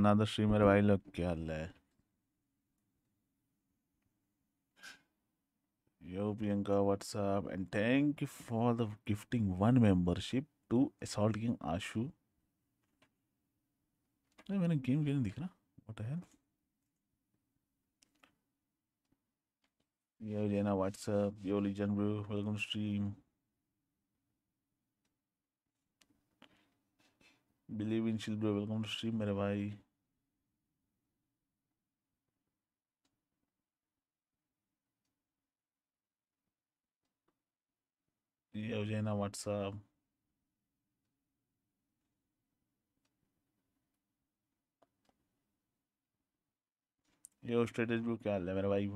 To another stream मेरे भाई लोग क्या हाल है। Yo Priyanka what's up and thank you for the gifting one membership to assault king Ashu अरे मैंने गेम क्यों नहीं दिख रहा? व्हाट है yo Jena what's up yo legion bro welcome stream believe in shill bro welcome to stream मेरे भाई। Yo जेना what's up yo strategy bro क्या है मेरे भाई?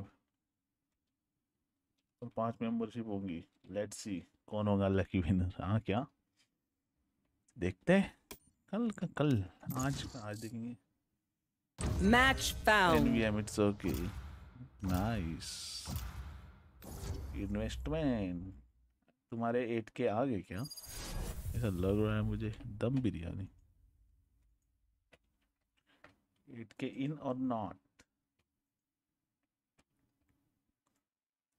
और पाँच मेंबरशिप होंगी। लेट्स सी कौन होगा लकी विनर हाँ क्या? देखते हैं। कल का कल। आज का आज देखेंगे। Match found. NVM it's okay nice investment तुम्हारे एट के आ गए क्या? ऐसा लग रहा है मुझे दम बिरयानी। एट के इन और नॉट।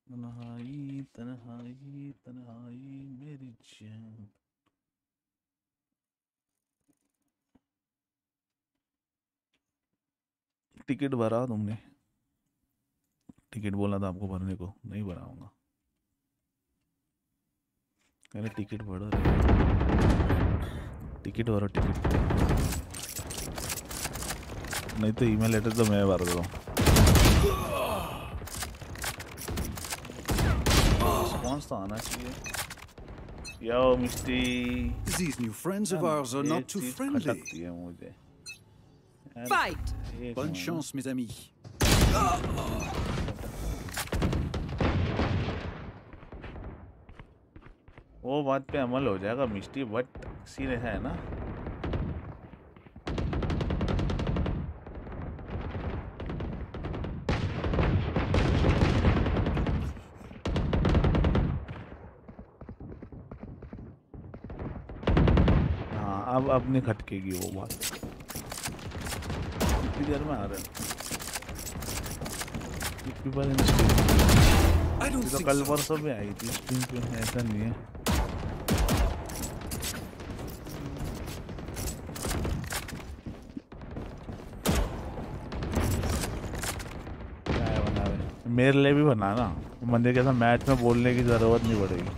तन्हाई तन्हाई तन्हाई, मेरी जान। टिकट भरा तुमने। टिकट बोला था आपको भरने को, नहीं भराऊँगा मैंने टिकट भरो रे टिकट भरो टिकट नहीं तो ईमेल लेटर तो मैं भर दूँ रिस्पॉन्स तो आना चाहिए यो मिस्टी These new friends of ours are ये not too चीज़ friendly. खटकती है मुझे यार, Fight. ये Bonne कौन है? chance, mes amis. वो बात पे अमल हो जाएगा मिस्टी बट सीन ऐसा है ना? हाँ अब अब नहीं खटकेगी वो बात। कितनी देर में आ रहे हैं। तो कल. परसों भी आई थी स्ट्रीम पे ऐसा नहीं है। मेरे लिए भी बनाना। मंदिर के साथ मैच में बोलने की ज़रूरत नहीं पड़ेगी।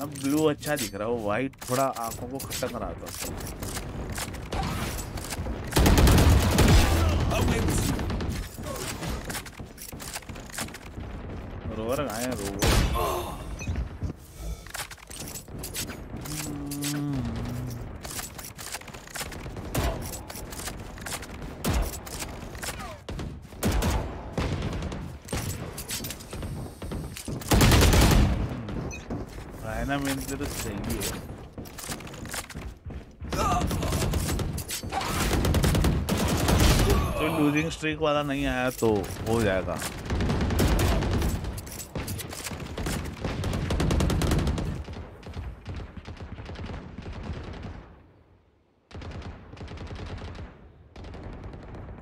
अब ब्लू अच्छा दिख रहा है, वो वाइट थोड़ा आँखों को खटक रहा था रोवर आए हैं? रोवर I'm into तो सही है तो लूजिंग स्ट्रीक वाला नहीं आया तो हो जाएगा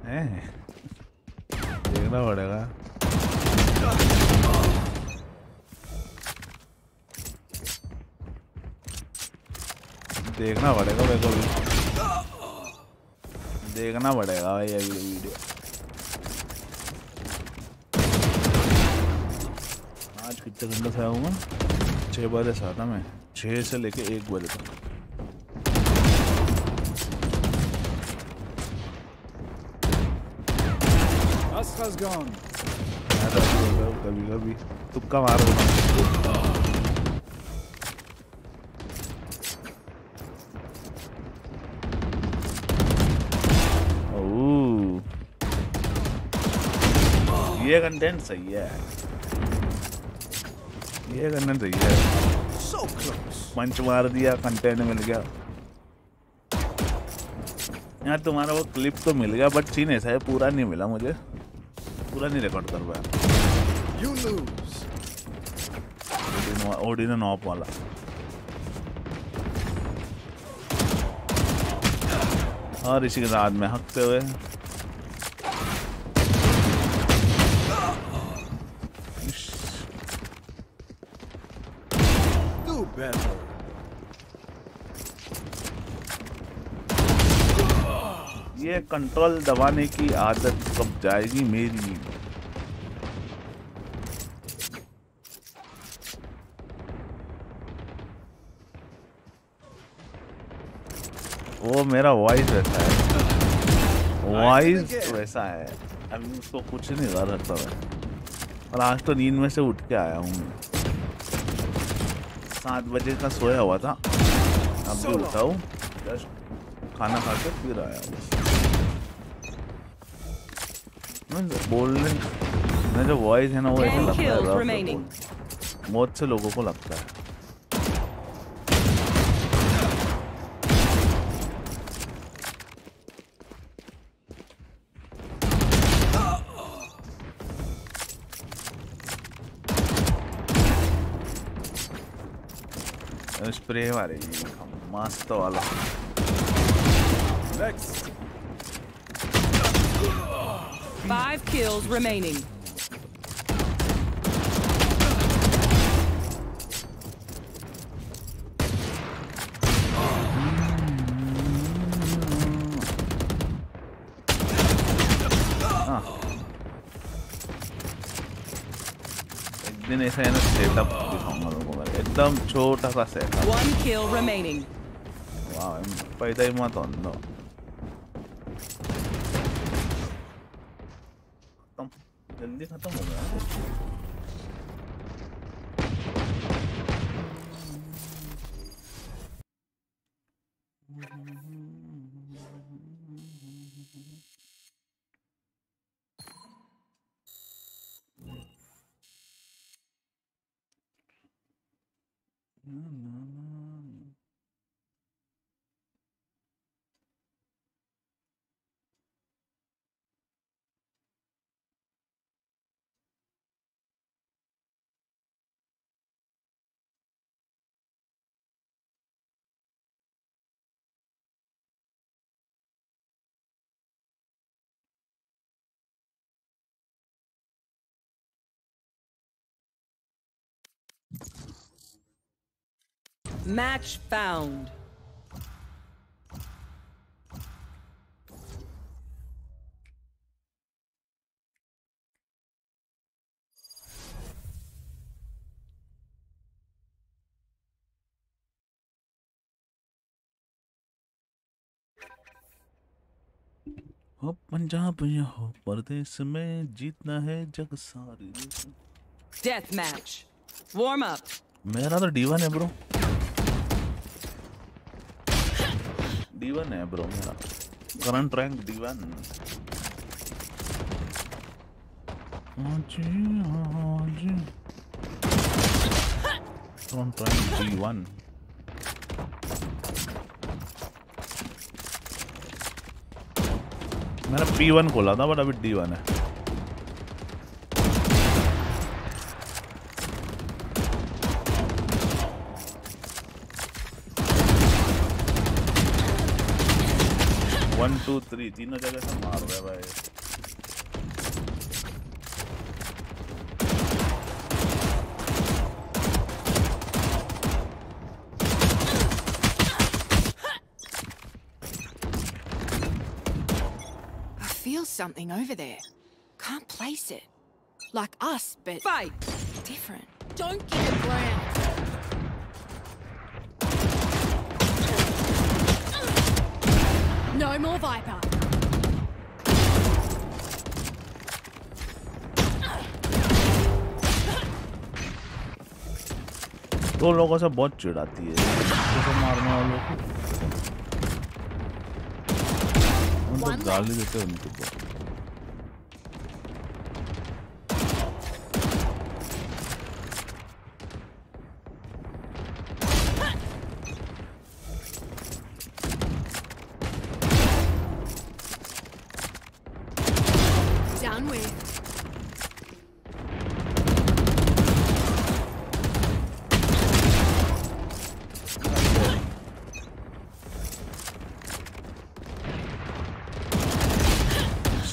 हैं? देखना पड़ेगा देखना पड़ेगा मेरे को भी देखना पड़ेगा भाई अभी वीडियो। आज कितने घंटे से मैं? छः बजे से आता मैं। छः से लेके एक बजे तक। तो कभी कभी तुक्का मार ये कंटेंट सही है। ये कंटेंट सही है। So. पंच मार दिया कंटेंट मिल गया। यार तुम्हारा वो क्लिप तो मिल गया बट सीन ऐसा है पूरा नहीं मिला मुझे। पूरा नहीं रिकॉर्ड कर पाया. नॉप वाला। और इसी के साथ में हकते हुए Do better. ये कंट्रोल दबाने की आदत कब जाएगी मेरी? वो मेरा वॉइस वैसा है। वॉइस वैसा है। अभी उसको कुछ नहीं कर सकता मैं। और आज तो नींद में से उठ के आया हूँ मैं। सात बजे का सोया हुआ था। अब भी उठा हूँ जस्ट खाना खा के फिर आया हूँ। बोलने मेरा जो वॉइस है ना वो ऐसा लगता है बहुत से लोगों को लगता है। स्प्रे मारे मस्त वाला। Next. Five kills remaining. हाँ। एक दिन ऐसा है ना सेटअप दिखाऊँगा लोगों को मैं एकदम छोटा सा सेटअप One kill remaining. वाह पैदा ही मत होने खत्म जल्दी खत्म हो गया Match found. हो पंजाब या हो परदेश में जीतना है जग सारी Death match. Warm up. मेरा तो डीवन है ब्रो डीवन है ब्रो मेरा current rank D one current rank D1 मैंने पी वन खोला था बट अभी डी वन है वन टू थ्री तीनों जगह से मार रहा है भाई I feel something over there. Can't place it. Like us, but... Fight! Different. Don't get it ground. No more Viper. दो लोगों से बहुत चिढ़ाती है। जैसे मारने वालों को। उन तो One गाली देते हैं उनको बहुत Down with.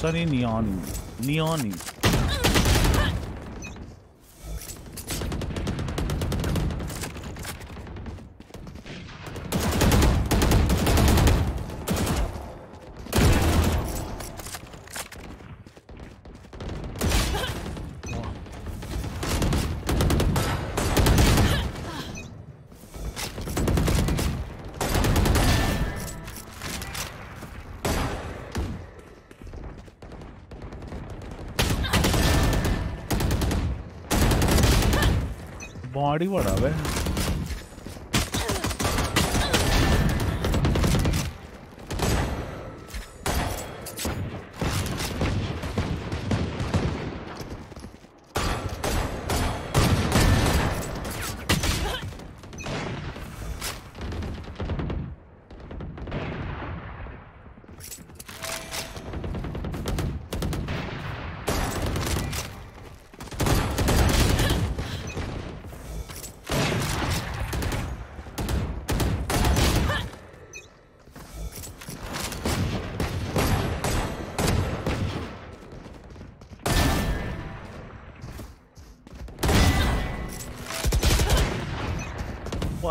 सनी नियानी नियानी बॉडी बड़ा है।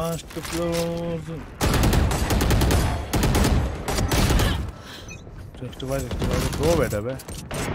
Last blows. Sixty five sixty five दो बैठा है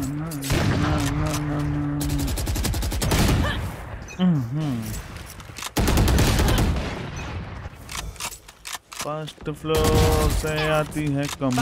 फ़र्स्ट फ्लोर से आती है कम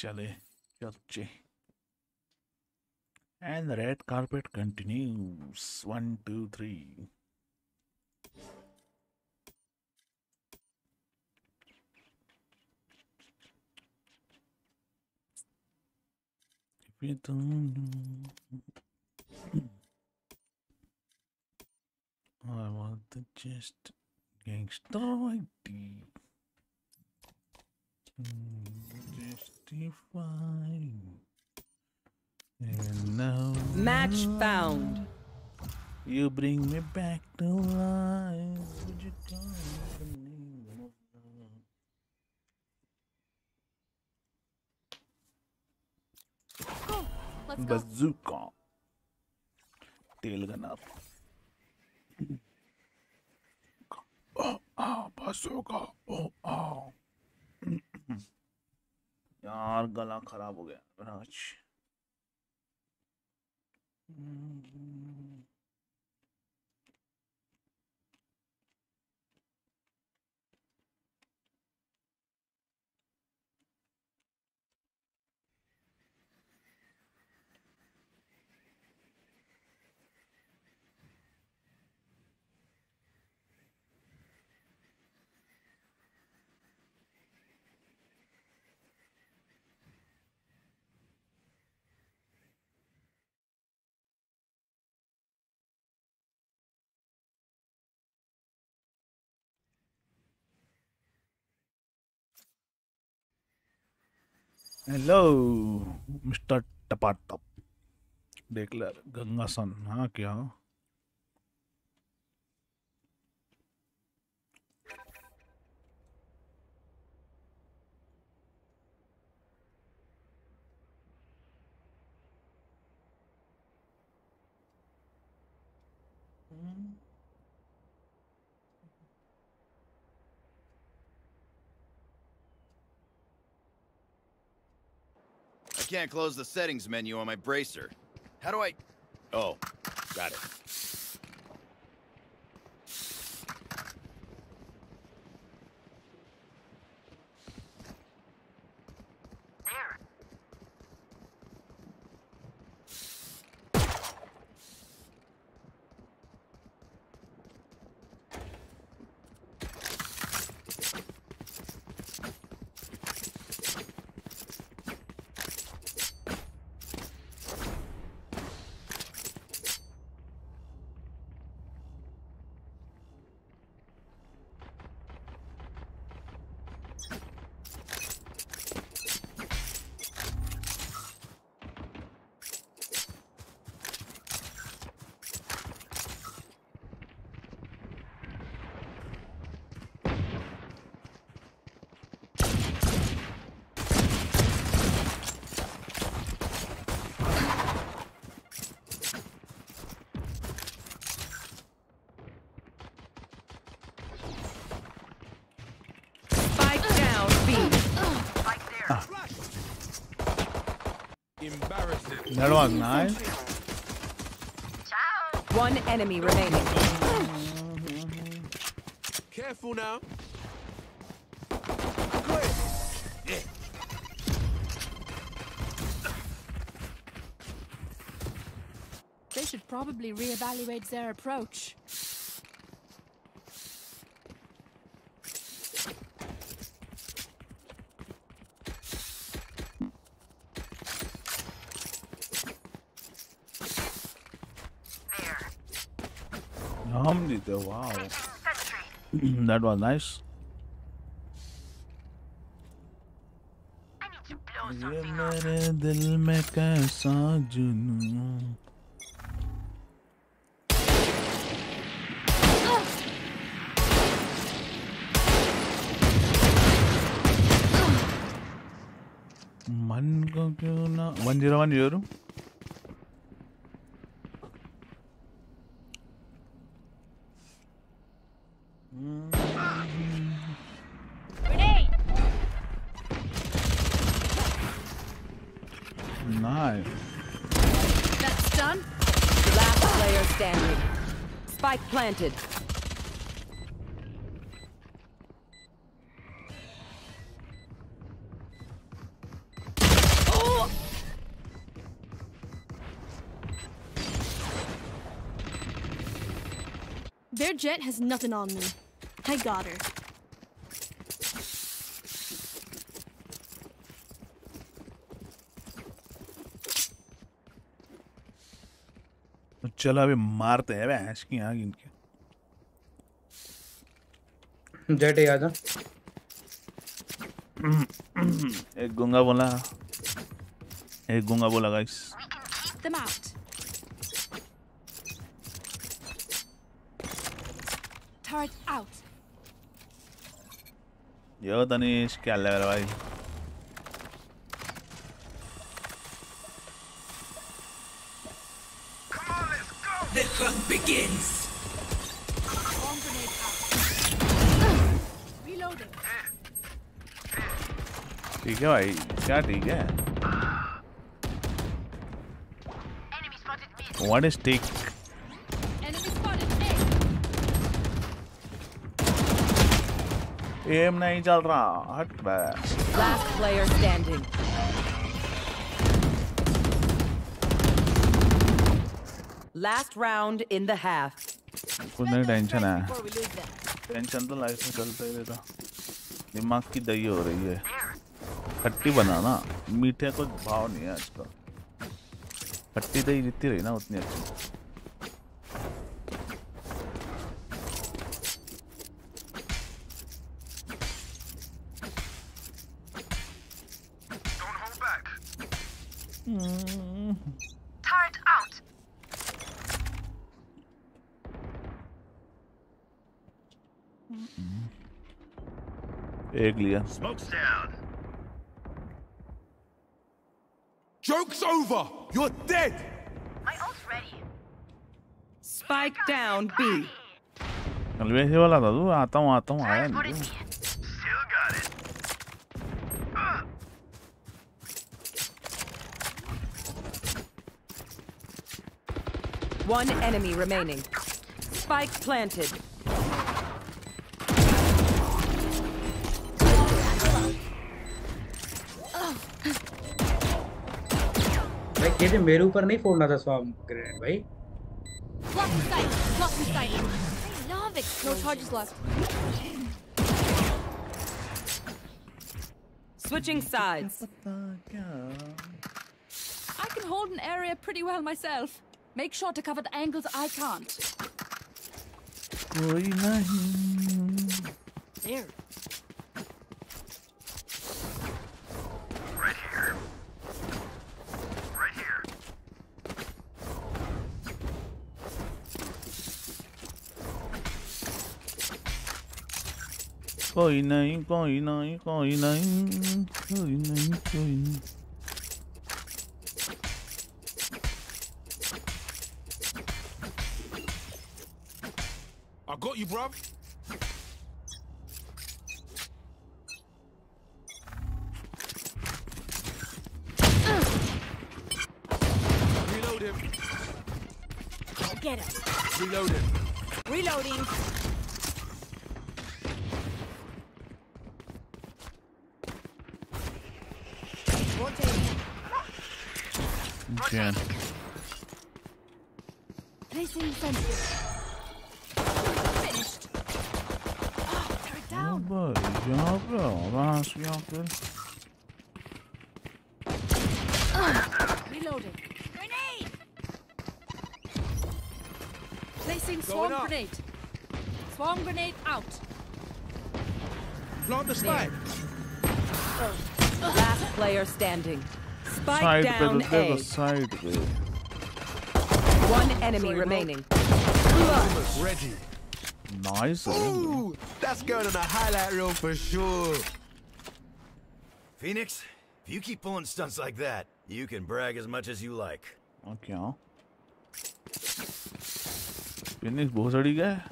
चले चर्चे And the red carpet continues. One, two, three. If you don't know, I want the just gangster ID. Justify. And now Match found. you bring me back to life. Would you call me the name of love? Cool. Let's go. Bazooka. Tail gunner. Oh, oh, bazooka. Oh, oh. यार गला खराब हो गया। मेरा hello mister टपाटप देख ले गंगा सन हाँ क्या? I can't close the settings menu on my bracer. How do I... Oh, got it. Spike down B. Embarrassing. That was nice. One enemy remaining. Careful now. They should probably reevaluate their approach. right there. Wow. that was nice. ये मेरे दिल में कैसा जुनून मन को क्यों ना one zero one zero Bennett has nothing on me. I got her. चलो अभी मारते हैं भैंस की हाँ, आग इनके जेट आ जा एक गंगा बोला। एक गंगा बोला guys यो तनीश क्या लग रहा है भाई The hunt begins. Bomb grenade out. Reloading. ठीक है भाई क्या ठीक है व्हाट इज टिक एम नहीं चल रहा। हट बे Last player standing. Last round in the half. कुछ नहीं टेंशन है. टेंशन तो लाइफ में चलता ही रहता। दिमाग की दही हो रही है। खट्टी बनाना। मीठे को भाव नहीं है आजकल। खट्टी दही जितनी रही ना उतनी अच्छी। एक लिया Smoke's down. Joke's over. You're dead. My ult's ready. Spike down B. कल वैसे वाला था तू आता हूँ आता हूँ आया Turret spotted नहीं B. Still got it. One enemy remaining. Spike planted. भाई कैसे मेरे ऊपर नहीं फोड़ना था स्वाम ग्रेनेड भाई Block the sight. Block the sight. I love it. No charges left. Switching sides. I can hold an area pretty well myself. Make sure to cover the angles I can't. कोई नहीं There. कोई नहीं कोई नहीं कोई नहीं कोई नहीं कोई नहीं I got you, bruv. dude. Reloading. Grenade! Placing swarm grenade. Swarm grenade out. Plant the spike. Last player standing. Spike side down the A. Side, One enemy Sorry, remaining. Ready. Nice. Ooh, that's going on a highlight reel for sure. Phoenix, If you keep pulling stunts like that, you can brag as much as you like. क्या Phoenix भोसड़ी का है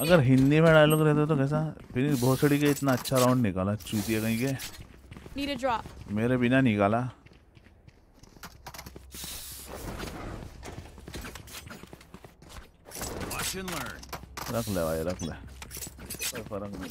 अगर हिंदी में dialogue रहता तो कैसा Phoenix भोसड़ी के इतना अच्छा राउंड निकाला चूतिया कहीं के Need a drop. मेरे बिना निकाला Watch and learn. रख ले भाई रख ले कोई फ़र्क नहीं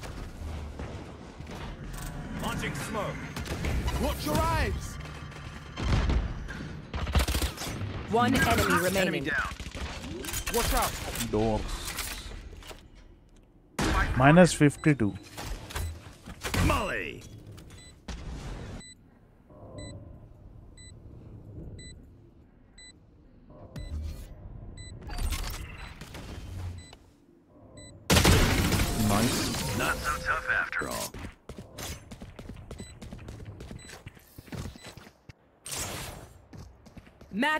Launching smoke. Watch your eyes. One enemy remaining. Watch out. doors minus 52 Molly!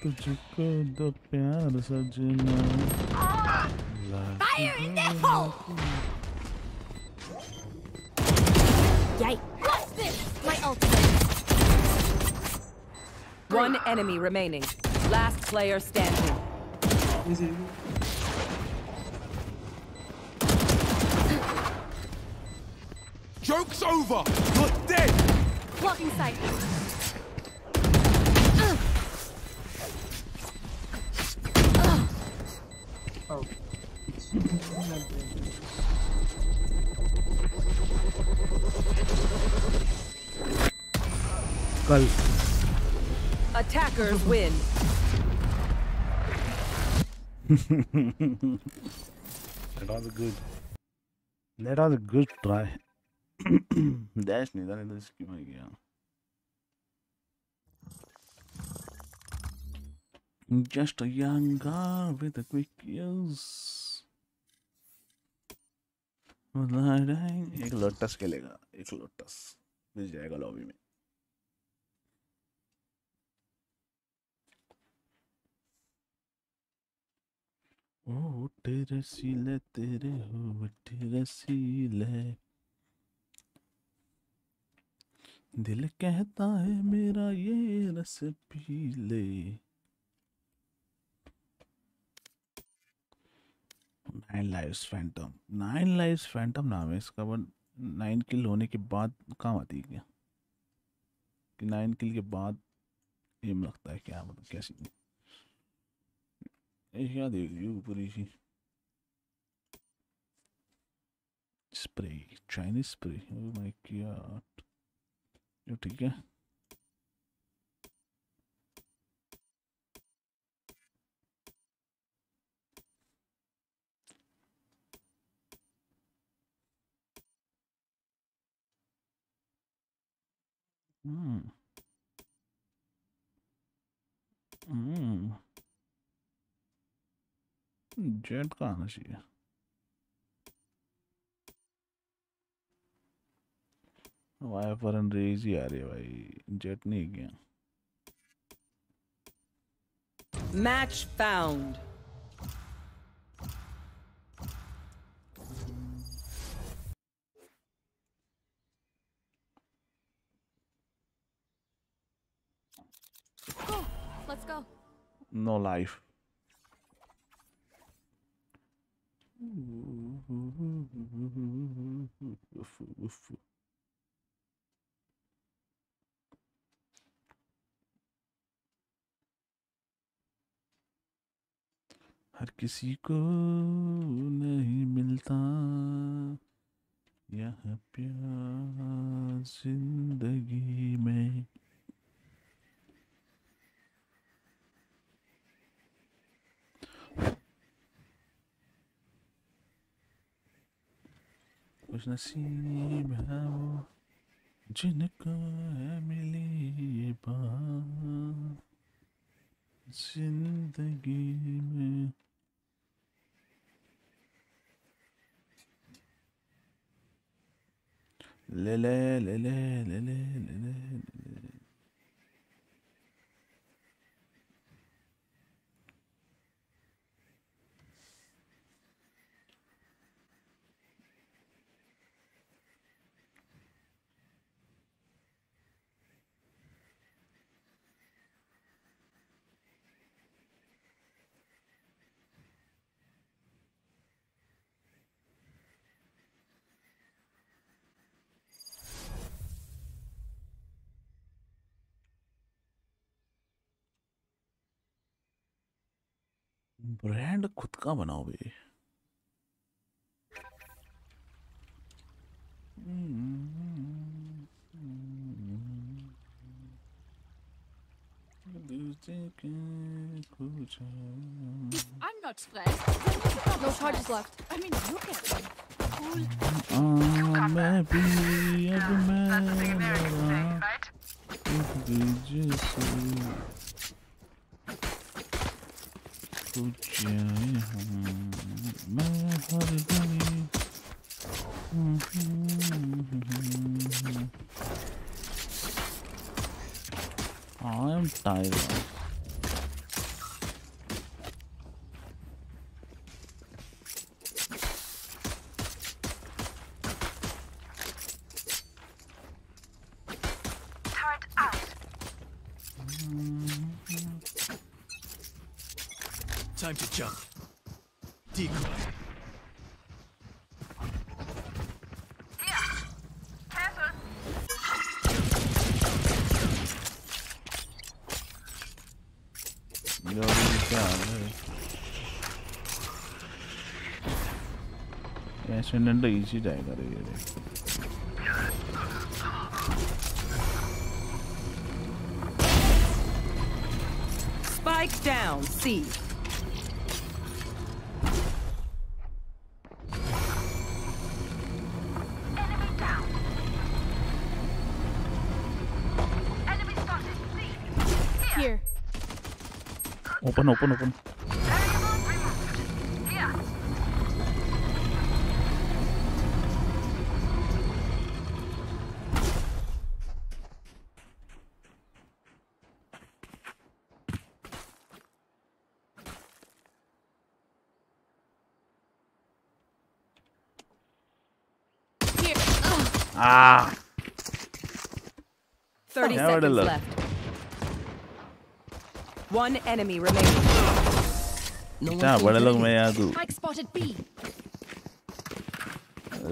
तुझको तो प्यार सजना Fire in the hole! Yikes. What's this? My ultimate. One enemy remaining. Last player standing. इसी Joke's over. You're dead. Blocking sight. कल Attackers win. That was good. That was a good try. Dash नहीं था नहीं तो इसकी मर गया Just a young girl with a quick use. एक लोटस खेलेगा एक लोटस मिल जाएगा लॉबी में ओठ रसीले तेरे होठ रसीले। दिल कहता है, मेरा ये रस पी ले nine lives phantom nine lives phantom नाम है इसका बट नाइन किल होने के बाद काम आती है क्या? कि नाइन किल के बाद ये लगता है क्या मतलब कैसी ये क्या दे रही है ऊपर ही spray Chinese spray my god ये ठीक है? हम्म जेट का आना चाहिए वाइपर एंड रेज ही आ रही है भाई जेट नहीं गया Match found. Go. Let's go. No life हर किसी को नहीं मिलता यह प्यार ज़िंदगी में। कुछ नसीब है वो जिनको है मिली पा ज़िंदगी में ले ले ले ले ले ले ले ले। ब्रांड खुद का बनाओ I'm not stressed. No charges left. I mean, look at them. Cool. Maybe That's American right? I am tired. lazy dagar är det. Spike down, C. Open, open, open. Ah. 30 oh, seconds left. One enemy remaining. No क्या बड़े लोग मैं यहाँ तू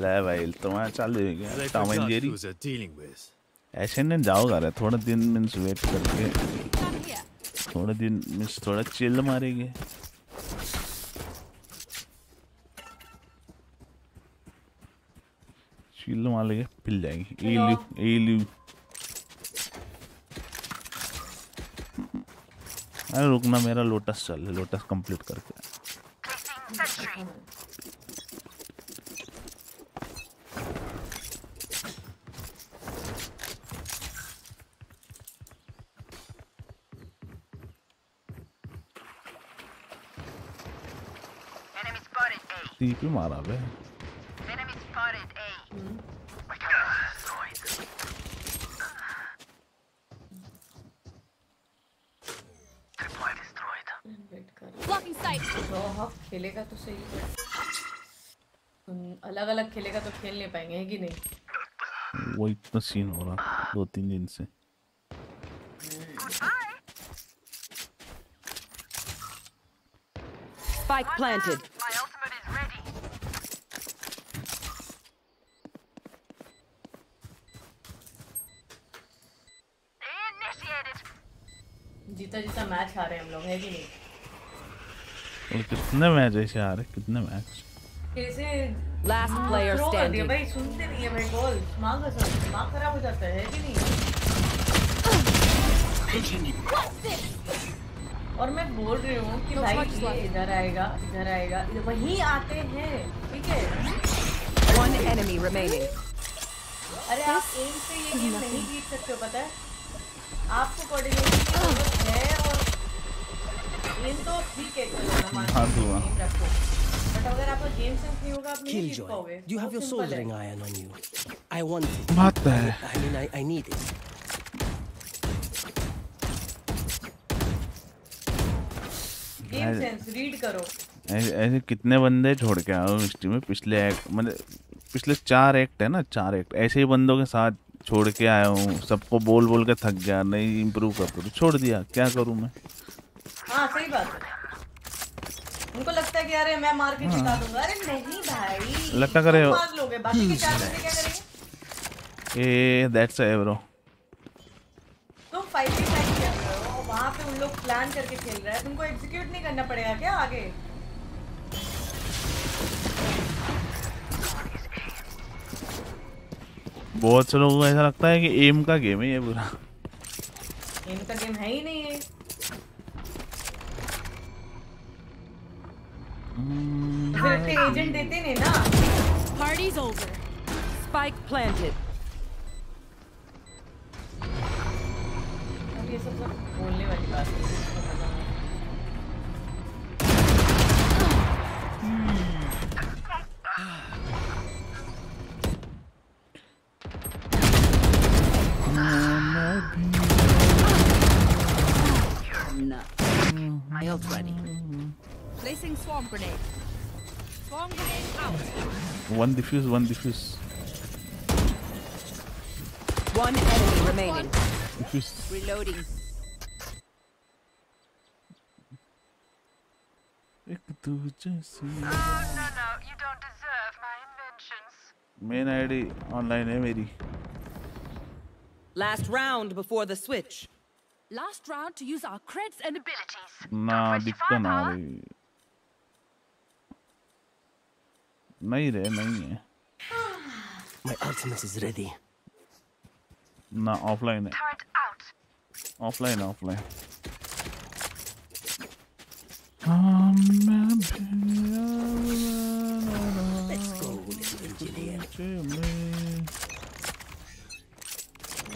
ले भाई तुम्हारा चाल दे गया ऐसे नहीं जाओगा रे थोड़ा दिन मींस वेट करके थोड़ा दिन मींस थोड़ा चिल्ल मारेंगे मार लेंगे पिल जाएँगे। एलू एलू अरे रुकना मेरा लोटस चल लोटस कंप्लीट करके. टीपी मारा बे Enemy spotted A. We got a sight. तो हक खेलेगा तो सही है। अलग अलग खेलेगा तो खेल नहीं पाएँगे है कि नहीं? वो इतना सीन हो रहा दो तीन दिन से। Spike planted. My ultimate is ready. जीता जीता मैच हारे हम लोग है कि नहीं? कितने मैच ऐसे आ रहे कितने मैच कैसे कर दिया standing. भाई सुनते नहीं है भाई कॉल दिमाग का सब दिमाग खराब हो जाता है कि नहीं? और मैं बोल रही हूँ कि भाई ये इधर आएगा इधर आएगा इधर वहीं आते हैं ठीक है? One enemy remaining. अरे आप एम से ये गेम नहीं जीत सकते हो पता है? आपको कोऑर्डिनेशन है तो ठीक है ना हाँ, हुआ। एम रखो। बट अगर आपका गेम सेंस नहीं होगा आप नहीं जीत Killjoy, do you have your soldering iron on you? I want it. बात है। I mean, I, I need it. ऐसे ऐसे कितने बंदे छोड़ के आए हो हिस्ट्री में? पिछले एक्ट मतलब पिछले चार एक्ट है ना चार एक्ट ऐसे ही बंदों के साथ छोड़ के आया हूँ। सबको बोल बोल के थक गया नहीं इम्प्रूव कर तो छोड़ दिया। क्या करूँ मैं? हाँ सही बात है। उनको लगता है कि अरे मैं मार के जिता दूँगा अरे नहीं भाई हाँ। लगता करे हो- मार लोगे। बाकी के चार बंदे क्या करेंगे? ए दैट्स ए ब्रो तुम फाइव भी फाइव खेल रहे हो वहाँ पे उन लोग प्लान करके खेल रहे हैं। तुमको एग्जीक्यूट नहीं करना पड़ेगा क्या आगे? बहुत से लोगों को ऐसा लगता है कि एम का गेम है ये पूरा। इनका गेम है ही नहीं है फिर इतने एजेंट देते नहीं ना Party's over. Spike planted. अब ये सब सब बोलने वाली बात है इसको मज़ा नहीं। No. My ult ready. Placing swarm grenade. Swarm grenade out. One defuse one defuse One enemy remaining. Defuse Reloading. एक दूजे से Oh, no, no. You don't deserve my inventions. Main ID online है मेरी Last round before the switch. Last round to use our creds and Abilities. ना Don't waste your दिक्कत ना firepower. रही Mayday, mayday. My ultimate is ready. No, offline. Turret out. Offline, offline. Let's go, little engineer.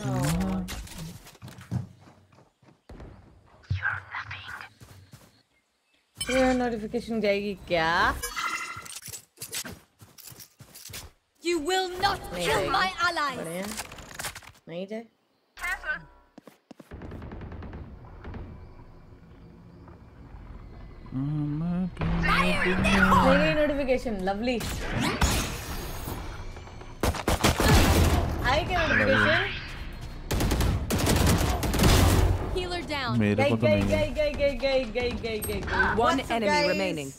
No. You're nothing. Your notification? You will not Mayday. kill my allies. Mayday. Mayday. Mayday notification. Lovely. I get notification. Healer down. Gay, gay, gay, gay, gay, gay, gay, gay, gay. One enemy remaining.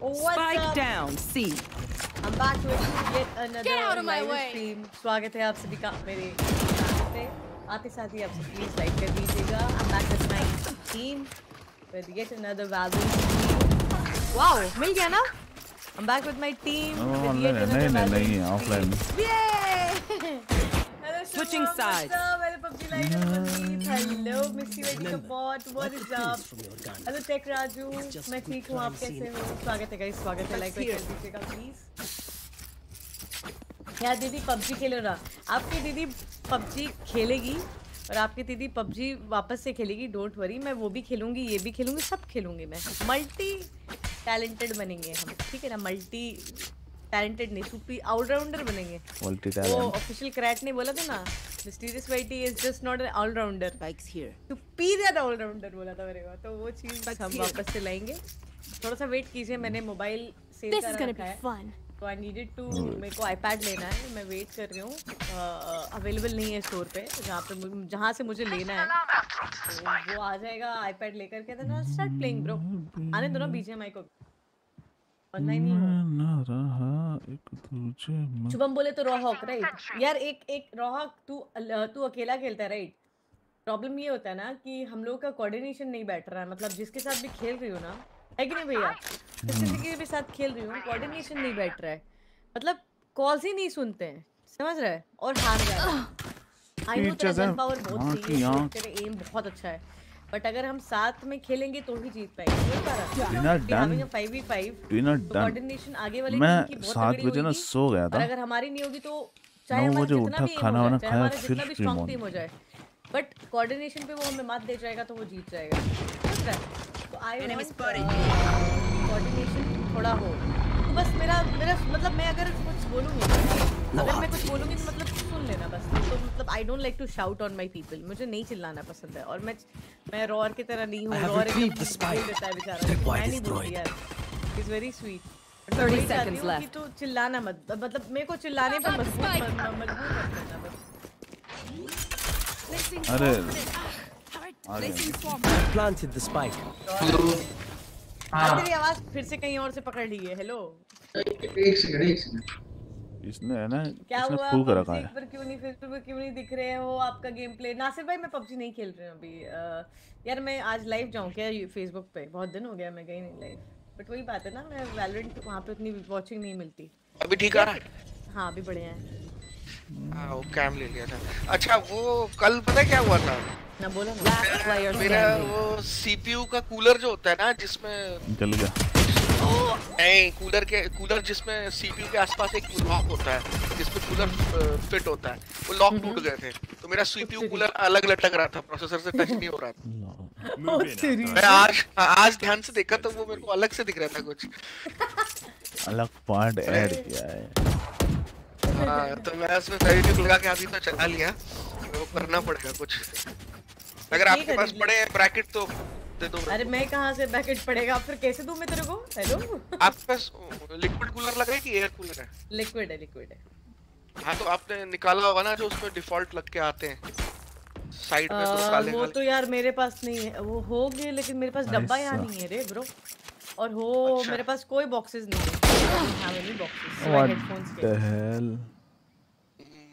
What's Spike up? down. C. I'm back with yet another Get out of my live way. stream. स्वागत है आप सभी का मेरे channel पे आते साथ ही आप सब प्लीज लाइक कर दीजिएगा I'm back with my team with yet another Valorant Wow मिल गया ना I'm back with my team with online yet है another नहीं नहीं नहीं है Valorant offline stream. Yay! Switching sides. Hello Missy. What is up? मैं ठीक हूँ आप कैसे. हो स्वागत है गाइस स्वागत है लाइक कर दीजिएगा प्लीज़ दीदी पबजी खेल रहा आपकी दीदी पबजी खेलेगी और आपकी दीदी पबजी वापस से खेलेगी डोंट वरी मैं वो भी खेलूँगी ये भी खेलूँगी सब खेलूँगी मैं मल्टी टैलेंटेड बनेंगे हम ठीक है ना मल्टी टैलेंटेड नहीं सुपी ऑलराउंडर बनेंगे। मल्टी वो ऑफिशियल क्रैट ने बोला था ना? Mysterious whitey is just not an allrounder Spikes here. Superior allrounder बोला था मेरे को तो वो चीज़ हम वापस से लाएँगे। थोड़ा सा वेट कीजिए मैंने मोबाइल is करा रखा है. तो आई नीडेड टू मेरे को आईपैड लेना है मैं वेट कर रही हूँ। अवेलेबल नहीं है स्टोर पे जहाँ पे जहाँ से मुझे लेना है। तो वो आ जाएगा आईपैड लेकर के देन स्टार्ट प्लेइंग ब्रो आने दो ना बीजीएमआई को ऑनलाइन ही। हूँ ना रहा एक तुझे मैं। शुभम बोले तो रॉहॉक राइट यार एक एक रॉहॉक तू तू अकेला खेलता है राइट प्रॉब्लम ये होता है ना कि हम लोग का कोऑर्डिनेशन नहीं बैठ रहा है मतलब जिसके साथ भी खेल रही हूँ ना है कि नहीं भैया? जिस किसी के भी साथ खेल रही हूँ कोऑर्डिनेशन नहीं बैठ रहा है। मतलब कॉल्स ही नहीं सुनते हैं समझ रहे और हार जा रहे हैं। आई नो तेरा पावर बहुत सही है। तेरे एम बहुत अच्छा है। बट अगर हम साथ में खेलेंगे तो ही जीत पाएँगे ये पा Dinner done. रहा 5v5 डिनर तो डन कोऑर्डिनेशन आगे वाले मैं सात बजे ना सो गया था। अगर हमारी नहीं होगी तो चाहे नौ बजे उठा, खाना वाना खाया, फिर टीम हो जाए। बट कोऑर्डिनेशन पे वो हमें मात दे जाएगा तो वो जीत जाएगा। है? तो आई कोऑर्डिनेशन थोड़ा हो। बस मेरा मेरा मतलब मैं अगर कुछ बोलूँगी अगर मैं कुछ बोलूँगी तो मतलब सुन लेना बस। तो मतलब I don't like to shout on my people मुझे नहीं चिल्लाना पसंद है। और मैं मैं रॉर की तरह नहीं हूँ। Have एकदम बोल देता है बेचारा। मैं नहीं बोलती यार। Is very sweet 30 seconds left. तो चिल्लाना मत मतलब मेरे को चिल्लाने पे मजबूर मजबूर कर देना बस। अरे। I planted the spike. हाँ। तेरी आवाज़ फिर से कहीं और से पकड़ ली है हेलो एक सेकंड एक सेकंड इसने है ना क्या इसने हुआ? कर रखा है? पर क्यों नहीं फेसबुक पर क्यों नहीं दिख रहे हो आपका गेम प्ले नासिर भाई मैं पबजी नहीं खेल रही हूँ अभी। अ, यार मैं आज लाइव जाऊँ क्या फेसबुक पे? बहुत दिन हो गया मैं गई नहीं लाइव बट वही बात है ना मैं वैलोरेंट वहाँ पे उतनी वॉचिंग नहीं मिलती। अभी ठीक आ रहा है? हाँ अभी बढ़िया है। हाँ वो कैम ले लिया था। अच्छा वो कल पता क्या हुआ था? ना बोलो ना। मेरा वो सीपीयू का कूलर जो होता है ना जिसमें निकल गया। नहीं कूलर के कूलर जिसमें सीपीयू के आसपास एक लॉक होता है जिसमें कूलर फिट होता है वो लॉक टूट गए थे। तो मेरा सीपीयू कूलर अलग लटक रहा था प्रोसेसर से टच नहीं हो रहा था। मैं आज आज ध्यान से देखा तो वो मेरे को अलग से दिख रहा था कुछ। अलग पार्ट ऐड किया है। हाँ तो मैं उसमें फेविक्विक लगा के अभी तो चला लिया। वो करना पड़ेगा कुछ। अगर आपके पास। पड़े ब्रैकेट तो दे दो अरे मैं कहाँ से पैकेट पड़ेगा? फिर कैसे दूँ मैं तेरे को? हेलो आपके पास लिक्विड कूलर लगा है कि एयर कूलर है? लिक्विड है लिक्विड है। हाँ तो आपने निकाला होगा ना जो उसमें डिफ़ॉल्ट लग के आते हैं। साइड में आ, काले वो तो यार मेरे पास नहीं है। वो हो गए लेकिन मेरे पास डब्बा यहाँ नहीं है रे ब्रो और हो अच्छा। मेरे पास कोई बॉक्सेस नहीं है। हाँ मेरे बॉक्सेस व्हाट हेडफोन्स द के हेल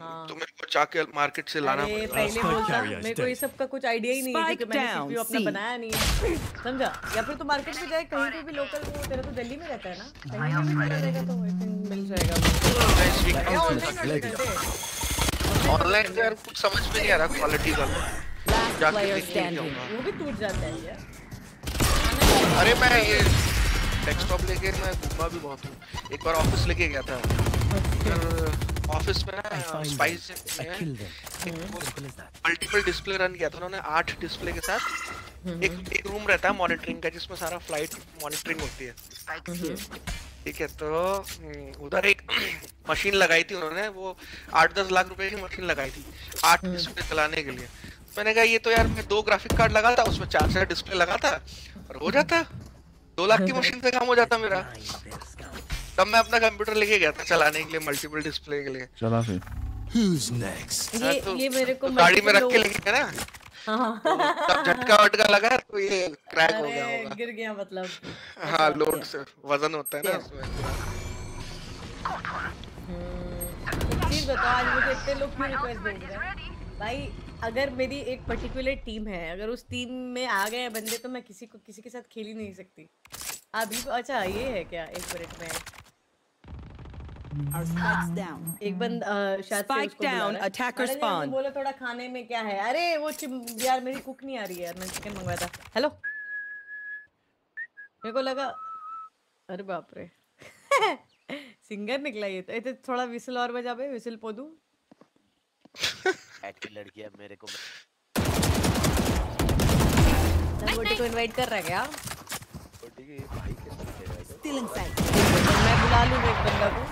हाँ। तो मेरे को जाके मार्केट से लाना अरे पड़ेगा। पहले बोलता मेरे को ये सब का कुछ आइडिया ही नहीं है क्योंकि मैंने सीपीयू अपना बनाया नहीं है। समझा? या फिर तो मार्केट में जाए कहीं पे भी लोकल वो तेरा तो दिल्ली में रहता है ना? कहीं भी मिल जाएगा तो आई थिंक मिल जाएगा। ऑनलाइन तो यार कुछ समझ में नहीं आ रहा क्वालिटी का। जाके वो भी टूट जाता है यार। अरे मैं ये डेस्कटॉप लेके मैं घूमा भी बहुत हूँ। एक बार ऑफ़िस लेके गया था। ऑफ़िस में I ना स्पाइस. मल्टीपल डिस्प्ले रन किया था उन्होंने आठ डिस्प्ले के साथ। एक एक रूम रहता है मॉनिटरिंग का जिसमें सारा फ़्लाइट मॉनिटरिंग होती है। ठीक है तो हम्म, उधर एक मशीन लगाई थी उन्होंने वो आठ दस लाख रुपए की मशीन लगाई थी आठ डिस्प्ले चलाने के लिए। मैंने कहा ये तो यार मैं दो ग्राफिक कार्ड लगा था उसमें चार चार डिस्प्ले लगा था और हो जाता। दो लाख की मशीन पे काम हो जाता मेरा। तब मैं अपना कंप्यूटर लेके गया था चलाने के लिए मल्टीपल डिस्प्ले के लिए। चला फिर। Who's next? हाँ, ये तो- ये मेरे को तो गाड़ी में रख के लेके गया ना। हाँ। तब झटका वटका लगा तो ये क्रैक हो गया होगा। गिर गया मतलब। हाँ लोड से वज़न होता है ना उसमें चीज़ बताओ आज मुझे इतने लोग क्यों रिक्वेस्ट भेज रहे हैं? भाई अगर मेरी एक पर्टिकुलर टीम है अगर उस टीम में आ गए बंदे तो मैं किसी को किसी के साथ खेल ही नहीं सकती। अभी तो अच्छा ये है क्या एक मिनट में? Our spikes down. एक बंद शायद से Spike down, attacker spawn. बोला थोड़ा खाने में क्या है अरे वो यार मेरी कुक नहीं आ रही है यार मैंने चिकन मंगवाया था। हेलो मेरे को लगा अरे बाप रे। सिंगर निकला ये तो ये तो थोड़ा विसल और बजा बे विसल पोदू की लड़कियाँ मेरे को गोटी को इनवाइट कर रहा है क्या छोटी के भाई के साथ खेल रहा है। मैं बुला लूँ एक बंदा को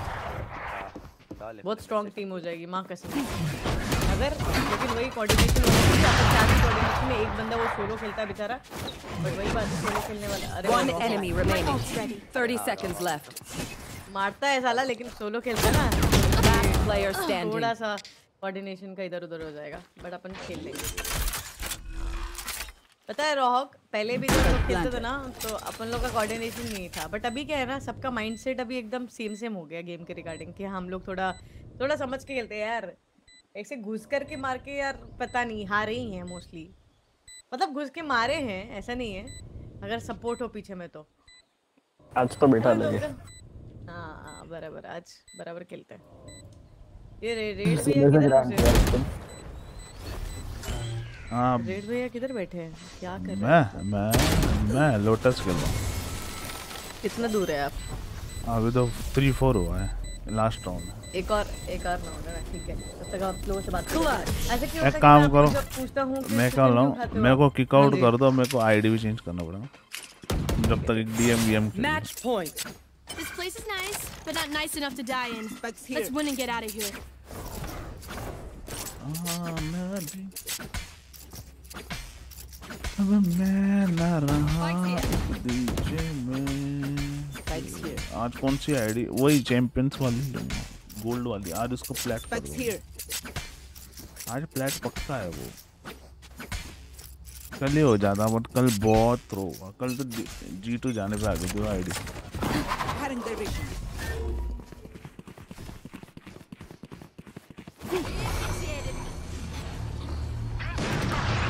बहुत स्ट्रांग टीम हो जाएगी माँ कसम अगर लेकिन वही कोऑर्डिनेशन होगी अपन चार कोऑर्डिनेशन में एक बंदा वो सोलो खेलता है बेचारा बट वही बात है सोलो खेलने वाला अरे enemy वाह। remaining. 30 seconds left. मारता है साला लेकिन सोलो खेलता है ना player standing. थोड़ा सा कोऑर्डिनेशन का इधर उधर हो जाएगा बट अपन खेल लेंगे। पता है रोहक पहले भी जब लोग खेलते थे ना तो अपन लोग का कोऑर्डिनेशन नहीं था। बट अभी क्या है ना सबका माइंडसेट अभी एकदम सेम सेम हो गया गेम के रिगार्डिंग कि हम लोग थोड़ा थोड़ा समझ के खेलते हैं यार। ऐसे घुस करके मार के यार पता नहीं हारे ही हैं मोस्टली मतलब घुस के मारे हैं ऐसा नहीं है अगर सपोर्ट हो पीछे में तो। आज तो बैठा लगे हाँ हाँ बराबर आज बराबर खेलते हैं। ये रे, रेड भैया किधर हाँ? रेड भैया किधर बैठे हैं? क्या कर रहे हैं? मैं मैं लोटस खेल रहा हूँ। कितना दूर है आप? अभी तो थ्री फोर हुआ है लास्ट राउंड एक और एक और राउंड है ठीक है। तब तक आप लोगों से बात करो। ऐसे क्यों एक काम करो। पूछता हूँ मैं रहा हूँ हो मेरे को? किक हाँ आउट कर दो मेरे को आईडी भी चेंज करना पड़ेगा। जब तक एक DM VM Match point. This place is nice, but not nice enough to die in. Let's win and get out of here. अब मैं ना रहा डीजे में आज कौन सी आईडी वही चैंपियंस वाली गोल्ड वाली आज उसको फ्लैट आज फ्लैट पक्का है वो। कल ही हो जाता बट कल बहुत थ्रो हुआ कल तो जी टू जाने पे आ गई थी आईडी। Cutting their vision.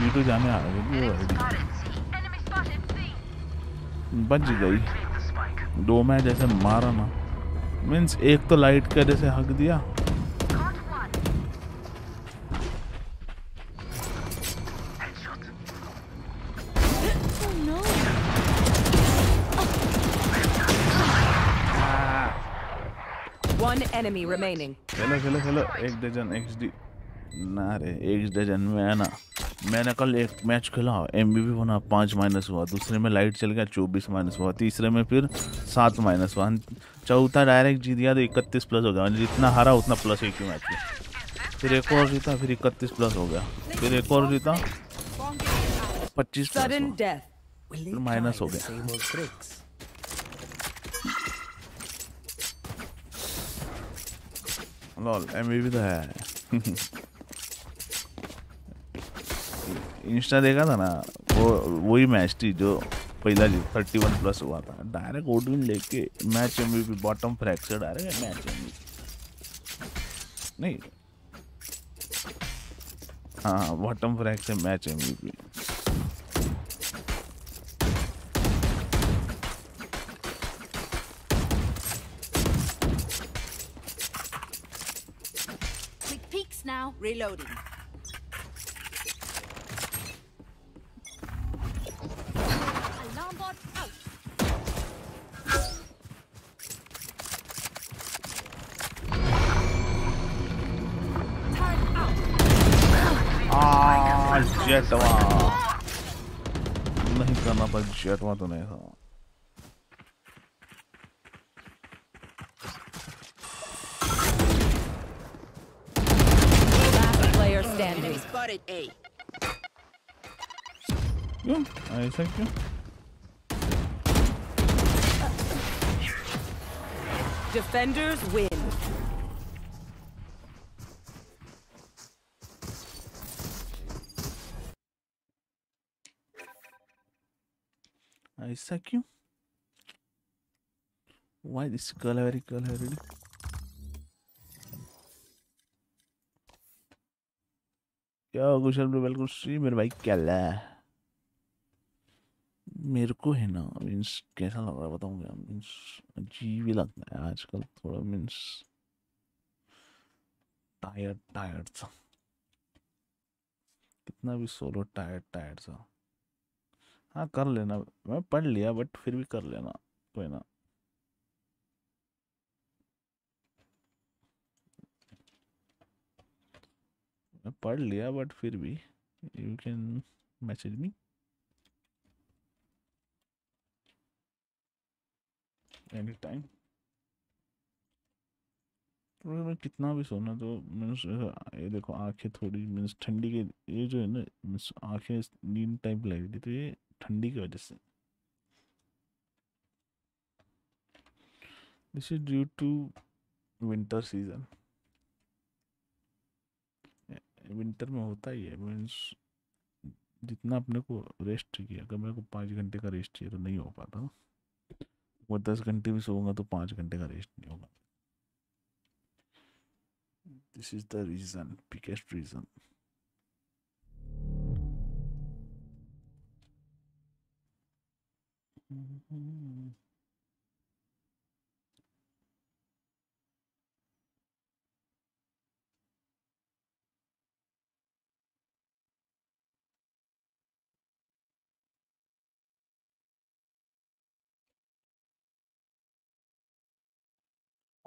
ये तो जाने आ गई है बच गई। दो मैं जैसे मारा ना। मीन्स एक तो लाइट का जैसे हक दिया। Enemy remaining. खेलो खेलो खेलो। एक डजन एक्सडी ना रे एक डजन में है ना। मैंने कल एक मैच खेला एम बना पाँच माइनस हुआ। दूसरे में लाइट चल गया चौबीस माइनस हुआ। तीसरे में फिर सात माइनस हुआ। चौथा डायरेक्ट जीत गया तो इकतीस प्लस हो गया। जितना हारा उतना प्लस एक ही मैच में फिर एक और जीता फिर इकतीस प्लस हो गया। फिर एक और जीता पच्चीस प्लस Sudden death. माइनस हो गया। लॉल एमवीपी तो है। इंस्टा देखा था ना, वो, वही मैच थी जो पहला जी थर्टी वन प्लस हुआ था। डायरेक्ट ओडविन लेके मैच एमवीपी बॉटम फ्रैग से डायरेक्ट मैच एमवीपी नहीं। हाँ बॉटम से match MVP Reloading. Alarm bot out. Turret out. आ जेटवा नहीं करना था जेटवा तो नहीं था standing. Enemy spotted A. Yeah, I thank you. Defenders win. I suck you. Why this color? very color really. क्या कुशल ब्रो बिल्कुल सी? मेरे भाई, क्या ला? मेरे को है ना, मीन्स कैसा लग रहा है बताऊँगा मीन्स अजीब ही लगता है आजकल थोड़ा, मीन्स टायर्ड टायर्ड सा। कितना भी सोलो टायर्ड टायर्ड सा। हाँ कर लेना। मैं पढ़ लिया बट फिर भी कर लेना, कोई ना। मैं पढ़ लिया बट फिर भी you can message me any time और मैं कितना भी सोना तो मीन्स, ये देखो आँखें थोड़ी मीन्स ठंडी के, ये जो है ना, मीन्स आँखें नींद टाइप लग रही तो ये ठंडी की वजह से। This is due to winter season winter में होता ही है मीन्स जितना अपने को रेस्ट चाहिए अगर मेरे को पाँच घंटे का रेस्ट चाहिए तो नहीं हो पाता। वो दस घंटे भी सोऊँगा तो पाँच घंटे का रेस्ट नहीं होगा। This is the reason biggest reason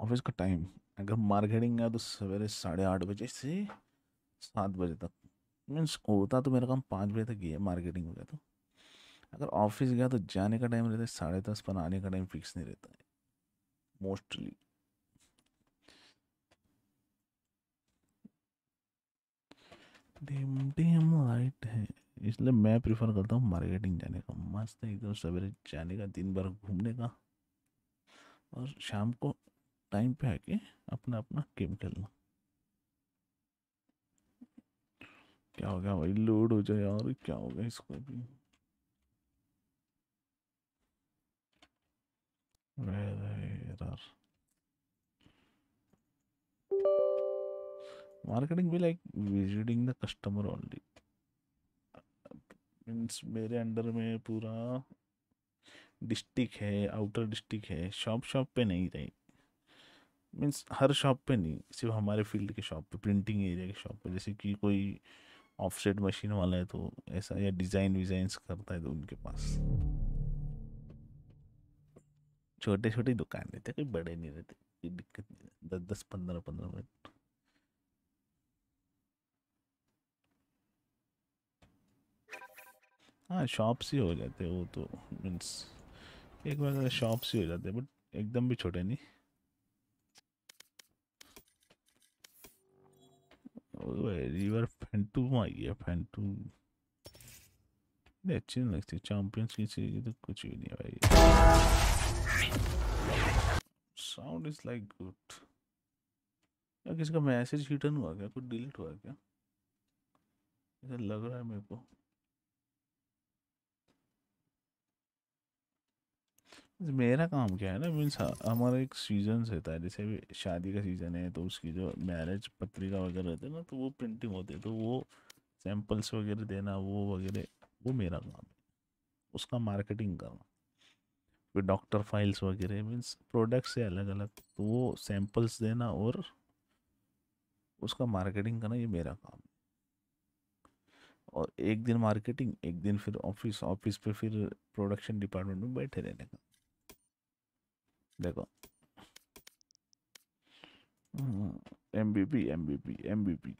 office का टाइम। अगर मार्केटिंग है तो सवेरे साढ़े आठ बजे से सात बजे तक। मीन्स होता तो मेरा काम पाँच बजे तक ही है मार्केटिंग हो गया तो। अगर ऑफ़िस गया तो जाने का टाइम रहता है, साढ़े दस पर आने का टाइम फिक्स नहीं रहता है, मोस्टली। डिम डिम, लाइट है, इसलिए मैं प्रिफर करता हूँ मार्केटिंग जाने का। मस्त एकदम सवेरे जाने का, दिन भर घूमने का। और शाम को टाइम पे आके अपना अपना गेम खेलना। क्या हो गया भाई? लोड हो जाए यार, क्या हो गया इसको अभी? मार्केटिंग भी like visiting the customer only means मेरे अंडर में पूरा डिस्ट्रिक्ट है आउटर डिस्ट्रिक्ट है शॉप शॉप पे नहीं रही। मीन्स हर शॉप पे नहीं, सिर्फ़ हमारे फ़ील्ड के शॉप पे, प्रिंटिंग एरिया के शॉप पे। जैसे कि कोई ऑफसेट मशीन वाला है तो ऐसा, या डिज़ाइन विजाइंस करता है तो उनके पास। छोटे छोटे दुकान रहते कोई बड़े नहीं रहते, कोई दिक्कत नहीं दस दस, पंद्रह पंद्रह मिनट। हाँ शॉप्स ही हो जाते वो तो मीन्स एक बार शॉप्स ही हो जाते बट एकदम भी छोटे नहीं। अच्छी नहीं लगती, चैंपियंस की चीज़ तो कुछ भी नहीं भाई। साउंड इज़ लाइक गुड या किसी का मैसेज हिटन हुआ क्या? कुछ डिलीट हुआ क्या? ऐसा लग रहा है मेरे को। मेरा काम क्या है ना, मीन्स हमारा एक सीज़न रहता है, जैसे अभी शादी का सीज़न है तो उसकी जो मैरिज पत्रिका वगैरह रहते हैं ना तो वो प्रिंटिंग होती है तो वो सैंपल्स वगैरह देना, वो वगैरह, वो मेरा काम है। उसका मार्केटिंग करना। फिर डॉक्टर फाइल्स वगैरह, मीन्स प्रोडक्ट्स है अलग अलग तो वो सैंपल्स देना और उसका मार्केटिंग करना, ये मेरा काम है। और एक दिन मार्केटिंग एक दिन फिर ऑफ़िस ऑफ़िस पे फिर प्रोडक्शन डिपार्टमेंट में बैठे रहने का। देखो M B P M B P M B P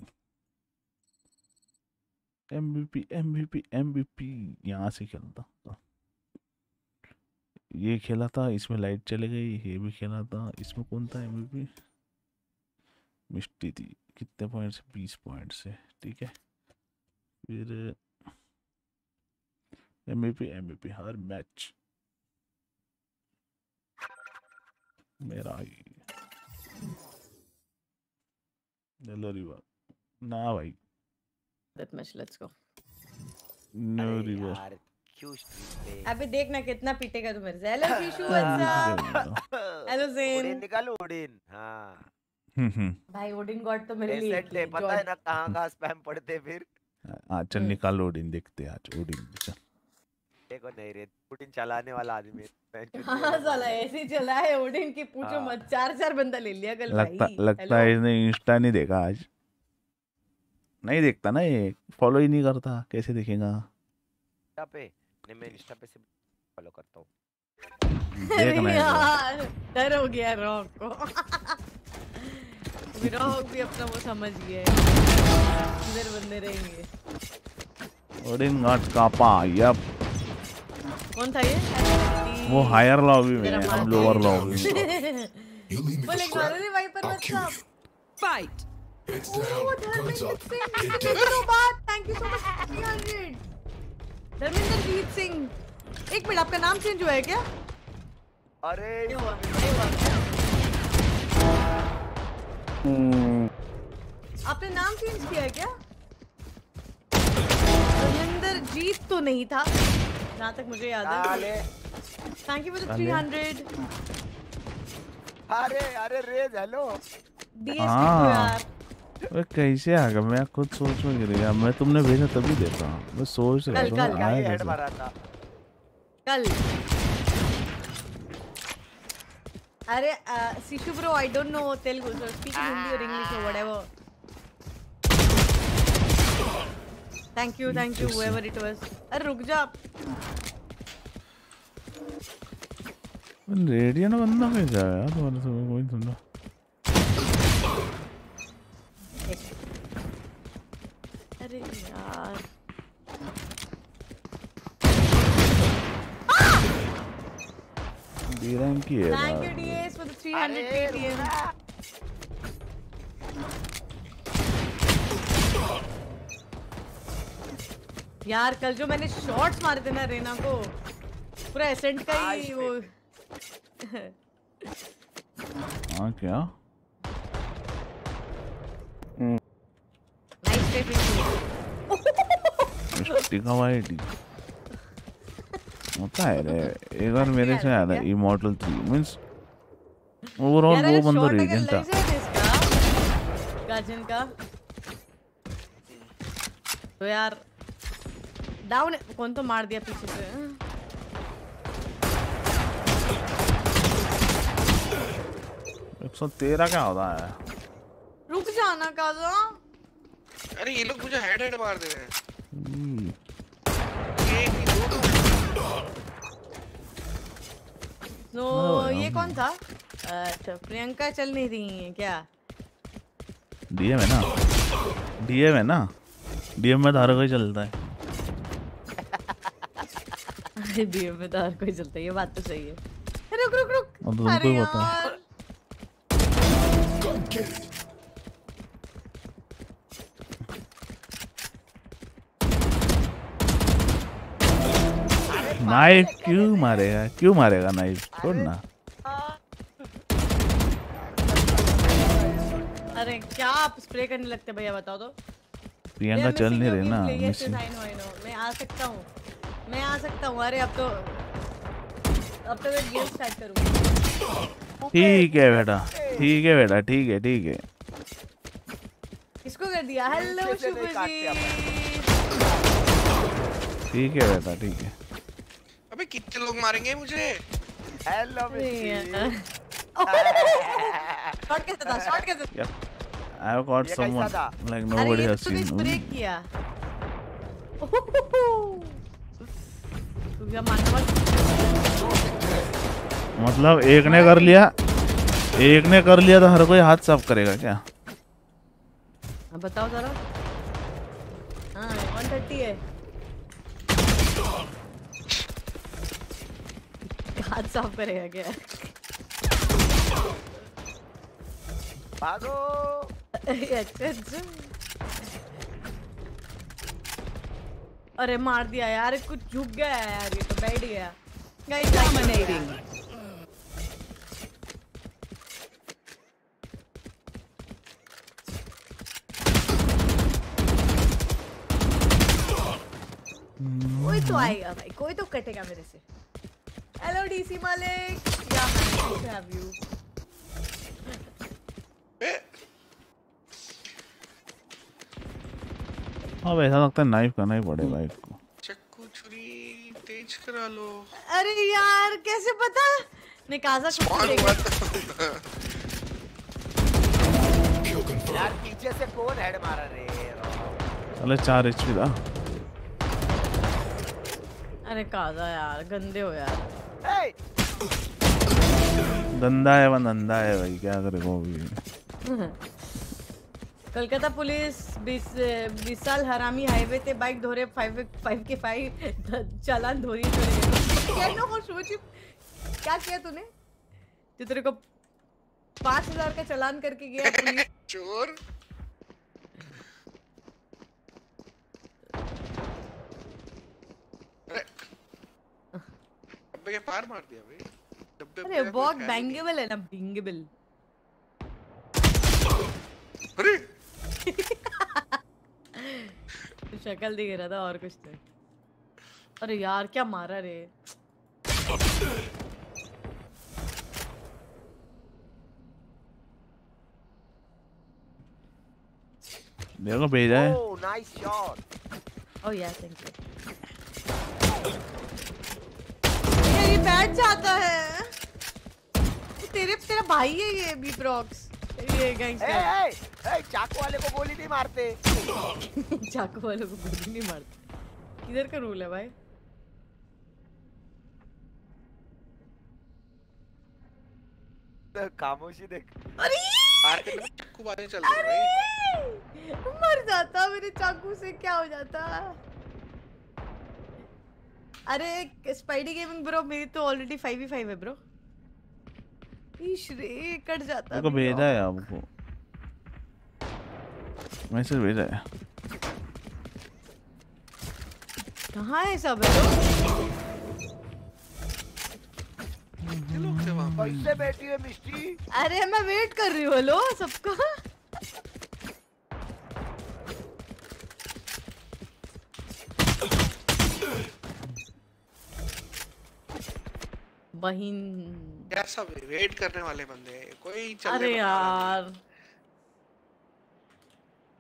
M B P M B P M B P यहाँ से खेलता ये खेला था, इसमें लाइट चले गई, ये भी खेला था। इसमें कौन था एम बी पी मिस्टी थी। कितने पॉइंट बीस पॉइंट से ठीक है। फिर M B P M B P हर मैच मेरा ही। हेलो रिवर ना भाई। That much, let's go. No river अबे देखना कितना पीटेगा तू मेरे से। हेलो शीशु हेलो ओडिन जेन निकाल ओडिन हाँ। भाई ओडिन गॉड तो मेरे लिए पता है ना कहाँ कहाँ स्पैम पड़ते फिर? आज चल निकाल ओडिन देखते हैं आज ओडिन चल। देखो नहीं रे ओडिन चलाने वाला आदमी है। मैं हाँ साला ऐसे ही चला है ओडिन की पूछो हाँ। मत चार चार बंदा ले लिया कल लगता भाई लगता है इसने इंस्टा नहीं देखा आज। नहीं देखता ना ये फॉलो ही नहीं करता कैसे देखेगा? इंस्टा पे? नहीं मैं इंस्टा पे से फॉलो करता हूँ। यार डर हो गया रॉक को। रॉक भी अपना वो समझ गया है इधर बंदे रहेंगे। Odin got Kappa yup. कौन था ये? वो हायर लॉबी में है, हम लोअर लॉबी में बोले मारो रे वाइपर मत साहब fight. Oh, धर्मेंद्र सिंह कितने दिनों बाद thank you so much 300 Dharmendra Jeet Singh. एक मिनट आपका नाम चेंज हुआ है क्या? अरे। नहीं हुआ नहीं हुआ। हम्म, आपने नाम चेंज किया है क्या? धर्मेंद्र जीत तो नहीं था। जहाँ तक मुझे याद है। थैंक यू फॉर द 300 अरे अरे रेज हेलो। डीएस हाँ। यार। वे कैसे आ गया? मैं खुद सोच में गिर गया। मैं तुमने भेजा तभी देखा। मैं सोच रहा था कल। आया हेड मारा था। कल। अरे Shishu bro I don't know Telugu so speak Hindi और इंग्लिश और whatever thank you thank you whoever it was. अरे रुक जा। रेडियन बंदा कैसा है यार तुम्हारे समय कोई सुनना अरे यार। बीरन की है thank you DS for the 300 PTM यार कल जो मैंने शॉट्स मारे थे ना रेना को पूरा एसेंट का ही वो। हाँ क्या? नाइस टेपिंग मिस्टी का वाइट होता है रे एक बार मेरे से आया था इमोर्टल थ्री मीन्स ओवरऑल वो बंदा रेडियन था गार्जियन का। तो यार डाउन कौन तो मार दिया पीछे से एक सौ तेरह क्या होता है रुक जाना काजा अरे ये लोग मुझे हेड हेड मार दे रहे हैं एक ही दो दो तो ये कौन था अच्छा प्रियंका चल नहीं रही है क्या डीएम है ना डीएम है ना डीएम में धारा कोई चलता है अरे डीएम में तो हर कोई चलता है ये बात तो सही है। रुक रुक रुक। अब तो तुमको पता नाइफ क्यों मारेगा? क्यों मारेगा नाइफ छोड़ ना। अरे क्या आप स्प्रे करने लगते भैया बताओ तो। प्रियंका चल नहीं रही ना. मैं आ सकता हूँ। मैं आ सकता हूँ अरे अब तो अब तो मैं गेम स्टार्ट करूँगा ठीक है बेटा ठीक है बेटा ठीक है ठीक है। किसको कर दिया? हेलो ठीक है बेटा ठीक है। अबे कितने लोग मारेंगे मुझे? हेलो शॉट कैसे था? शॉट कैसे था? यार I have got ये कैसा someone था? like अरे मतलब एक ने कर लिया एक ने कर लिया तो हर कोई हाथ साफ़ करेगा क्या? बताओ जरा। हाँ वन थर्टी है। हाथ साफ़ करेगा क्या? भागो। अच्छा अच्छा। अरे मार दिया यार कुछ झुक गया है यार ये तो बैठ गया. कोई तो आएगा भाई कोई तो कटेगा मेरे से। हेलो डीसी मालिक या हैव यू अब ऐसा लगता है नाइफ करना ही पड़ेगा इसको चक्कू छुरी तेज करा लो। अरे यार कैसे पता? देगा। यार पीछे से कौन हेड मारा रे? चले चार एच पी था अरे काजा यार गंदे हो यार! धंधा है वह धंधा है भाई क्या करेगा वो भी। कलकत्ता पुलिस बीस हरामी हाईवे ते बाइक धोरे फाइव फाइव के फाइव चालान धोरी चले गए क्या नो शुभचिप क्या किया तूने? जो तेरे को पाँच हज़ार का चालान करके गया पुलिस। चोर। डब्बे के पार मार दिया भाई। अरे बहुत बैंगेबल है ना बैंगेबल अरे। शक्ल दिख रहा था और कुछ नहीं अरे यार क्या मारा रे? मेरे को भेजा है। Oh, nice shot. ओह या थैंक यू ये बैठ जाता है। तेरे तेरा भाई है ये बी प्रॉक्स ये गैंगस्टर hey, hey, चाकू वाले को गोली नहीं मारते। चाकू वालों को गोली नहीं मारते। किधर का रूल है भाई? खामोशी देख। अरे! चाकू बातें चल रही अरे! मर जाता मेरे चाकू से क्या हो जाता? अरे स्पाइडी गेमिंग ब्रो मेरी तो ऑलरेडी 5 ही 5 है ब्रो ईश रे कट जाता है भेजा है आपको। मैसेज भेजा है। कहाँ है सब? है बैठी है मिस्टी। अरे मैं वेट कर रही हूँ हेलो सबका। बहिन यार सब वेट करने वाले बंदे हैं कोई चलने अरे वाला यार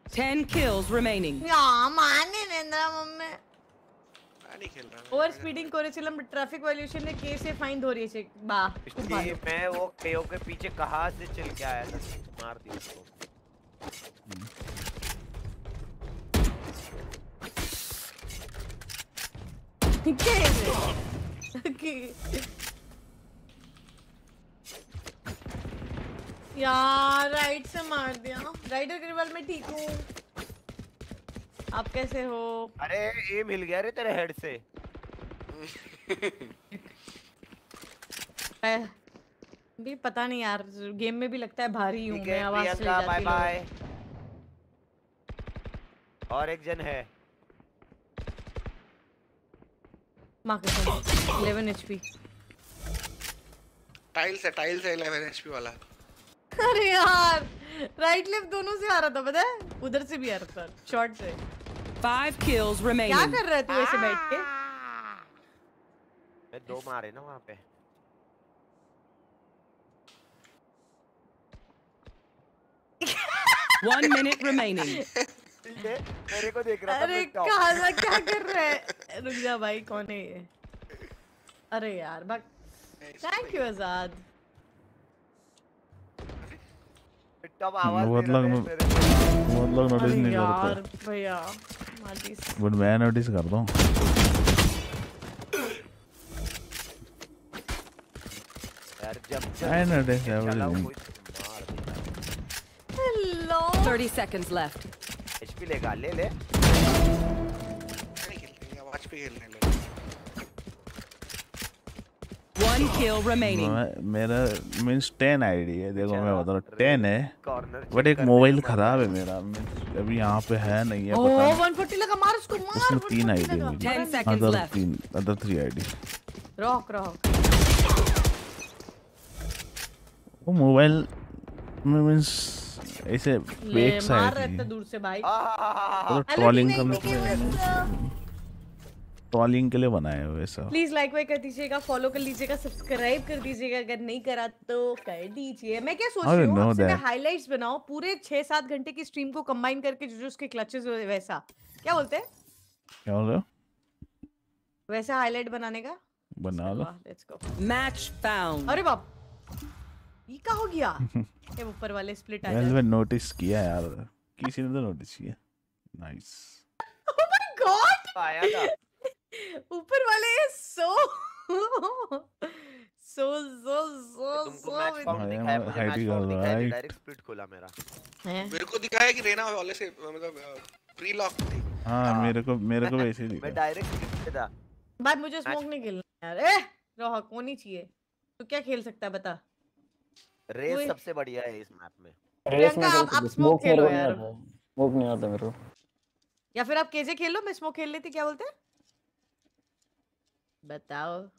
10 kills remaining. या माने नेंद्रा मम्मी मैं नहीं खेल रहा ओवर स्पीडिंग করেছিলাম ট্রাফিক ভায়োলেশন এ কেসে ফাইন ধরিয়েছে বাহ খুব मिस्टी ভালো मैं वो केओ के पीछे कहाँ से चल के आया था मार दिया उसको कैसे कि यार राइट से मार दिया राइडर ग्रिवल मैं ठीक हूँ। आप कैसे हो? अरे ये मिल गया रे तेरे हेड से। भी पता नहीं यार गेम में भी लगता है भारी हूँ मैं आवाज़ चली जाती बाय बाय और एक जन है। माँ कसम 11 एचपी टाइल्स है टाइल्स है 11 एचपी वाला। अरे यार राइट लेफ़्ट दोनों से आ रहा था पता है? उधर से भी आ रहा था शॉर्ट से। Five kills क्या कर रहा है तू ऐसे बैठ के? मैं दो मारे ना वहाँ पे। One minute remaining. मेरे को देख रहा था अरे कहा पे। क्या कर रहा है? रुक जा भाई कौन है ये? अरे यार थैंक यू आज़ाद। टॉप आवाज़ है। बहुत लोग नोटिस नहीं यार करते भैया मादिस बट मैं नोटिस करता हूँ यार जब चलाओ everything. कोई हेलो 30 seconds left. एचपी लेगा ले ले नहीं खेलते आवाज़ पे खेलने लगे One kill remaining. मेरा मीन्स टेन आईडी है। देखो मैं बता रहा हूँ टेन है। कॉर्नर बट एक मोबाइल खराब है मेरा। अभी यहाँ पे है नहीं है पता नहीं। 140 लगा मार उसको मार उसमें तीन 140 आईडी है मेरी। अदर. तीन other three ID rock rock वो मोबाइल में मीन्स ऐसे फेक सा मार है रहे थे दूर से भाई। तो ट्रॉलिंग करने ट्रॉलिंग के लिए बनाया है वैसा प्लीज़ लाइक वाइक कर दीजिएगा फॉलो कर लीजिएगा सब्सक्राइब कर दीजिएगा अगर नहीं करा तो कर दीजिए। मैं क्या सोच रही हूँ मैं that. हाइलाइट्स पूरे छह सात घंटे की स्ट्रीम को कंबाइन करके जो जो उसके क्लचेस वैसा। क्या बोलते हैं? क्या हो रहा वैसा हाईलाइट बनाने का? बना लो। Let's go Match found. अरे बाप ये क्या हो गया? ये ऊपर वाले स्प्लिट आ मैंने नोटिस किया यार किसी ने तो नोटिस किया। नाइस ओह माय गॉड आया था। ऊपर वाले सो सो सो सो तुमको सो दिखाया दिखाया डायरेक्ट स्प्लिट खोला मेरा। मेरे को दिखा है कि रेना वाले से मतलब प्री लॉक थी। हाँ मेरे को मेरे को वैसे ही मैं डायरेक्ट था। बात मुझे स्मोक नहीं खेलना यार। ए रोहा कौन ही चाहिए। तू क्या खेल सकता है बता। रेस सबसे बढ़िया है इस मैप में। रेस में आप- आप स्मोक खेलो यार। स्मोक नहीं आता मेरे को। या फिर आप केजे खेल लो मैं स्मोक खेल लेती क्या बोलते हैं? बताओ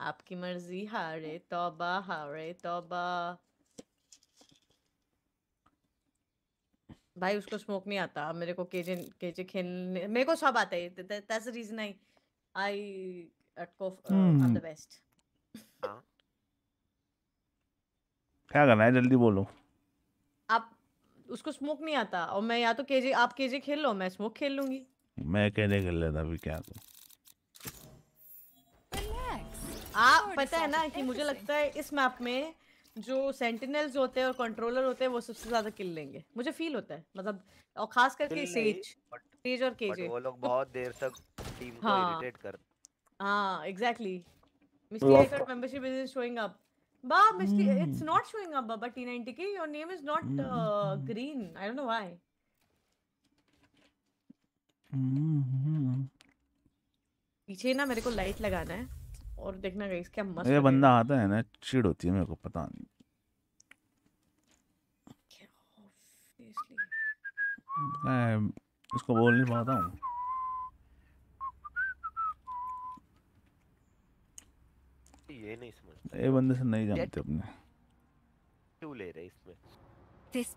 आपकी मर्ज़ी हारे तौबा हारे तौबा। भाई उसको स्मोक नहीं आता। मेरे को केजे केजे खेलने मेरे को सब आता है। That's the reason I I को आई एम। द बेस्ट क्या करना है? जल्दी बोलो। आप उसको स्मोक नहीं आता। और मैं या तो केजे आप केजे खेल लो मैं स्मोक खेल लूँगी। मैं कहने कर लेता अभी क्या करूँ? आप पता है ना कि मुझे लगता है इस मैप में जो सेंटिनल्स होते हैं और कंट्रोलर होते हैं वो सबसे ज़्यादा किल लेंगे। मुझे फील होता है मतलब और खास करके सेज सेज और केजे वो लोग बहुत देर तक टीम को हाँ। इरिटेट कर हाँ exactly Lost- Misty membership isn't showing up ba misty it's not showing up baba t90k your name is not uh, green. I don't know why. पीछे ना मेरे को लाइट लगाना है। और देखना गाइस क्या मस्त ये बंदा आता है ना चिड़ होती है मेरे को पता नहीं। मैं इसको बोल नहीं पाता हूँ। ये नहीं समझता ये बंदे से नहीं जानते अपने। क्यों ले रहे इसमें?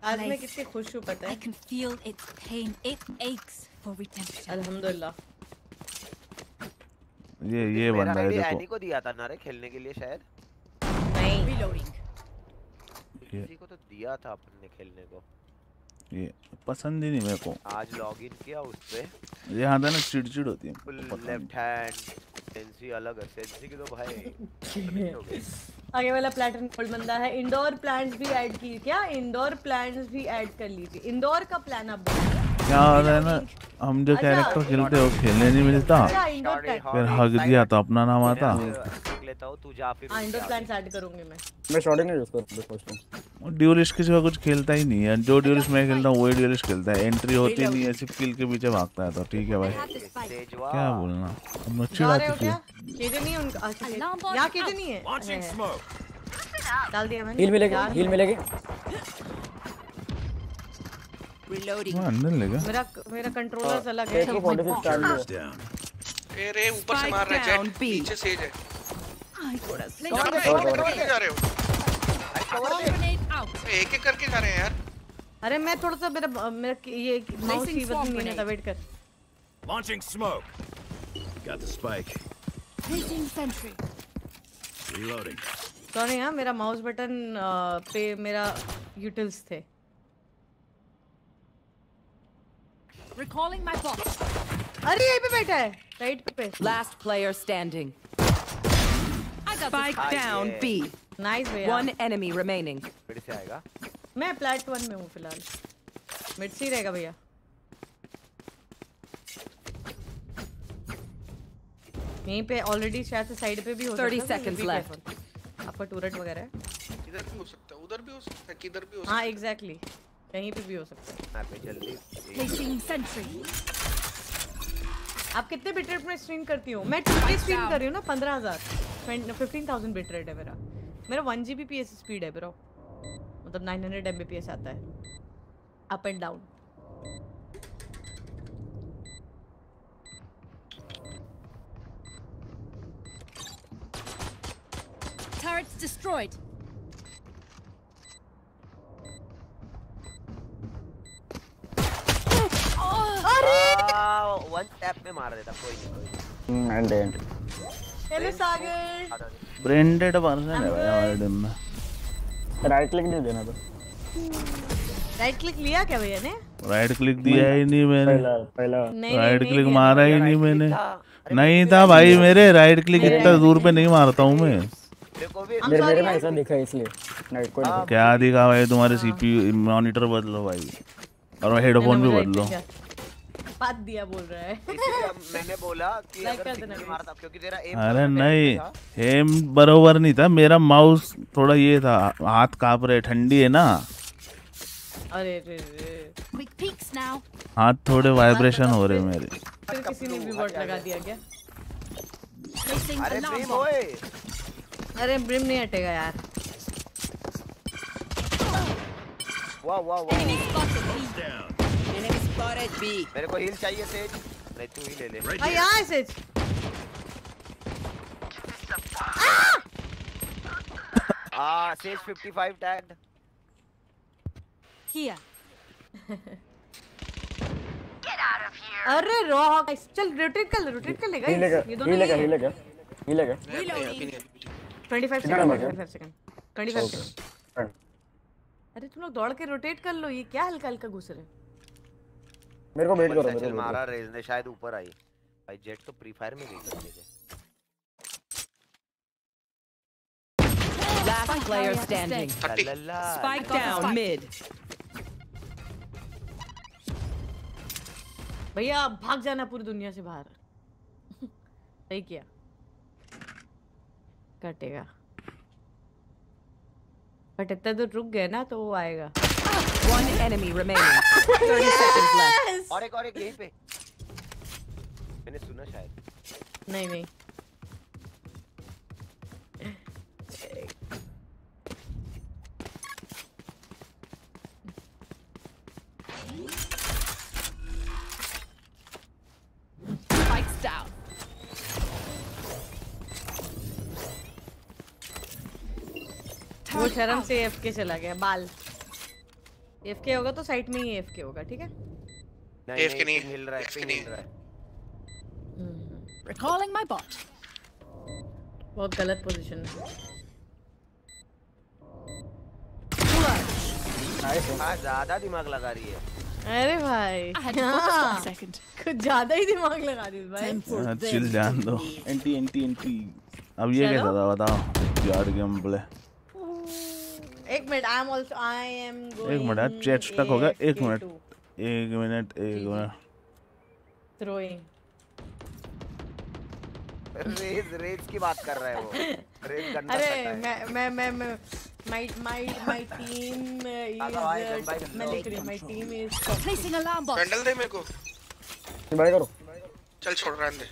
आज मैं कितनी खुश हूँ पता I है can feel its pain. It aches for redemption. अल्हम्दुलिल्लाह। ये ये बंदा है देखो। एनी को दिया था ना रे खेलने के लिए शायद। नहीं. ये। किसी को तो दिया था अपन ने खेलने को। ये पसंद ही नहीं मेरे को। आज लॉगिन किया उस पे ये है ना चिड़चिड़ होती है फुल लेफ़्ट हैंड सेंसी अलग है। सेंसी की तो भाई हो। आगे वाला प्लेटन गोल्ड बंदा है। इंडोर प्लांट्स भी ऐड की क्या? इंडोर प्लांट्स भी ऐड कर लीजिए। इंडोर का प्लान अब। क्या होता है ना हम जो अच्छा। कैरेक्टर खेलते हैं वो खेलने नहीं मिलता। अच्छा फिर हक दिया तो अपना नाम आता। हूँ तू जा फिर हाँ इंडोर प्लांट्स ऐड करूँगी मैं। मैं नहीं यूज़ करता फ़र्स्ट टाइम ड्यूलिस्ट किसी का कुछ खेलता ही नहीं है। जो ड्यूलिस्ट मैं खेलता हूँ वही ड्यूलिस्ट खेलता है। एंट्री होती नहीं है सिर्फ़ किल के पीछे भागता है तो ठीक है भाई। क्या बोलना? हम रहे हो है। अच्छा. नहीं है? है। डाल दिया मैंने। हील मिलेगी यार, मिलेगी। Reloading. मैं अंदर ले गया मेरा मेरा कंट्रोलर अलग है एक को 46 स्टार Shoulders दिया down. ए रे ऊपर से मार रहा है जेट पीछे सेज है कवर place. पे एक एक करके जा रहे हो एक एक करके जा रहे हैं यार अरे मैं थोड़ा सा मेरा मेरा ये माउस ही swamp बदल नहीं था वेट कर Launching smoke. Got the spike. Placing sentry. Reloading. Sorry हाँ मेरा माउस बटन पे मेरा यूटिल्स थे Recalling my bot. अरे यहीं पे बैठा है। राइट पे। Last player standing. I got Spike down B. Nice भैया। One enemy remaining. फिर से आएगा। मैं प्लेट वन में हूँ फ़िलहाल। मिड सी रहेगा भैया। यहीं पे ऑलरेडी शायद से साइड पे भी हो 30 सकता है, so seconds left. आपका टूरेट वगैरह है। इधर भी हो सकता है उधर भी हो सकता है किधर भी हो सकता हाँ। सकता एग्जैक्टली कहीं पे भी हो सकता है। जल्दी। Placing sentry. आप कितने बिट रेट में स्ट्रीम करती हो? मैं 2K स्ट्रीम कर रही हूँ ना 15000 15000 बिट रेट है मेरा। मेरा 1 Gbps स्पीड है ब्रो। मतलब 900 Mbps आता है। Up and down Turrets destroyed. अरे! वन टैप में मार देता कोई नहीं कोई and and hello Sagar branded version है भाई हमारे टीम में। राइट क्लिक नहीं देना था राइट क्लिक लिया क्या भैया ने? राइट क्लिक दिया ही नहीं मैंने। पहला पहला। राइट क्लिक मारा ही नहीं मैंने। नहीं था भाई मेरे राइट क्लिक इतना दूर पे नहीं मारता हूँ मैं। मेरे मेरे में ऐसा दिखा इसलिए। नहीं। क्या दिखा भाई तुम्हारे सीपीयू मॉनिटर बदलो भाई। और मैं हेडफोन भी बदलो बात दिया बोल रहा है। मैंने बोला कि अगर कर देना सिग्नल मारता क्योंकि तेरा एम अरे नहीं एम बरोबर नहीं था। मेरा माउस थोड़ा ये था हाथ काँप रहे ठंडी है ना। अरे रे रे Quick peeks now. हाथ थोड़े वाइब्रेशन हो रहे मेरे। फिर किसी ने भी वोट लगा दिया क्या? अरे bot. ओए। अरे ब्रिम नहीं हटेगा यार। वाह वाह वाह। Enemy spotted B. मेरे को हील चाहिए सेज नहीं तू ही ले ले। भाई यहाँ से। आ सेज 55 टैग्ड Here. अरे रॉ चल रोटेट कर रोटेट कर ले लेगा गाइस ये दोनों लेगा ही। लेगा ही लेगा। Reloading. 25 सेकंड 25 सेकंड 25 सेकंड अरे तुम लोग दौड़ के रोटेट कर लो ये क्या हल्का हल्का घुस रहे मेरे को वेट करो मेरे चल को मारा रेज ने शायद ऊपर आई। भाई जेट तो प्री फायर में गई करने के Last player standing. La la la. Spike down mid. भैया भाग जाना पूरी दुनिया से बाहर। सही किया। कटेगा। बट इतना तो रुक गए ना तो वो आएगा। One enemy remaining. 30 seconds left. और एक और एक यहीं पे। मैंने सुना शायद। नहीं नहीं। शर्म से एफ़ के चला गया बाल। एफ़ के होगा तो साइड में ही एफके होगा ठीक है? नहीं AFK नहीं हिल रहा है पिंग हिल रहा है। Recalling my bot. बहुत गलत पोजीशन है। हाँ ज़्यादा दिमाग लगा रही है। अरे भाई। A हाँ. कुछ ज़्यादा ही दिमाग लगा भाई। हाँ, चिल जान दो। एंटी एंटी एंटी अब ये कैसा था बताओ। यार गेम प्ले एक minute I am also I am going एक मिनट चैट स्टक हो गया। एक मिनट एक मिनट एक मिनट। थ्रोइंग रेज रेज की बात कर रहा है। वो रेज गंदा अरे मैं मैं मैं मैं माय माय माय टीम भाई, भाई, इज़ मैं लिख रही हूँ my team is Placing alarm bot. Candle दे मेरे को। बाय करो। चल छोड़ रहने दे।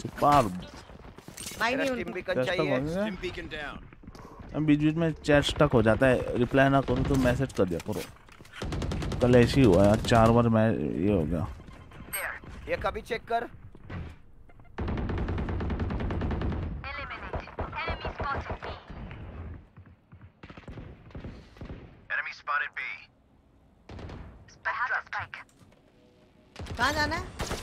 सुपर भाई नहीं बीकन चाहिए अब बीच बीच में चैट स्टक हो जाता है रिप्लाई ना करो तो मैसेज कर दिया करो। कल ऐसे ही हुआ यार चार बार मैं ये हो गया। ये कभी चेक कर. कहाँ जाना है?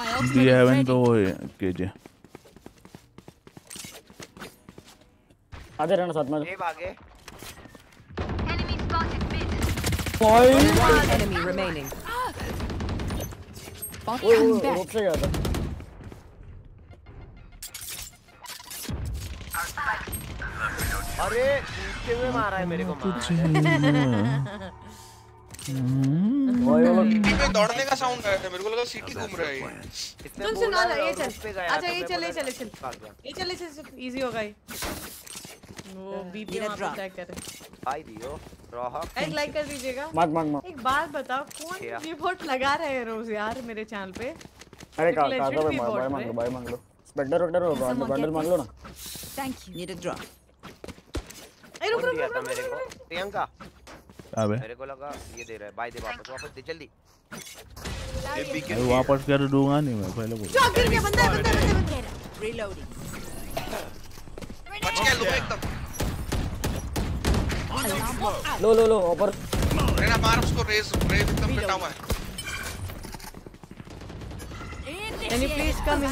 Heaven ready. तो वो केजे आधे रहना साथ में ये भागे One enemy remaining. Bot ओए back. अरे नीचे में मारा है मेरे को मार भाई पे दौड़ने का साउंड आया था मेरे को लगा सीटी घूम रहा है ये। सुन सुन बोला ये चल। पे गया अच्छा ये चले बोला चले चल। भाग गया। ये चले चल इजी होगा ये। वो बीपी वहाँ पे. चेक करे भाई दियो रोहक एक लाइक कर दीजिएगा। मांग मांग मांग। एक बात बताओ कौन? रिपोर्ट लगा रहे हैं रोज यार मेरे चैनल पे? अरे का का भाई मांग लो बाय मांग लो। स्पेक्टर वेक्टर हो बंडल मांग लो ना। Thank you. Need a drop. ए रुक रुक रुक। प्रियंका। अबे। मेरे को लगा ये दे रहा है। बाय दे वापस वापस दे जल्दी। अरे beacon वापस कर दूँगा नहीं मैं पहले बोल जो गिर गया बंदा है बंदा बंदा है Reloading. बच गया लो एकदम। लो लो लो ऊपर रेना मार उसको रेज रेज एकदम पिटा हुआ है you please come in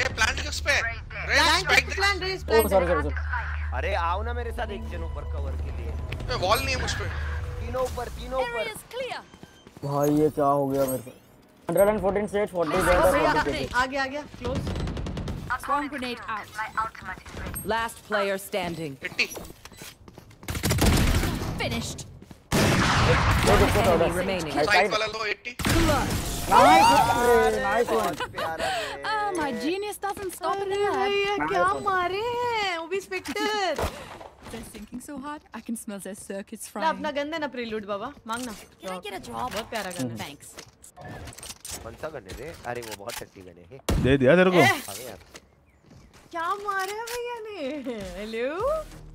a plant किस पे? स्ट्राइक दे plan race sorry sorry sorry अरे आओ ना मेरे साथ एक जन ऊपर कवर के लिए। वॉल नहीं है मुझ पे। ऊपर तीनों ऊपर। भाई ये क्या हो गया मेरे से? 114 से 40 ज़्यादा आ गया आ गया close com grenade out last player standing finished एक उसको Enemy थोड़ा साइड साइड वाला लो 80 नाइस नाइस वन प्यारा रे my genius doesn't stop in the अरे lab. भैया Nice क्या मारे हैं वो भी Spectre They're sinking so hard, I can smell their circuits ना frying. अपना गन देना प्रीलूड बाबा। मांगना। Can I get a drop? बहुत प्यारा गन है Thanks. कौन सा गन है रे अरे वो बहुत सस्ती गन है। दे दिया तेरे को। अबे यार क्या मारा है भैया ने? हेलो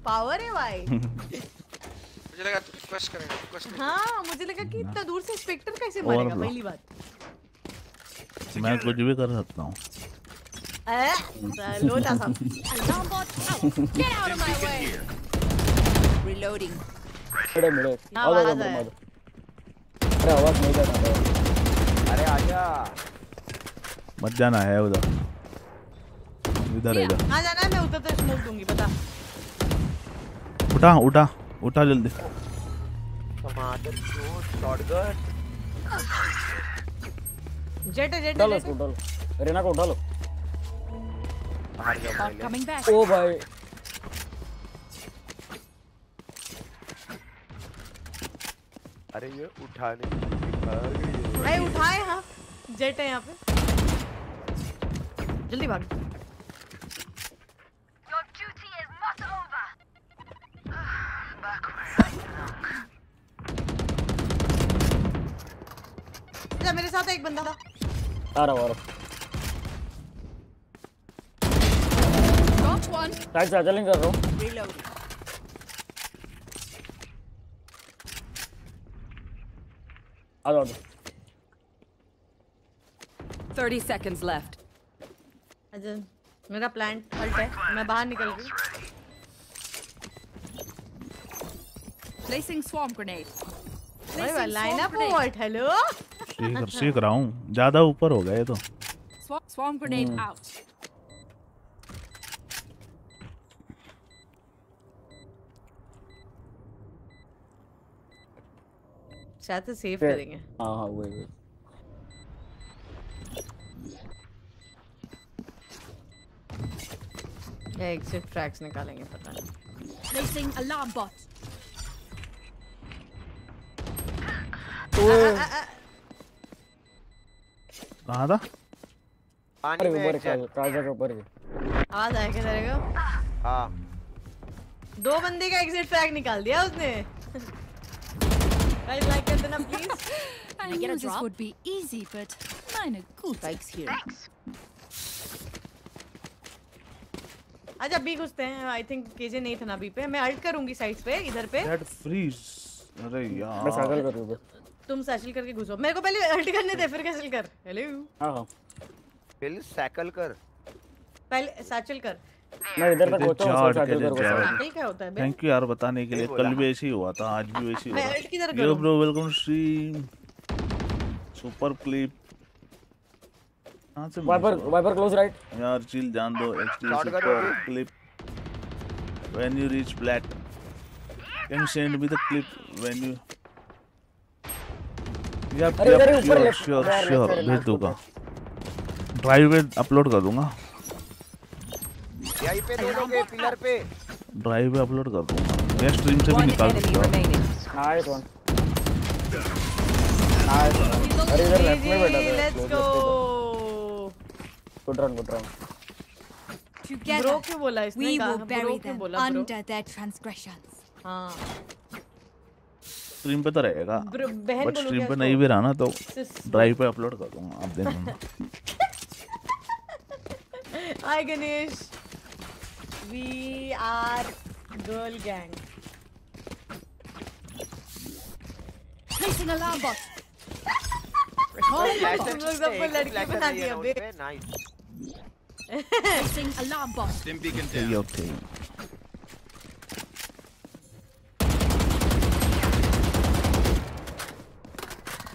पावर है भाई। मुझे लगा तू रिक्वेस्ट करेगा रिक्वेस्ट हाँ मुझे लगा कि इतना दूर से स्पेक्टर कैसे मारेगा पहली बात। मैं कुछ भी कर सकता हूँ। ए, लोटा सा. Get out of my way. Reloading. मिले मिले आ है। मारो। अरे आवाज़ नहीं कर रहा अरे आजा मत जाना है उधर। इधर इधर। हाँ जाना है मैं उतरते स्मोक दूँगी बता। उठा उठा। उठा जल्दी। जेट है जेट उठा है लो जेट है। उठा लो। रेना को. ओ भाई। अरे ये उठाने। भाई उठाए हाँ। जेट है यहाँ पे। जल्दी भाग। जा मेरे साथ एक बंदा था आ रहा हूँ आ रहा हूँ Got one. साइड से चैलेंज कर रहा हूँ Reloading. आ जाओ 30 seconds left. मेरा प्लांट अल्ट है मैं बाहर निकल गई Placing swarm grenade. Placing line swarm up grenade. What hello सीख सीख रहा हूँ ज़्यादा ऊपर हो गए तो Swarm, swarm grenade Hmm. out. शायद से सेव करेंगे हाँ हाँ वही वही या एग्जिट ट्रैक्स निकालेंगे पता नहीं Placing alarm bot. कहाँ था? पानी में ऊपर है। के ऊपर आवाज़ आया क्या तेरे को हाँ। दो बंदे का एग्जिट ट्रैक निकाल दिया उसने। गाइस लाइक कर देना please I I knew a this drop? would be easy, but mine are good. Spikes here. अच्छा बी घुसते हैं। आई थिंक केजे नहीं था ना बी पे। मैं अल्ट करूँगी साइड पे इधर पे। दैट फ्रीज अरे मैं साइकिल यार कर रही हूँ। तुम सैचल करके घुसो। मेरे को पहले अल्ट करने दे फिर कैसल कर। हेलो हाँ हाँ। फिल सैकल कर। पहले सैचल कर। मैं इधर तक Get पहुँचा हूँ साइकिल कर. सैचल क्या होता है थैंक यू यार बताने के लिए। कल भी ऐसे ही हुआ था आज भी वैसे ही मैं हुआ अल्ट किधर यो करूँ। Bro welcome stream super clip कहाँ से वाइपर वाइपर क्लोज राइट यार चिल जान दो। Shotgun super clip when you reach black can send me the clip when you sure sure sure भेज दूँगा। ड्राइव पे अपलोड कर दूँगा। यहीं पे दोनों के पिलर पे। ड्राइव पे अपलोड कर दूँगा। मैं स्ट्रीम से भी निकाल हूँ। नाइस वन नाइस अरे इधर लेफ़्ट में बैठा था। Let's go good run good run bro क्यों बोला इसने कहा ब्रो क्यों बोला ब्रो under their transgressions. हाँ स्ट्रीम पे तो रहेगा। बट स्ट्रीम पे नहीं भी रहा ना तो ड्राइव पे अपलोड कर दूँगा आप देखना hi Ganesh we are girl gang Placing alarm. Flash तुम लोग सबको लड़की बना दिया बे nice Placing alarm bot. Stim beacon Okay, okay.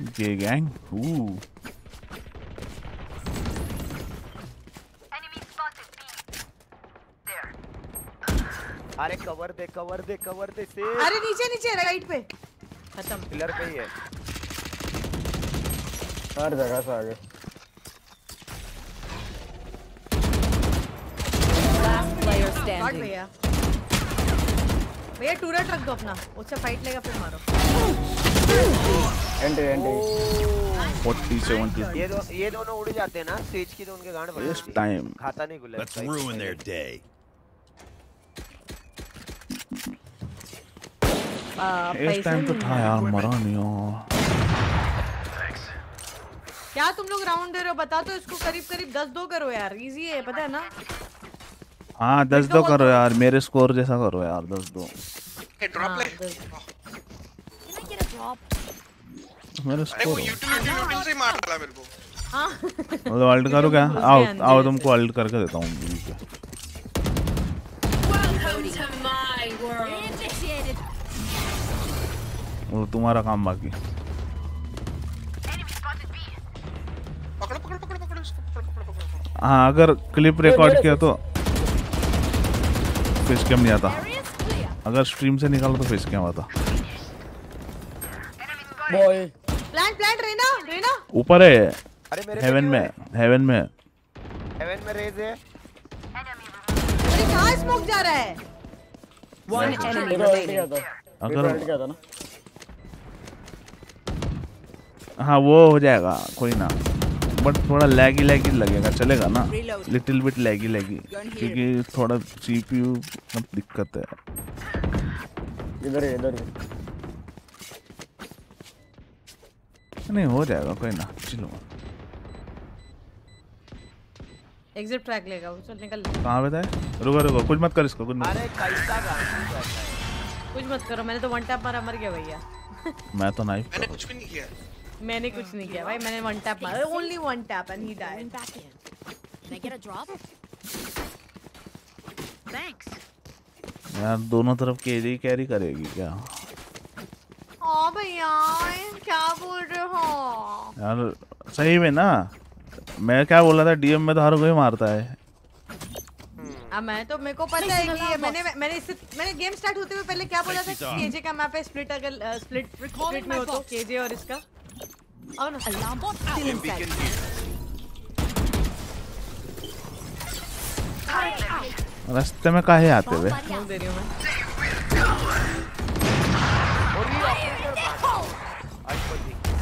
Okay, gang. Ooh. Enemy spotted B. There. अरे कवर दे कवर दे कवर दे से अरे नीचे नीचे राइट पे खत्म पिलर पे ही है हर जगह से आगे player शॉट standing. भैया भैया टूरेट रख दो अपना उससे फाइट लेगा फिर मारो एंटी एंटी 40, 70. ये दो ये दोनों उड़ जाते हैं ना। की तो उनके गांड जाती है। खाता नहीं their day. आ, इस टाइम तो था यार मरा नहीं हो। क्या तुम लोग राउंड दे रहे हो? बता तो इसको करीब करीब दस दो करो यार। इजी है पता है ना? हाँ दस दो करो यार। मेरे स्कोर जैसा करो यार दस दो। ड्रॉप ले मेरे अरे वो स्कोर यूट्यूब यूट्यूब से मार डाला मेरे को। हाँ। मतलब अल्ट करो क्या? आओ आओ तुमको अल्ट करके देता हूँ। बीच में। तुम्हारा काम बाकी पकड़ो पकड़ो पकड़ो पकड़ो इसको पकड़ो पकड़ो पकड़ो हाँ अगर क्लिप रिकॉर्ड किया तो फेस कैम नहीं आता। अगर स्ट्रीम से निकालो तो फेस कैम आता। Boy plant plant Reyna Reyna ऊपर है। अरे मेरे हेवन में हेवन में। हेवन में रेज है। अरे कहाँ स्मोक जा रहा है? पेपर अल्ट किया अगर- हाँ वो हो जाएगा कोई ना। बट थोड़ा लैगी लैगी लगेगा चलेगा ना। लिटिल बिट लैगी लैगी क्योंकि थोड़ा सीपीयू में दिक्कत है। इधर इधर ही नहीं हो जाएगा कोई ना चलो एग्जिट ट्रैक लेगा वो चल निकल। कहाँ पे था रुको रुको कुछ मत कर इसको कुछ मत। अरे कैसा गाना कुछ मत करो मैंने तो वन टैप मारा मर गया भैया। मैं तो नाइफ मैंने कुछ भी नहीं किया। मैंने कुछ नहीं किया भाई मैंने वन टैप मारा। Only one tap and he died. Can I get a drop? Thanks. यार दोनों तरफ़ कैरी कैरी करेगी क्या? ओ भैया क्या बोल रहे हो? यार सही में ना मैं क्या बोल रहा था डीएम में तो हर कोई मारता है। अब मैं तो मेरे को पता है कि मैंने मैंने इससे मैंने गेम स्टार्ट होते हुए पहले क्या बोला था केजे का मैप है स्प्लिट अगर स्प्लिट स्प्लिट में हो तो। केजे और इसका। आओ ना bot still in Beacon रास्ते में काहे आते हुए? बोल दे रही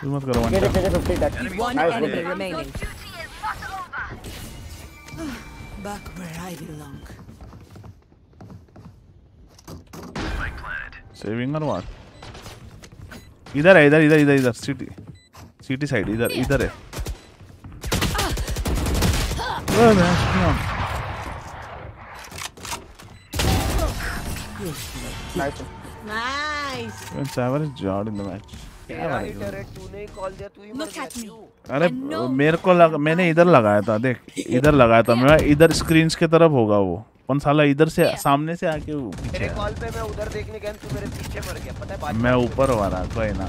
हूँ मैं कुछ मत करो one KJ time KJ 50 tech One nice enemy good remaining. Back where I belong. Saving और व्हाट इधर है इधर इधर इधर इधर सिटी सिटी साइड इधर इधर है ओए मैं क्यों nice Nice When Saver is jawed in the match. मर अरे मेरे को लगा मैंने इधर लगाया था देख इधर लगाया था मैं इधर स्क्रीन के तरफ़ होगा वो। पन साला इधर से सामने से आके वो पीछे कॉल पे मैं उधर देखने गया तू मेरे पीछे मर गया पता है बात मैं ऊपर हो? रहा कोई ना।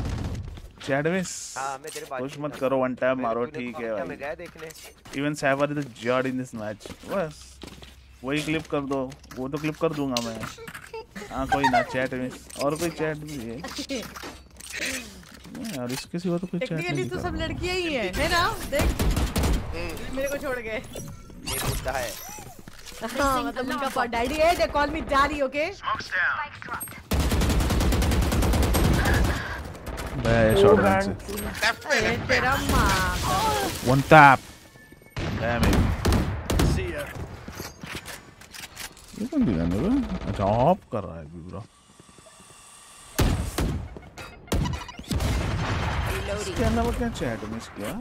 चैट में हाँ कुछ मत करो वन टाइम मारो ठीक है भाई। Even Saver is god in this match बस। वही क्लिप कर दो वो तो क्लिप कर दूँगा मैं। हाँ कोई ना चैट में। और कोई चैट भी है। नहीं यार इसके सिवा तो कोई चैट नहीं तो सब लड़कियाँ ही है है ना? देख। मेरे को छोड़ गए। ये मुद्दा है। हाँ मतलब उनका डैडी है they call me daddy okay bay shotgun से लेफ़्ट में तेरा माँ। One tap damn it See ya. ये कौन दिया मेरे? अच्छा ऑफ़ कर रहा है अभी पूरा। इसके अलावा क्या चैट मिस किया?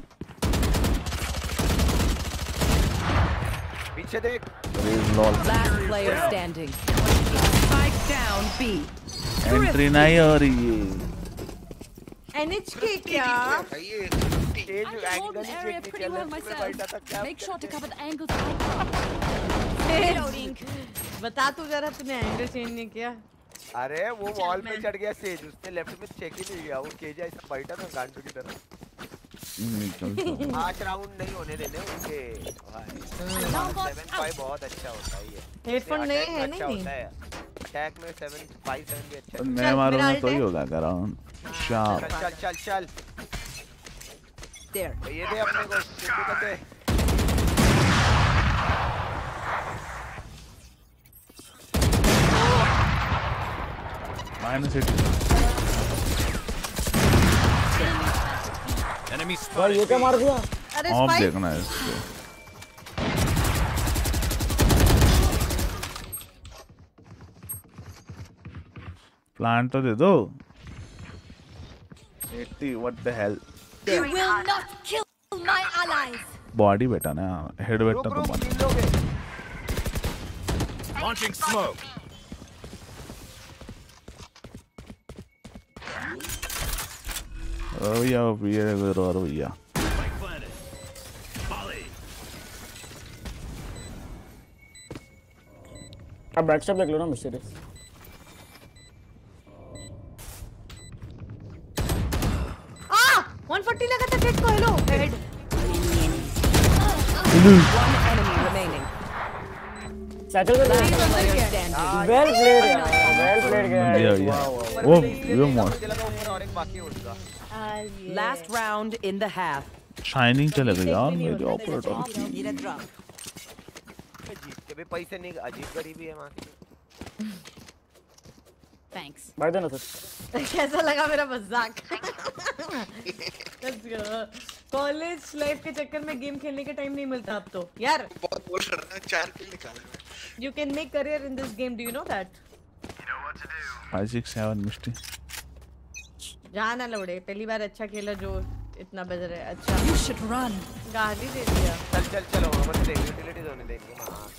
पीछे देख। Last player standing. Spike down B. Entry नहीं हो रही है। एनएचके क्या? तेज एंगल ही area चेक pretty किया well लेफ़्ट बता तू जरा तूने एंगल चेंज नहीं किया। अरे वो वॉल पे चढ़ गया सेज उसने लेफ़्ट में चेक ही नहीं किया। वो केजा ऐसा बैठा था गांडू की तरह। तो। पाँच राउंड नहीं होने देने उनके। भाई सेवन फाइव बहुत अच्छा होता है ये। हेडफोन नहीं है अच्छा नहीं होता है। अटैक में सेवन फाइव सेवन भी अच्छा है। मैं मारूँगा तो ही। होगा कराउंड शार्प चल चल चल चल। There. ये दे अपने को सिद्धू को दे। एट Enemy भाई ये क्या मार दिया? अरे स्पाइक देखना है इसको। प्लांट तो दे दो। 80 what the hell? You will not kill my allies. Body बेटा ना हेड बेटा तो बन Launching smoke. ओ भैया ओ भैया रो रो भैया आप बैक स्टेप देख लो ना मिस्टर आ 140 लगा था डेड को hello head One enemy remaining. satchel कर Last player standing. Well played यार वेल प्लेड बढ़िया गाइस भैया वो ये मस्त मुझे लगा ऊपर और एक बाकी है उसका Last round in the half. Shining चलेगा यार मेरे ऑपरेटर Need a drop. जीत के भी पैसे नहीं अजीब गरीबी है वहाँ की। Thanks. बाय देना सर कैसा लगा मेरा मज़ाक कॉलेज लाइफ के चक्कर में गेम खेलने का टाइम नहीं मिलता अब तो. यार. बहुत बोल रहा था चार किल निकाले you can make career in this game do you know that five six seven मिस्टी जाना लौड़े पहली बार अच्छा खेला जो इतना बज रहा है अच्छा. You should run. गाली दे दिया. चल चल चलो हमें तो यूटिलिटी होने देंगे. हाँ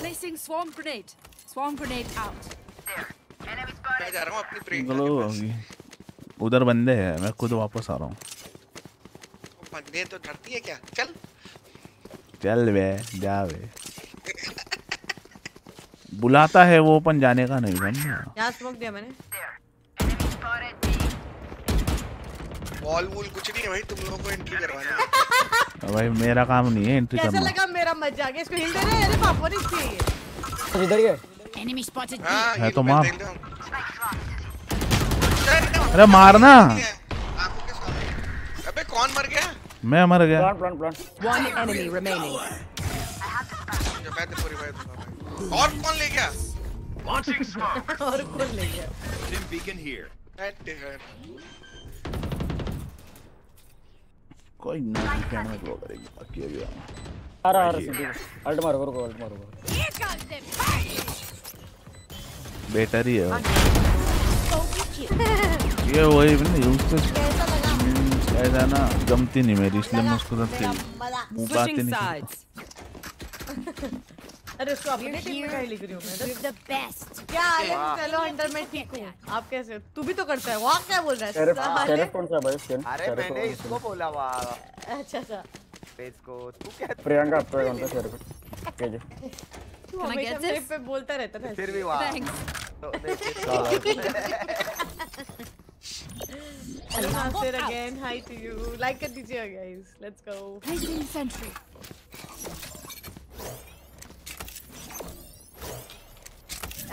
Placing swarm grenade. Swarm grenade out. मैं जा रहा हूँ अपनी ब्रेक गलो होगी। उधर बंदे हैं मैं खुद वापस आ रहा हूँ। बंदे तो डरती है क्या? चल। चल बे जा बे बुलाता है वो अपन जाने का नहीं यहाँ स्मोक दिया मैंने। वॉल वूल कुछ नहीं है भाई तुम लोगों को एंट्री करवानी है। भाई मेरा काम नहीं है एंट्री कैसा करना। लगा मेरा मज़ाक? इसको हिल दे रहे अरे पापा नहीं चाहिए। इधर गए Enemy spotted. हाँ है ये तो मार हूँ। अरे मारना। अबे कौन मर गया मैं मर गया plant plant plant One enemy remaining. जो मैं तेरे को रिवाइव दूँगा। और कौन ले गया Launching smoke. और कौन ले गया Dim beacon here. That है। कोई नहीं कहना में ग्रो करेगी बाकी अभी आ रहा आ रहा अल्ट मारो रुको अल्ट मारो बेटर ही। है you. ये वही भी नहीं ऐसा ना जमती नहीं मेरी इसलिए मैं उसको पे नहीं अरे उसको अपने टीम में काहे लिख रही हूँ मैं? The best. क्या चलो अंडर में ठीक हूँ। आप कैसे तू भी तो करता है वहाँ क्या बोल रहा है? शेरिफ। कौन सा भाई स्किन अरे मैंने इसको बोला वाह। अच्छा अच्छा। इसको तू क्या प्रियंका आपका कौन सा शेरिफ केजे तू Can I get पे बोलता रहता था। फिर भी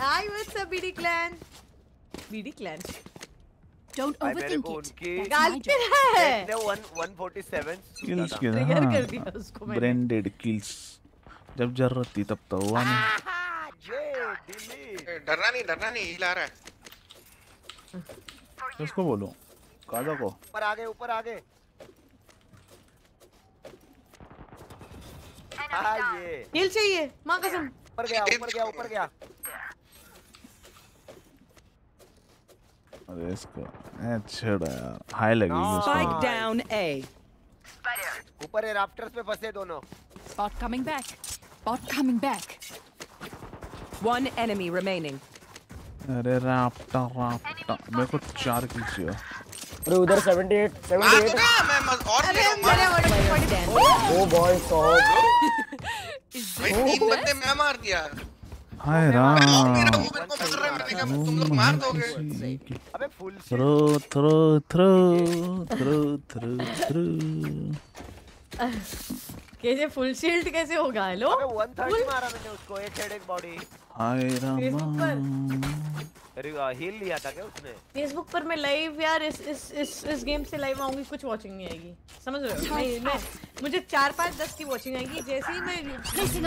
I was BD clan BD clan don't overthink it गाल पे है। 147 स्किन स्किन कर उसको ब्रांडेड किल्स जब ज़रूरत थी तब तो हुआ नहीं। डरना नहीं डरना नहीं हिला रहा है। किसको बोलूँ? काजा को? ऊपर आगे ऊपर आगे। हाँ ये। Heal चाहिए. माँ कसम. ऊपर गया ऊपर गया ऊपर गया। अरे इसको अच्छा यार। हाई Spike उसको down A. ऊपर है राफ्टर्स पे फंसे दोनों। Bot coming back. Bot coming back. One enemy remaining. अरे राप्टा राप्टा मेरे को चार किल चाहिए अरे उधर 78 मार 78 दूँगा मैं मज- और ले अरे रहा हूँ, मार। मेरे Player standing. Oh boy sorry भाई तीन बंदे मैं मार दिया। हाय मेरा राम। मुँह मेरे को मार रहा है मरने का तुम लोग मार दोगे? अबे full throw throw throw throw throw throw. कैसे फुल शील्ड कैसे होगा? हेलो अबे 130 मारा मैंने उसको एक हेड एक बॉडी हाय राम। अरे हील लिया था क्या उसने? फेसबुक पर मैं लाइव यार इस इस इस इस गेम से लाइव आऊँगी कुछ वाचिंग नहीं आएगी। समझ रहे हो? मैं मैं मुझे चार पाँच दस की वाचिंग आएगी। जैसे ही मैं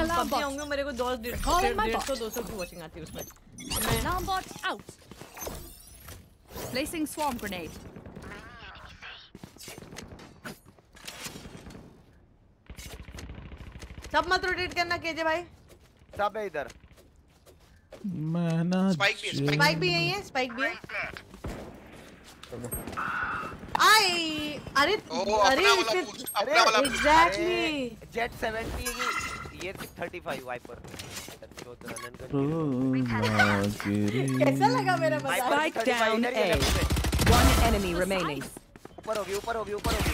पबजी. आऊँगी मेरे को दस डेढ़ सौ दो सौ की वाचिंग आती है उसमें। Alarm bot out. Placing swarm grenade. सब मत रोटेट करना केजे भाई। सब है इधर। मैं ना Spike भी है, स्पाइक भी यही है स्पाइक भी है। आई अरे अरे पूछ। एग्जैक्टली जेट 70 की ये। 35 वाइपर कैसा लगा मेरा मज़ाक Spike down A. One enemy remaining. ऊपर होगी ऊपर होगी ऊपर होगी।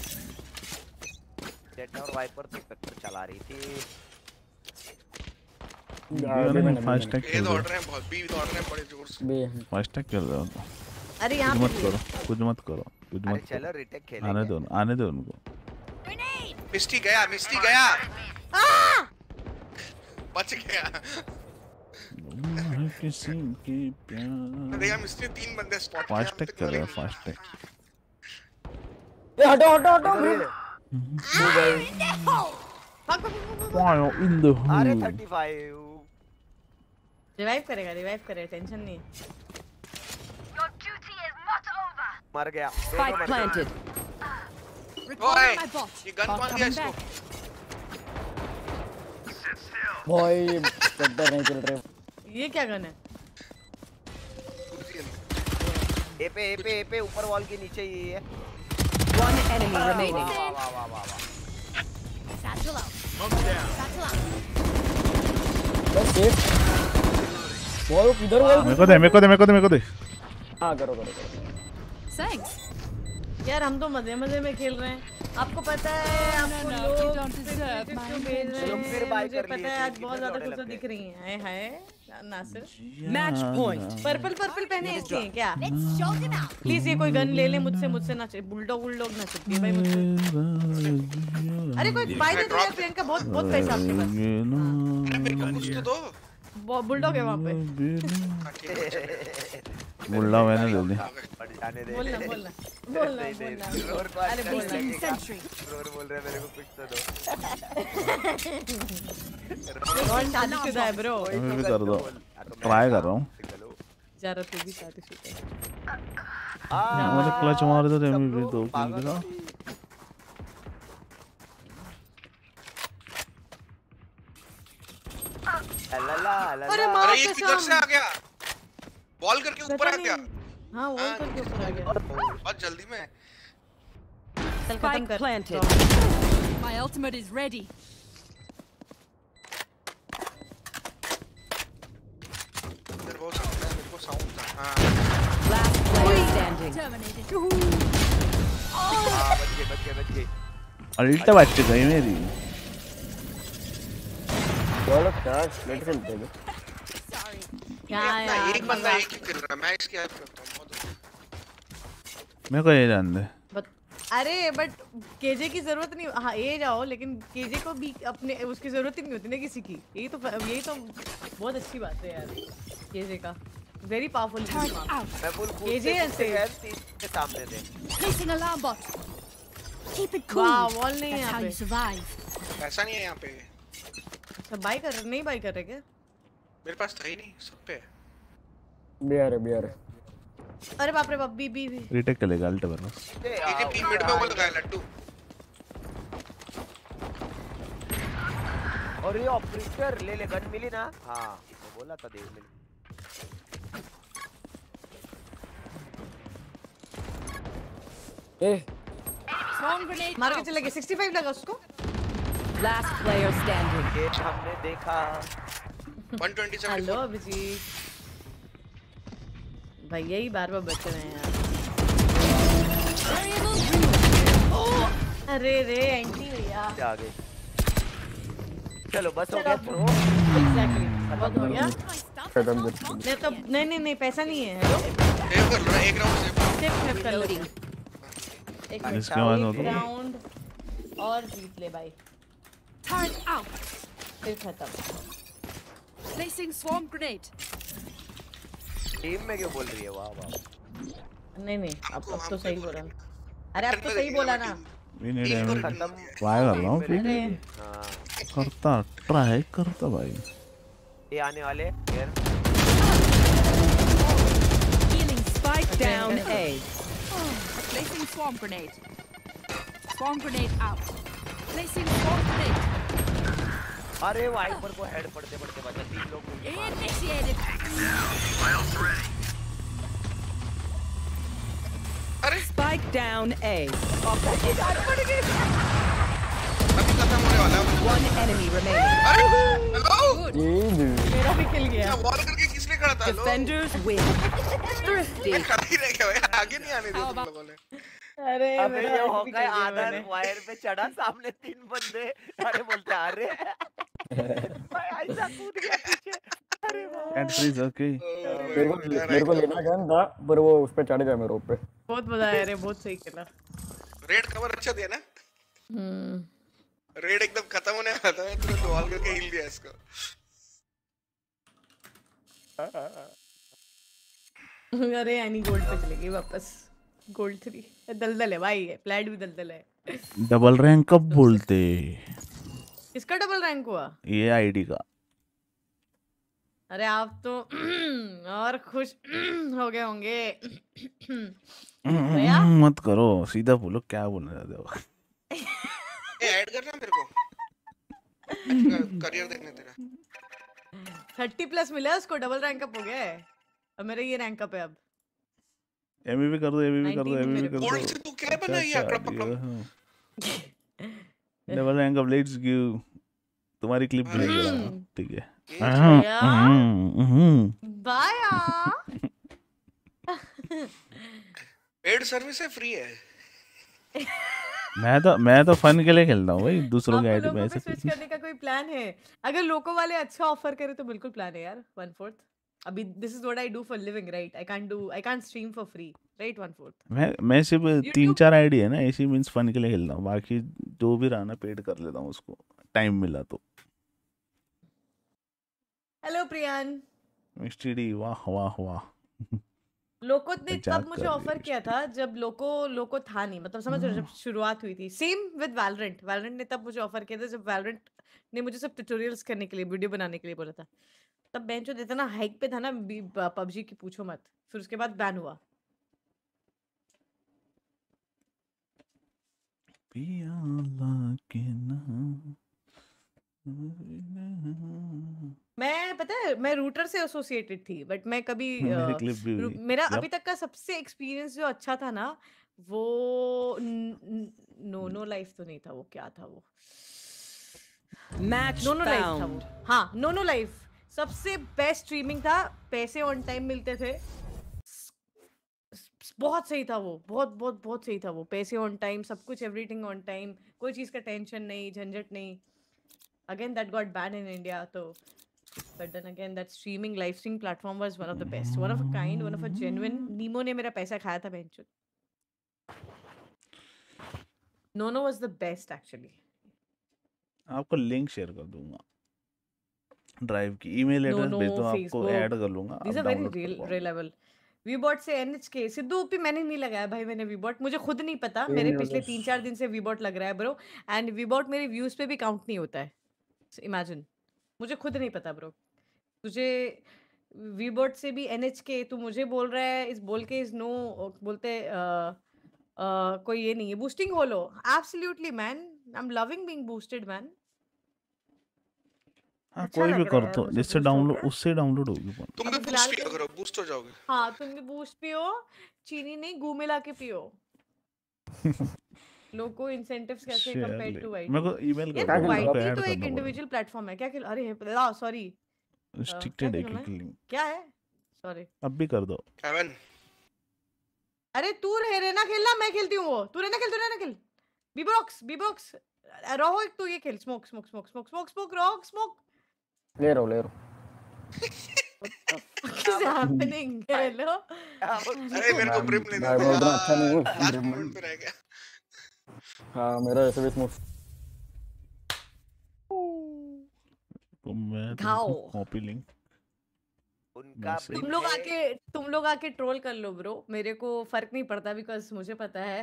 जेट और वाइपर तो टक्कर चला रही थी। फास्ट टैग ये खेल दौड़ रहे रहे हैं बहुत बी दौड़ रहे हैं बड़े ज़ोर से। बे। फास्ट टैग खेल रहे हो अरे यहाँ कुछ मत करो कुछ मत करो कुछ मत चलो रिटेक आने दो आने दो उनको। मिस्टी गया मिस्टी गया। बच गया। किसी के प्यार। देखा मिस्टी तीन बंदे स्पॉट फास्ट टैग कर रहे हो फास्ट टैग हटो हटो हटो in the अरे hole 35 रिवाइव करेगा रिवाइव करेगा टेंशन नहीं मर गया। Spike planted. ओए. ये गन कौन दिया इसको भाई चद्दर नहीं चल रहे। ये क्या गन है? ए पे ए पे ए पे ऊपर वॉल के नीचे ही है। One enemy remaining. वाह वाह वाह वाह वाह Satchel out. Satchel out. बस सेफ़ बॉल किधर बॉल मेरे को दे मेरे को दे मेरे को दे मेरे को दे हाँ करो करो करो Thanks. यार हम तो मज़े मज़े में खेल रहे हैं। आपको पता है आपको लोग फिर हैं? मुझे कर पता है आज बहुत ज़्यादा खूबसूरत लगते दिख रही हैं। Hi hi Nasir. Match point. Purple purple पहने इसलिए क्या. प्लीज़ ये कोई गन ले ले मुझसे मुझसे ना चाहिए। बुलडॉग बुलडॉग ना चाहिए भाई मुझसे। अरे कोई बाय दे दो यार प्रियंका बहुत बहुत पैसा आपके पास। मेरे को कुछ तो दो। बुलडॉग है वहाँ पे। मुल्ला मैंने ले ली पलटाने दे बोलना बोलना बोलना बोलना अरे बोलना रोर बोल रहे हैं मेरे को कुछ तो दो कौन शादीशुदा है ब्रो मैं भी कर दो ट्राई कर रहा हूँ जरा तू भी है मुझे क्लच मार दो मैं भी दो किल दिला ला ला ला अरे। ये किधर से आ गया बॉल करके ऊपर आ गया। हाँ वो करके ऊपर आ गया। बहुत जल्दी में। चल खत्म कर। planted. My ultimate is ready. इधर हो सकता है मेरे को साउंड था। हाँ। Last player standing. Terminated. हाँ बच गए बच गए बच गए। अल्ट बच गई मेरी चलो स्टार्ट लेट खेलते हैं क्या ना यार एक बंदा एक ही कर रहा मैं इसकी हेल्प करता हूँ बहुत। मेरे को ये जान दे अरे बट केजे की ज़रूरत नहीं हाँ ये जाओ लेकिन केजे को भी अपने उसकी ज़रूरत ही नहीं होती ना किसी की। यही तो यही तो बहुत अच्छी बात है यार केजे का। वेरी पावरफुल मैं फुल केजे के ऐसे के सामने Placing alarm bot. Keep it cool. वाह वॉल नहीं है That's यहाँ पे you survive. पैसा नहीं है यहाँ पे। अच्छा बाई कर रहे नहीं बाई कर रहे क्या? मेरे पास था ही नहीं सब पे है। है बिहार है। अरे बाप रे बाप बी बी बी। रीटेक करेगा अल्ट बस एक टीम मिड में वो लगाया लड्डू। और ये ऑपरेटर ले ले गन मिली ना? हाँ बोला था देख मिली ए। Swarm grenade. मार के चले गए 65 लगा उसको। Last player standing. ये हमने देखा। 127 हेलो अभिजीत। भैया ही बार बार बच रहे हैं यार। अरे रे एंटी भैया। आ गए? चलो बस हो गया थ्रो एग्जैक्टली बहुत हो गया? खत्म नहीं तो नहीं नहीं नहीं पैसा नहीं है। हेलो सेव कर लो एक राउंड सेव सेफ़ कर लो। एक हो तो राउंड और जीत ले भाई out. फिर खत्म। Placing swarm grenade. टीम में क्यों बोल रही है वाह वाह नहीं नहीं अब अब तो सही बोला अरे अब तो सही बोला ना need टीम को ट्राई कर रहा हूँ फिर हाँ करता ट्राई करता भाई ये आने वाले यार Healing spike down A. Placing swarm grenade. Swarm grenade out. Placing swarm grenade. अरे वाइपर को हेड पड़ते पड़ते बचा तीन लोग। Initiated. Spike down A. अभी खत्म होने वाला है। One enemy remaining. अरे हेलो मेरा भी किल गया। वॉल करके किसने खड़ा था? खड़ा ही रह गया आगे नहीं आने दिया तुम लोगों ने। अरे अबे ये हो गए वायर पे चढ़ा सामने तीन बंदे। अरे बोलते अरे। मेरे को मेरे को लेना गन था पर वो उस पे चढ़ गया मेरे ऊपर। बहुत मज़ा आया रे बहुत सही खेला। रेड कवर अच्छा दिया ना? हम्म। रेड एकदम खत्म होने वाला था तुरंत वॉल करके हिल दिया इसको। अरे यानी गोल्ड पे वापस। गोल्ड थ्री दलदल है भाई ये फ्लैट भी दलदल है। डबल रैंक कब बोलते? किसका डबल रैंक हुआ? ये आईडी का। अरे आप तो और खुश हो गए होंगे। मत करो सीधा बोलो क्या बोलना चाहते हो? ऐड करना मेरे को। करियर देखने तेरा। थर्टी प्लस मिला उसको डबल रैंक अप हो गया है। अब मेरा ये रैंक अप है अब। एमवीपी कर दो एमवीपी कर दो 19 एमवीपी कर दो। गोल्ड से तू क्या बना ये? अकड़ पकड़ डबल रैंक अब लेट्स गिव तुम्हारी क्लिप मिलेगी हम्म। ठीक है। बाया पेड सर्विस है फ्री है। मैं तो मैं तो फन के लिए खेलता हूँ भाई दूसरों की आईडी में पे ऐसे स्विच करने का कोई प्लान है? अगर लोको वाले अच्छा ऑफ़र करे तो बिल्कुल प्लान है यार वन फोर्थ अभी this is what I do for living right I can't do I can't stream for free right one fourth मैं मैं सिर्फ़ तीन चार आईडी है ना ऐसी मीन्स फन के लिए खेलता हूँ। बाकी जो भी रहा ना पेड कर लेता हूँ उसको टाइम मिला तो। हेलो प्रियान मिस्टी डी वाह वाह वाह। लोको ने तब मुझे ऑफ़र किया था जब लोको लोको था नहीं। मतलब समझ रहे हो, जब शुरुआत हुई थी। सेम विद वैलोरेंट वैलोरेंट ने तब मुझे ऑफ़र किया था जब वैलोरेंट ने मुझे सब ट्यूटोरियल्स करने के लिए वीडियो बनाने के लिए बोला था। तब बेंच जो इतना हाइक पे था ना पबजी की पूछो मत फिर उसके बाद बैन हुआ। मैं पता है मैं रूटर से एसोसिएटेड थी बट मैं कभी मेरी अभी तक का सबसे एक्सपीरियंस जो अच्छा था ना वो नो नो लाइफ तो नहीं था वो क्या था वो? Match नो नो लाइफ था वो। हाँ नो नो लाइफ सबसे बेस्ट स्ट्रीमिंग था। पैसे ऑन टाइम मिलते थे। बहुत सही था वो। बहुत बहुत बहुत सही था वो। पैसे ऑन टाइम सब कुछ एवरीथिंग ऑन टाइम कोई चीज़ का टेंशन नहीं, झंझट नहीं। Again that got bad in India तो but then again that streaming live stream platform was one of the best one of a kind one of a genuine Nimo ने मेरा पैसा खाया था बेंचो Nono was the best actually आपको link share कर दूँगा। Drive की ईमेल एड्रेस भेज दो आपको ऐड कर लूँगा डाउनलोड real कर real level. वीबॉट से एनएचके सिद्धू ओपी मैंने नहीं लगाया भाई मैंने वीबॉट मुझे खुद नहीं पता मेरे पिछले। तीन चार दिन से वीबॉट लग रहा है ब्रो एंड वीबॉट मेरे व्यूज़ पे भी काउंट नहीं होता है। इमेजिन मुझे खुद नहीं पता ब्रो तुझे वीबॉट से भी एनएचके तू मुझे बोल रहा है इस बोल के इस नो बोलते कोई ये नहीं है। बूस्टिंग हो लो। Absolutely man I am loving being boosted man हाँ अच्छा कोई भी रहा कर यार तो जिससे डाउनलोड उससे डाउनलोड होगी फ़ोन तुम भी बूस्ट पिया तो- करो बूस्ट हो जाओगे। हाँ तुम भी बूस्ट पियो चीनी नहीं गू मिला के पियो। लोगो इंसेंटिव्स कैसे कंपेयर टू वाइट मेरे को ईमेल कर दो वाइट तो एक इंडिविजुअल प्लेटफॉर्म है क्या अरे सॉरी रिस्ट्रिक्टेड है? क्या है? सॉरी अब भी कर दो। हेवन अरे तू रह रहना खेलना मैं खेलती हूँ वो। तू रहना खेल तू रहना खेल। बी बॉक्स बी बॉक्स रहो एक तू ये खेल। Smoke smoke smoke smoke smoke smoke rock smoke ले रहा हूँ ले रहा हूँ is happening हेलो अरे मेरे को ब्रिम लेना मैं मैं उतना अच्छा नहीं हूँ लास्ट मोमेंट पे रह गया हाँ मेरा ऐसे भी स्मोक तो मैं कॉपी लिंक का तुम लोग आके तुम लोग आके ट्रोल कर लो ब्रो मेरे को फ़र्क नहीं पड़ता बिकॉज़ मुझे पता है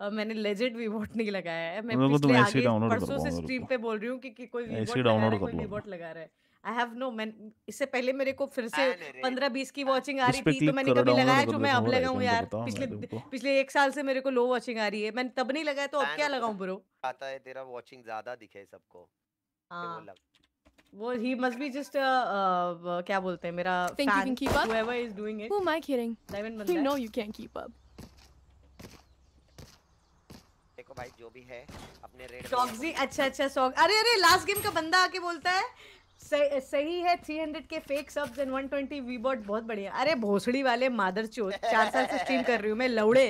अ, मैंने लेजेंड वीवोट नहीं लगाया है मैं मेरे को तुम पिछले ऐसे ही आगे परसों से करवाओ मेरे स्ट्रीम को। पे बोल रही हूँ कि, कि कोई ऐसे वीवोट ही लगा रहा है कोई। वीवोट लगा रहा है आई हैव नो मैं इससे पहले मेरे को फिर से मैंने रे। पंद्रह बीस की वॉचिंग आ इस रही पे थी तो क्लिक मैंने करो कभी लगाया जो कर मैं अब हो है लगाऊँ यार बताओ पिछले पिछले एक साल से मेरे को लो वॉचिंग आ रही है मैंने तब नहीं लगाया तो अब क्या होता लगाऊँ ब्रो आता है तेरा वॉचिंग ज़्यादा दिखे सबको ये वो हाँ लग वो ही मस्ट बी जस्ट क्या बोलते हैं मेरा Think you fan can keep up? whoever is doing it Who am I kidding? Diamond You बंदा know है you can't keep up. देखो भाई जो भी है अपने रेड सॉक्सी अच्छा अच्छा सॉक अरे अरे लास्ट गेम का बंदा आके बोलता है सही सही है 300 के fake subs and 120 V bot बहुत बढ़िया। अरे भोसड़ी वाले मादर चोत चार साल से स्ट्रीम कर रही हूँ मैं लौड़े।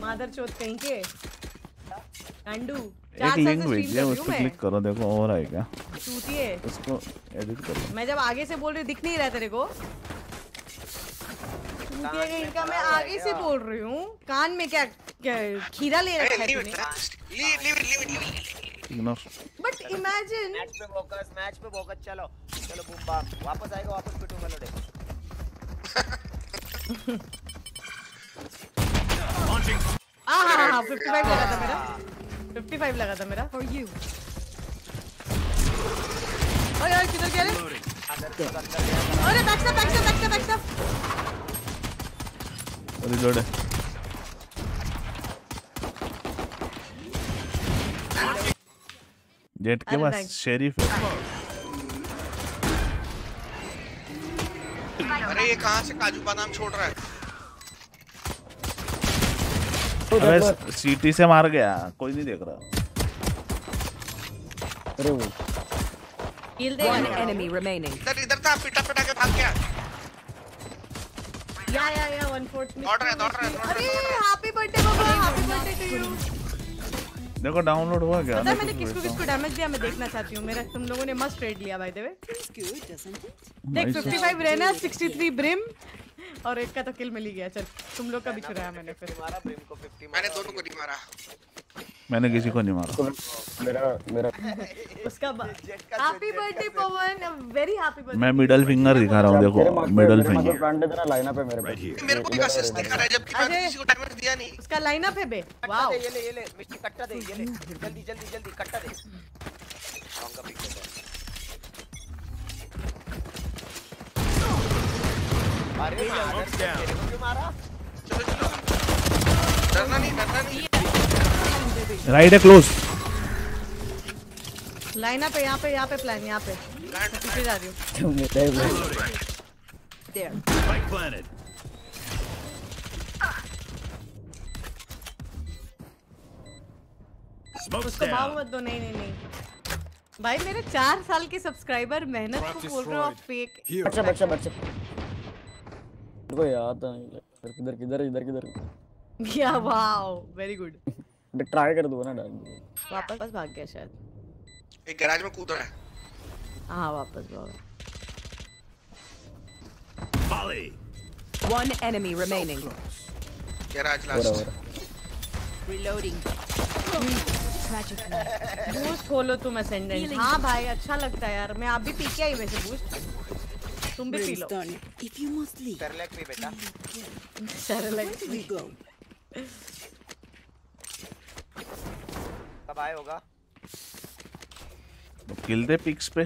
मादर चोत कहीं के? कांडू एक लिंक से भेज दिया उस पर क्लिक करो देखो और आएगा। चूतिए उसको एडिट कर। मैं जब आगे से बोल रही दिख नहीं रहा तेरे को। चूतिए कहीं का मैं आगे से बोल रही हूँ। कान में क्या, क्या खीरा ले रखा है बट इमेजिन मैच पे फोकस मैच पे फोकस चलो चलो बूम बाम वापस आएगा वापस पिटूँगा लोडे। हाँ हाँ हाँ 55 लगा था मेरा। 55 लगा था मेरा For you. अरे यार किधर गया रे? अरे back step back step back step back step reload है जेट के पास. शेरिफ है। अरे ये कहाँ से काजू बादाम छोड़ रहा है? अबे सीटी से मार गया कोई नहीं देख रहा। अरे वो. इधर इधर था पिटा पिटा के भाग गया। या या या वन फोर्थ में दौड़ रहा है, दौड़ रहा है, दौड़ रहा है, अरे। हैप्पी बर्थडे बाबा हैप्पी बर्थडे टू यू देखो डाउनलोड हुआ क्या? पता मैंने किसको किसको डैमेज दिया मैं देखना चाहती हूँ। मेरा तुम लोगों ने मस्ट रेड लिया बाय द वे? देख 55 रहना 63 ब्रिम और एक का तो किल मिल ही गया चल। तुम लोग का भी चुराया मैंने फिर। मारा ब्रिम को 50 मैंने दोनों को नहीं मारा। मैंने किसी को नहीं मारा। तो मेरा मेरा उसका happy birthday Pawan. Very happy birthday मैं मिडल फिंगर दिखा रहा हूँ देखो मिडल फिंगर प्लांट इतना लाइनअप है मेरे पास। मेरे को भी इधर असिस्ट दिखा रहा है जबकि मैंने किसी को डैमेज दिया नहीं। उसका लाइनअप है बे। वाओ ये ले ये ले मिस्टी कट्टा दे ये ले। जल्दी जल्दी जल्दी कट्टा दे। लॉन्ग का पिक अरे मादर से तेरे को क्यों मारा? चलो चलो डरना नहीं डरना नहीं। राइट है क्लोज लाइनअप है यहाँ पे यहाँ पे प्लान यहाँ पे। पीछे जा रही हूँ। उसको भाव मत दो नहीं नहीं नहीं। भाई मेरे चार साल के सब्सक्राइबर मेहनत को बोल रहे हो आप फेक Here. बच्चा बच्चा बच्चा मेरे को याद नहीं इधर किधर किधर इधर किधर या वाओ वेरी गुड ट्राई कर दो ना डाल दो। वापस बस भाग गया शायद। एक गैराज में कूद रहा है। हाँ वापस भाग Volley. One enemy remaining. Garage last Reloading. Boost खोलो तुम असेंडेंट हाँ भाई अच्छा लगता है यार। मैं आप भी पी के आई वैसे बूस्ट तुम भी पी लो if you must leave, सरलेक भी बेटा सरल we go. कब आए होगा किल दे पिक्स पे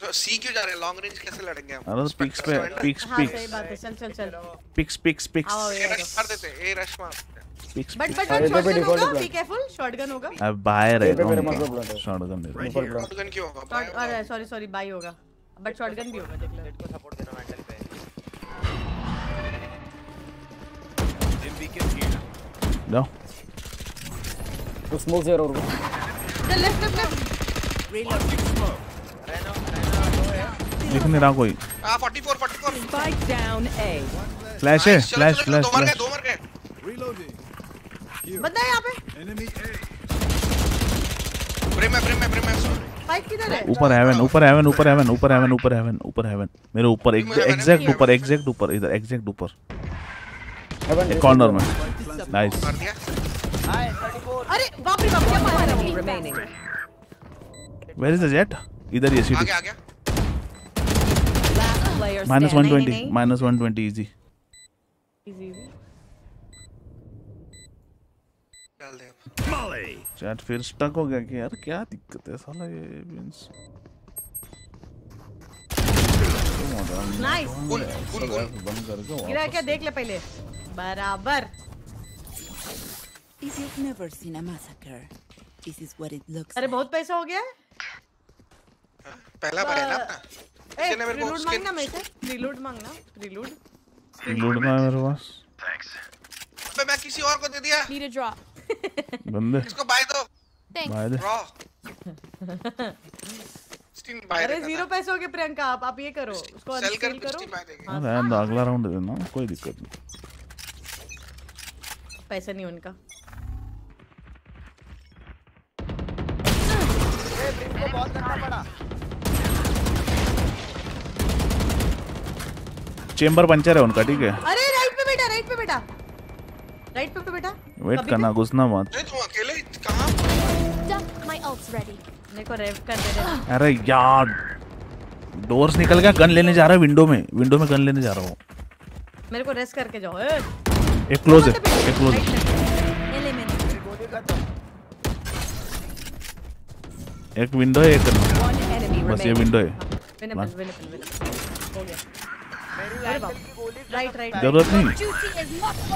तो सी क्यों जा रहे हैं लॉन्ग रेंज कैसे लड़ेंगे हम अरे पिक्स पे पिक्स हाँ सही बात है चल चल चल पिक्स पिक्स पिक्स रश मार देते ए रश मार पिक्स बट बट शॉटगन होगा बी केयरफुल शॉटगन होगा अब बाहर है ये पे मेरे मास्टर प्लांट है शॉटगन प्लांट शॉटगन क्यों होगा अरे सॉरी सॉरी बाई होगा बट शॉटगन भी होगा देख लो को सपोर्ट देना मेंटल पे Dim beacon here. जाओ तो स्मोक से और चल लेफ़्ट लेफ़्ट smoke. रहना रहना दो है दिख नहीं रहा कोई आ 44 44 Spike down A. फ्लैश है फ्लैश फ्लैश दो मर गए दो मर गए. Here. बंदा है यहाँ पे Enemy A. ब्रिम है ब्रिम है ब्रिम है किधर है? ऊपर हेवन ऊपर हेवन ऊपर हेवन ऊपर हेवन ऊपर हेवन ऊपर हेवन मेरे ऊपर एग्जैक्ट ऊपर एग्जैक्ट ऊपर इधर एग्जैक्ट ऊपर। एक कॉर्नर में। नाइस मार दिया। हाय 34 अरे बाप रे बाप क्या मारा Enemy remaining. Where is the Jett इधर ये आ सीटी गया आ गया player minus one standing. Twenty minus one twenty easy easy easy chat फिर स्टक हो गया कि यार क्या दिक्कत है साला ये मींस नाइस बंद करके गिरा क्या? देख ले पहले। बराबर। If you've never seen a massacre, this is what it looks अरे बहुत पैसा हो गया? है पहला बार है ना ए skin- मांगना मेरे से। प्रीलूड मांगना। लूट का है मेरे पास। अबे मैं किसी और को दे दिया। Need a drop. बंदे इसको बाय दो बाय दे रॉ स्टीन बाय अरे ज़ीरो पैसे हो गए प्रियंका आप आप ये करो उसको सेल कर। करो देंगे। हाँ, दो अगला राउंड दे देना कोई दिक्कत नहीं। पैसा नहीं उनका। को बहुत करना पड़ा। चेंबर पंचर है उनका ठीक है। अरे राइट पे बेटा राइट पे बेटा राइट पे बेटा। वेट करना घुसना मत। अरे तुम अकेले कहाँ? Ult's ready. मेरे को रेव कर दे रहे अरे यार डोर्स निकल गया गन लेने जा रहा है विंडो में। विंडो में गन लेने जा रहा हूँ। मेरे को रेस्ट करके जाओ ए। एक क्लोज है एक क्लोज है। गोली एक विंडो है एक बस ये विंडो है। विनेबल विनेबल विनेबल हो गया। राइट राइट ज़रूरत नहीं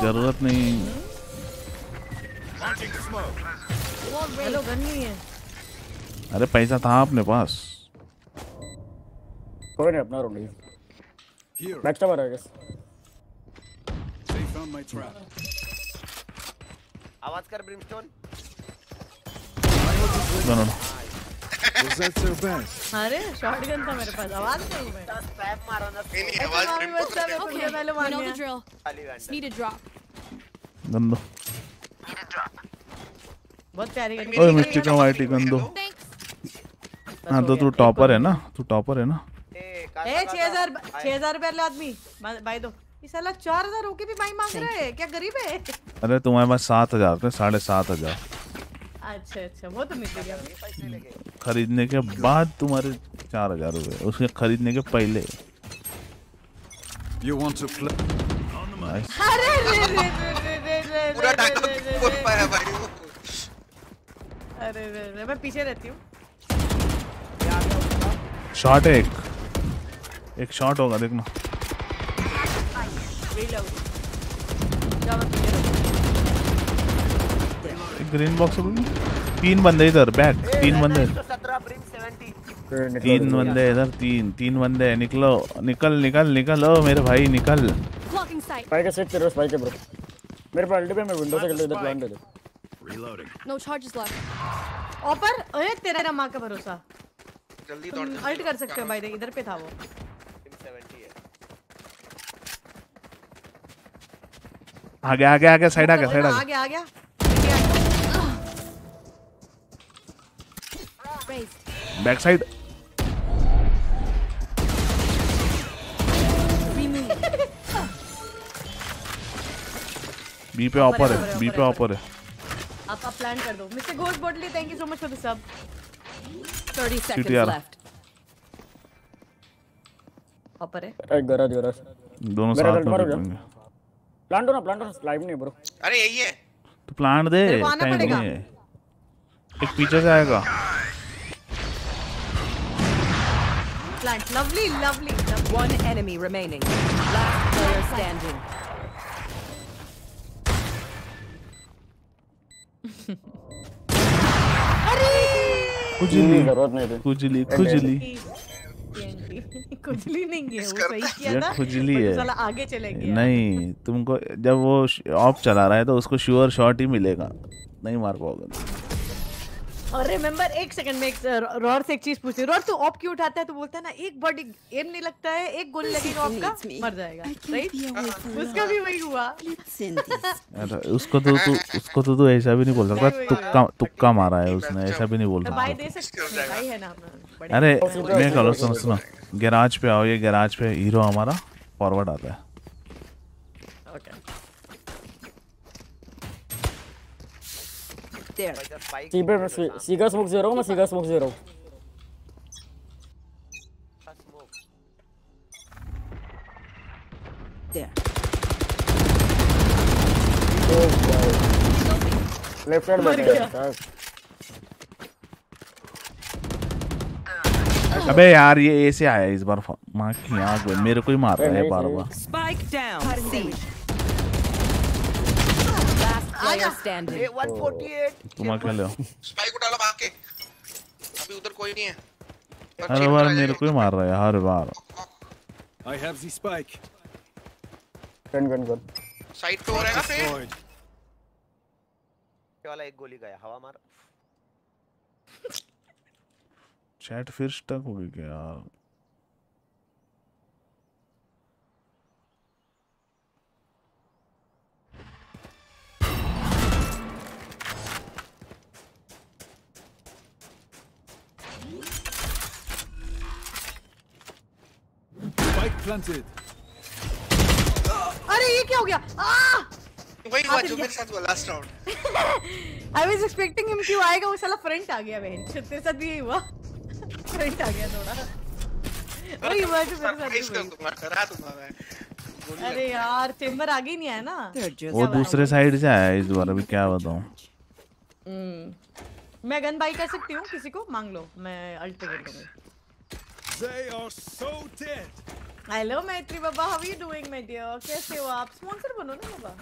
ज़रूरत नहीं हेलो है अरे पैसा था अपने पास कोई नहीं अपना रोड my trap. आवाज़ कर ब्रिमस्टोन नो नो? अरे शॉट गन था मेरे पास। आवाज़ नहीं हुई। स्पैम मारो ना नहीं आवाज़ ब्रिम को बच्चा मेरे को Okay, ये पहले we know मारने the drill. खाली Just need a drop. Gun दो बहुत प्यारी गन ओए मिस्टी का वाइटी गन दो हाँ तो तू टॉपर है ना? तू टॉपर है ना? ए 6000 6000 रुपए वाला आदमी। बाय दो। ये साला 4000 होके भी बाई मांग रहा है। क्या गरीब है? अरे तुम्हारे पास सात हज़ार थे साढ़े सात हज़ार। अच्छा अच्छा वो तो मिल गया। खरीदने के बाद तुम्हारे चार हज़ार हुए उसके खरीदने के पहले। You want to play? Nice. अरे रे रे रे रे रे पूरा रे डायलॉग रे रे बोल पाया भाई। वो अरे रे रे मैं पीछे रहती हूँ। शॉट है एक। एक शॉट होगा देखना। एक ग्रीन बॉक्स तीन बंदे इधर बैक तीन बंदे। तीन बंदे इधर तीन तीन बंदे निकलो निकल निकल निकल ओ मेरे भाई निकल. स्पाइक सेट स्पाइक है ब्रो मेरे पास अल्टी पे मैं विंडो से इधर प्लान दे left. हूँ ऑपर ओए तेरा माँ का भरोसा। जल्दी दौड़ अल्ट कर सकते हो भाई देख इधर पे था वो। आगे आगे आगे साइड आगे साइड आ आगे। गया आ गया बैक साइड बी पे ऑपर है बी पे ऑपर है। आप आप प्लान कर दो। Mister Ghosh बोटली thank you so much for the सब 30 seconds CTR. left. ऑपर है? एक गराज गराज। दोनों साथ में मारो क्या पीटेंगे प्लांट हो ना प्लांट हो लाइव नहीं ब्रो अरे यही है। तो प्लान दे तेरे को आना टाइम नहीं है। एक पीछे से आएगा। Plant lovely lovely One enemy remaining. Last player standing. खुजली ज़रूरत नहीं थी। खुजली खुजली। खुजली नहीं है वो सही किया था खुजली है। साला आगे चले गया। नहीं तुमको जब वो ऑफ़ चला रहा है तो उसको श्योर शॉट ही मिलेगा। नहीं मार पाओगे। और रिमेंबर एक सेकंड में एक रॉर से एक चीज़ पूछ रही रोर तू ऑप क्यों उठाता है? तो बोलता है ना एक बॉडी एम नहीं लगता है एक गोली लगेगा आपका मर जाएगा राइट उसका भी वही हुआ। अरे उसको तो तू उसको तो तू ऐसा भी नहीं बोल सकता। तुक्का तुक्का मारा है उसने ऐसा भी नहीं बोल भाई सकता। दे सकते हैं, भाई है ना अपना अरे मैं करो सुनो सुनो। गैराज पे आओ ये गैराज पे हीरो हमारा फॉरवर्ड आता है। There. सी का स्मोक ज़ीरो मैं स्मोक ज़ीरो हूँ there. लेफ़्ट साइड मर बैठे गया। हैं अबे यार ये ए से आया इस बार फ- माँ की आग मेरे को ही मार रहा है बार बार Spike down. Player standing. ए 148 तुम अकेले हो? स्पाइक उठा लो भाग के अभी उधर कोई नहीं है। हर बार मेरे को ही मार रहा है हर बार। I have the spike. Gun gun gun side पे हो रहेगा पे Destroyed. ये वाला एक गोली गया हवा मार। चैट फिर स्टक हो गई क्या यार Spike planted. अरे ये क्या हो गया? आ! वही हुआ जो मेरे साथ हुआ last round I was expecting him क्यों आएगा वो साला फ्रंट आ गया बहन। तेरे साथ भी यही हुआ। फ्रंट आ गया थोड़ा। वही हुआ जो मेरे साथ भी हुआ। करा दूँगा मैं। अरे यार चेंबर आगे नहीं आया ना। वो दूसरे साइड से आया इस बार अभी क्या बताऊँ? हम्म। मैं गन बाई कर सकती हूँ किसी को? मांग लो। मैं अल्ट पे कर दूँगी hello Maitri Baba how you doing my dear कैसे हो आप? स्पॉन्सर बनो ना बाबा।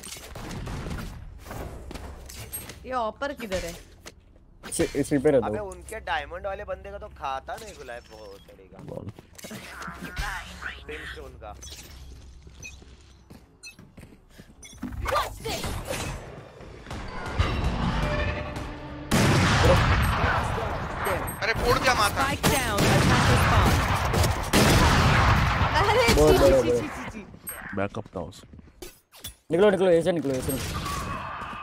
ये ऑफ़र किधर है? इसी इसी पे रहता अबे हूँ उनके डायमंड वाले बंदे का तो खाता नहीं गुलाब वो चलेगा ब्रिमस्टोन का अरे फोड़ दिया माथा Spike down. Attacker spawn. अरे बहुत बड़ा, बड़ा। बैकअप था उस। निकलो निकलो ऐसे निकलो ऐसे निकलो।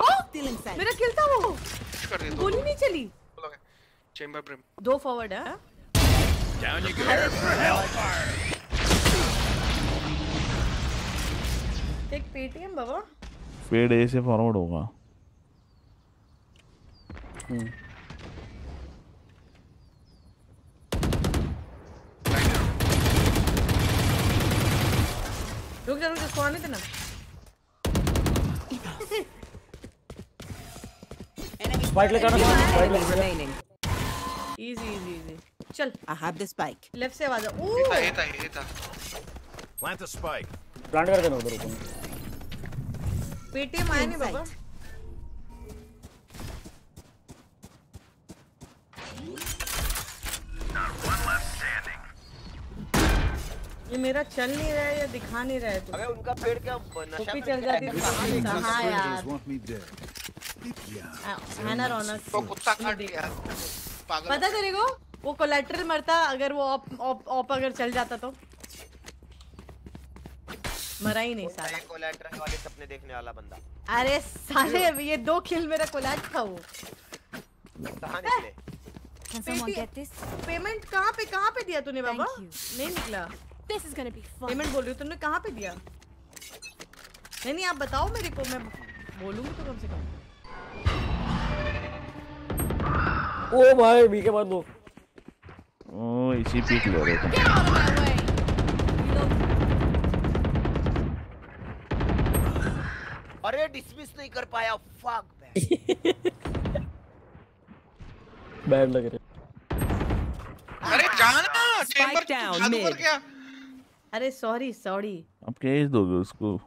ओ, मेरा किल था वो। कर दे दो। गोली नहीं चली। चेंबर ब्रिम दो फॉरवर्ड है। Down you go. For hellfire. एक पेटीएम बाबा। फेड ए से फॉरवर्ड होगा। रुक जा रुक जा स्क्वाड आने देना स्पाइक लेकर आना spike Remaining. Easy easy easy चल। I have the spike left से आवाज़ ओ ये था ये था ये था। प्लांट द स्पाइक प्लांट करके ना उधर ऊपर पेटीएम आया नहीं बाबा ये मेरा चल नहीं रहा है या दिखा नहीं रहा है अबे तो उनका पेड़ क्या नशा में चल जाती है? तो कहाँ कहाँ यार want me dead. Yeah. है ना रौनक? तो कुत्ता काट लिया। पागल पता तेरे को वो कोलेटरल मरता अगर वो ऑप ऑप ऑप अगर चल जाता तो? मरा ही नहीं साला। कोलैटरल वाले सपने देखने वाला बंदा। अरे साले ये दो किल मेरा कोलैट था वो। कहाँ निकले? पेमेंट कहाँ पे कहाँ पे दिया तूने बाबा? नहीं निकला। This is gonna be fun. Payment बोल रही हूँ तुमने कहाँ पे दिया? नहीं नहीं आप बताओ मेरे को मैं बोलूँगी तो कम से कम। ओ भाई बी के बाद दो। ओ इसी पीक ले रहे थे अरे डिसमिस नहीं कर पाया। फक बैड लग रहे। अरे जाना! चेंबर down, जादू कर mid. अरे सॉरी सॉरी। अब कैच दोगे उसको।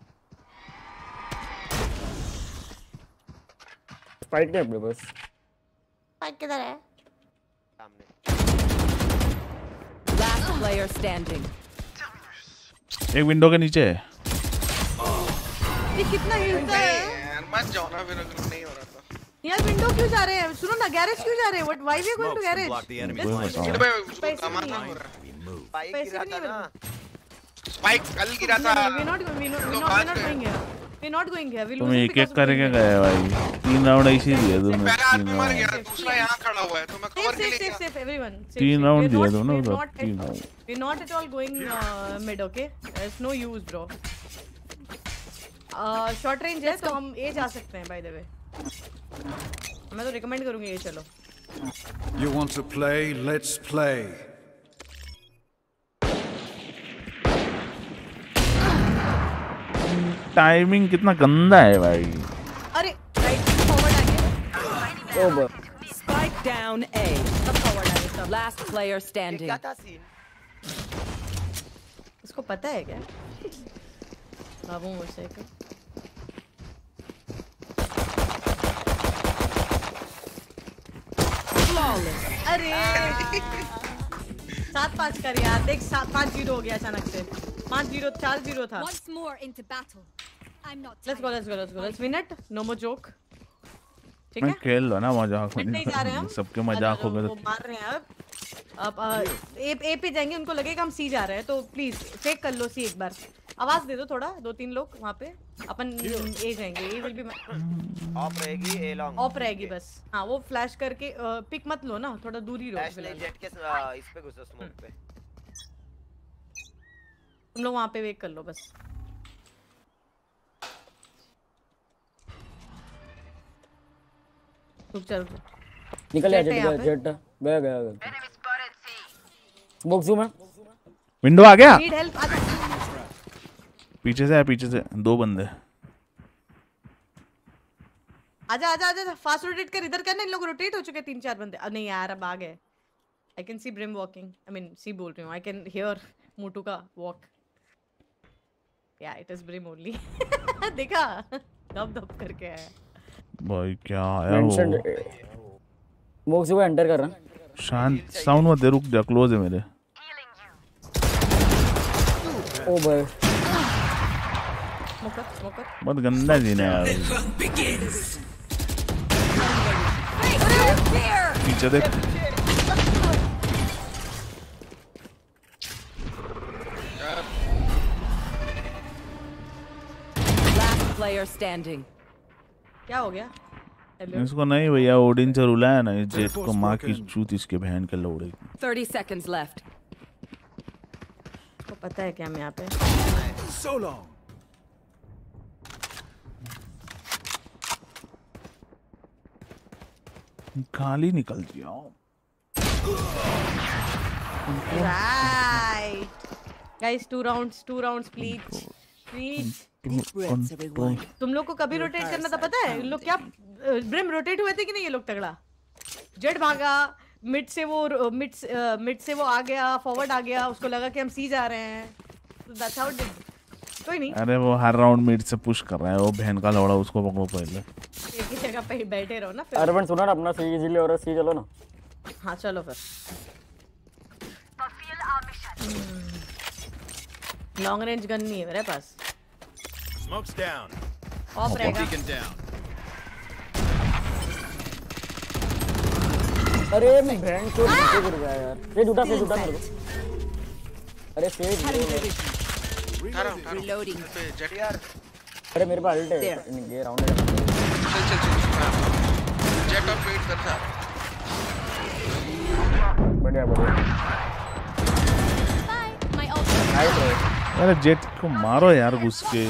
स्पाइक नहीं अपने पास। पाइक किधर है? Last player standing. एक विंडो के नीचे है। ये कितना हिलता है? यार मत जाओ ना फिर अगर नहीं हो रहा था। यार विंडो क्यों जा रहे हैं? सुनो ना गैरेज क्यों जा रहे हैं? What why we going to garage पैसे सामान नहीं हो। रहा। स्पाइक कल गिरा था। We not we not we not going here we not going here we तुम एक एक करके गए भाई। तीन राउंड ऐसे ही दिए तुमने पहला आदमी मर गया दूसरा यहाँ खड़ा हुआ है तो मैं कवर के लिए सेफ़ सेफ़ एवरीवन तीन round दिए दो ना उधर, तीन we round. Not at all going mid okay it's no use bro short range है तो हम ए जा सकते हैं बाय द वे मैं तो रिकमेंड करूँगी ये चलो. You want to play? Let's play. Timing कितना गंदा है भाई। अरे राइट फॉरवर्ड आ गया ओवर Spike down A. सब फॉरवर्ड आ गया सब Last player standing. क्या था सीन उसको पता है क्या? बाबू मुझसे अरे! सात पाँच कर यार देख सात पाँच ज़ीरो हो गया अचानक से। पाँच ज़ीरो चार ज़ीरो था। Once more into battle. I'm not let's go let's go let's go let's win it no more joke ठीक मैं है? खेल लो ना मज़ाक नहीं जा रहे हम। सबके मज़ाक हो गए वो मार रहे हैं अब। अब ए ए पे जाएँगे उनको लगेगा हम सी जा रहे हैं तो प्लीज़ चेक कर लो सी एक बार। आवाज़ दे दो थोड़ा दो तीन लोग वहाँ पे। अपन ए जाएँगे ए विल बी ऑफ़ रहेगी ए लॉन्ग ऑफ़ रहेगी बस। हाँ वो फ्लैश करके पिक मत लो ना थोड़ा दूरी रहो फ्लैश नहीं जेट के इस पे घुसो स्मोक पे। तुम लोग वहाँ पे वेट कर लो बस। रुक जा जा। निकल गया जेट। जेट गया गया गया स्मोक जूम है। विंडो आ गया? नीड हेल्प पीछे से है पीछे से। दो बंदे। आजा आजा आजा फास्ट रोटेट कर इधर करना। इन लोग रोटेट हो चुके तीन चार बंदे। अब नहीं यार अब आ गए। I can see Brim walking I mean C बोल रही हूँ। आई कैन हियर मोटू का वॉक या इट इज़ ब्रिम ओनली देखा? दब दब करके आया। भाई क्या आया वो? स्मोक से वो एंटर कर रहा है। शांत साउंड मत दे रुक जा क्लोज है मेरे। ओ भाई। बहुत गंदा सीन है यार। पीछे देख। Player standing. क्या हो गया? इसको नहीं भैया ओडिन से रुलाया ना इस जेट को माँ की चूत इसके बहन के लौड़े। 30 seconds left. को पता है क्या हम यहाँ पे? So long. खाली निकल जाओ right guys two rounds two rounds please तुम लोग को कभी रोटेट करना था पता है? लोग क्या ब्रिम रोटेट हुए थे कि नहीं ये लोग तगड़ा? जेड भागा मिड से वो मिड मिड से वो आ गया फॉरवर्ड आ गया उसको लगा कि हम सी जा रहे हैं। तो दैट्स हाउ इट कोई नहीं। अरे वो हर राउंड मिड से पुश कर रहा है वो बहन का लौड़ा उसको पकड़ो पहले। एक ही जगह पे ही बैठे रहो ना फिर। अरबन सुना ना अपना सी इजीली और सी चलो ना। हाँ चलो फिर। लॉन्ग रेंज गन नहीं है मेरे पास। Smoke's down. ऑफ़ रहेगा। Beacon down. अरे मैं बहन को नीचे गिर गया यार। ये झूठा से झूठा मेरे को अरे उठा Reloading. जेट यार अरे मेरे पास अल्ट है। ये राउंड है। चल चल चल। जेट और वेट कर था। बढ़िया बढ़िया। Ult. नाइस है अरे जेट को मारो यार घुस के।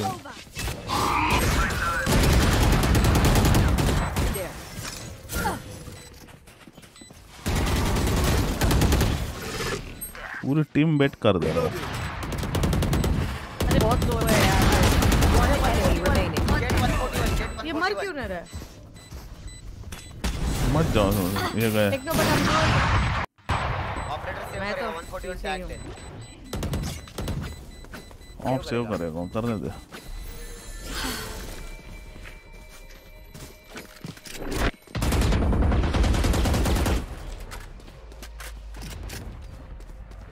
पूरी टीम बेट कर दे। रहा अरे बहुत लो है यार। One enemy remaining. ये मर क्यों नहीं रहा? है मत जाओ ये गए। मैं तो ऑफ़ सेव करेगा करने दे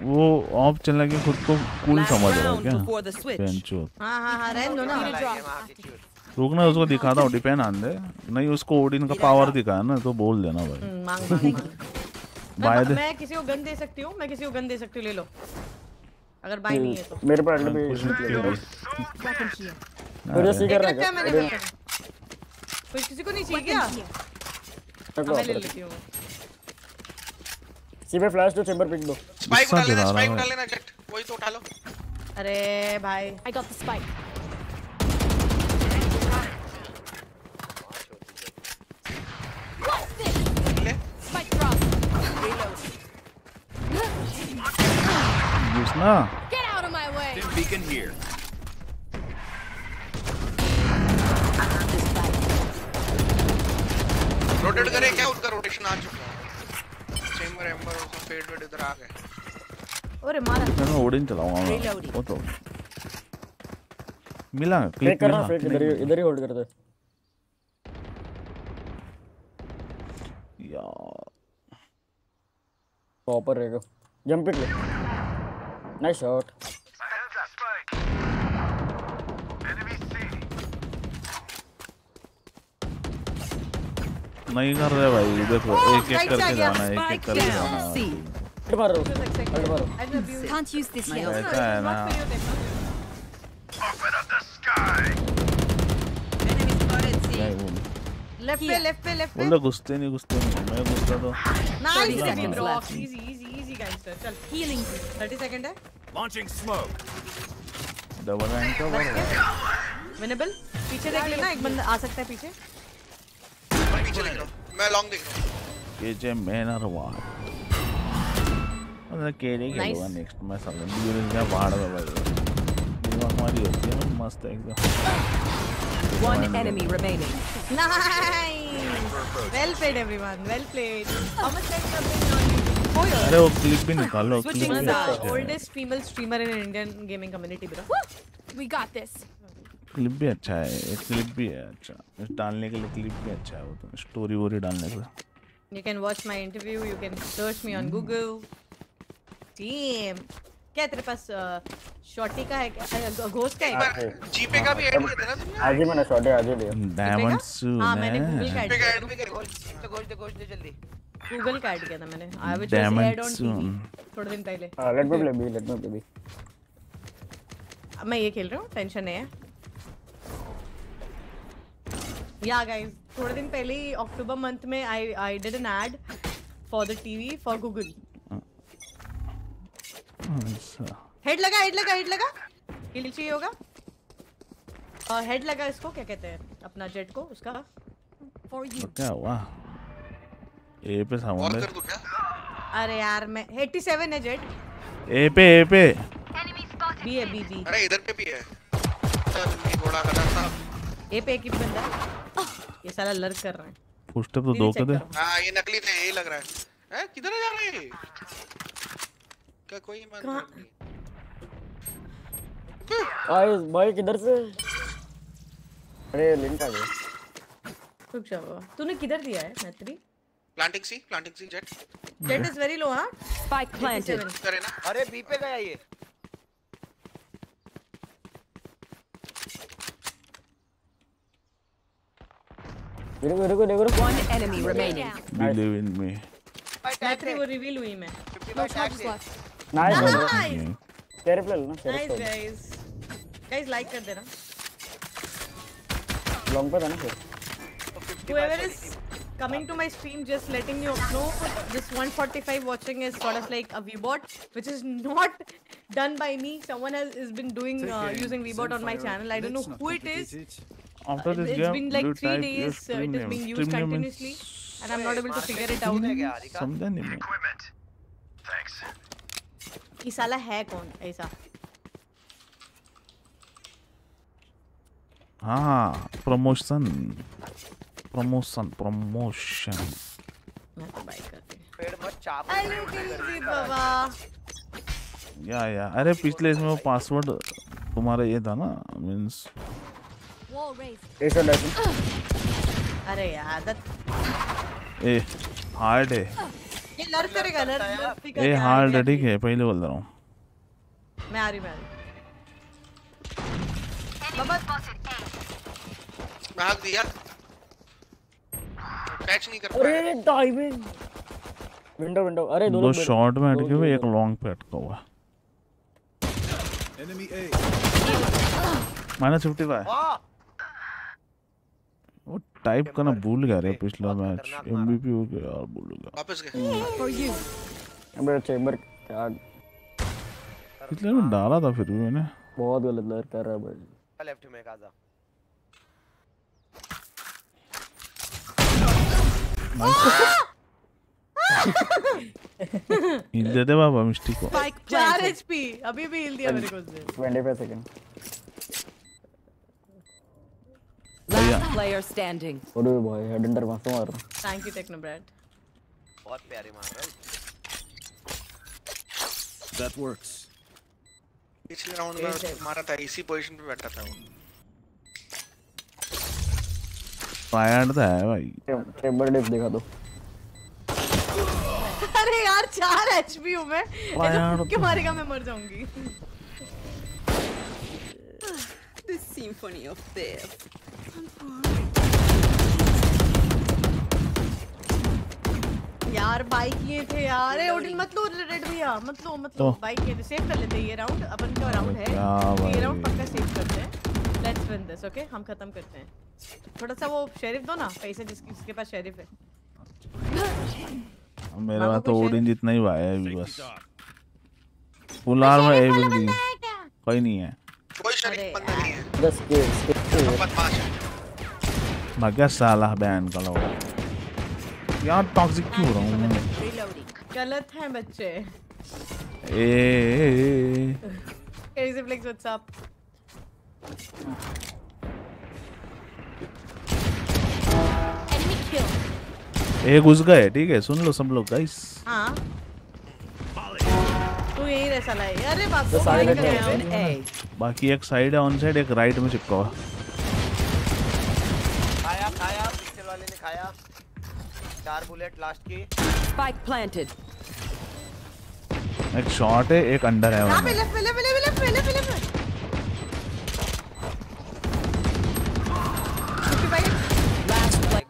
वो ऑफ़ चलने के खुद को कूल समझ रहा है क्या before बेंचो हाँ हाँ हाँ रहने दो ना रुकना उसको दिखाता हूँ डिपेंड आन दे नहीं उसको ओडिन का पावर दिखाया ना तो बोल देना भाई। बाय दे मैं किसी को गन दे सकती हूँ मैं किसी को गन दे सकती हूँ ले लो अगर बाय नहीं है तो। मेरे भी कुछ नहीं किया Weapon here. मुझे सी कर रहा है मैंने है weapon। कोई किसी को नहीं चाहिए क्या. हाँ, मैं ले लेती हूँ। सी पे फ्लैश तो चेंबर पिक दो। स्पाइक उठा लेना स्पाइक उठा लेना जेट वही तो उठा लो। अरे भाई। I got the spike. course no. Get out of my way. Stim beacon here. Rotate the rake out the rotation. Chamber ember also paid with the rake. वेड अरे मारा ओडिन चला वहाँ पे वो तो मिला क्लिक करना फेड इधर ही इधर ही होल्ड करते या टॉपर रहेगा जंप इट ले नाइस शॉट नहीं कर रहे भाई देखो एक एक से आ करके जाना है एक एक करके जाना है हट मारो हट मारो Can't use this yet. ऐसा है ना। क्या ही बोलूँ। लेफ़्ट पे लेफ़्ट पे लेफ़्ट पे बोल घुसते नहीं घुसते नहीं मैं घुसता तो। Nice 30 seconds bro left. Easy easy easy gangster चल Healing. 30 सेकंड है Launching smoke. डबल एंड का बड़ा विनेबल पीछे देख लेना एक बंदा आ सकता है पीछे. मैं पीछे देख रहा हूँ। मैं लॉन्ग देख रहा हूँ ये जे मैनर वार मतलब केले के Nice. नेक्स्ट मैं सब यूनिट का पहाड़ में भाई दिमाग हमारी होती है ना मस्त एकदम। One enemy remaining. Nice well played everyone well played how much time you have been on four अरे वो क्लिप भी निकालो क्लिप Switching भी the अच्छा है oldest female streamer in Indian gaming community, bro. We got this. Clip भी अच्छा है एक क्लिप भी है अच्छा इस डालने के लिए क्लिप भी अच्छा है वो तो स्टोरी वोरी डालने का You can watch my interview. You can search me on Google. Damn. क्या तेरे पास शॉर्टी का है क्या? घोस्ट का है जीपे का भी ऐड किया था ना? तुमने आज ही मैंने शॉट आज ही दिया डायमंड हाँ मैंने गूगल का जीपे का ऐड ऐड भी करेगा तो गोश्त दे गोश्त दे जल्दी। गूगल का ऐड किया था मैंने। I which was Diamond add on थोड़े दिन पहले। हाँ let me play B let me play B मैं ये खेल रहा हूँ टेंशन नहीं है। या गाइस थोड़े दिन पहले ही अक्टूबर मंथ में I I did an ad for the TV for Google head लगा हेड लगा हेड लगा। किल चाहिए होगा। और हेड लगा इसको क्या कहते हैं? अपना जेट को उसका। You. तो क्या हुआ? ए पे और साउंड कर है क्या? अरे यार मैं 87 है जेट ए पे ए पे। बी है बी बी अरे इधर पे भी है। चल घोड़ा का था। ए पे एक ही बंदा ये साला लर्क कर रहा है। फुटस्टेप तो दो कर? दे हाँ ये नकली थे यही लग रहा है। हैं किधर जा रहे? हैं क्या कोई ईमान कहाँ? नहीं भाई किधर से? अरे लिंक आ गया। रुक जा बाबा तूने किधर दिया है Maitri? Planting C planting C Jett Jett is very low हाँ? Planted. 87 करे ना अरे बी पे गया ये। रुको रुको रुको रुको। One enemy remaining. Believe in me Maitri वो रिवील हुई मैं. नाइस नाइस शेरिफ ले लेना nice sheriff guys guys like कर देना लॉन्ग पे था ना फिर whoever is coming to my stream just letting you know this 145 watching is sort of like a vbot which is not done by me someone has, has been doing uh, using vbot on my channel i don't know who it is after this it's been like do three days uh, it is being used continuously and i'm not able to figure it out है समझा नहीं मैं ये साला है कौन? ऐसा। हाँ प्रमोशन प्रमोशन प्रमोशन मैं तो बाय करती हूँ। पेड़ मत चाप हेलो किलजी बाबा। या या। अरे पिछले इसमें वो पासवर्ड तुम्हारा ये था ना मींस अरे यार ए हार्ड है। ये लड़ करेगा लड़ ए हार्ड है? ठीक है पहले बोल रहा। हूँ मैं आ रही मैं आ रही। बाबा मैं दिया। कैच नहीं कर पाया। अरे डाइविंग विंडो विंडो अरे दो दो लोग में अटके हुए एक लॉन्ग पे अटका हुआ। Enemy A. Minus fifty five. वाह। वो टाइप करना भूल गया रे पिछला मैच। एमवीपी हो गया यार भूल गया। वापस गए. अबे चेंबर क्या पिछले में डाला था फिर भी मैंने। बहुत गलत लर कर रहा है भाई। लेफ़्ट में काजा हिल दे दे बाबा मिस्टी को। Spike चार planted. एचपी अभी भी हिल दिया मेरे को 25 सेकंड Last player standing. अरे भाई हेडंडर मार मार। रहा थैंक यू टेक्नो ब्रेड बहुत प्यारी मार रहा है। That works. पिछले राउंड में मारा था इसी पोजीशन पे बैठा था वो। फायर तो है भाई। टेबल डेप देखा तो अरे यार चार एचपी हूँ मैं। वाह तो तो- क्यों मारेगा मैं मर जाऊँगी। The symphony of death. यार बाइक लिए थे यार। ए ओडिन मत लो रेड भैया। मत लो मत लो। तो? बाइक लिए थे सेव कर लेते हैं ये राउंड अपन का राउंड है। तो ये राउंड पक्का सेव करते हैं। लेट्स विन दिस ओके हम खत्म करते हैं। थोड़ा सा वो शेरिफ दो ना पैसे जिसकी जिसके पास शेरिफ है। मेरे पास तो ओडिन जितना ही भाई है अभी बस। फुल आर्मर है कोई नहीं है। कोई शरीफ बंदा नहीं है। दस के इसके बदमाश है। साला बैन का लोग। यार टॉक्सिक क्यों हो रहा हूँ मैं? गलत है बच्चे। A, crazy flex what's up Enemy kill. A घुस गए ठीक है सुन लो सब लोग गाइस हाँ। यही रह साला। अरे बाप तो रे हैं। है। बाकी एक साइड है ऑन साइड एक राइट में चिपका हुआ खाया खाया पिक्चर वाले ने खाया चार बुलेट लास्ट की Spike planted. एक शॉट है एक अंडर है हाँ उनमें। लेफ़्ट में लेफ़्ट में लेफ़्ट में लेफ़्ट में लेफ़्ट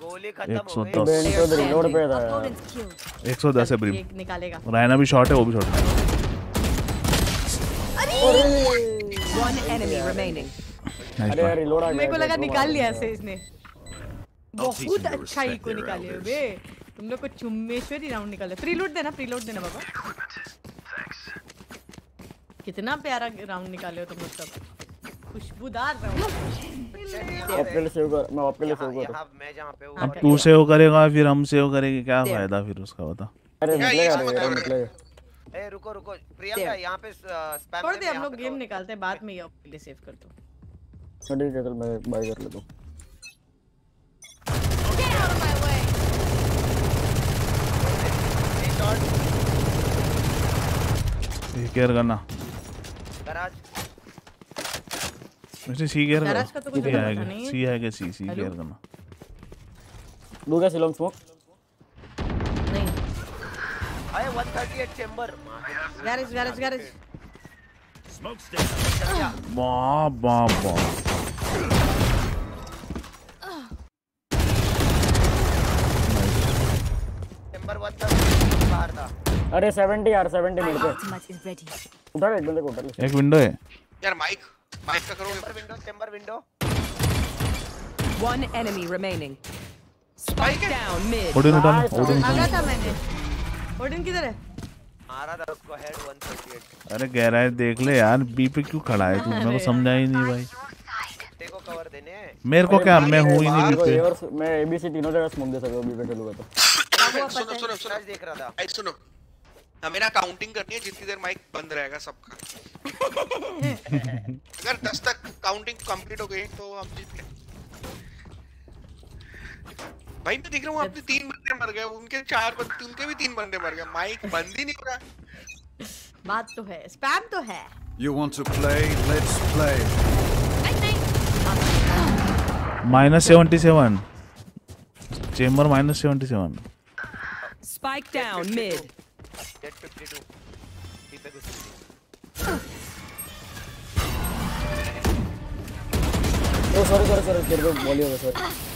गोली खत्म एक सौ हो गई दस बेंटो तो रिलोड पे था यार Opponents killed. एक सौ दस है ब्रिम निकालेगा रायना भी शॉट है वो भी शॉट है One enemy remaining. अरे यार रिलोड आ गया मेरे को लगा निकाल लिया से इसने। बहुत अच्छा ही को निकाले हो बे। तुम लोग को चुम्मेश्वरी राउंड निकाले प्रीलोड देना प्रीलोड देना बाबा। कितना प्यारा राउंड निकाले हो तुम लोग सब। खुशबूदार राउंड आपके लिए सेव कर मैं आपके लिए सेव कर मैं जहाँ पे हूँ। अब तू सेव करेगा फिर हम सेव करेंगे। क्या फ़ायदा फिर उसका बता। अरे निकलेगा निकलेगा। ए रुको रुको। प्रियंका यहाँ पे स्पैम छोड़ दे हम लोग गेम निकालते हैं बाद में ये आपके लिए सेव कर दो। ठीक है चल मैं बाय कर लेता हूँ. केयर करना गराज वैसे सी केयर करना गैराज का तो कुछ पता है सी है। कि सी सी केयर करना। दूँगा सिलोंग स्मोक नहीं अरे 138 chamber garage garage garage smoke station वाह वाह वाह चेंबर 138 बाहर था। अरे 70 यार 70 मिनट पे ले एक बंदे को ले एक विंडो है। यार माइक माइक का करो। Chamber window chamber window One enemy remaining. Spike down mid. उठा। लो ओडिन आगा था मैंने। ओडिन किधर है। मारा था उसको हेड 138 अरे गहराई देख ले यार बी पे क्यों खड़ा है? तू मेरे को समझा ही नहीं भाई। देखो कवर देने मेरे को क्या मैं हूँ ही नहीं बी पे मैं एबीसी तीनों जगह स्मोक दे सकता हूँ अभी पे चलूँगा तो। सुनो सुनो सुनो। देख रहा था। आई सुनो। हमें ना काउंटिंग करनी है जितनी देर माइक बंद रहेगा सबका। अगर 10 तक काउंटिंग कंप्लीट हो गई तो हम जीत गए। भाई मैं देख रहा हूँ आपने तीन बंदे मर गए उनके चार बंदे उनके भी तीन बंदे मर गए। माइक बंद ही नहीं हो रहा। बात तो है स्पैम तो है। You want to play? Let's play. Minus seventy seven chamber minus seventy seven Spike down mid. Dead 52 B पे घुस गई ओ सॉरी सॉरी सॉरी तेरे को बोली होगा सॉरी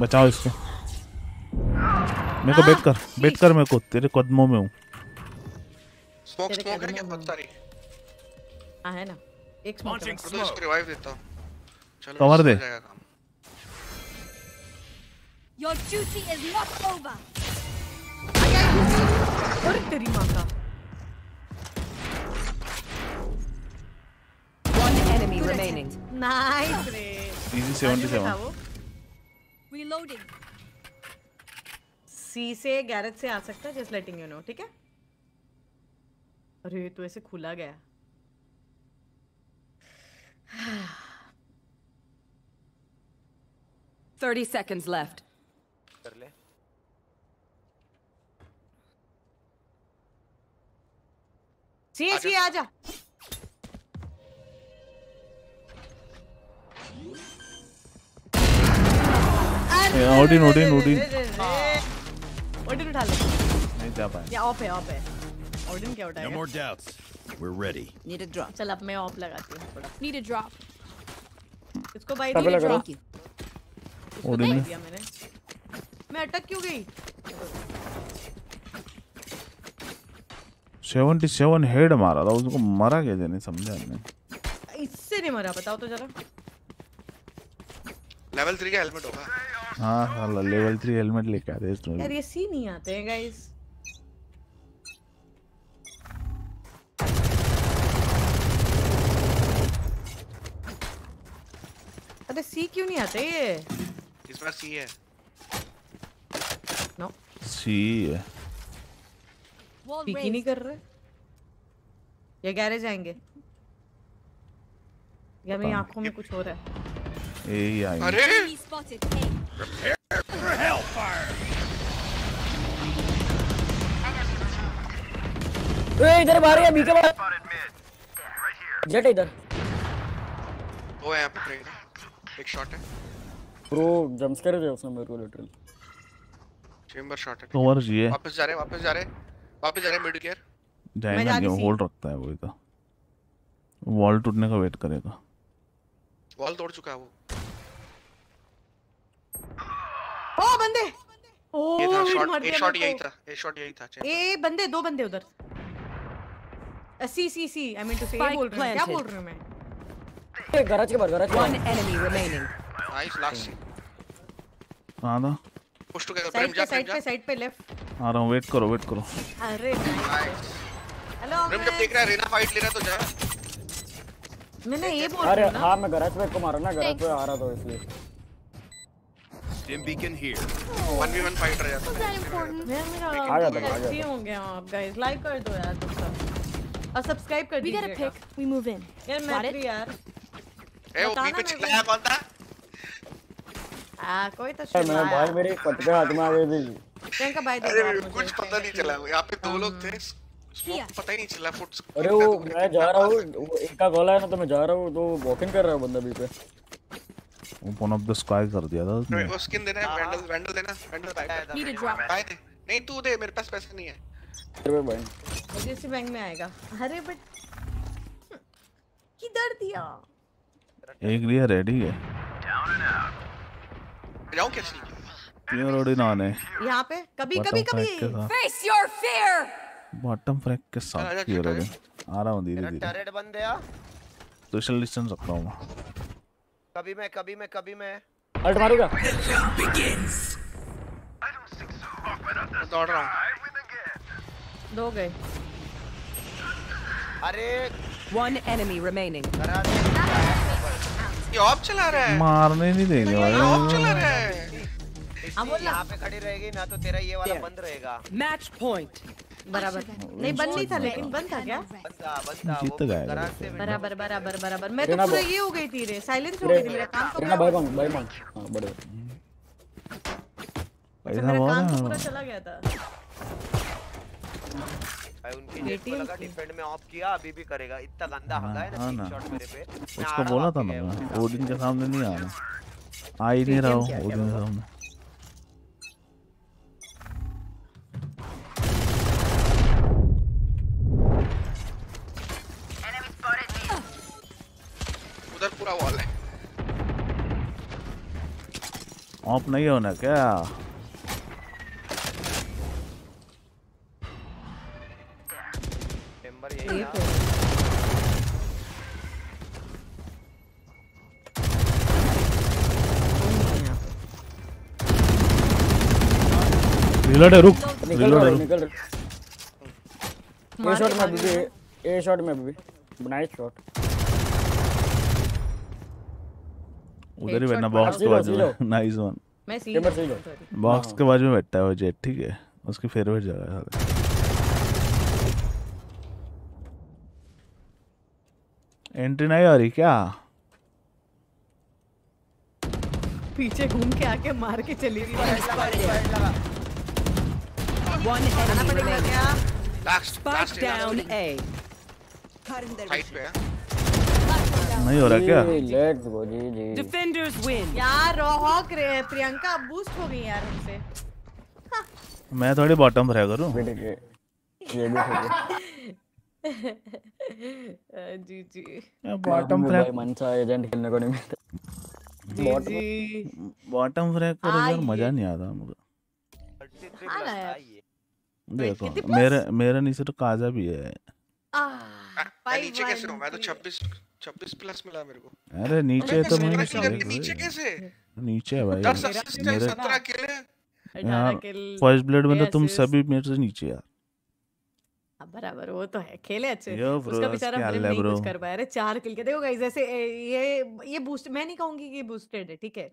बचाओ इसको। मेरे को बेट कर बेट कर मेरे को तेरे कदमों में हूँ। स्मोक स्मोक है में बहुत सारी हाँ है ना। एक स्मोक तो इसको रिवाइव देता हूँ। चलो कवर दे। Your duty is not over. और तेरी माँ का। Remaining. था सेवन वो Reloading. सी से गैरेज से आ सकता है जस्ट लेटिंग यू नो ठीक है अरे तो ऐसे खुला गया 30 seconds left. कर ले सी सी आजा ओडिन ओडिन ओडिन ओडिन उठा ले। नहीं जा पाए या ऑफ़ है ऑफ़ है। ओडिन क्या उठाएगा? More doubts. We're ready. Need a drop. चल अब मैं ऑफ़ लगाती हूँ। थोड़ा। Need a drop. इसको बाई कब दी लगा ड्रॉप? ओडिन ने दिया मैंने। मैं अटक क्यों गई? 77 हेड मारा था उसको मरा कैसे? नहीं समझा हमने इससे नहीं मरा बताओ तो जरा। लेवल 3 का हेलमेट होगा। हाँ साला लेवल 3 हेलमेट लेके आते इसमें यार ये सी नहीं आते हैं गाइस अरे सी क्यों नहीं आते ये? इस बार सी है। नो सी है। पीक नहीं कर रहे? ये गैरेज आएँगे। या मेरी आँखों में कुछ हो रहा है। यही आएँगे अरे. ए इधर बाहर है बीके बाहर। जेट इधर। वो है यहाँ पे ट्रेन एक शॉट है। ब्रो जंप स्केयर दिया उसने मेरे को लिटरली चेंबर शॉट है। कवर चाहिए वापस जा रहे हैं वापस जा रहे। हैं वापस जा रहे हैं मिड गियर जाएगा जा रही नहीं होल्ड रखता है वो तो वॉल टूटने का वेट करेगा। वॉल तोड़ चुका है वो। ओ बंदे! ओ ये था शॉट यही था एक शॉट यही था ए बंदे दो बंदे उधर। सी सी सी आई मीन टू से बोल रहे हैं क्या बोल रही हूँ मैं? ए गराज के बाहर गराज के One बाहर enemy remaining. Nice last C कहाँ पुश टू प्रेम साइड जा पे प्रेम साइड जा पे साइड पे लेफ़्ट आ रहा हूँ वेट करो वेट करो। अरे हेलो प्रेम जब देख रहा है रेना फाइट ले रहा है तो जा मैंने ये बोल अरे रही हूँ ना। हाँ मैं गराज पे को मारा ना गराज पे आ रहा था इसलिए। Stim beacon here. 1v1 fight रह जाता Was that important? मैं मेरा आ जाता है, अच्छी जाता होंगे आप गाइस लाइक कर दो यार तुम सब. और सब्सक्राइब कर We get a दीजिएगा। pick. We move in. यार Got मैं it? भी यार. है वो बताना बी पे मेरे को। चिल्लाया कौन था? आ कोई तो है मैं भाई मेरे पटके हाथ में आ गई थी। प्रियंका भाई दे अरे दो आप मुझे। कुछ पता नहीं चला। यहाँ पे दो लोग थे। स्मोक पता ही नहीं चला फुट अरे वो मैं जा रहा हूँ एक का कॉल आया ना तो मैं जा रहा हूँ तो वॉकिंग कर रहा है बंदा भी पे। ओपन ऑफ़ द स्काई कर दिया था उसने। वो स्किन देना है वैंडल वैंडल देना Vandal buy Need a drop. Buy दे नहीं तू दे मेरे पास पैसे नहीं है। तेरे पे भाई। मुझे इसी बैंक में आएगा। अरे बट किधर दिया? एक लिया रेडी है। जाऊँ कैसे प्योर ओडिन ऑन है यहाँ पे? कभी कभी Face your fear! Bottom frag के साथ प्योर चुका आ रहा हूँ धीरे-धीरे टरेट बंद है यार। सोशल डिस्टेंस रख रहा हूँ मैं। कभी मैं कभी मैं कभी मैं। अल्ट मारूँगा। दौड़ रहा हूँ। दो गए। अरे। One enemy remaining. करा दे ये ऑफ़ चला रहा है। मारने नहीं देंगे ये ऑफ़ चला रहा है। इसलिए यहाँ पे खड़ी रहेगी ना तो तेरा ये वाला बंद रहेगा। Match point. बराबर। नहीं बंद नहीं था लेकिन बंद था क्या? जीत वो गए बराबर बराबर बराबर। मैं तो पूरा ये हो गई थी रे साइलेंस हो गई थी मेरा काम तो भाई मांग भाई मांग। हाँ बड़े पैसा मेरा काम तो पूरा चला गया था। भाई उनकी को लगा डिफेंड में ऑफ़ किया अभी भी करेगा। इतना गंदा हगा है ना हाँ तीन ना। शॉट मेरे पे। उसको बोला था ना ओडिन के सामने नहीं आना आ ही नहीं रहा हूँ ओडिन के सामने। पूरा वॉल है। ऑफ़ नहीं होना क्या? एक था। हो रिलोड है रुक। रिलोड है है निकल। ए शॉट में भी ए शॉट में भी। नाइस शॉट उधर ही बैठना बॉक्स के बाजू में। नाइस वन बॉक्स के बाजू में बैठता है वो जेट ठीक है? उसकी फेवरेट जगह है एंट्री नहीं आ रही क्या? पीछे घूम के आके मार के चली गई। One enemy last last down A हर पे है। नहीं हो रहा क्या? Let's go G G. Defenders win. यार रोहक रे प्रियंका बूस्ट हो गई यार हमसे। मैं थोड़ी बॉटम रह करूँ? ये भी ठीक है जी जी। बॉटम भाई फ्रैग मनसा एजेंट खेलने को नहीं मिलता। जी बॉटम फ्रैग करो यार मज़ा नहीं आता मुझे। हाँ ना यार देखो? मेरे मेरे नीचे तो काजा भी है। आह, मैं नीचे कैसे हूँ मैं तो three. 26 26 प्लस मिला मेरे को अरे नीचे तो मैं नीचे कैसे नीचे है भाई दस असिस्ट है मेरे सत्रह किल है यार kill, फ़र्स्ट ब्लेड में तो तुम सभी मेरे से नीचे यार बराबर वो तो है खेले अच्छे यो उसका बेचारा ब्रेन नहीं कुछ कर पाया अरे चार किल के देखो गाइस जैसे ए, ये ये बूस्ट मैं नहीं कहूँगी कि ये बूस्टेड है ठीक है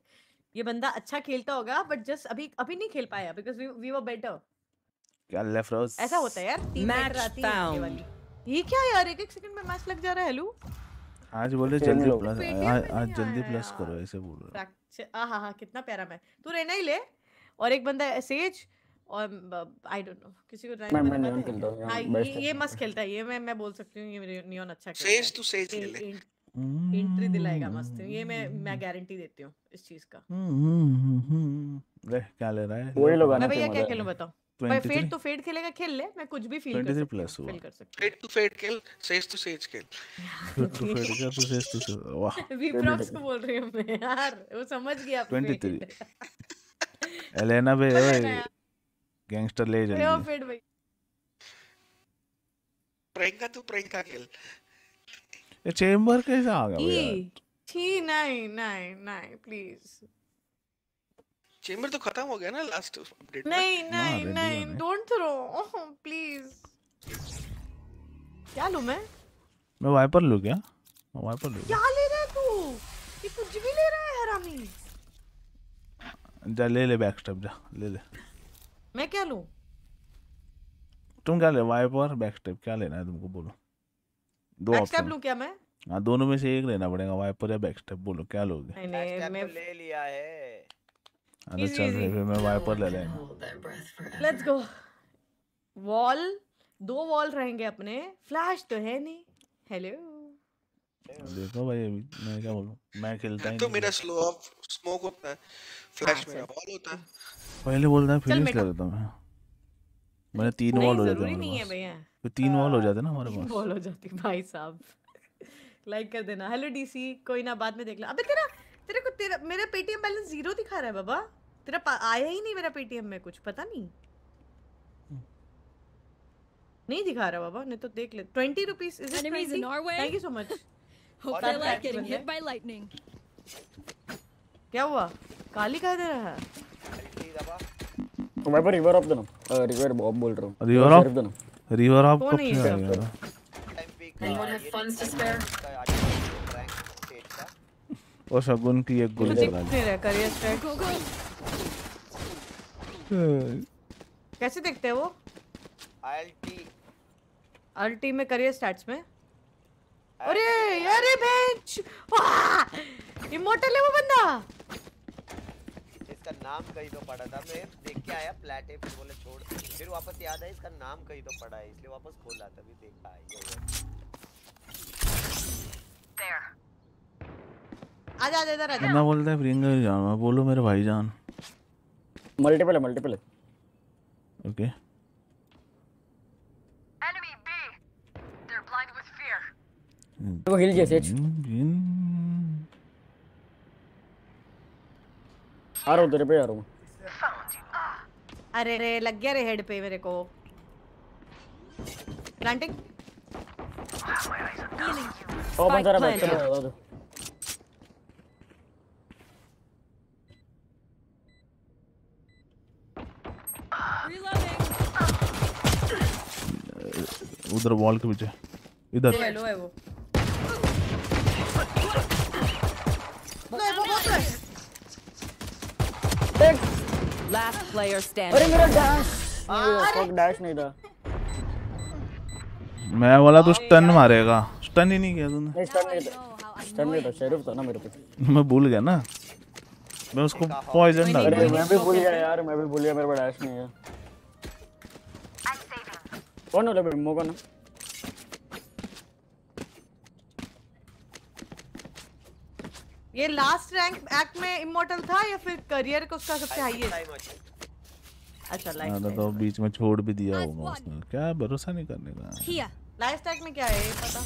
ये बंदा अच्छा खेलता होगा बट जस्ट अभी अभी नहीं खेल पाया because we we were better क्या लेफ़्ट ऐसा होता है यार टीम बेटर आती है वाली ये क्या यार? एक एक सेकंड में मैच लग जा रहा है हेलो आज बोले जल्दी प्लस आज जल्दी प्लस करो ऐसे बोल रहे फ्रैक्चर हाँ हाँ कितना प्यारा मैं तू रहना ही ले। और एक बंदा सेज और आई डोंट नो किसी को मैं मैं नियॉन खेलता हूँ हाँ ये, ये मस्त खेलता है ये मैं मैं बोल सकती हूँ ये नियॉन अच्छा खेलता है सेज है। तू सेज ले ले। एंट्री दिलाएगा मस्त ये मैं मैं गारंटी देती हूँ इस चीज़ का। हम्म हम्म ले क्या ले रहा है। वही लोग आना मैं भैया क्या खेलूं बताओ। भाई फेड तो फेड खेलेगा खेल ले। मैं कुछ भी फील कर 23 सकती हुआ। फील कर सकती फेट टू फेट खेल सेज टू सेज खेल। तो फेड कर तो सेस तो से- वाह। वी प्रॉक्स को बोल रही हूँ मैं यार वो समझ गया 23 एलेना बे ओए गैंगस्टर ले जल्दी फेड भाई। प्रियंका तू प्रियंका खेल। ये चेंबर कैसे आ गया यार? छी नहीं नहीं नहीं प्लीज़ चेंबर तो खत्म हो गया ना लास्ट अपडेट नहीं नहीं नहीं डोंट थ्रो प्लीज़ क्या लूँ मैं? मैं वाइपर लूँ क्या? मैं वाइपर लूँ क्या? ले रहा है तू? ये कुछ भी ले रहा है हरामी। जा ले ले बैक स्टेप जा ले ले। मैं क्या लूँ? तुम क्या ले वाइपर बैक स्टेप क्या लेना है तुमको बोलो। दो बैक स्टेप लूँ क्या मैं? हाँ दोनों में से एक लेना पड़ेगा वाइपर या बैक स्टेप बोलो क्या लोगे? नहीं नहीं मैं तो ले लिया है। अरे चल easy. फिर मैं वाइपर ले लेंगे। लेट्स गो वॉल दो वॉल रहेंगे अपने। फ्लैश तो है नहीं। हेलो देखो भाई अभी मैं क्या बोलूँ? मैं खेलता ही तो मेरा स्लो ऑफ़ स्मोक होता है। फ्लैश मेरा वॉल होता है। पहले बोलता है फिनिश। ले लेता मैं। मैंने तीन वॉल हो जाते हमारे नहीं है भैया। फिर तीन वॉल हो जाते ना हमारे पास। बॉल हो जाती भाई साहब। लाइक कर देना। हेलो डीसी कोई ना बाद में देख लो। अबे तेरा तेरे को तेरा मेरा पेटीएम बैलेंस ज़ीरो दिखा रहा है बाबा। तेरा आया ही नहीं मेरा पेटीएम में कुछ पता नहीं। नहीं दिखा रहा बाबा नहीं तो देख ले। Twenty rupees is it way? Thank you so much Hope they like getting hit by lightning. क्या हुआ? काली कह दे रहा है? तो मैं पर रिवर ऑफ़ देना। रिवर बॉब बोल रहा हूँ। रिवर ऑफ़ देना। रिवर ऑफ़ कौन कब है से ये आ सब? गया Anyone have funds to spare? और शगुन की एक गोली दिख चला कैसे देखते हैं वो? आईएलटी अल्टी में करियर स्टैट्स में? अरे अरे बेंच! इमोर्टल है वो बंदा! इसका नाम कहीं तो पड़ा था मैं देख के आया फ्लैट है फिर बोले छोड़ फिर वापस याद आया इसका नाम कहीं तो पड़ा है इसलिए वापस खोला तभी देखा ये हुआ। आजा आजा इधर आजा बंदा बोलता है प्रियंका जाना मैं बोलो मेरे भाईजान मल्टीपल है मल्टीपल है। Okay. Enemy B. They're blind with fear. वो हिल जैसे आ रहा हूँ तेरे पे आ रहा हूँ। अरे रे लग गया रे हेड पे मेरे को। प्लांटिंग ओ बंदा planted. चलो उधर वॉल के पीछे। इधर। लो है वो। है है अरे मेरा डैश फक डैश नहीं था। मैं बोला तू स्टन मारेगा। स्टन ही नहीं किया तूने। स्टन नहीं था। स्टन नहीं था शेरिफ था ना मेरे पे। मैं भूल गया ना। मैं उसको पॉइजन डाल अरे दूँगा। मैं भी भूल गया यार मैं भी भूल गया मेरे पास डैश नहीं है। कौन है लेबे मो कौन है। ये लास्ट रैंक एक्ट में इमोर्टल था या फिर करियर का उसका सबसे हाईएस्ट अच्छा लाइफ तो बीच में छोड़ भी दिया होगा उसने। क्या भरोसा नहीं करने का? हिया लाइफ स्टैक में क्या है पता?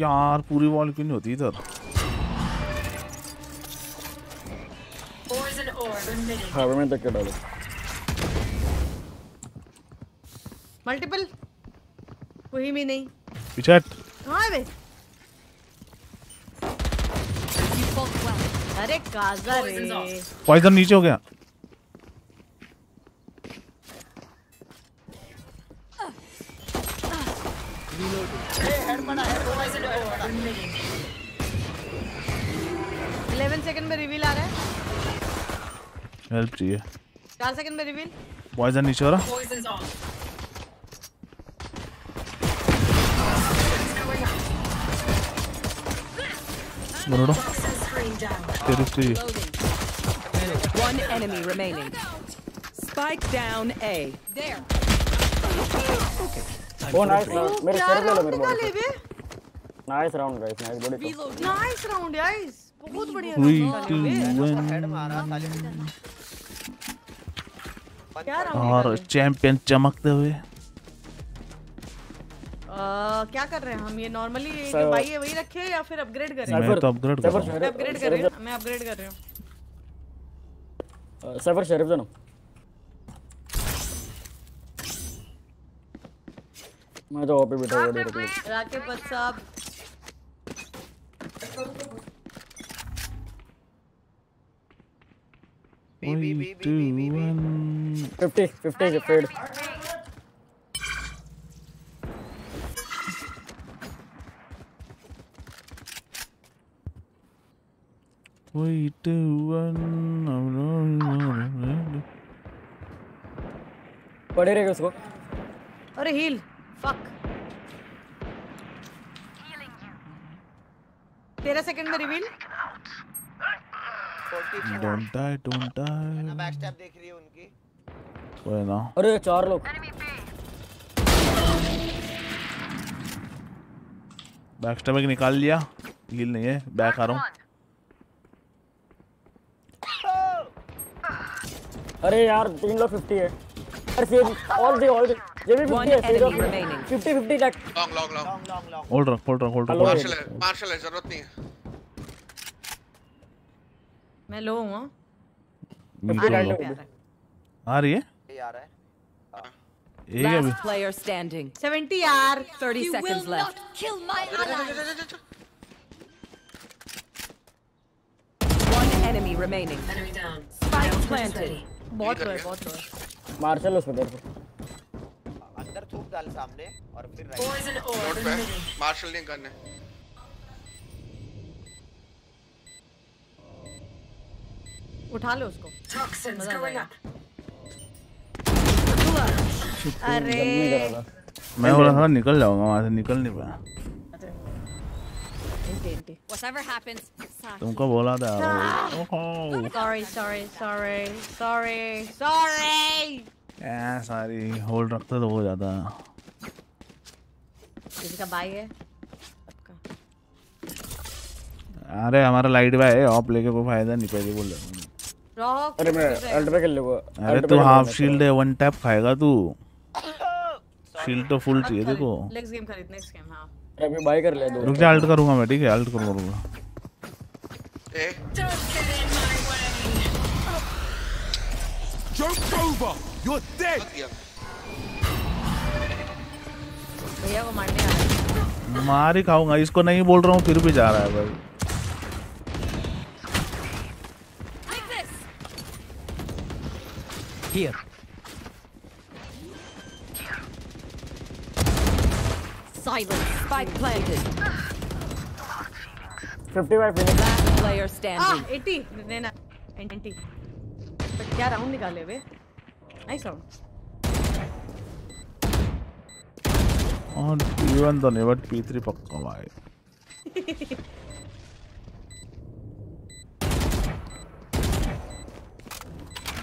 यार पूरी वॉल क्यों नहीं होती इधर? हाँ मैं तक के डालो। मल्टीपल कोई भी नहीं। पीछे हट। कहाँ है बे अरे काजा रे। पॉइजन नीचे हो गया. 11 सेकंड में रिवील आ रहा है। हेल्प चाहिए। 4 सेकंड में रिवील। पॉइजन नीचे हो रहा। Poison's on. बरोडो तेरी चाहिए One enemy remaining. Spike down A. There. ओ नाइस मेरे सर पे लो मेरे body nice round guys nice body nice round guys बहुत बढ़िया राउंड और चैंपियन चमकते हुए। क्या कर रहे हैं हम? ये नॉर्मली जो भाई है वही रखे या फिर अपग्रेड कर? रहे हैं मैं तो अपग्रेड कर रहा हूँ। मैं अपग्रेड कर रही हूँ मैं अपग्रेड कर रही हूँ। सफ़र शरीफ जानो मैं तो ओपी बैठा हुआ देखो राके पत साहब Three, two, one. 50 50 is afraid Three, two, one. पड़े रहेगा उसको अरे हील फक तेरह सेकंड में reveal Don't die, don't die. Back step देख रही है उनकी। कोई ना। अरे चार लोग। बैक स्टेप निकाल लिया। हील नहीं है बैक आ रहा हूँ। अरे यार तीन लोग 50 है। अरे सेम ऑल दे ऑल दे ये भी 50 One है सेम remaining. 50 50 लैक लॉन्ग लॉन्ग लॉन्ग होल्ड रख होल्ड रख होल्ड. रख मार्शल है मार्शल है ज़रूरत नहीं है। मैं लो हूँ हाँ। आ लो। रहा है आ रही है ये आ रहा है एक है अभी Last player standing. 70 यार 30 You seconds will left. not kill my ally. One enemy remaining. Enemy down. Spike planted. बहुत लो है बहुत लो है मार्शल उस पे तेरे को अंदर थूक डाल सामने और फिर राइट. मार्शल नहीं करने उठा लो उसको. अरे। मैं बोला था निकल जाऊँगा वहाँ से निकल नहीं पाया। happens, तुमको बोला था ओहो। Sorry sorry sorry sorry sorry hold रखते तो हो जाता। किसी का भाई है? अरे हमारा लाइट भाई है ऑफ़ लेके कोई फ़ायदा नहीं पहले बोल रहा हूँ। रॉक अरे मैं अल्ट पे खेल लूँगा। अरे तू हाफ़ शील्ड है वन टैप खाएगा तू। शील्ड तो फुल चाहिए देखो। नेक्स्ट गेम खरीद नेक्स्ट गेम हाँ। अभी बाय कर ले दो। रुक जा अल्ट करूँगा मैं ठीक है? अल्ट करूँगा. Over! You're dead! भैया को मारने आ रहा है। मार ही खाऊँगा इसको नहीं बोल रहा हूँ फिर भी जा रहा है भाई like this. Here. Silence. Spike planted. 55 finish Last player standing. 80 लेना 90 बट क्या राउंड निकाले वे नाइस राउंड और इवन तो नहीं बट पी थ्री पक्का भाई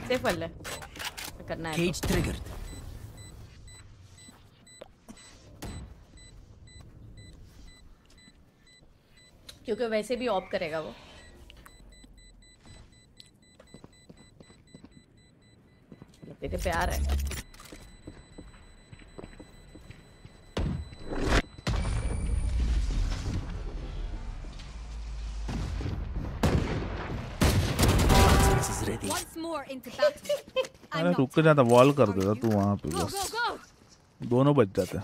सेफ़ कर ले करना है तो। केज क्योंकि वैसे भी ऑफ़ करेगा वो। तेरे प्यार है। More into battle. अरे रुक जाता वॉल कर देता तू वहाँ पे बस। दोनों बच जाते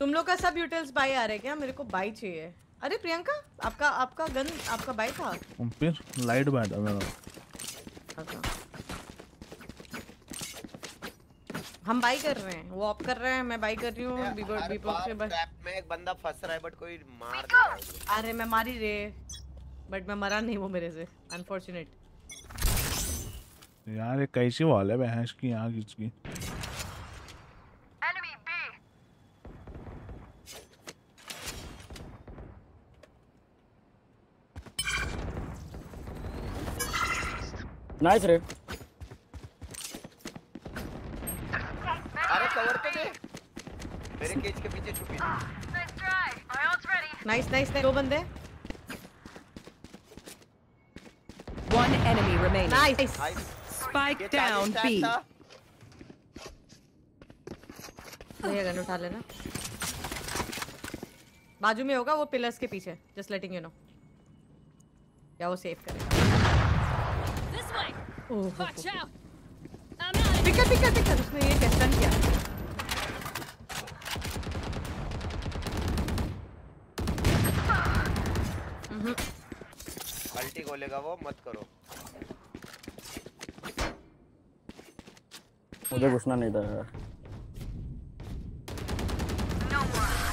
तुम लोग का सब यूटिल्स बाई आ रहे क्या? मेरे को बाई चाहिए। अरे प्रियंका आपका आपका गन आपका बाई था? और फिर लाइट बैठा मेरा। अच्छा। हम बाई कर रहे हैं। वो ऑफ़ कर रहे हैं मैं बाई कर रही हूँ। बीबो अरे बीबो से बस। trap में एक बंदा फंस रहा है बट कोई मार दे रहा है। अरे मैं मारी रे बट मैं मरा नहीं वो मेरे से अनफॉर्चुनेट यार ये कैसी वॉल है भैंस की यहाँ किसकी नाइस रे अरे कवर तो दे। मेरे केज के पीछे छुपी. नाइस नाइस दो बंदे। One enemy remaining. Nice Spike down B. भैया गन उठा लेना। बाजू में होगा वो पिलर्स के पीछे जस्ट लेटिंग यू नो या वो सेव करेगा। पिकर पिकर पिकर उसने ये कैसे किया। हम्म, अल्टी खोलेगा वो मत करो। मुझे घुसना नहीं था। यार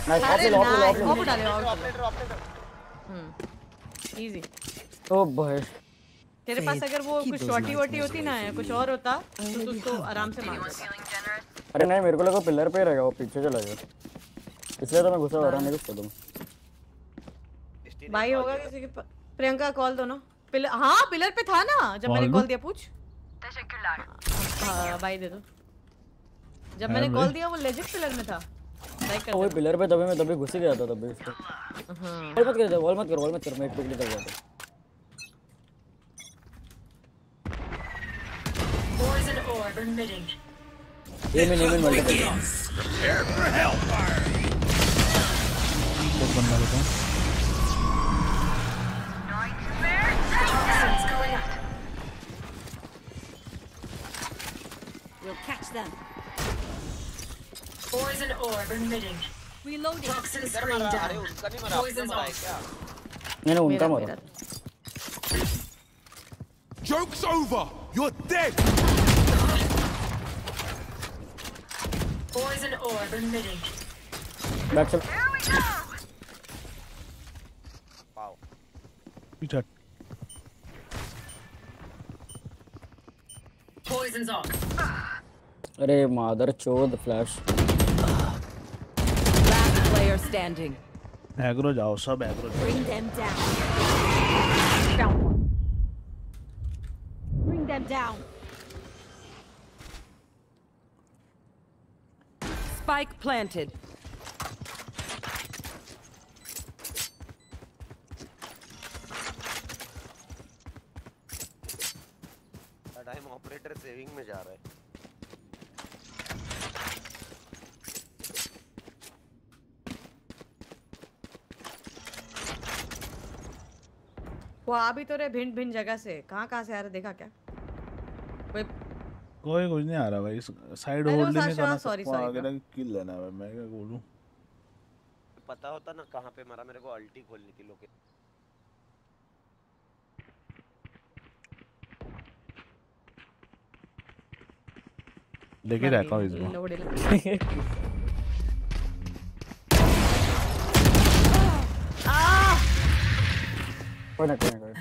नाइस ऑफ़ ले ऑफ़ ले ऑफ़ ले ऑफ़ डाले ऑफ़ हम्म इजी ओ भाई। तेरे पास अगर वो कुछ शॉटी वोटी होती ना moves कुछ और होता तो तू उसको आराम से मार अरे नहीं मेरे को लगा पिलर पे ही रहेगा वो पीछे चला गया। इसलिए तो मैं गुस्सा हो रहा नहीं गुस्सा तुम भाई होगा किसी के प्रियंका कॉल दो ना। पिलर हाँ पिलर पे था ना जब मैंने कॉल दिया पूछ. हाँ भाई दे दो जब मैंने कॉल दिया वो लेजिट पिलर में था लाइक कर वो पिलर पे तभी मैं तभी घुस ही गया था तभी इसको हाँ मत कर वॉल मत कर वॉल मत कर मैं एक टुकड़ी तक गया था Poison orb emitting. ये में नेम इन मल्टीपल एक बंदा लेता We'll catch them. Poison orb emitting. Reloading. Toxin इधर screen मरा अरे down. उसका नहीं मरा अपना Poison's मरा है off. क्या मैंने उनका मेरा मारा मेरा Joke's over! You're dead! Poison orb emitting. Back चल Here we go. वाओ पीछा Poison's off. अरे मादर चोद flash Last player standing. Aggro जाओ सब aggro Bring them down. Down one. Bring. Spike planted. Time operator saving में जा रहा है वो आ भी तो रहे भिन्न भिन्न जगह से। कहाँ कहाँ से आ रहे देखा क्या? कोई कोई कुछ नहीं आ रहा भाई साइड होल्ड करना sorry, सबको sorry, आगे bro. किल लेना है मैं क्या बोलूँ? पता होता ना कहाँ पे मरा मेरे को अल्टी खोलनी थी लोके लेके जाता हूँ इस बार। लोड़े लगे। कोई ना कोई ना कोई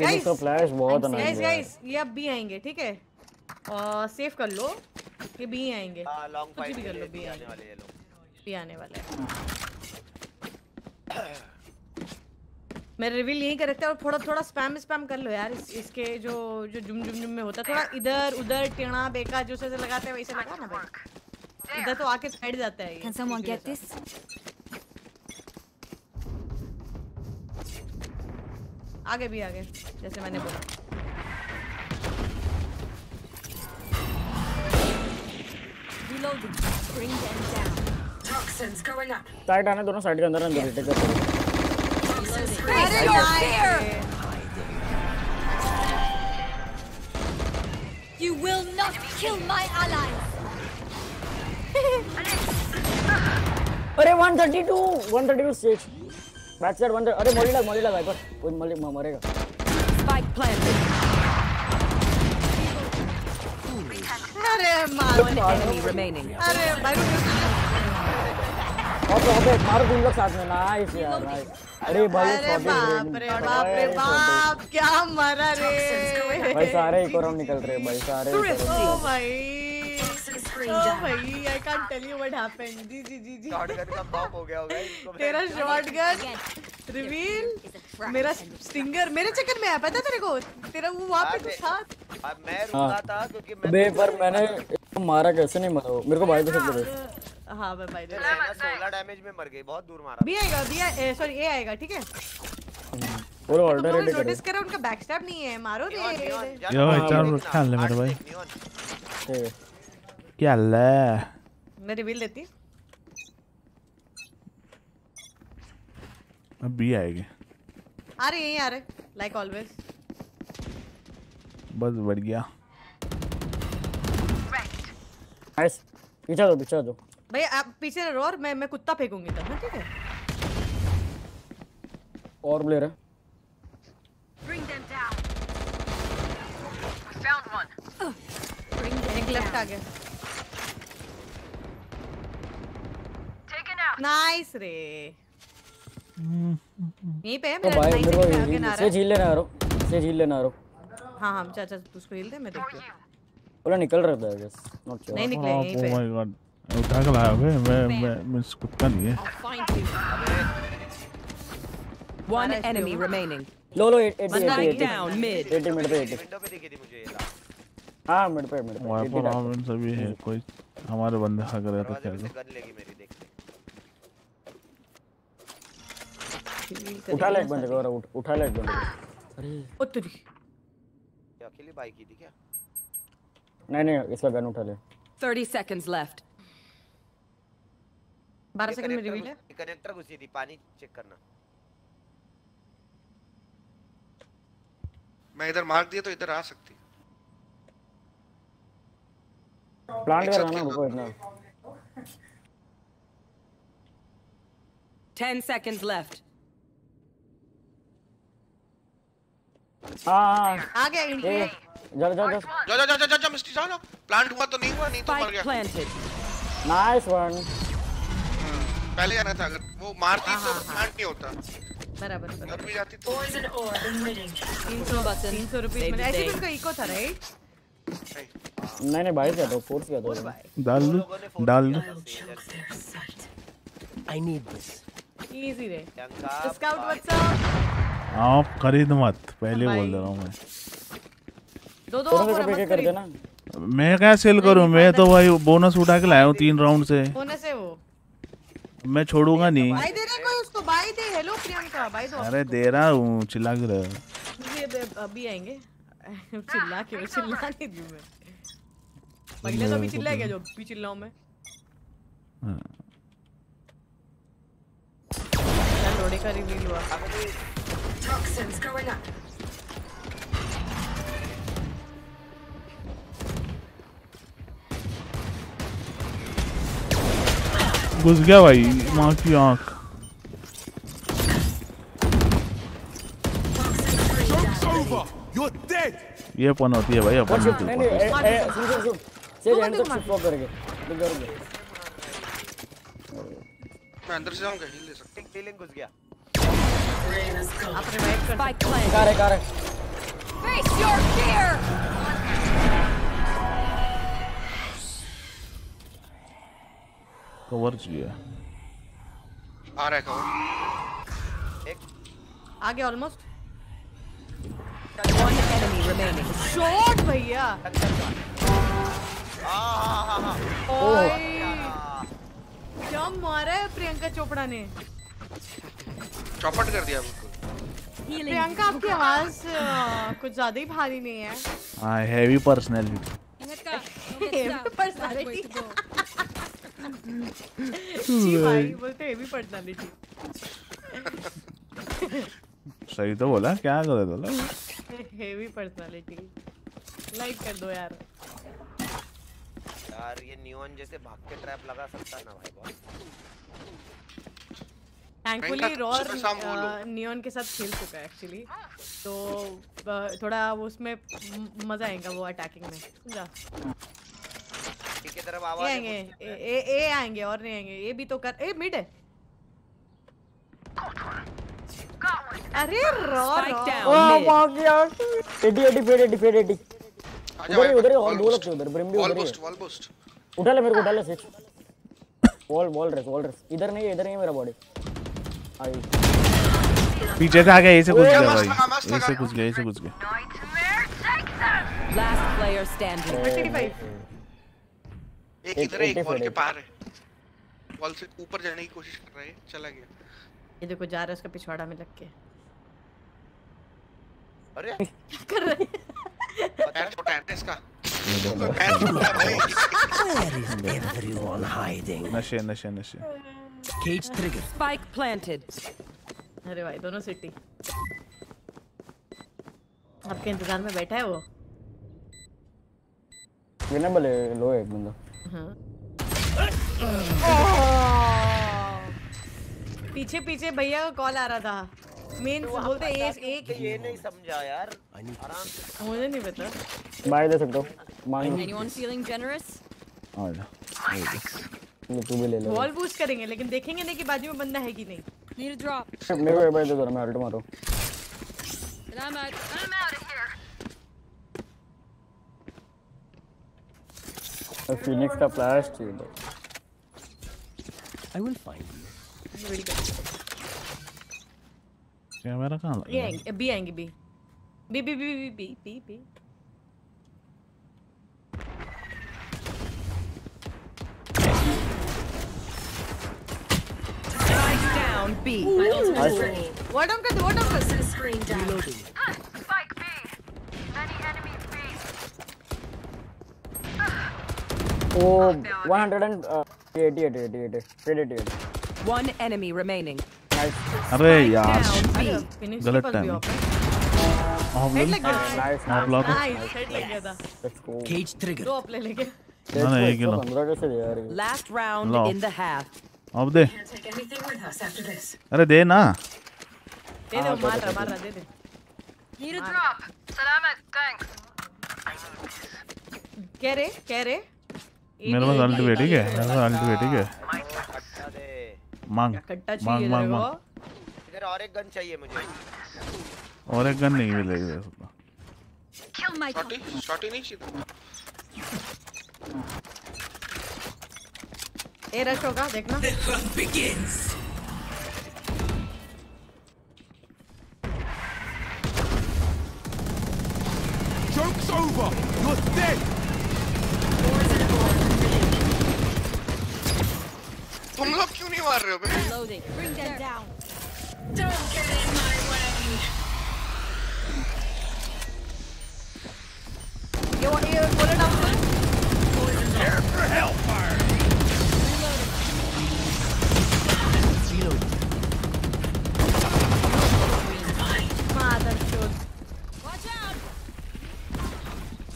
गाइस तो फ्लैश बहुत गाइस गाइस ये अब भी आएँगे ठीक है? और सेव कर लो. ये भी आएँगे. हाँ लॉन्ग फाइट भी कर लो भी आने वाले ये लोग. भी आने वाले हैं. मैं रिवील यही कर रखता और थोड़ा थोड़ा स्पैम स्पैम कर लो यार. इस, इसके जो जो जुम जुम जुम में होता है. थोड़ा इधर उधर टेढ़ा बेका जो से लगाते हैं वैसे लगा ना भाई. इधर तो आके बैठ जाता है ये. आगे भी आगे जैसे मैंने बोला. साइड आने दोनों साइड के अंदर अंदर रिटेक करते हैं your fear! You will not kill my allies! अरे 132 132 स्टेज बैक साइड 1 अरे मॉली लग मॉली लगा पर कोई मॉली मरेगा। Spike planted. अरे मारो enemy remaining. अरे भाई और तो अबे मारो तीन लोग साथ में। नाइस यार नाइस अरे भाई अरे बाप रे बाप रे बाप क्या मरा रे। भाई सारे एक राउंड निकल रहे भाई सारे ओ भाई। ओ भाई I can't tell you what happened जी जी जी जी शॉटगन का बॉम्ब हो गया होगा तेरा शॉटगन रिवील मेरा स्टिंगर मेरे चक्कर में आया पता तेरे को तेरा वो वहाँ पे तो था अब मैं हाँ। रुका था क्योंकि मैं अबे पर मैंने मारा कैसे नहीं मारा मेरे को भाई तो सब लगे हाँ भाई भाई 16 डैमेज में मर गई बहुत दूर मारा बी आएगा बी सॉरी ए आएगा ठीक है वो लोग तुम लोग ऑल्टरनेटिव नोटिस करो उनका बैकस्टैब नहीं है मारो रे यो चार ख्याल ले मेरे भाई करे क्या ले मैं रिवील देती। अब भी आएगी। आ रहे हैं यार लाइक ऑलवेज बस बढ़ गया नाइस पीछे दो पीछे दो। भाई आप पीछे रहो और मैं मैं कुत्ता फेंकूँगी तब हाँ, ठीक है? और प्लेयर है Bring them down. Found one. Bring एक लेफ़्ट आ गया Taken out. नाइस रे. यहीं पे मेरा भाई नाइस मेरे को से आगे ना से झील लेना आ रहा से झील लेना आ रहा हाँ. हाँ चाचा तू उसको हिल दे मैं देखती हूँ. बोला निकल रहा था गेस नॉट श्योर नहीं निकले यहीं ओह पे माय गॉड उठा के लाया बे मैं मैं मैं कुत्ता नहीं है. One enemy remaining. लो लो 80 80 down mid. 80 मिनट पे 80 विंडो पे दिखी थी मुझे ये हाँ मिनट पे मिनट पे वहाँ 80 पर हम सभी है कोई हमारे बंदे खा कर तो में से गन लेगी मेरी देख ले उठा ले एक बंदे को और उठ उठा ले एक बंदे अरे। ओ तेरी। ये अकेली बाइक की थी क्या? नहीं नहीं इसका गन उठा ले। 30 seconds left. 12 सेकंड में रिवील है? कनेक्टर घुसी थी पानी चेक करना। मैं इधर मार्क दिया तो इधर आ सकती। प्लांट कर रहा रुको इतना 10 seconds left. हाँ, हाँ। आ गया इंडिया जाओ जाओ जाओ। जाओ जाओ जाओ मिस्टी जाओ ना प्लांट हुआ तो नहीं हुआ नहीं तो मर गया। प्लांटेड नाइस वन पहले जाना था अगर वो मारती तो हाँ, प्लांट नहीं होता। बराबर मर भी जाती तो तीन सौ तीन सौ रुपीज़ में ऐसे कुछ का इको था राइट नहीं। नहीं भाई क्या दो फोर्स क्या दो। डाल डाल आई नीड दिस इजी रे स्काउट व्हाट्सअप आप खरीद मत। पहले बोल दे रहा हूँ मैं। दो दो ऑफ़र मत कर देना। मैं क्या सेल करूँ? मैं तो भाई बोनस उठा के लाया हूँ तीन राउंड से। होने से वो। मैं छोड़ूँगा नहीं। भाई दे रहे कोई उसको? बाय दे। हेलो प्रियंका बाय दो। अरे दे रहा हूँ चिल्ला के रहा। ये अभी आएँगे। चिल्ला के चिल्ला नहीं दूँ मैं पहले तो अभी चिल्ला गया जो अभी चिल्लाऊं मैं। यार जोड़े का रिवील हुआ। घुस गया भाई माँ की आँख। ये पन होती है भाई अपन होती है। मैं अंदर से जाऊँगा हील ले सकता टिक फीलिंग घुस गया। आप रिवाइव कर. कार। है कार है Face your fear! कवर चाहिए। आ रहा है कवर एक। आगे almost One enemy remaining. Shot भैया। ओए। क्या मारा है प्रियंका चोपड़ा ने। चौपट कर दिया बिल्कुल। प्रियंका आपकी आवाज़ कुछ ज़्यादा ही भारी नहीं है। हाँ हैवी पर्सनैलिटी पर्सनालिटी जी भाई बोलते हेवी पर्सनालिटी सही तो बोला क्या थे लोग? हेवी पर्सनालिटी लाइक कर दो यार। यार ये नियॉन जैसे भाग के ट्रैप लगा सकता है ना भाई बहुत। थैंकफुली रॉर नियॉन के साथ खेल चुका है एक्चुअली तो थोड़ा वो उसमें मज़ा आएगा वो अटैकिंग में। समझा की तरफ़ आवाज़ आएँगे ए ए ए आएँगे और नहीं आएँगे। ये भी तो कर ए मिड है। अरे रॉ रॉ. वाह. वाह यार 80 80 फेड 80 फेड 80 उधर ही उधर ही और दो लोग थे उधर ब्रिम भी उधर ही बूस्ट वॉल बूस्ट उठा ले मेरे को उठा ले switch wall wall Raze wall Raze इधर नहीं है इधर नहीं है मेरा बॉडी आई। पीछे से आ गया ऐसे घुस गया भाई। ऐसे घुस गया ऐसे घुस गया। Last player standing. 35 एक इधर है एक वॉल के पार है। वॉल से ऊपर जाने की कोशिश कर रहा है चला गया। ये देखो जा रहा है उसका पिछवाड़ा में लग के। अरे। क्या कर रहे है? पैर छोटा है भाई everyone hiding? नशे नशे नशे। Cage trigger. Spike planted. अरे भाई दोनों सिटी आपके इंतज़ार में बैठा है वो? विनेबल है लो है एक बंदा। हाँ। पीछे पीछे भैया का कॉल आ रहा था। मेन बोलते एक एक ये नहीं समझा यार। आराम से। मुझे नहीं पता। बाय दे सकते हो। मांग Anyone feeling generous? आ जा। ले तू भी ले ले। वॉल बूस्ट करेंगे लेकिन देखेंगे नहीं कि बाजू में बंदा है कि नहीं। A drop. मेरे को बार दे दो मैं अल्ट मारो। I'm out. I'm out of here. Phoenix का फ्लैश चाहिए। I will find you. Very good Kaya meron kang laki. Yang, B yang B. B B B B B B B. Down B. My ultimate is green. What am down. Ah, spike B. Many enemies B. Ah. Oh, 188, 88, 88, One enemy remaining. अरे यार गलत time अब दे। अरे दे ना। दे दे हाँ, मार रहा मार रहा दे दे। नीड ड्रॉप सलामत थैंक्स कह रहे कह रहे मेरे पास अल्ट है मेरे पास अल्ट ठीक है? मांग मांग मांग मांग। इधर और एक गन चाहिए मुझे। और एक गन नहीं मिलेगी शॉटी शॉटी नहीं चाहिए? ए रश होगा देखना. Joke's over. You're dead. तुम लोग क्यों नहीं मार रहे हो बे Loading. Bring them down. Don't get in my way. ये वो- ये बोले डाउन कर मादर चोद Watch out.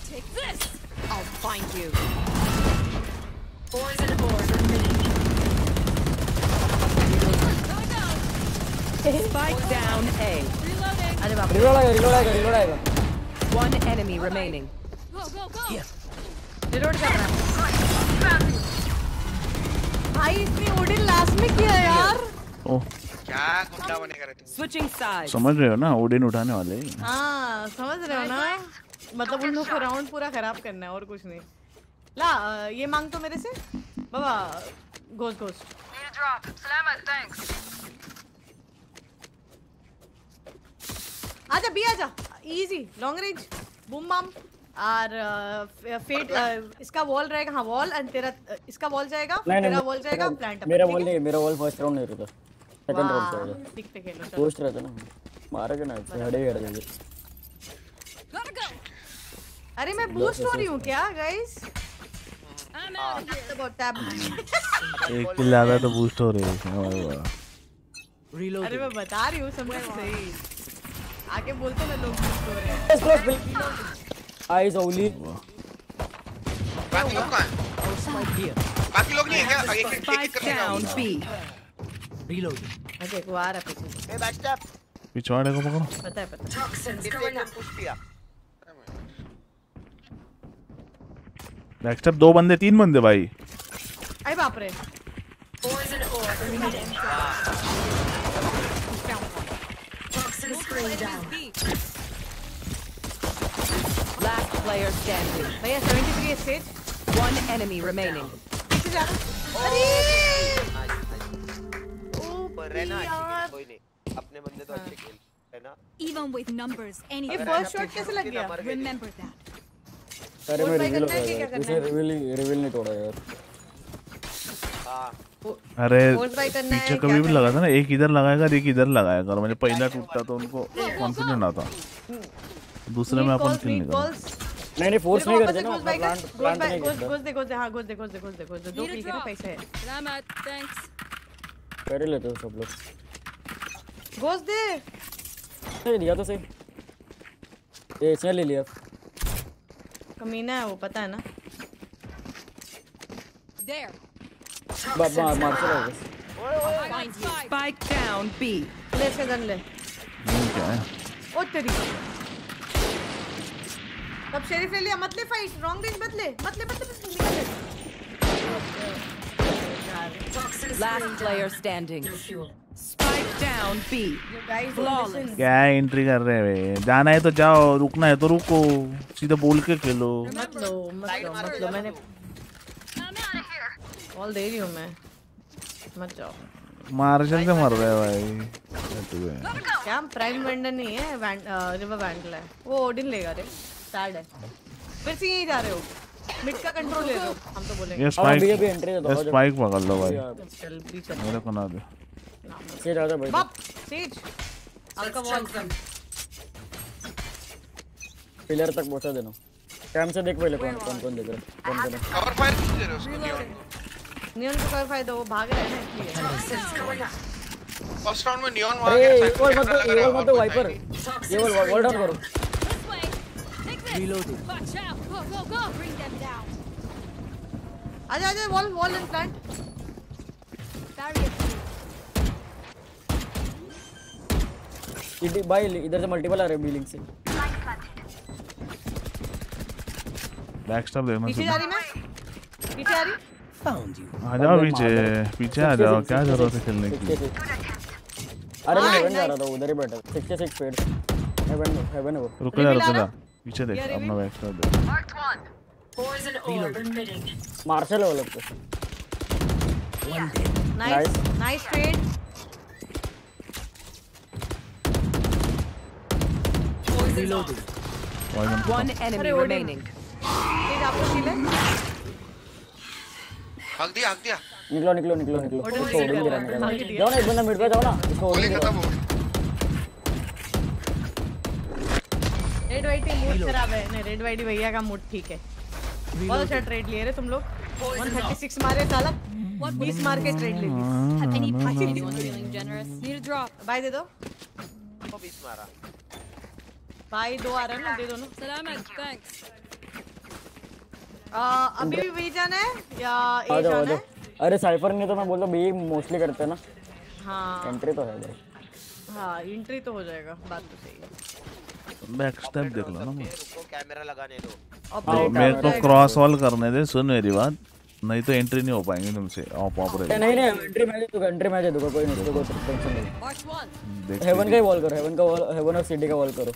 Take this. I'll find you. Boys and boys remaining. Going Spike down A. अरे बाप रे रिलोड आएगा रिलोड आएगा रिलोड आएगा One enemy remaining. Go, go, go. Reload कर भाई इसने ओडिन लास्ट में किया यार ओह क्या गुंडा बनेगा रे तुम Switching sides. समझ रहे हो ना ओडिन उठाने वाले ही। समझ रहे हो ना मतलब उन लोग को राउंड पूरा खराब करना है और कुछ नहीं ला ये मांग तो मेरे से बाबा Ghosh Ghosh Need a drop. Salamat. Thanks. आजा बी आजा। Easy long range boom bomb और फेट इसका वॉल रहेगा हाँ वॉल एंड तेरा इसका वॉल जाएगा तेरा वॉल जाएगा मेरा- प्लांट मेरा वॉल नहीं मेरा वॉल फ़र्स्ट राउंड नहीं रहता। सेकंड राउंड से रहता ठीक पे खेलो पोस्ट रहता ना। मारेगा ना हड़े ही हट जाएँगे। अरे मैं बूस्ट हो रही हूँ क्या गाइस एक किल ज़्यादा तो बूस्ट हो रही है। अरे मैं बता रही हूँ समझ सही आगे बोलते ना लोग हो रहे हैं। आइज़ ओनली बाकी लोग कहाँ हैं बाकी लोग नहीं है क्या? एक एक करके down B. Reloading. ओके वो आ रहा है पीछे ए बैक स्टेप पिछवाड़े को पकड़ो। पता है पता है। डिफेक्ट पुश किया। बैक स्टेप दो बंदे तीन बंदे भाई। अरे बाप रे। Last player standing. भैया 73 है स्टेज One enemy remaining. पीछे जा अरे पर रहना अच्छी खेल, कोई नहीं अपने बंदे तो अच्छे खेल है ना Even with numbers, any ये फर्स्ट शॉट कैसे लग गया remember that. अरे मैं Goal by रिवील हो करना है कि गया क्या इसे करना है? रिवील रिवील नहीं तोड़ा यार हां अरे है, पीछे कभी भी लगा था ना एक इधर लगाएगा एक इधर लगाएगा और मुझे पहला टूटता तो उनको कॉन्फिडेंट आता। दूसरे में अपन किल नहीं नहीं नहीं फोर्स नहीं करते ना प्लांट प्लांट नहीं करता। दे हाँ दे गोल्स दे गोल्स दे गोल्स दे दो पीके ना पैसे है। Thanks. कर लेते हो सब लोग। दे। नहीं दिया तो सही। ये इसने ले लिया। कमीना है वो पता है ना। There. बाप मार मार चला बस Spike down B. ले से गन ले क्या है ओ तेरी तब शेरिफ ले लिया मत ले फाइट रॉन्ग रेंज मत ले मत ले मत ले मत निकल ले Last player standing. Spike down B. Flawless. क्या एंट्री कर रहे हैं? जाना है तो जाओ रुकना है तो रुको सीधा बोल के खेलो मत लो मत लो मत लो मैंने ऑल दे रही हूँ मैं मत जाओ मार्शल से मर रहे हैं भाई क्या प्राइम वेंडर नहीं है रिवर वैंडल है वो ओडिन लेगा रे सैड है फिर से यहीं जा रहे हो मिड का कंट्रोल ले रहे हो हम तो बोलेंगे ये स्पाइक अभी entry दे। स्पाइक पकड़ लो भाई चल भी चल मेरे को ना दे से ज़्यादा भाई बाप सेज आपका वॉल पिलर तक पहुँचा देना कैम से देख पहले कौन कौन कौन देख रहा है कौन कौन कवर फायर दे रहे हो उसको नियॉन को कर फ़ायदा वो भाग रहा है इसलिए फ़र्स्ट राउंड में नियॉन वहाँ गया एक और मत दो ये मत दो वाइपर ये वॉल वॉल डाउन करो। Down. आजा आजा वॉल वॉल एंड प्लांट इधर भाई इधर से मल्टीपल आ रहे बिलिंग से। बैक स्टॉप देखना पीछे जा रही मैं पीछे आ रही. आ जाओ पीछे पीछे आ जाओ क्या ज़रूरत है खेलने की अरे मैं हेवन जा रहा था उधर ही बैठा 66 पेड़ हेवन हेवन है वो रुको जा रुको जा पीछे देख अपना बैक स्टॉप देख मार्शल है लोग. Nice nice trade Reloading. One. Enemy अरे remaining. भाग दिया भाग दिया। निकलो निकलो निकलो निकलो। इसको ओडिन कर रहा, order जाओ ना एक बंदा मिड पे जाओ ना। इसको गोली ओडिन खत्म हो गई रेड वाइट मूड खराब है। नहीं रेड वाइट भैया का मूड ठीक है। बहुत अच्छा ट्रेड लिए रे तुम लोग। 136 मारे साला। 20 मार के ट्रेड ले ली Have any patches? Feeling generous? Need a drop. Buy दे दो। को बीस मारा। बाय दो आ रहा है ना दे दो ना। Salamat, thanks. आ, अभी भी वही जाना है या ए जाना है? अरे साइफर नहीं तो मैं बोलता बी मोस्टली करते हैं ना। हाँ। एंट्री तो है भाई। हाँ एंट्री तो हो जाएगा बात तो सही है। बैक स्टेप देख लो ना रुको कैमरा लगाने दो। तो ऑपरेट मेरे को क्रॉस वॉल करने दे सुन मेरी बात। नहीं तो एंट्री नहीं हो पाएँगे तुमसे ऑप ऑपरेट नहीं नहीं एंट्री मैच दूँगा एंट्री मैच दूँगा कोई नहीं कोई टेंशन नहीं। हेवन का ही वॉल करो हेवन का वॉल हेवन और सिटी का वॉल करो।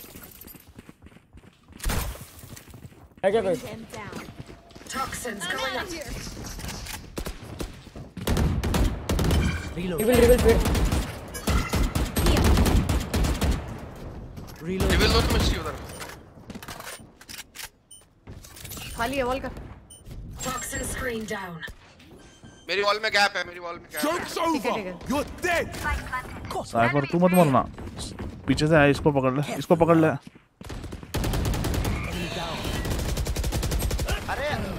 है क्या कोई? Them down. Reloading. Reveal reveal फिर रिवील दो तो मैं सी उधर खाली है वॉल का Toxin screen down. मेरी वॉल में गैप है मेरी वॉल में gap Joke's over! You're dead! Cipher तू मत मरना पीछे से आया इसको पकड़ ले इसको पकड़ ले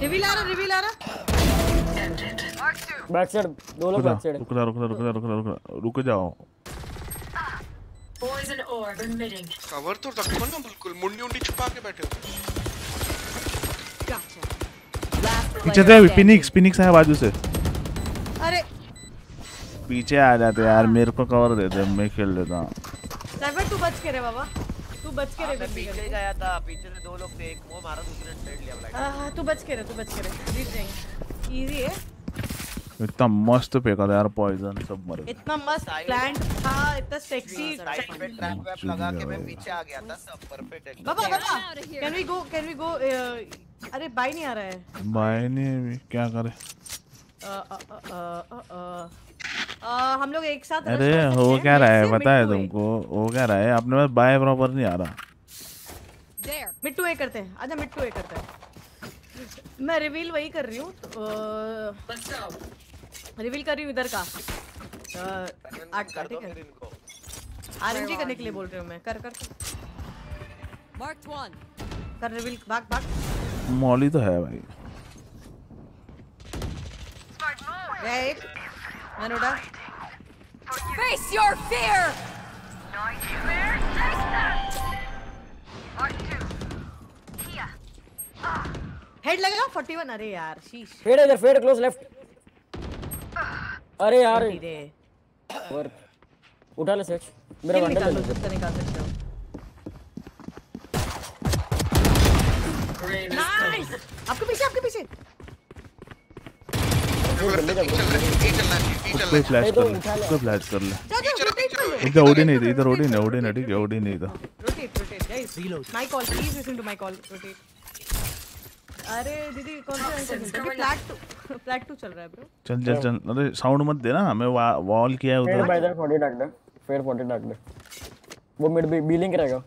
रिवील आ रहा रिवील आ रहा। बैक साइड दो लोग बैक साइड रुक जा रुक जा रुक जा रुक जा रुक जा रुक जाओ। Poison orb emitting. कवर तो रखो ना बिल्कुल मुंडी उंडी छुपा के बैठे हो। पीछे से फिनिक्स फिनिक्स है बाजू से। अरे। पीछे आ जाते यार मेरे को कवर दे दे मैं खेल लेता हूँ। साइबर तू बच के रहे बाबा। तू बच के हाँ, रहे मैं पीछे। गया था पीछे से दो लोग थे एक वो मारा दूसरे ने ट्रेड लिया ब्लैक हाँ तू बच के रहे तू बच के रहे। जीत जाएँगे। इजी है। इतना मस्त फेंका था यार पॉइजन सब मर गए इतना मस्त प्लांट था इतना सेक्सी साइड पे ट्रैप वैप लगा के मैं पीछे आ गया था सब परफेक्ट एकदम बाबा बाबा can we go can we go अरे बाई नहीं आ रहा है। भाई ने भी क्या करे? हम लोग एक साथ अरे हो क्या रहा है? पता है तुमको हो क्या रहा है? अपने पास बाय प्रॉपर नहीं आ रहा। मिड टू ए करते हैं। आजा मिड टू ए करते हैं। मैं रिवील वही कर रही हूँ रिवील कर रही हूँ इधर का। आठ का ठीक है। आरएमजी करने के लिए बोल रही हूँ मैं। कर कर Marked one. कर रिवील भाग भाग। मॉली तो है भाई। एक। मैंने Face your fear! हेड लगेगा 41 अरे यार शीश फेड इधर फेड क्लोज लेफ़्ट अरे यार। वर उठा ले सेट मेरा बंडल लो ले निकाल सकते हो। नाइस आपके पीछे आपके पीछे। उसको फ्लैश कर ले उसको फ्लैश कर ले इधर ओडी नहीं इधर ओडी नहीं ओडी नहीं ठीक है ओडी नहीं इधर rotate rotate guys my call please listen to my call rotate अरे दीदी कौन सा फ्लैट टू फ्लैट टू चल रहा है ब्रो चल चल चल। अरे साउंड मत देना मैं वॉल किया है उधर। बाय इधर 40 डाक दे फेड 40 डाक दे। वो मिड बी लिंक रहेगा।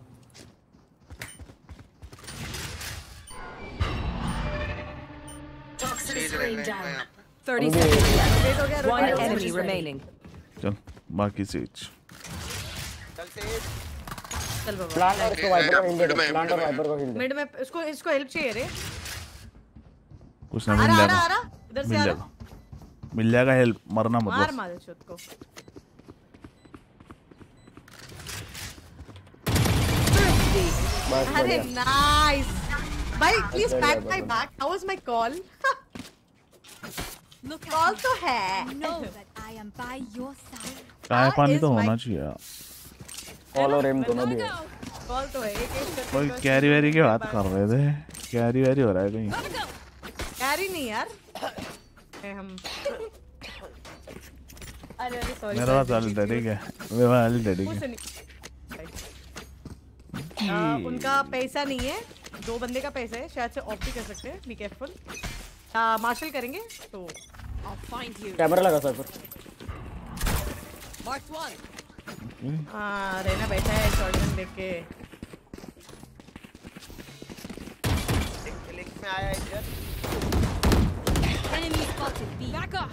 Toxin screen down. 30 अभी- seconds left. One enemy remaining. चल बाकी सेज चल बाबा प्लांट और इसको वाइपर को हिल दे प्लांट और वाइपर को हिल दे मिड में इसको इसको हेल्प चाहिए रे कुछ ना मिल जाएगा आ रहा इधर से मिल आ जाएगा रहा मिल जाएगा हेल्प मरना मत मार मार इस को अरे नाइस भाई please back my. Back how was my call call तो है. चाय पानी तो होना चाहिए। यार और एम दोनों भी। कॉल तो है कोई कैरी वैरी की बात कर रहे थे। कैरी वैरी हो रहा है कहीं। कैरी नहीं यार। हम अरे अरे सॉरी मेरा पास वाली ठीक है मेरा वाली ठीक कुछ है उनका पैसा नहीं है। दो बंदे का पैसा है शायद से ऑफ़ भी कर सकते हैं। बी केयरफुल मार्शल करेंगे तो. कैमरा लगा सर पर। रहना बैठा है शॉटगन देख के लिंक में आया इधर। Enemy spotted B. Back up.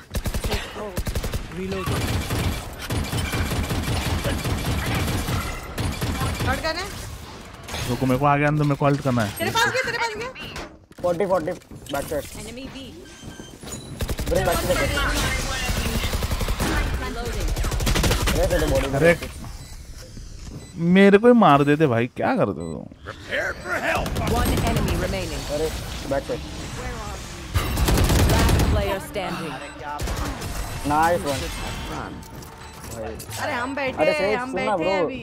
Reloading. Shotgun है? रुको मेरे को आगे अंदर मेरे को अल्ट करना है। तेरे पास गया तेरे पास गया 40 40 back side Enemy B. Break back to Reloading. Raze है अरे मेरे को ही मार देते भाई क्या हो One enemy remaining. अरे Last player standing. वन अरे हम बैठे अरे हैं हम बैठे हैं अभी।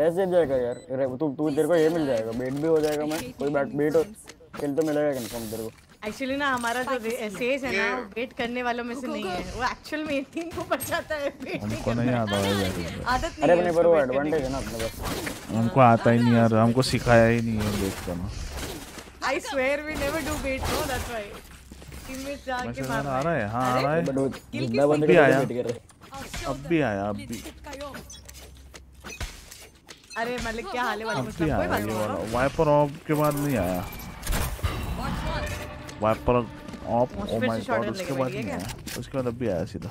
रेस दे जाएगा यार. तू तू तेरे को ये मिल जाएगा. बेट भी हो जाएगा मैं कोई बैट बेट हो तो मिलेगा कंफर्म तेरे को। एक्चुअली ना हमारा जो सेज है ना वो वेट करने वालों में से नहीं है। वो एक्चुअल में टीम को पड़ जाता है नहीं हमको नहीं आता है यार। आदत अरे अपने पर वो एडवांटेज है ना अपने पास। हमको आता ही नहीं यार हमको सिखाया ही नहीं है देख करना। I swear we never do bait no that's why teammate जाके मार आ रहा है। हाँ आ रहा है। ज़िंदा बंदे अभी को आया अब भी आया अब भी। अरे मलिक क्या हाल है वाले मुस्लिम कोई बात नहीं। वाइपर ऑफ़ के बाद नहीं आया। Viper off oh my god उसके बाद नहीं आया उसके बाद अभी आया सीधा।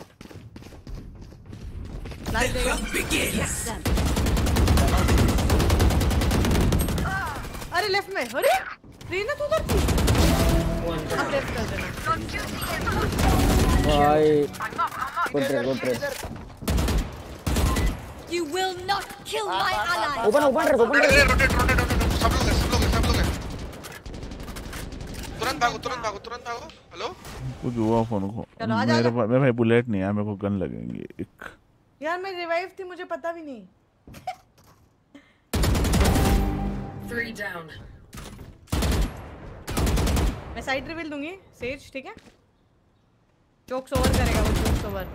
अरे लेफ़्ट में। अरे रीना तू उधर थी? अब लेफ़्ट कर देना। भाई good trade You will not kill my ally. Open open Raze open अरे रेस रोटेट रोटेट रोटेट सब लोग हैं हैं हैं तुरंत भागो तुरंत भागो तुरंत भागो। हेलो? कुछ हुआ फ़ोन को? मेरे पास मेरे भाई बुलेट नहीं है मेरे को गन लगेंगे एक। यार मैं रिवाइव थी मुझे पता भी नहीं। Three down. मैं साइड रिवील दूँगी सेज ठीक है? चोक्स ओवर करेगा वो चोक्स ओवर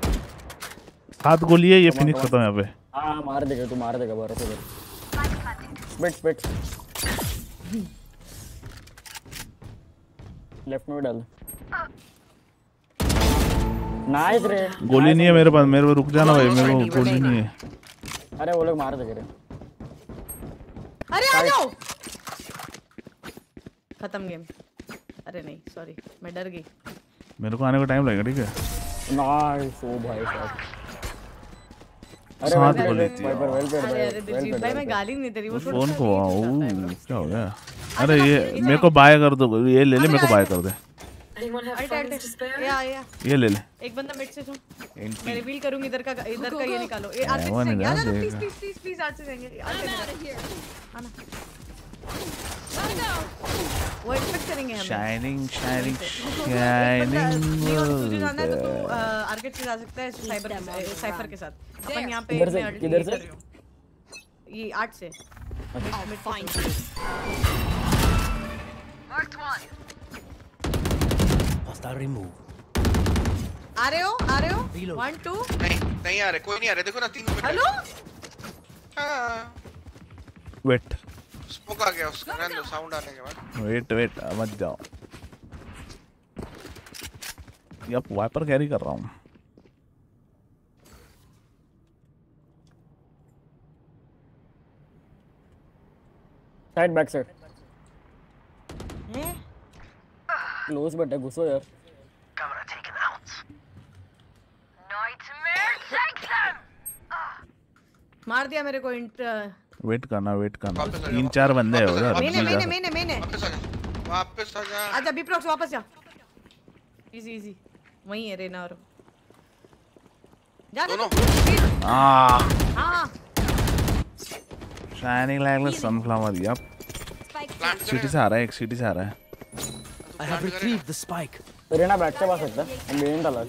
सात गोली है ये फिनिक्स खत्म है यहाँ पे। हाँ मार देगा तू मार देगा बरस स्पिट स्पिट लेफ़्ट में भी डाल नाइस रे। गोली नहीं है मेरे पास मेरे को रुक जाना भाई मेरे को गोली नहीं है। अरे वो लोग मार देंगे रे। अरे आ जाओ। खत्म गेम अरे नहीं सॉरी मैं डर गई। मेरे को आने को टाइम लगेगा ठीक है? नाइस ओ भाई साहब। अरे बोल well है। अरे अरे दिलजीत भाई मैं गाली नहीं दे रही वो फ़ोन को आओ। क्या हो गया? अरे ये मेरे को बाय कर दो ये ले ले मेरे को बाय कर दे? या या। ये ले ले। एक बंदा मिड से सुन मैं रिवील करूँगी इधर का इधर का ये निकालो। ये वो से जाएँगे। प्लीज़ प्लीज़ प्लीज़ प्लीज़ आगे से जाएँगे। आना। वो एक्सपेक्ट करेंगे हमें शाइनिंग शाइनिंग और तुझे जाना है तो तू शाइनिंग से जा सकता है साइबर साइफर के साथ अपन यहाँ पे किधर से? ये से? कर रही हूँ। ये आठ से मिड फाइन Hostile remove. आ रहे हो आ रहे हो Reload. वन टू नहीं नहीं आ रहे कोई नहीं आ रहे देखो ना तीन हेलो हाँ वेट स्मोक आ गया उसका रहने दो साउंड आने के बाद। वेट वेट मत जाओ। यप वाइपर कैरी कर रहा हूँ। Side back side close but है घुसो यार! मार दिया मेरे को इंट वेट करना वेट करना। तीन चार बंदे हैं उधर मैंने मैंने मैंने मैंने। वापस आ जा आजा बिप्रॉक्स वापस जा। इजी इजी वहीं है रेना और जा दोनों। आ हाँ। Shining like sunflower yup city से आ रहा है एक सिटी से आ रहा है। I have retrieved the spike. Reyna back से आ सकता है गेम डाला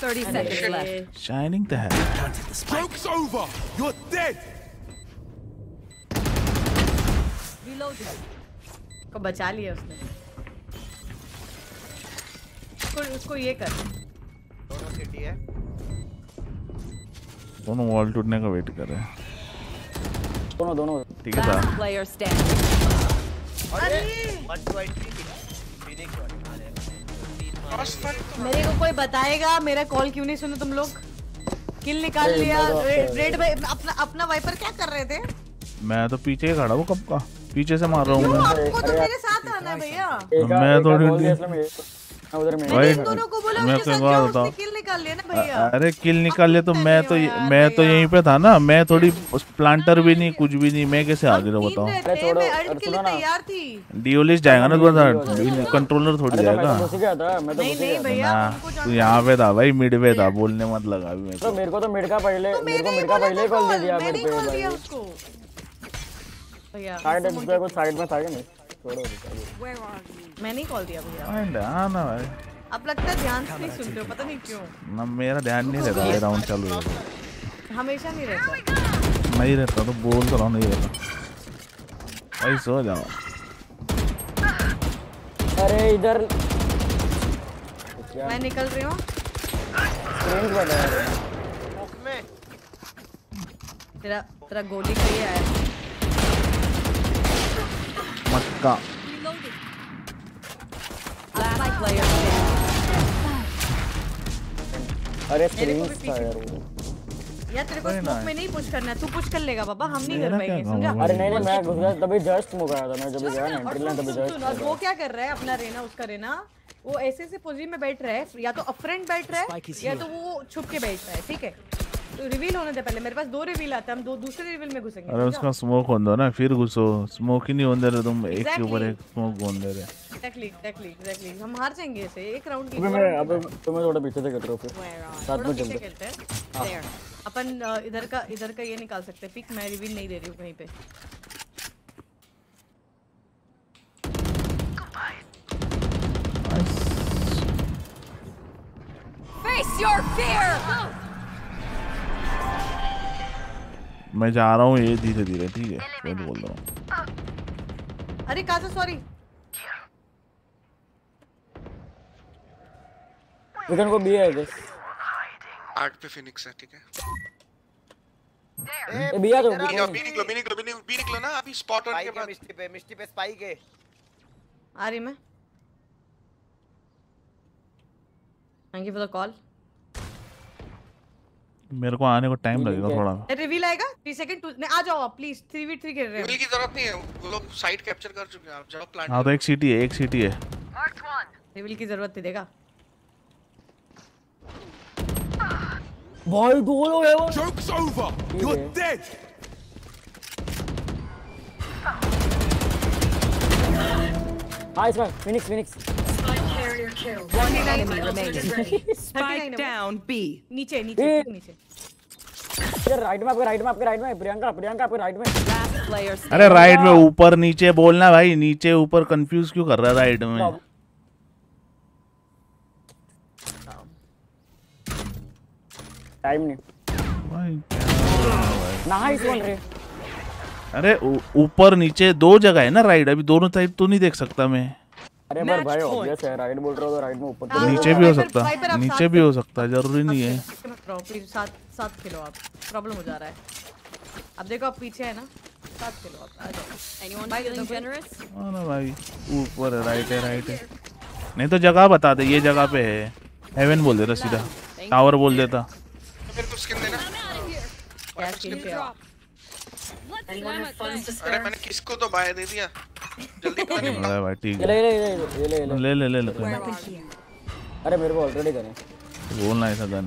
30 seconds left. शाइनिंग तो है Planted the spike. Joke's over! You're dead! को बचा लिया उसने उसको उसको ये कर दोनों सिटी है दोनों वॉल टूटने का वेट कर रहे हैं दोनों दोनों ठीक है Last सर player standing. अरे अरे 120 फिनिक्स क्रॉस फाइट मेरे को कोई बताएगा? मेरा कॉल क्यों नहीं सुना तुम लोग? किल निकाल लिया। रेड भाई अपना अपना वाइपर क्या कर रहे थे? मैं तो पीछे ही खड़ा हूँ कब का? पीछे से मार रहा हूँ आपको तो मेरे साथ आना है भैया। मैं तो मैं दोनों को बोला मैं किल निकाल लिया ना भैया? अरे किल निकाल ले तो मैं तो मैं तो। यहीं पे था ना। मैं थोड़ी प्लांटर भी नहीं कुछ भी नहीं मैं कैसे आ गया बताओ? मैं। तैयार थी। डियोलिस जाएगा ना तुम्हारा कंट्रोलर थोड़ी तो मैं जाएगा। तो था मैं तो था। तू यहाँ पे था भाई मिड पे था बोलने मत लगा अभी मेरे तो को। मेरे को तो मिड का पहले तो मेरे को मिड का पहले कॉल दे दिया मेरे ही पे भैया साइड उसको पे मुझे- साइड में था क्या नहीं? छोड़ो? मैंने कॉल दिया भैया है, हाँ ना भाई। अब लगता है ध्यान से नहीं सुनते हो पता नहीं क्यों। ना मेरा ध्यान नहीं रहता ये राउंड चालू रहता हमेशा नहीं रहता। नहीं रहता तो बोल तो रहा नहीं रहता। भाई सो जाओ। अरे इधर मैं निकल रही हूँ। स्क्रीन बना है। स्मोक में तेरा तेरा गोली का ये आया। मक्का। Last player standing. अरे स्क्रीन था यार वो या तेरे को स्मोक में नहीं पुश करना तू पुश कर लेगा बाबा हम नहीं कर पाएँगे समझा? अरे नहीं नहीं मैं घुस गया तभी जस्ट मुक आया था मैं जब गया ना एंट्री लाइन तभी जस्ट सुन, वो क्या कर रहा है अपना रेना उसका रेना? वो ऐसे ऐसे पोजीशन में बैठ रहा है या तो अपफ्रंट बैठ रहा है या तो वो छुप के बैठ रहा है ठीक है? रिवील होने दे पहले मेरे पास दो रिवील आते हैं हम दो दूसरे रिवील में घुसेंगे अरे उसका स्मोक होने दो ना फिर घुसो। स्मोक ही नहीं होने दे रहे तुम एक के ऊपर एक स्मोक होने दे रहे। एग्जैक्टली एग्जैक्टली एग्जैक्टली हम हार जाएँगे इसे एक राउंड की मैं अबे तुम्हें थोड़ा पीछे से खेल रहा हूँ फिर। साथ में चलते खेलते हैं। हाँ। अपन इधर का इधर का ये निकाल सकते हैं। पिक मैं रिवील नहीं दे रही हूँ कहीं पे। Face your fear! मैं जा रहा हूँ ये धीरे धीरे ठीक है? मैं तो बोल रहा हूँ। अरे Kaza sorry we can go B I guess आठ पे फिनिक्स है ठीक है? ए बी आ जाओ बी निकलो बी निकलो बी निकलो बी निकलो ना अभी स्पॉट ऑन के के बाद। मिस्टी पे मिस्टी पे स्पाई के आ रही मैं। Thank you for the call मेरे को आने को टाइम लगेगा थोड़ा। रिवील आएगा? 3 सेकंड नहीं आ जाओ आप प्लीज़ 3v3 खेल रहे रिवील की ज़रूरत नहीं है वो लोग साइट कैप्चर कर चुके हैं आप जाओ प्लांट हाँ तो एक सीटी है एक सीटी है। रिवील की ज़रूरत नहीं देगा भाई लोग है वो। Joke's over. You're dead. हाँ इसमें Phoenix Phoenix carrier killed. One enemy remaining. Spike down B. नीचे नीचे नीचे राइट में आपके राइट में आपके राइट में प्रियंका प्रियंका आपके राइट में। अरे राइट में ऊपर नीचे बोलना भाई नीचे ऊपर कंफ्यूज क्यों कर रहा है राइट में? टाइम नहीं। नाइस वन रे। अरे ऊपर नीचे दो जगह है ना राइट अभी दोनों टाइप तो नहीं देख सकता मैं। अरे पर भाई ऑब्वियस है राइट बोल रहा हो तो राइट में ऊपर तो नीचे भी हो सकता आप नीचे भी हो सकता है ज़रूरी नहीं है। प्लीज़ साथ साथ खेलो आप। प्रॉब्लम हो जा रहा है। अब देखो आप पीछे है ना। साथ खेलो आप। आ जाओ। Gagan. generous? हाँ ना भाई ऊपर है राइट है राइट है। नहीं तो जगह बता दे ये जगह पे है। हेवन बोल देता सीधा। टावर बोल देता। मेरे को स्किन देना। क्या स्किन पे आप Anyone have funds to अरे मैंने किसको तो बाय दे दिया? जल्दी पता नहीं अरे भाई ठीक ले है ले ले ले ले। ले ले ले here. अरे मेरे को ऑलरेडी करें बोलना ऐसा गन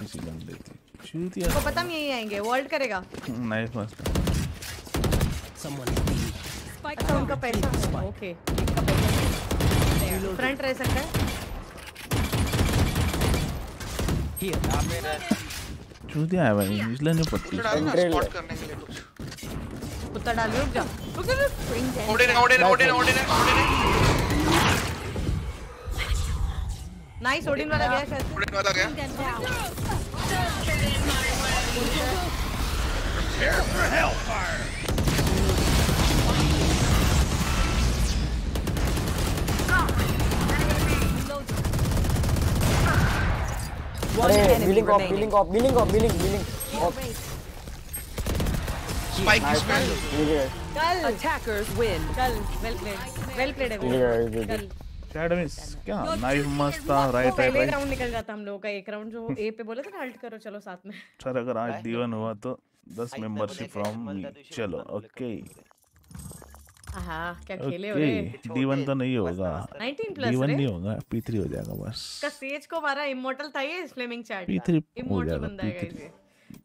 किसी गन लेती शूट को पता नहीं यही आएँगे वर्ल्ड करेगा। नाइस मस्त Someone is B. अच्छा उनका पैसा ओके फ्रंट रह सकता है। Here. चूतिया है भाई इसलिए नहीं पड़ती डालना स्पॉट करने के लिए कुछ। कुत्ता डाल रुक जा रुक जा ओडे ने ओडे ने ओडे ने ओडे ने ओडे ने नाइस ओडिन वाला गया शायद। ओडिन वाला गया। One अरे enemy बिलिंग ऑफ़ remaining. बिलिंग ऑफ़ बिलिंग ऑफ़ बिलिंग बिलिंग ऑफ़ स्पाइक नाइस इसमें ये Attackers win. चल वेल प्लेड वेल प्लेड है ये ये चल क्या? नाइफ मस्त था राइट राइट पहले राउंड निकल जाता हम लोगों का एक राउंड जो ए पे बोला था ना हल्ट करो चलो साथ में। सर अगर आज डीवन हुआ तो 10 मेंबरशिप फ्रॉम चलो ओके हाँ क्या खेले हो रे ओके तो नहीं होगा। 19 प्लस डीवन नहीं होगा पी3 हो जाएगा बस। का सेज को मारा इमोर्टल था ये फ्लेमिंग चैट P3 इमोर्टल बंदा है P3 गाइस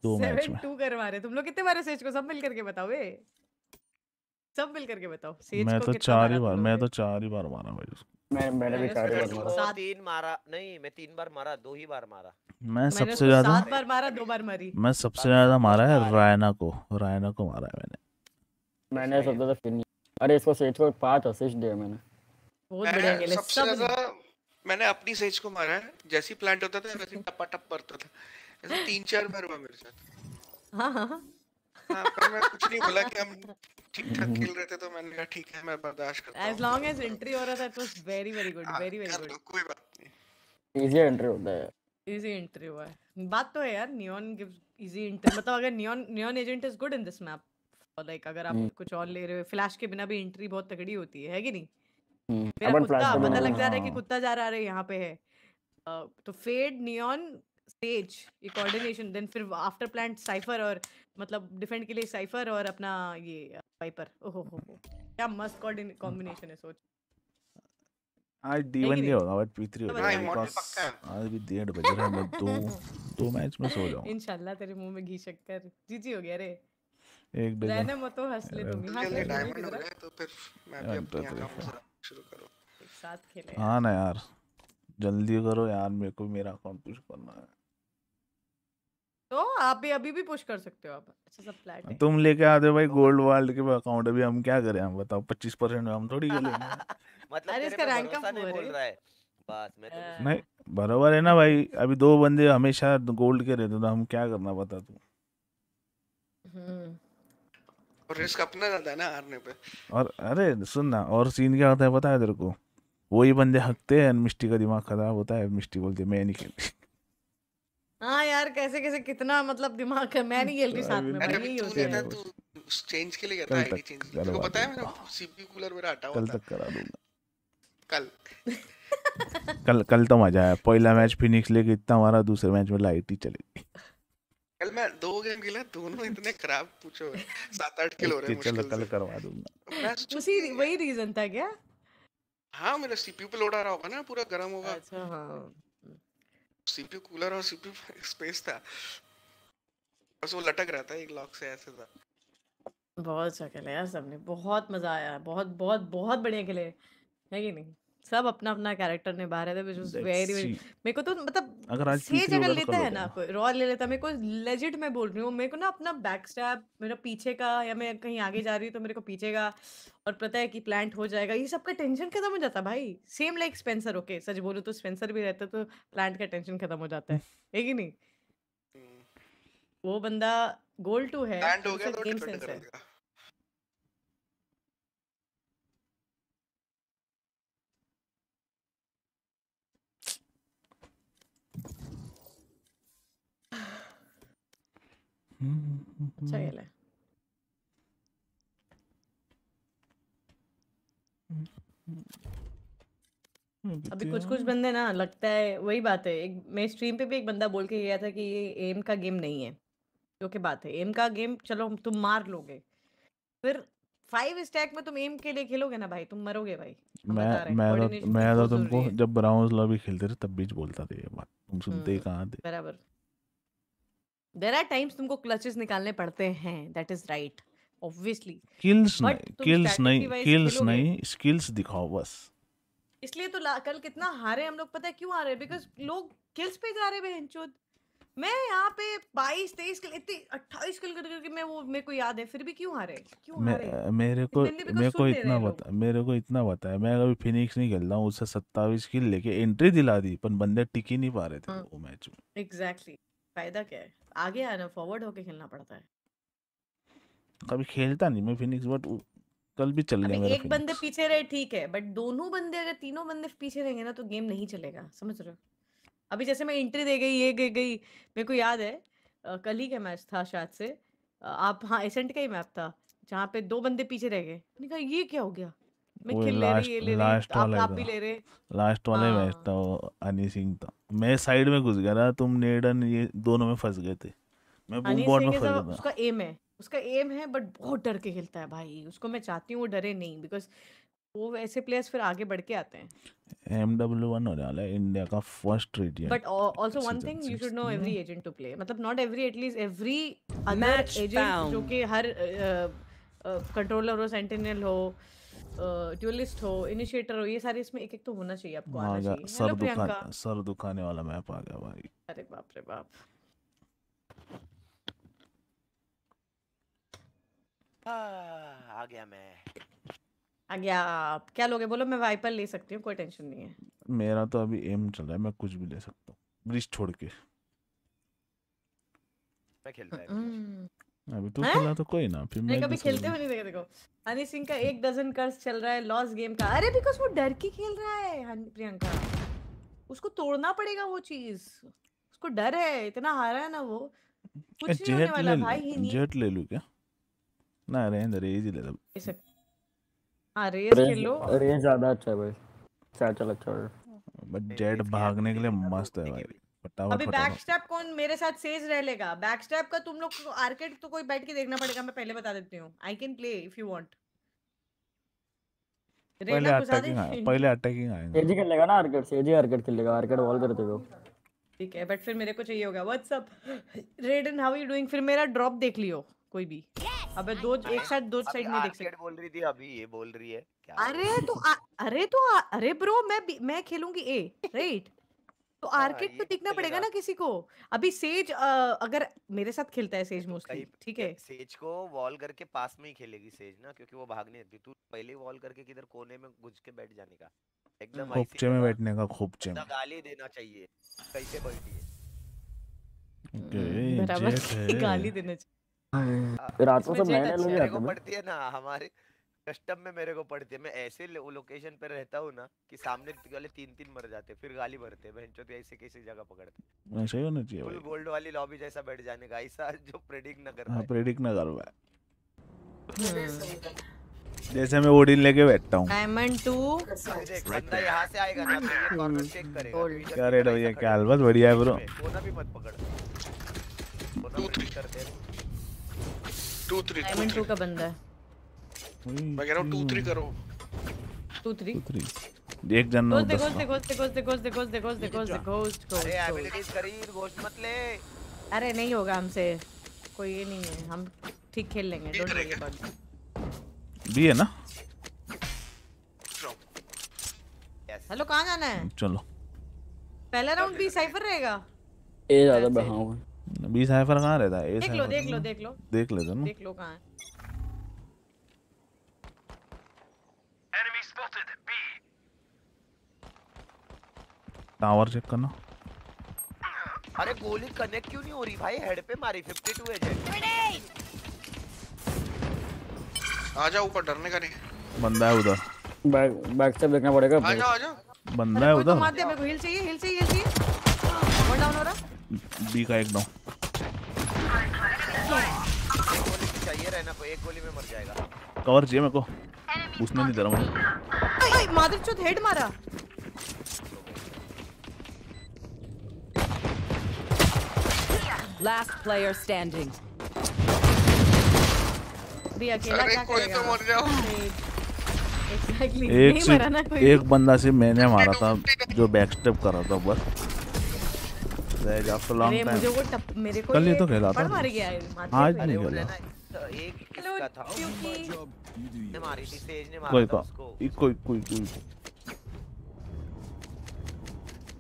दो मैच में। टू कर मारे तुम लोग कितने सेज को सब मिल करके बताओ बे सब मिल करके बताओ। सेज मैं को तो चार ही बार मैं तो चार ही बार मारा भाई उसको। मैं मैंने भी चार बार दो- मारा तीन मारा नहीं मैं तीन बार मारा दो ही बार मारा। मैं सबसे ज़्यादा सात बार मारा दो बार मरी। मैं सबसे ज़्यादा मारा है रायना को। रायना को मारा है मैंने। मैंने सब ज़्यादा फिनिश अरे इसको सेज को पाँच असिस्ट दिए मैंने। बहुत बढ़िया खेले सबसे सब ज़्यादा मैंने अपनी सेज को मारा है जैसी प्लांट होता था वैसे टपा टप पड़ता था। ऐसे तीन चार बार हुआ मेरे साथ। हाँ हाँ हाँ। हाँ, पर मैं कुछ नहीं बोला कि हम ठीक ठाक खेल रहे थे तो मैंने कहा ठीक है मैं बर्दाश्त करता as long as entry हो रहा था was very very good very very good. हूँ कोई बात नहीं। इजी एंट्री होता है। इजी एंट्री हुआ है। बात तो है यार नियॉन गिव्स इजी एंट्री मतलब अगर Neon Neon agent is good in this map और लाइक अगर आप हम्म। कुछ और ले रहे हो फ्लैश के बिना भी एंट्री बहुत तगड़ी होती है है कि नहीं? हम्म, मेरा कुत्ता पता लग जा रहा है कि। कुत्ता जा रहा है यहाँ पे है। तो फेड नियॉन स्टेज ये कोऑर्डिनेशन देन फिर आफ्टर प्लांट साइफर और मतलब डिफेंड के लिए साइफर और अपना ये वाइपर ओहो हो क्या मस्त कॉम्बिनेशन है सोच। आज डी वन नहीं? नहीं? होगा बट पी थ्री तो हो जाएगा। बताओ। बिकॉज़ आज भी डेढ़ बज रहा है मैं दो दो मैच में सो जाऊँ। इंशाल्लाह तेरे मुँह में घी शक्कर। जीजी हो गया रे। एक डजन रहने मत तो हंस ले तुम। खेल डायमंड हो जाए तो फिर मैं भी अपने अकाउंट शुरू करूँ। एक साथ खेले हाँ ना यार जल्दी करो यार मेरे को मेरा अकाउंट पुश करना है। तो आप भी अभी भी पुश कर सकते हो आप। अच्छा सब फ्लैट है। तुम लेके आते हो भाई गोल्ड वर्ल्ड के अकाउंट अभी हम क्या करें हम बताओ पच्चीस परसेंट में हम थोड़ी खेलेंगे मतलब अरे इसका रैंक अप बोल रे। रहा है। बस मैं तो नहीं बराबर है ना भाई अभी दो बंदे हमेशा गोल्ड के रहते तो हम क्या करना बता तू? और रिस्क अपना ज़्यादा है ना हारने पे। और अरे सुन ना और सीन क्या होता है पता है तेरे को? वही बंदे हकते हैं मिस्टी का दिमाग खराब होता है मिस्टी बोलती है मैं नहीं खेलती हाँ यार कैसे कैसे कितना मतलब दिमाग है मैं नहीं खेल रही साथ में अरे भाई अभी तू होता है तू चेंज के लिए गया था आईडी चेंज तेरे को पता है। मेरा सीपीयू कूलर मेरा हटा हुआ कल तक करा दूँगा। कल। कल कल तो मज़ा आया पहला मैच फिनिक्स लेके इतना मारा दूसरे मैच में लाइट ही चली। गई कल मैं दो गेम खेला दोनों इतने खराब पूछो सात आठ किलो रहे कि चलो कल करवा दूँगा। उसी वही रीजन था क्या? हाँ मेरा सीपीयू पे लोड आ रहा होगा ना पूरा गर्म होगा। अच्छा हाँ। सीपीयू कूलर और सीपीयू स्पेस था। बस वो लटक रहा था एक लॉक से ऐसे था। बहुत अच्छा खेला यार सबने बहुत मज़ा आया बहुत बहुत बहुत बढ़िया खेले। है कि नहीं? सब अपना अपना कैरेक्टर निभा रहे थे विच वाज Let's वेरी मेरे को तो मतलब अगर आज सेज P3 अगर होगा तो लेता है ना। कोई रॉ ले लेता मेरे को लेजिट मैं बोल रही हूँ मेरे को ना अपना बैक स्टैब मेरा पीछे का या मैं कहीं आगे जा रही हूँ तो मेरे को पीछे का और पता है कि प्लांट हो जाएगा। ये सब का टेंशन खत्म हो जाता है भाई। सेम लाइक स्पेंसर ओके सच बोलूँ तो स्पेंसर भी रहता तो प्लांट का टेंशन खत्म हो जाता है। है कि नहीं? वो बंदा गोल टू है लैंड हो गया तो गेम डिफेंड है देगा अच्छा खेला है अभी कुछ कुछ बंदे ना लगता है वही बात है एक मैं स्ट्रीम पे भी एक बंदा बोल के गया था कि ये एम का गेम नहीं है जो कि बात है एम का गेम चलो तुम मार लोगे फिर फाइव स्टैक में तुम एम के लिए खेलोगे ना भाई तुम मरोगे भाई मैं हैं मैं तो मैं तो तुमको जब ब्राउन्स लॉबी खेलते थे तब भी बोलता था ये बात तुम सुनते ही हम्म, थे। बराबर। देर आर टाइम्स तुमको क्लचेस निकालने पड़ते हैं that is right obviously kills नहीं तुम किल्स नहीं वाइज किल्स नहीं स्किल्स दिखाओ बस। इसलिए तो कल कितना हारे हम लोग पता है क्यों हारे? बिकॉज़ लोग किल्स पे जा रहे बहनचोद मैं यहाँ पे 22 23 किल इतनी 28 किल कर करके मैं वो मेरे को याद है फिर भी क्यों हारे? क्यों मैं हारे? मेरे को मेरे को इतना बता मेरे को इतना बता है मैं कभी फिनिक्स नहीं खेलता हूँ उससे सत्ताईस किल लेके एंट्री दिला दी पर बंदे टिक ही नहीं पा रहे थे हाँ। वो मैच में। एग्जैक्टली फ़ायदा क्या है? आगे आना फॉरवर्ड होके खेलना पड़ता है। कभी खेलता नहीं मैं फिनिक्स बट कल भी चल गया मेरा एक बंदे पीछे रहे ठीक है बट दोनों बंदे अगर तीनों बंदे पीछे रहेंगे ना तो गेम नहीं चलेगा समझ रहे हो? अभी जैसे मैं एंट्री दे गई ये गई गई मेरे को याद है कल ही का मैच था शायद से आप हाँ एसेंट का ही मैप था जहाँ पे दो बंदे पीछे रह गए। मैंने कहा ये क्या हो गया? मैं ले रही लास्ट ये ले रही आप आप भी ले रहे लास्ट वाला ही मैच हाँ। था वो हनी सिंह था। मैं साइड में घुस गया था तुम नेडन ये दोनों में फंस गए थे। मैं बूम बॉट में फंस गया था। उसका एम है उसका एम है बट बहुत डर के खेलता है भाई। उसको मैं चाहती हूँ वो डरे नहीं बिकॉज़ वो ऐसे प्लेयर्स फिर आगे बढ़ के आते हैं। एम डब्ल्यू वन होने वाला है इंडिया का first region but also one thing you should know every agent to play मतलब not every at least every other agent जो कि हर कंट्रोलर हो सेंटिनल हो ड्यूलिस्ट हो इनिशिएटर हो ये सारे इसमें एक एक तो होना चाहिए आपको आना चाहिए सर दुखा सर दुखाने वाला मैप आ गया भाई। अरे बाप रे बाप। हाँ, आ गया मैं। आ गया आप। क्या लोगे? बोलो मैं वाइपर ले सकती हूँ कोई टेंशन नहीं है। मेरा तो अभी एम चल रहा है मैं कुछ भी ले सकता हूँ। ब्रिज छोड़ के। मैं खेलता है। हम्म, अभी तू खेला तो कोई ना फिर मैं कभी खेलते हुए नहीं देखा देखो। हनी सिंह का एक डजन कर्स चल रहा है लॉस गेम का। अरे बिकॉज़ वो डर के खेल रहा है हनी प्रियंका। उसको तोड़ना पड़ेगा वो चीज़। उसको डर है इतना हारा है ना वो। कुछ नहीं होने वाला भाई ही नहीं। जेट ले लूँ क्या? ना रहने दे रेज ले लो। हाँ रेस खेल। लो रेंज ज़्यादा अच्छा है भाई। चार चल अच्छा है बट जेट भागने के लिए मस्त है भाई। फटाफट अभी बैक स्टेप कौन मेरे साथ सेज रह लेगा बैक स्टेप का तुम लोग आर्केड तो कोई बैठ के देखना पड़ेगा मैं पहले बता देती हूँ। I can play if you want पहले अटैकिंग आए पहले अटैकिंग आएँगे। एजी खेलेगा ना आर्केड से एजी आर्केड खेलेगा आर्केड वॉल करते हो। ठीक है बट फिर मेरे को चाहिए होगा। व्हाट्सअप रेडन हाउ यू डूइंग फिर मेरा ड्रॉप देख लियो कोई भी। अबे दो एक साथ दो साइड नहीं देख सकते बोल रही थी अभी ये बोल रही है। क्या अरे तो अरे तो अरे ब्रो मैं मैं खेलूँगी ए राइट तो आर्केड तो दिखना पड़ेगा ना किसी को। अभी सेज अ, अगर मेरे साथ खेलता है सेज मोस्टली ठीक है? सेज को वॉल करके पास में ही खेलेगी सेज ना क्योंकि वो भाग नहीं देती तू पहले वॉल करके किधर कोने में घुस के बैठ जाने का। एकदम खोपचे में बैठने का खोपचे में गाली देना चाहिए कैसे बैठी है ओके बराबर जेट की है। गाली देना चाहिए। रात को इसमें सब जेट नए नए अच्छा लोग है। ही आते हैं पड़ती है ना हमारे कस्टम में मेरे को पड़ती है। मैं ऐसे लोकेशन पे रहता हूँ ना कि सामने वाले तीन तीन मर जाते फिर गाली भरते हैं बहनचोद ऐसे कैसी जगह पकड़ते ऐसा ही होना चाहिए फुल गोल्ड वाली लॉबी जैसा बैठ जाने का ऐसा जो प्रेडिक्ट ना कर हाँ प्रेडिक्ट ना कर पाए। जैसे मैं ओडिन लेके बैठता हूँ। डायमंड 2 बंदा यहाँ से आएगा ना तो ये कॉर्नर चेक करेगा। तो क्या भैया? क्या हाल बस बढ़िया है ब्रो कोना भी मत पकड़। कोना करते डायमंड 2 का बंदा है। मैं कह रहा हूँ टू थ्री करो। 2 3 थ्री एक जन गोस्ट दे दस गोस्ट दे गोस्ट दे गोस्ट दे ghost ghost ghost ghost ghost अरे एबिलिटीज खरीद घोस्ट मत ले। अरे नहीं होगा हमसे। कोई ये नहीं है। हम ठीक खेल लेंगे। डोंट वरी अबाउट बी है ना? हेलो कहाँ जाना है? चलो। पहला राउंड भी साइफर रहेगा। ए ज़्यादा बहा हूँ। बी साइफर कहाँ रहता है? ए देख लो देख लो देख लो। देख लेते ना। देख लो कहाँ है। टावर चेक करना। अरे गोली कनेक्ट क्यों नहीं हो रही भाई? हेड पे मारी 52 है जेट आ जाओ ऊपर डरने का नहीं। बंदा है उधर। बैक बैक स्टेप देखना पड़ेगा। आ जाओ आ जाओ। बंदा है तो उधर। मार दे मेरे को हिल चाहिए हिल चाहिए हिल चाहिए। वन डाउन हो रहा? बी का एक डाउन चाहिए रहना को एक गोली में मर जाएगा कवर चाहिए मेरे को। उसने नहीं दे रहा मुझे। ओए मादरचोद हेड मारा। Last player standing. भी अकेला क्या करेगा तो मर जाओ। एग्जैक्टली एक ना से एक बंदा से मैंने मारा था जो बैक स्टेप कर रहा था बस। After long मुझे वो टप मेरे को कल ये तो खेला था मार गया आज नहीं खेला। एक किसका था? क्योंकि ने मारी थी सेज ने कोई मारा था उसको। कोई कोई कोई।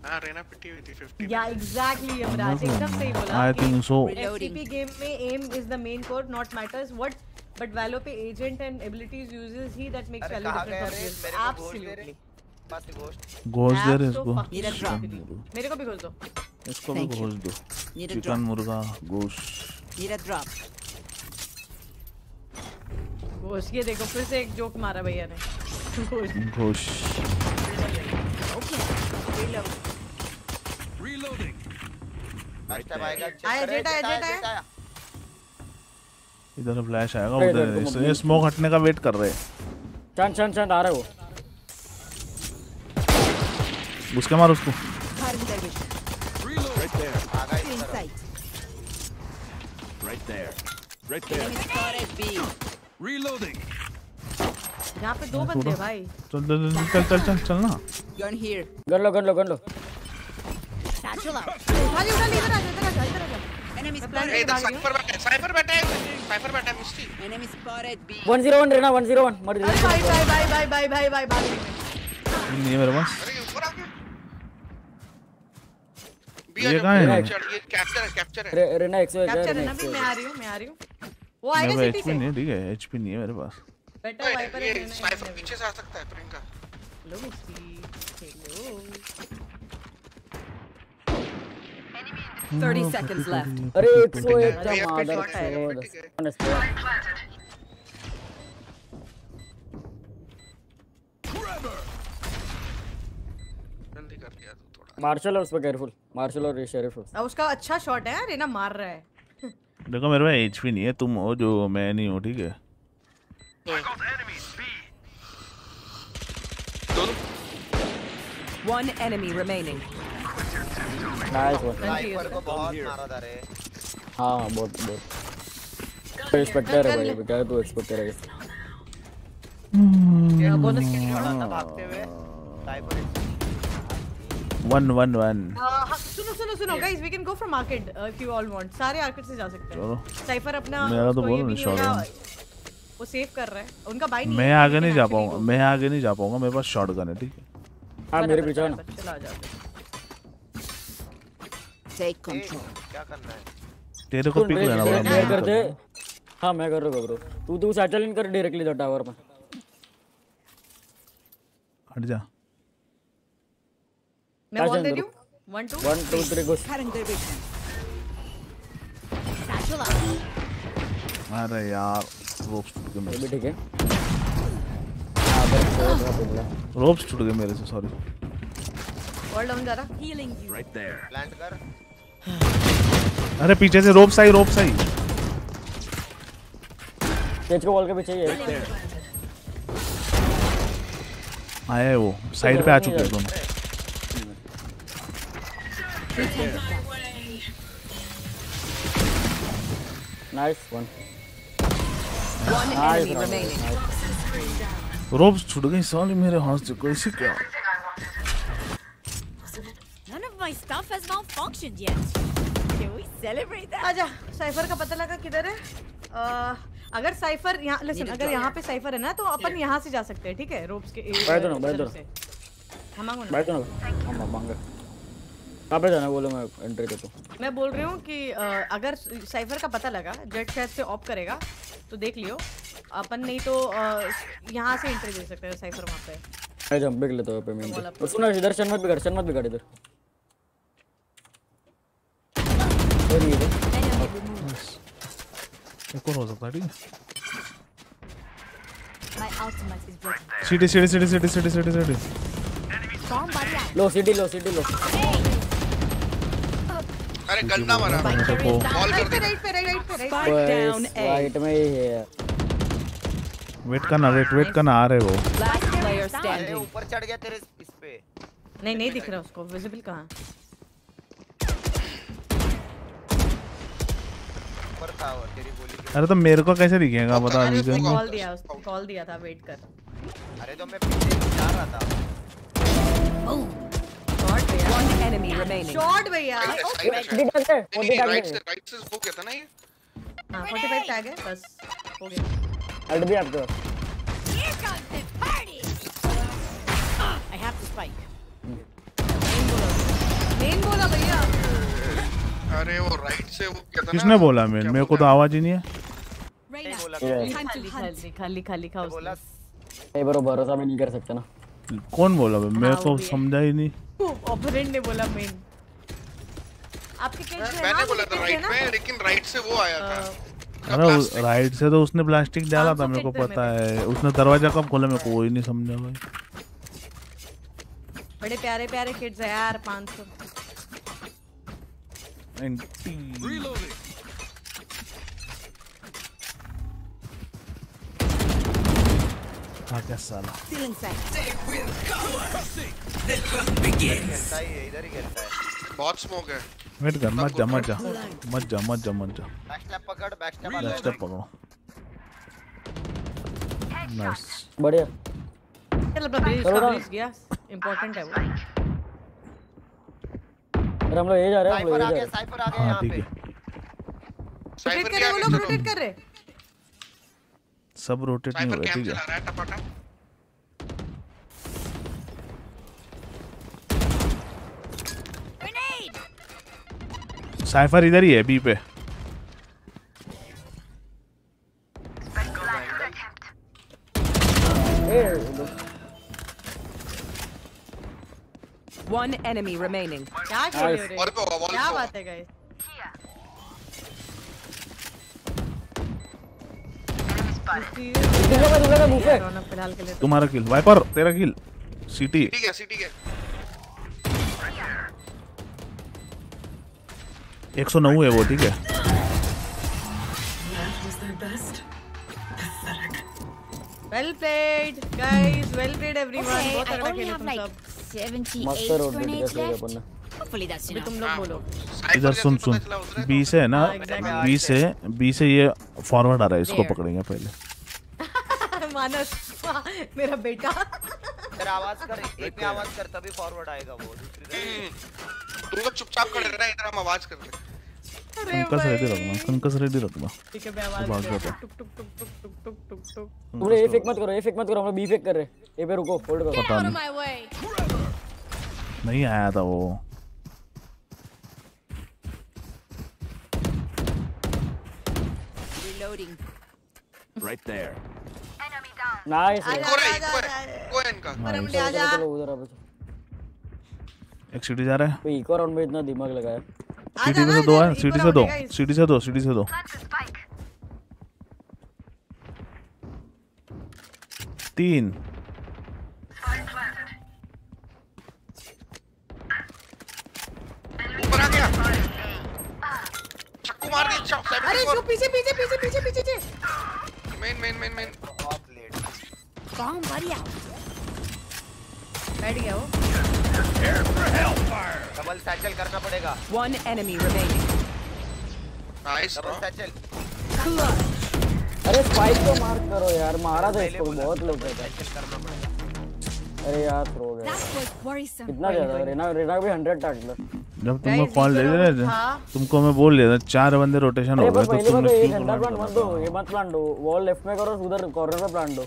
हाँ रेना पिटी हुई थी 50 या एग्जैक्टली यमराज एकदम सही बोला I think so. FTP game में aim is the main core not matters what but Valo पे agent and abilities uses he that makes Valo different मेरे घोष एब्सोल्युटली घोष। घोष दे रहे इसको. मेरे को भी घोष दो। इसको भी घोष दो। चिकन मुर्गा Need a drop. घोष ये देखो फिर से एक जोक मारा भैया ने। घोष। घोष Reloading. अच्छा आएगा check आया करे, जेट आया जेट आया, जेट जेट आया आया। इधर फ्लैश आएगा उधर को इसलिए स्मोक हटने का वेट कर रहे हैं। चंद चंद चंद आ रहा है। वो उसके। मार उसको Right there. Right there. Reloading. यहाँ पे दो बंदे हैं भाई। चल चल चल चल चल चल ना। Gun here. गन लो गन लो गन लो। Satchel out. उठा ले उठा ले इधर आ जा इधर आ इधर आ Enemy spotted. इधर। साइफर बैठा है साइफर बैठा है साइफर बैठा है मिस्टी Enemy spotted B. 101 रहना 101 मर अरे भाई भाई भाई भाई भाई भाई भाई भाग रही मैं नहीं है मेरे पास अरे ये ऊपर आ गया। ये कहाँ है? ये कैप्चर है कैप्चर है। रे, रेना 101 है कैप्चर है ना भी 101 मैं आ रही हूँ मैं आ रही हूँ। वो आएगा सिटी से। नहीं ठीक है एचपी नहीं है मेरे पास। बेटा वाइपर है साइफर पीछे से आ सकता है Priyanka. Hello Misty hello 30 seconds left. अरे 101 का भैया, मादर shot है, चोद ठीक है। Honest है। जल्दी कर दिया तू थोड़ा मार्शल और उस पे केयरफुल मार्शल और शेरिफ अब उसका अच्छा शॉट है रेना मार रहा है देखो मेरे पास एचपी नहीं है तुम हो जो मैं नहीं हूँ ठीक है One enemy remaining. Nice one sniper को बहुत मारा था रे। हाँ बहुत बहुत। एक्सपेक्टर है भाई क्या तू एक्सपेक्ट करेगा बोनस के लिए बड़ा था भागते हुए? स्नाइपर वन वन वन सुनो सुनो सुनो guys we can go from arcade if you all want सारे आर्केड से जा सकते हैं। साइफर अपना मेरा तो ये बोलो नहीं वो सेव कर रहा है। उनका बाई नहीं मैं आगे नहीं जा पाऊँगा मैं आगे नहीं जा पाऊँगा मेरे पास शॉटगन है ठीक है। हाँ मेरे पीछे ना चला ए, control. क्या करना है तेरे को पिक लेना पड़ा क्लियर कर दे हाँ मैं कर रहा हूँ। ब्रो तू तू सैटल इन कर डायरेक्टली द टावर में। हट जा। मैं बोल दे हूँ? 1 2 वन टू थ्री गो. अरे यार रोप्स टूट गए मेरे ठीक है। हाँ रोप्स टूट गए मेरे से सॉरी वॉल डाउन जा रहा Healing you. Right there. Plant कर। अरे पीछे से रोप्स आई रोप्स आई केज को वॉल के पीछे आया है वो साइड पे आ चुके हैं दोनों। Nice one One Nice, enemy remaining. nice. छूट गई साली मेरे हाथ से कैसे क्या? My stuff has malfunctioned yet. Can we celebrate that? आजा साइफर का पता लगा किधर है? अ, अगर साइफर यहाँ लिसन अगर यहाँ पे साइफर है ना तो अपन यहाँ से जा सकते हैं ठीक है? रोप्स के बैठ दो ना, बैठ दो तरफ़ ना। से। हाँ मांगो ना। बैठो ना। हाँ मांगा कहाँ पे जाना बोलो मैं एंट्री करता हूँ। मैं बोल रही हूँ कि अगर साइफर का पता लगा जेट शायद से ऑफ़ करेगा तो देख लियो। अपन नहीं तो यहाँ से एंट्री दे सकते हैं साइफर वहाँ पे। लेता हूँ पेमेंट तो सुनो इधर शन मत बिगाड़ शन मत बिगाड़ इधर और ये इधर। और हो सकता है ठीक है My ultimate is ready. सीटी सीटी सीटी सीटी सीटी सीटी सीटी Storm buddy out. लो सिटी लो सिटी लो अरे गंदा मारा बॉल कर दे राइट पे राइट पे राइट. राइट में ही है वेट करना वेट वेट करना आ रहे वो अरे ऊपर चढ़ गया तेरे इस पे नहीं नहीं दिख रहा उसको विजिबल कहाँ ऊपर था वो तेरी अरे तो मेरे को कैसे दिखेगा बता अरे उसने रीजन कॉल दिया उसने कॉल दिया था वेट कर। अरे तो मैं पीछे जा रहा था। शॉट भैया. शॉट भैया। वो राइट से राइट से वो था ना ये हाँ 45 टैग है बस हो गया। अल्ट भी आपके पास party. I have to spike. Main बोला भैया। अरे वो राइट से वो क्या था किसने बोला मेरे मेरे को तो आवाज़ ही नहीं है। खाली खाली खाली खाली उसने नहीं ब्रो भरोसा भी नहीं कर सकते ना। कौन बोला बे? मेरे हाँ, को वो भी है। समझा ही नहीं। ऑपोनेंट ने बोला मेन आपके केस में मैंने बोला था राइट में लेकिन राइट से वो आया था। अरे राइट से तो उसने प्लास्टिक डाला था हाँ, मेरे को तो पता है। उसने दरवाज़ा कब खोला मेरे को वही नहीं समझा भाई। बड़े प्यारे प्यारे किड्स है यार 500 Reloading. हाँ क्या साला Still inside. खेलता ही है इधर ही खेलता है बहुत स्मोक है वेट कर मत जा मत जा मत जा मत जा मत जा बैकस्टैप पकड़। बैकस्टैप बैक स्टेप पकड़ो नाइस बढ़िया। चल अपना ब्रिज चलो का ना। ब्रिज गया। इंपॉर्टेंट है वो। अरे हम लोग ये जा रहे हैं हम साइफर लोग आ ये जा रहे साइफर आ गया यहाँ पे। है। रोटेट कर रहे हो वो लोग रोटेट कर रहे सब रोटेट नहीं हो रहा ठीक चला है रहा है साइफर इधर ही है बी पे। One enemy remaining. क्या खेल रहे हो क्या बात है गाइस के लिए तो तुम्हारा किल वाइपर तेरा किल सीटी ठीक है सिटी के। 109 है वो ठीक है. Well played guys well played everyone Okay, I only have like 78 grenades left. Hopefully that's enough. तुम लोग बोलो। इधर सुन सुन। बी से है ना? हाँ, exactly. बी से बी से ये फॉरवर्ड आ रहा है इसको पकड़ेंगे पहले। मानस मेरा बेटा। तेरा आवाज़ कर एक में आवाज़ कर तभी फॉरवर्ड आएगा वो दूसरी तरफ़ तुम लोग चुपचाप खड़े रहना इधर हम आवाज़ कर रहे कंकस रेडी रखना कंकस रेडी रखना। ठीक है मैं आवाज़ कर टुक टुक टुक टुक टुक टुक टुक टुक। तुमने ए फेक मत करो ए फेक मत करो हम लोग बी फेक कर रहे ए पे रुको होल्ड करो। पता नहीं. नहीं आया था वो। Reloading. Right there. इनका। आजा। चलो उधर आ बचो एक सीढ़ी जा रहा है। इको राउंड में इतना दिमाग लगाया। सीढ़ी से दो है सीढ़ी से दो सीढ़ी से दो सीढ़ी से दो। तीन। मार दिया चक अरे जो पीछे पीछे पीछे पीछे पीछे मेन मेन मेन मेन। बहुत लेट buddy out. बैठ गया वो। डबल सैचल करना पड़ेगा। One enemy remaining. Nice double satchel अरे स्पाइक तो मार करो यार। मारा था इसको बहुत लोग थे करना पड़ेगा। अरे यार गया। Was worrisome. कितना ज़्यादा रेना रेना भी 100 टाट लो। जब तुमको कॉल ले रहे थे तुमको मैं बोल था चार बंदे रोटेशन हो गए तो तुमने एक क्यों घंटा प्लांट मत दो ये मत प्लांट दो वॉल लेफ़्ट में करो उधर कॉर्नर पे प्लांट दो।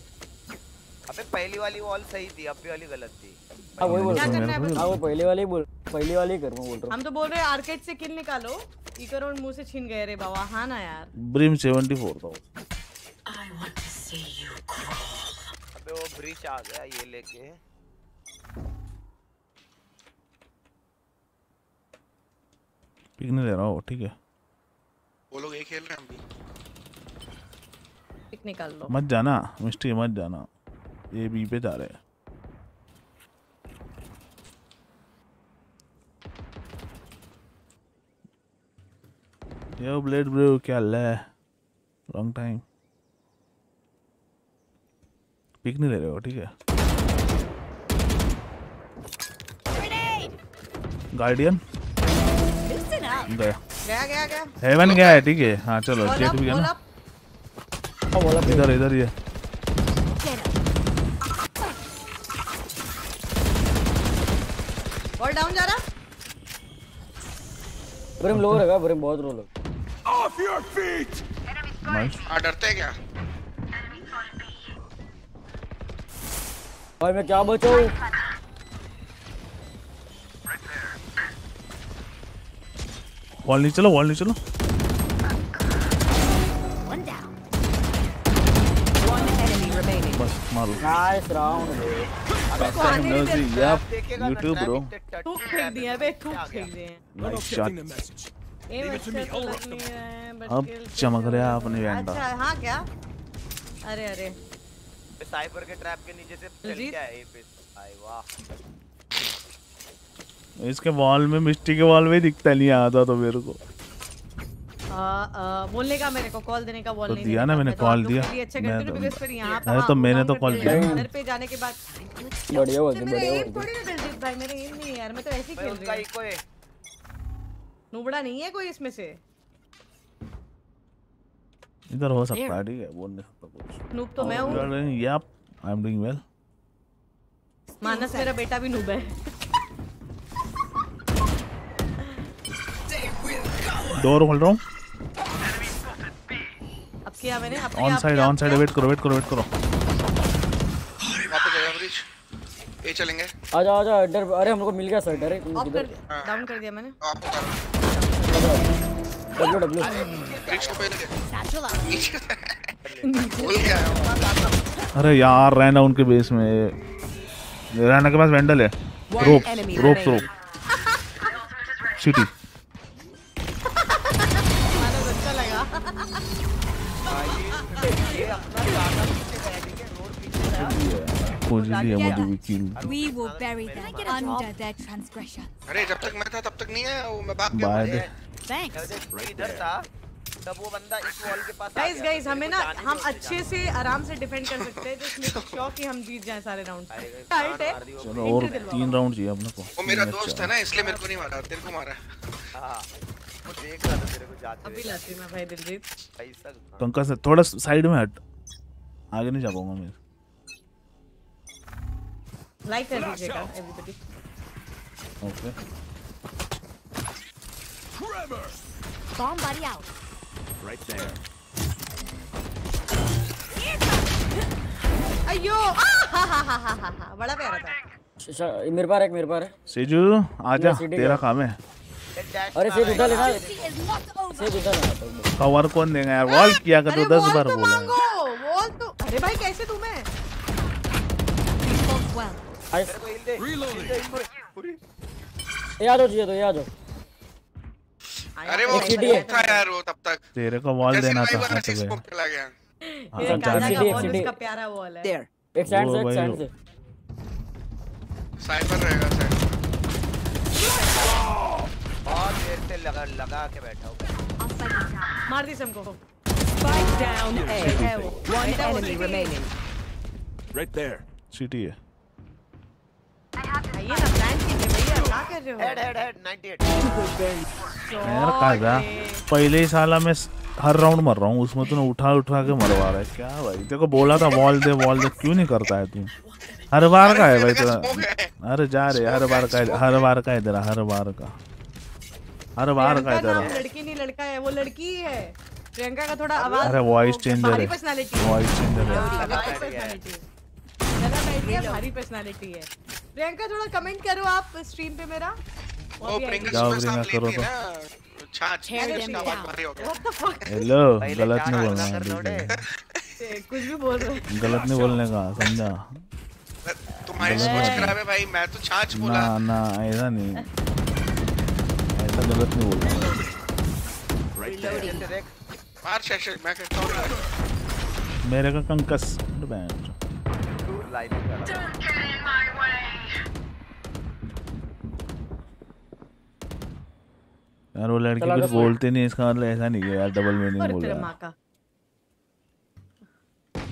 अबे पहली वाली वॉल सही थी अब वाली गलत थी। हाँ वही बोल क्या रहा करना है हूँ हाँ वो पहले वाली बोल पहली वाली कर मैं बोल रहा हूँ। हम तो बोल रहे हैं आर्केड से किल निकालो। इको राउंड मुँह से छीन गए रे बाबा हाँ ना यार। ब्रिम 74 था I want to see you crawl अबे वो ब्रिज आ गया ये लेके। पिक नहीं ले रहा हो ठीक है। वो लोग ये खेल रहे हैं हम भी पिक निकाल लो। मत जाना मिस्टी मत जाना। ये बी पे जा रहे हैं। यो ब्लेड ब्रो क्या हाल है लॉन्ग टाइम पिक नहीं ले रहे हो ठीक है। गार्डियन. गया गया गया। गया हेवन गया है ठीक है। हाँ चलो जेट भी गया ना। इधर इधर ये डाउन जा रहा? ब्रिम लो रहेगा ब्रिम बहुत low Off your feet! Nice हाँ डरते हैं क्या? भाई मैं क्या बचाऊं? वॉल नहीं चलो वॉल नहीं चलो राउंड YouTube bro अब चमक रहा अपने अच्छा हाँ क्या? अरे अरे। साइबर के ट्रैप के नीचे से चल गया इसके वॉल में मिस्टी के वॉल में दिखता नहीं आता तो मेरे को। आ, आ, बोलने का मेरे को कॉल देने का बॉल तो नहीं दिया ना मैंने मैं तो दिया। अच्छा तो- अरे तो मैंने तो हैं। किया। घर पे जाने के बाद। बढ़िया हो गया मेरा बढ़िया हो एम गया थोड़ी ना दिलजीत भाई मेरे एम नहीं है यार मैं तो ऐसे ही खेल रही हूँ। इको है नुबड़ा नहीं है कोई इसमें से? इधर हो सकता है ठीक है बोल नहीं सकता कुछ। नूब तो मैं हूँ। Yup I am doing well Manas मेरा बेटा भी नूब है। डोर खोल रहा हूँ अब किया मैंने on side on side wait करो वेट करो वेट करो। ये चलेंगे। आजा आजा डर अरे हम लोग को मिल गया सर अरे ऑफ़ कर डाउन कर दिया मैंने। डब्ल्यू डब्ल्यू ब्रिज को पहले. भूल गया अरे यार रहना उनके बेस में रहना के पास वेंडल है। रोप रोप रोप सिटी अरे जब तक मैं था तब तक नहीं आया वो मैं भाग गया बाय Thanks. इधर था तब वो बंदा इस वॉल के पास गाइस गाइस हमें ना हम अच्छे से आराम से डिफेंड कर सकते हैं जिसमें श्योर कि हम जीत जाएँ सारे राउंड टाइट है? चलो और तीन राउंड चाहिए अपने को। वो मेरा दोस्त अच्छा। है ना इसलिए मेरे को नहीं मारा तेरे को मारा। हाँ वो देख रहा था तेरे को जाते अभी लाती मैं भाई दिलजीत। पैसा पंकज से थोड़ा साइड में हट। आगे नहीं जा पाऊँगा मैं। लाइक कर दीजिएगा everybody okay Bomb buddy out. Right there. अयो आ, हा, हा, हा, हा, हा, हा, बड़ा प्यारा था मेरे पार है मेरे पार है. सेजू आजा तेरा काम है. अरे से उठा लेना से उठा लेना कवर कौन देगा यार? वॉल किया कर अरे दस बार बोला मांगो वॉल तो अरे भाई कैसे तुम्हें ये आ जाओ जी तो ये आ जाओ अरे वो है। था यार वो तब तक तेरे को वॉल देना था से चला गया हाँ, ये जान गाना दी। का सीढ़ी, बहुत सीढ़ी। उसका प्यारा वॉल है एक साइड से एक साइड से साइबर रहेगा साइड बहुत देर से लगा लगा के बैठा हूँ मार दी सबको Spike down A. है वो One बेटा, वो enemy सीढ़ी। remaining. Right there. सिटी है आइए ना प्लान कीजिए भैया क्या कर रहे हो हेड हेड हेड 98 यार कहा पहले ही साला मैं हर राउंड मर रहा हूँ उसमें तूने उठा उठा के मरवा रहा है। क्या भाई? तेरे को बोला था वॉल दे वॉल दे। क्यों नहीं करता है तू? हर बार का है भाई तेरा। अरे जा रे हर बार का हर बार का है तेरा हर बार का। हर बार का है तेरा। लड़की नहीं लड़का है वो लड़की है प्रियंका का थोड़ा आवाज़ अरे वॉइस चेंजर है। वॉइस चेंजर है गलत आइडिया भारी पर्सनालिटी है। प्रियंका थोड़ा कमेंट करो आप स्ट्रीम पे मेरा। प्रिंगल्स प्रियंका सांप करो लेती तो है ना छाछ इसका आवाज़ भारी हो गया। What the fuck? हेलो गलत नहीं बोलना है। कुछ भी बोल रहे हो। गलत नहीं बोलने का समझा? तुम्हारी सोच खराब है भाई मैं तो छाछ बोला। ना ना ऐसा नहीं। ऐसा गलत नहीं Right there. मार शेष मैं हूँ। मेरे का कंकस बैंड लाइन. यार वो लड़की कुछ बोलते नहीं इसका मतलब ऐसा नहीं है यार डबल मीनिंग बोल तेरा रहा माँ का।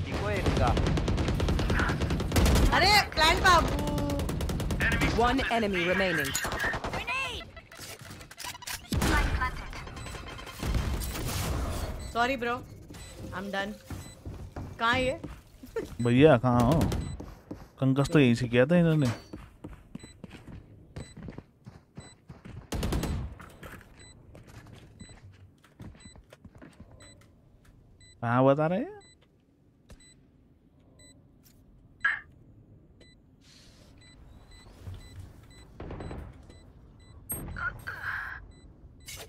इको है इनका। अरे प्लान बाबू। One enemy remaining. Sorry bro I am done कहाँ ये? है भैया कहाँ हो? कंकस तो यहीं से किया था इन्होंने। कहाँ बता रहे हैं?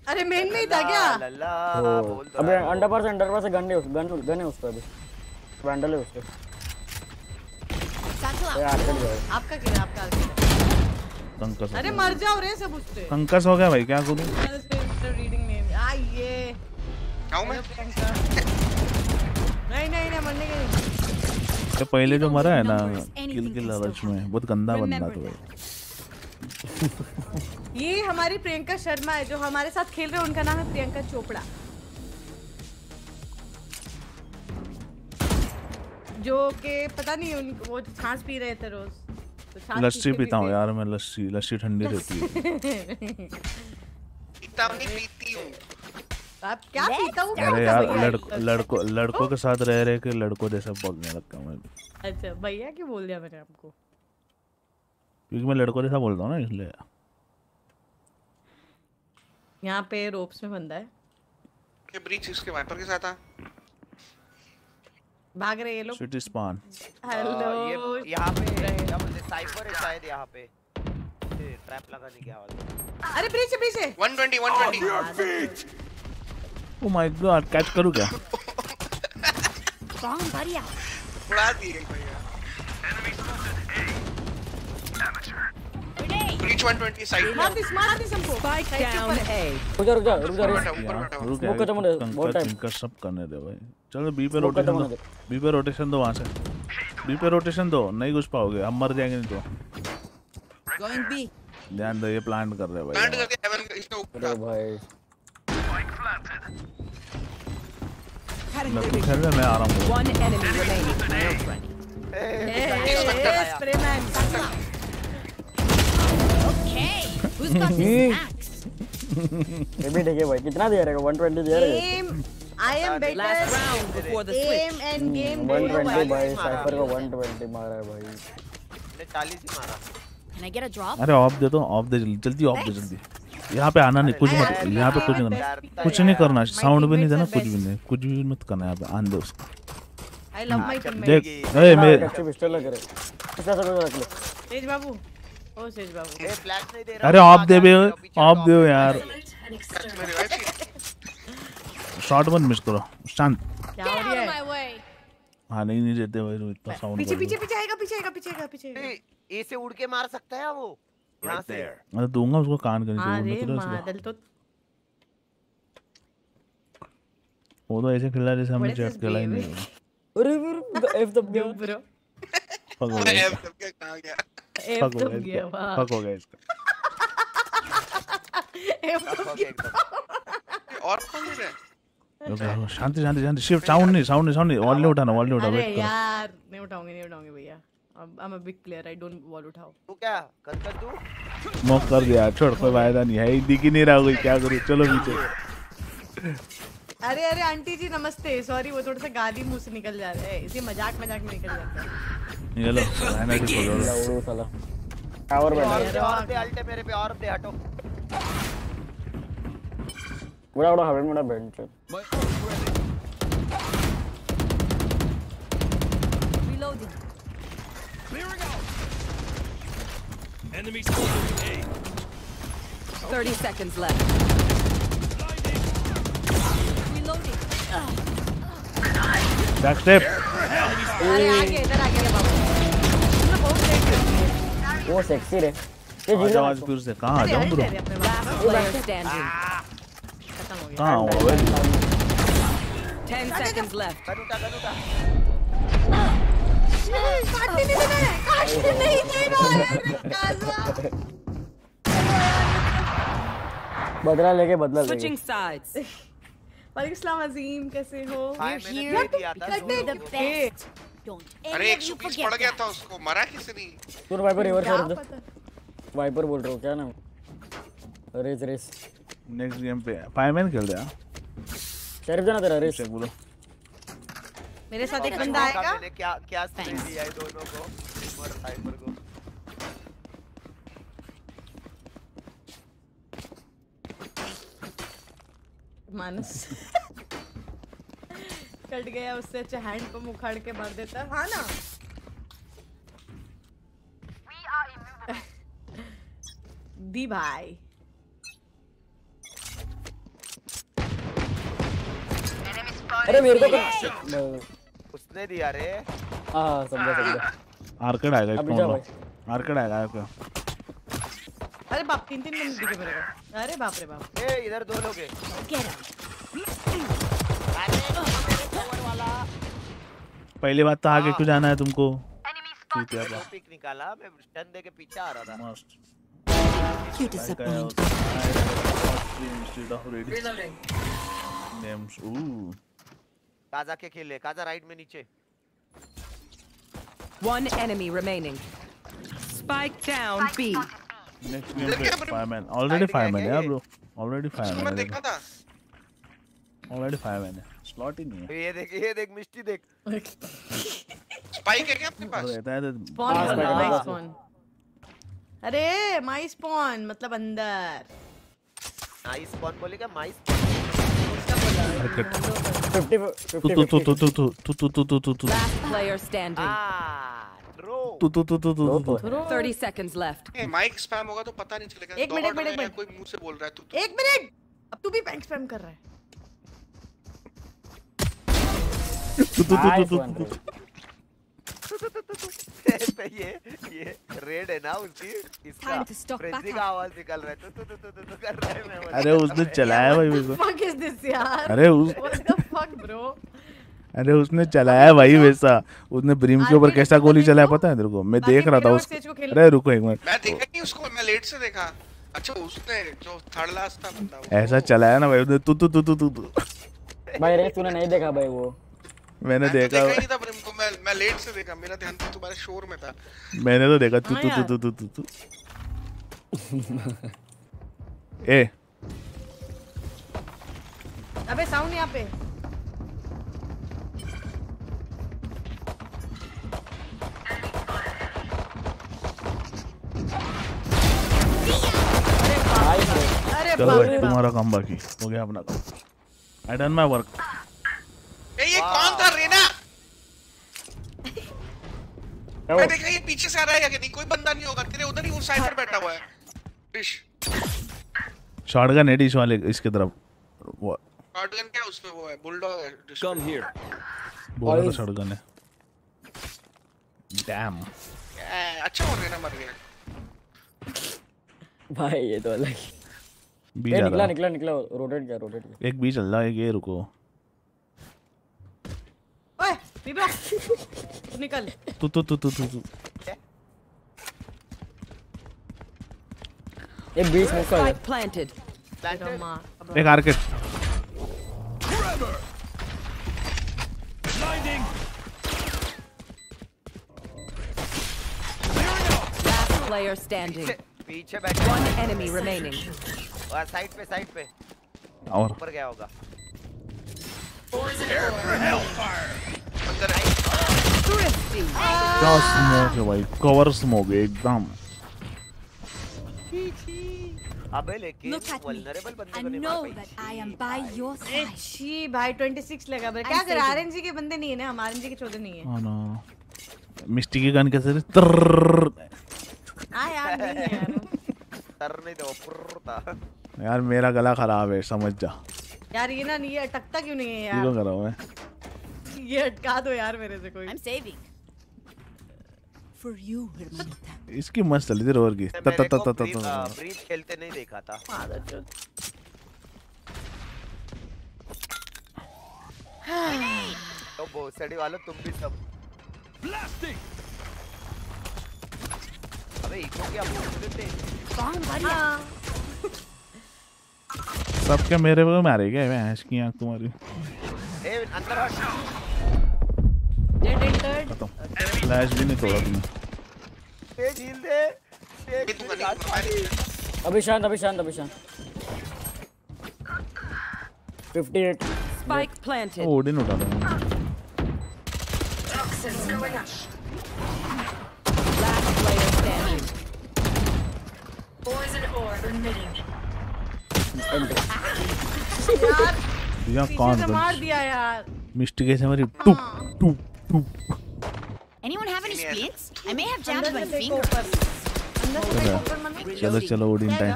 अरे मेन में ही था क्या? लल्ला तो बोल अबे। अंडर पर से अंडर पर से गन उस गन गन है उस पे अभी। वैंडल है उसके। आपका। क्या आपका क्या कंकस अरे मर जाओ रे सब उससे। कंकस हो गया भाई क्या करूँ? रीडिंग नेम आइए खाऊं मैं नहीं नहीं नहीं मरने के नहीं। पहले जो मरा है ना किल किल लालच में बहुत गंदा बंदा था भाई ये हमारी प्रियंका शर्मा है जो हमारे साथ खेल रहे हैं उनका नाम है प्रियंका चोपड़ा। जो के पता नहीं उन वो छाछ पी रहे थे रोज। तो लस्सी पीता हूँ यार मैं लस्सी लस्सी ठंडी रहती है। पीता नहीं पीती हूँ। आप क्या पीता हूँ? अरे यार भैया? लड़को लड़कों लड़कों के साथ रह रहे के लड़कों जैसा बोलने लगता हूँ मैं। अच्छा भैया क्यों बोल दिया मैंने आपको? क्योंकि मैं लड़कों जैसा बोलता हूँ ना इसलिए। यहाँ पे रोप्स में बंदा है। ये ब्रीच इसके वाइपर के साथ आ। भाग रहे ये लोग? सिटी स्पॉन हेलो ये यहाँ पे क्या बोलते हैं साइफर है शायद यहाँ पे। ट्रैप लगाने की आवाज़। अरे पीछे पीछे 120 120 ओ माय गॉड कैच करूँ क्या? कौन भरिया उड़ा दिए भैया 120 रोटेशन दो बी से बी पे रोटेशन दो नहीं घुस पाओगे हम मर जाएँगे नहीं तो ध्यान दो ये प्लांट कर रहे भाई मैं मैं आ रहा हूँ who's got the snacks? ये भी ठीक है भाई कितना दिया रहेगा 120 दिया रहेगा am I am better Last round before the um switch. End game 120 भाई साइफर को 120 मारा है भाई। मैंने 40 ही मारा। Can I get a drop? अरे ऑफ़ दे दो ऑफ़ दे जल्दी जल्दी ऑफ़ दे जल्दी। यहाँ पे आना नहीं कुछ मत यहाँ पे कुछ नहीं करना। कुछ नहीं करना साउंड भी नहीं देना कुछ भी नहीं कुछ भी मत करना यहाँ पे आन दे उसको। आई लव माय देख ए मेरे अच्छी पिस्टल लग रहे पिस्टल सब रख तेज बाबू। ओ तेज बाबू ए फ्लैश नहीं दे रहा अरे ऑफ़ दे बे ऑफ़ दे यार। शॉट मत मिस करो शांत। क्या हो रहा है? हाँ नहीं नहीं देते भाई तो इतना साउंड पीछे पीछे पीछे आएगा पीछे आएगा पीछे आएगा पीछे ए से उड़ के मार सकता है वो? यहाँ से। मैं दूँगा उसको कान करने से मतलब उसको। मादल तो वो तो ऐसे खेला जैसे हमने this खेला ही? नहीं। अरे एफ़ दब गया ब्रो। फक एफ़ दब के कहाँ गया? एफ़ फक हो गया इसका फक हो गया और कौन है शांति शांति शांति शिफ्ट साउंड नहीं साउंड नहीं साउंड नहीं वॉल नहीं उठाना वॉल नहीं उठा अरे यार नहीं उठाऊँगी नहीं उठाऊँगी भैया I am a big player I don't wall उठाओ तू क्या? कर कर तू? मौक कर दिया छोड़ कोई फ़ायदा नहीं है। ही दिख ही नहीं रहा कोई क्या करूँ? चलो पीछे। अरे अरे आंटी जी नमस्ते सॉरी वो थोड़ा सा गाली मुँह से निकल जा रहा है इसी मज़ाक मज़ाक में निकल जाता है ये लो एनर्जी खोलो लो। उड़ो साला टावर और बैठा और दे अल्टे मेरे पे और दे हटो उड़ा उड़ा हवेल मेरा बेंच out. Enemy spotted. A. 30 seconds left. Back step. Oh, sexy. इधर आगे रे बाबू। वो सेक्सी रे। ये ज़ीरो आज फिर से। seconds left काटने नहीं काटने नहीं बदला लेके बदला लेके। वालेकुम अजीम कैसे हो? अरे एक पड़ गया था उसको मरा किसने नहीं वाइपर रिवर कर दो वाइपर बोल रहा हूँ क्या नाम? रेस रेस नेक्स्ट गेम पे फायरमैन खेल रहा हाँ? शरीफ जाना तेरा रेस अच्छा, बोलो। मेरे साथ एक बंदा आएगा? क्या क्या स्ट्रेटजी है दोनों को? और को। मानस। कट गया उससे अच्छा हैंड को मुखाड़ के मार देता। है हाँ ना दी भाई। अरे मेरे को तो उसने दिया रे। हाँ समझा समझा। आर्केड आएगा मतलब आर्केड आएगा आपका अरे बाप तीन तीन बंदे दिखे मेरे को। अरे बाप रे बाप। ए इधर दो लोग हैं. पहली बात तो आगे क्यों जाना है तुमको? ठीक है पिक निकाला मैं स्टन दे के पीछे आ रहा था। मस्त. Ooh. काजा के खेले काजा राइट में नीचे। One enemy remaining. Spike down B. Next game पे fireman. Already fireman है यार bro. Already उसको fireman मैं देखा था Already fireman है. Slot ही नहीं है. ये देख ये देख मिस्टी देख स्पाइक है क्या आपके और पास रहता है तो स्पॉन हाँ, बोला। स्पॉन अरे माई स्पॉन मतलब अंदर नाइस कौन बोलेगा हरकत. फिफ्टी तू तू तू तू तू तू तू तू तू तू तू Last player standing. आ ड्रो तू तू तू तू तू तू तू 30 seconds left. ए माइक स्पैम होगा तो पता नहीं चलेगा एक मिनट, मिनट, है, मिनट। कोई मुँह से बोल रहा है तू तू एक मिनट अब तू भी बैंक स्पैम कर रहा है तू तू तू तू तू तू तो ये ये रेड है ना उसकी इसका फ्रेंजी का आवाज़ निकल रहा है तू तू तू तू तू कर रहा है मैं अरे उसने चलाया भाई मेरे को fuck is this यार अरे उस what the fuck bro अरे उसने चलाया भाई वैसा। उसने ब्रीम के ऊपर कैसा गोली चलाया पता है तेरे को? मैं देख रहा था उसको। को अरे रुको एक मिनट। मैं देखा नहीं उसको मैं लेट से देखा। अच्छा उसने जो थर्ड लास्ट था बंदा ऐसा चलाया ना भाई उसने तू तू तू तू तू तू। भाई रेस तूने नहीं देखा भाई वो। मैंने तो देखा। देखा नहीं था प्रेम को मैं मैं लेट से देखा। मेरा ध्यान तो तुम्हारे शोर में था। मैंने तो देखा तू हाँ तू तू तू तू तू। ए। अबे साउंड यहाँ पे। चलो भाई तुम्हारा काम बाकी हो गया अपना काम। आई डन माय वर्क ए ये कौन था रेना मैं देखा ये पीछे से आ रहा है या कि नहीं? कोई बंदा नहीं होगा तेरे उधर ही वो साइड पर बैठा हुआ है। फ़िश शॉटगन है डिश वाले इसके तरफ़। वो शॉटगन क्या उसमें वो है? बुलडॉग है Come here. बोला तो शॉटगन है। डैम अच्छा हो रेना मर गया। भाई ये तो अलग बी जा निकला निकला निकला रोटेट किया रोटेट किया। एक बी चल रहा है एक ये रुको। ओए बीबा तू निकल। तू तू तू तू तू तू। एक बीच में का Spike planted. तेरा माँ एक आर्केट. Player standing. पीछे बैठा One enemy remaining. और साइड पे साइड पे। और? ऊपर गया होगा. क्या स्मोक है भाई? कवर स्मोक है एकदम। अबे लेकिन. वल्नरेबल बंदे को नहीं मार पाई। That I am by your ए छी भाई 26 लगा बे क्या कर. आरएनजी के बंदे नहीं है ना? हम आरएनजी के चौधरी नहीं है। हाँ ना। मिस्टी की गन कैसे यार नहीं यार। नहीं तो यार मेरा गला खराब है समझ जा। यार ये ना ये अटकता क्यों नहीं है ये क्यों यार कर रहा हूँ मैं? ये अटका दो यार मेरे से कोई। I'm saving. For you, hermanita. इसकी मस्त चली थी रोर की। त त त त त ब्रीच खेलते नहीं देखा था। तो भोसड़ी वालों तुम भी सब। Blasting. अबे इको क्या बोल रहे थे? Bomb buddy. सब क्या मेरे को मारे क्या मैं ऐश की आँख तुम्हारी ए अंदर हट। डेड एंटर्ड खत्म। फ्लैश भी नहीं तोड़ा तुमने ए झील दे। अभी शांत अभी शांत अभी शांत। 58 Spike planted. ओडिन उठा दूँगा Toxins going up. Last player standing. Poison orb emitting. यार कौन से मार दिया यार। मिस्टी कैसे हमारी टुप टुप टुप। Anyone have any splints? I may have jammed my finger. से ऊपर चलो चलो ओडिन टाइम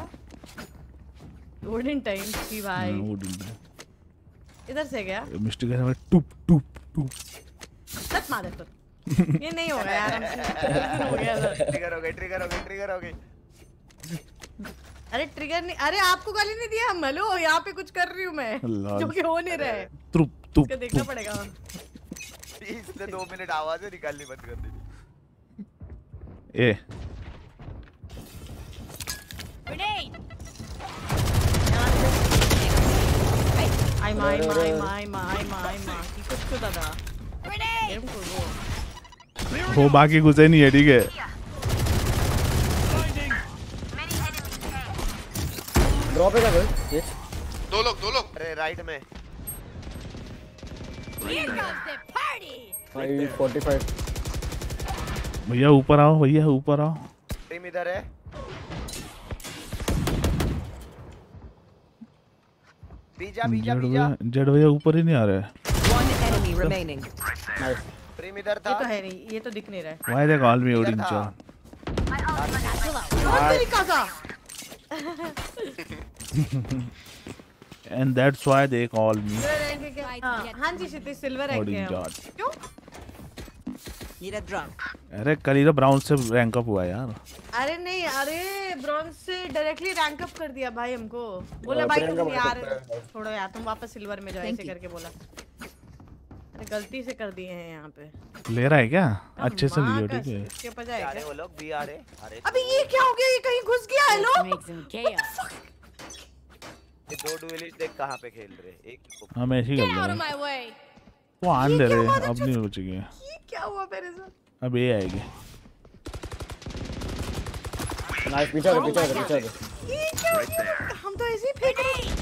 गोल्डन टाइम की भाई। ओडिन टाइम इधर से गया? मिस्टी कैसे हमारी टुप टुप टुप। लत मार दे तो। ये नहीं होगा यार। हो गया। ट्रिगर हो गई ट्रिगर हो गई ट्रिगर हो गई। अरे ट्रिगर नहीं। अरे आपको गाली नहीं दिया? हम हेलो यहाँ पे कुछ कर रही हूँ मैं। जो कि हो नहीं रहा है। तुप तुप इसका देखना तुप। पड़ेगा। इसने दो मिनट आवाज़ें निकालनी बंद कर दी। ए. I my my my my my my कुछ को दादा वो। बाकी घुसे नहीं है ठीक है? ड्रॉप है क्या कोई? ये दो लोग दो लोग। अरे राइट में. भाई 45 भैया ऊपर आओ भैया ऊपर आओ। टीम इधर है। बीजा बीजा बीजा। जेड भैया ऊपर ही नहीं आ रहे। One enemy remaining. नाइस प्रीम इधर ये तो है नहीं ये तो दिख नहीं रहा है। Why they call me Odin था। John? कौन तरीका का And that's why they call me. है क्या? हाँ हाँ जी क्षितिज सिल्वर रैंक है क्यों? a drunk. अरे कल ही तो ब्राउन से रैंक अप हुआ यार। अरे नहीं अरे ब्रॉन्ज से डायरेक्टली रैंक अप कर दिया भाई हमको। बोला हाँ, भाई तुम यार पता छोड़ो यार तुम वापस सिल्वर में जाओ ऐसे करके बोला। अरे गलती से कर दिए हैं यहाँ पे। ले रहा है क्या? अच्छे से लियो ठीक है। इसके बजाय जा रहे क्या वो लोग बी आ रहे अरे अबे ये क्या हो गया? ये कहीं घुस गया some chaos. ये दो डुएलिस्ट देख कहाँ पे खेल रहे एक हम ऐसे ही कर way. वो आन दे रहे हैं? अब नहीं बचेंगे ये क्या हुआ मेरे साथ? अब ये आएगी। नाइस पीछे Oh दे पीछे दे पीछे दे ये क्या हो गया? हम तो ऐसे ही फेंक रहे हैं।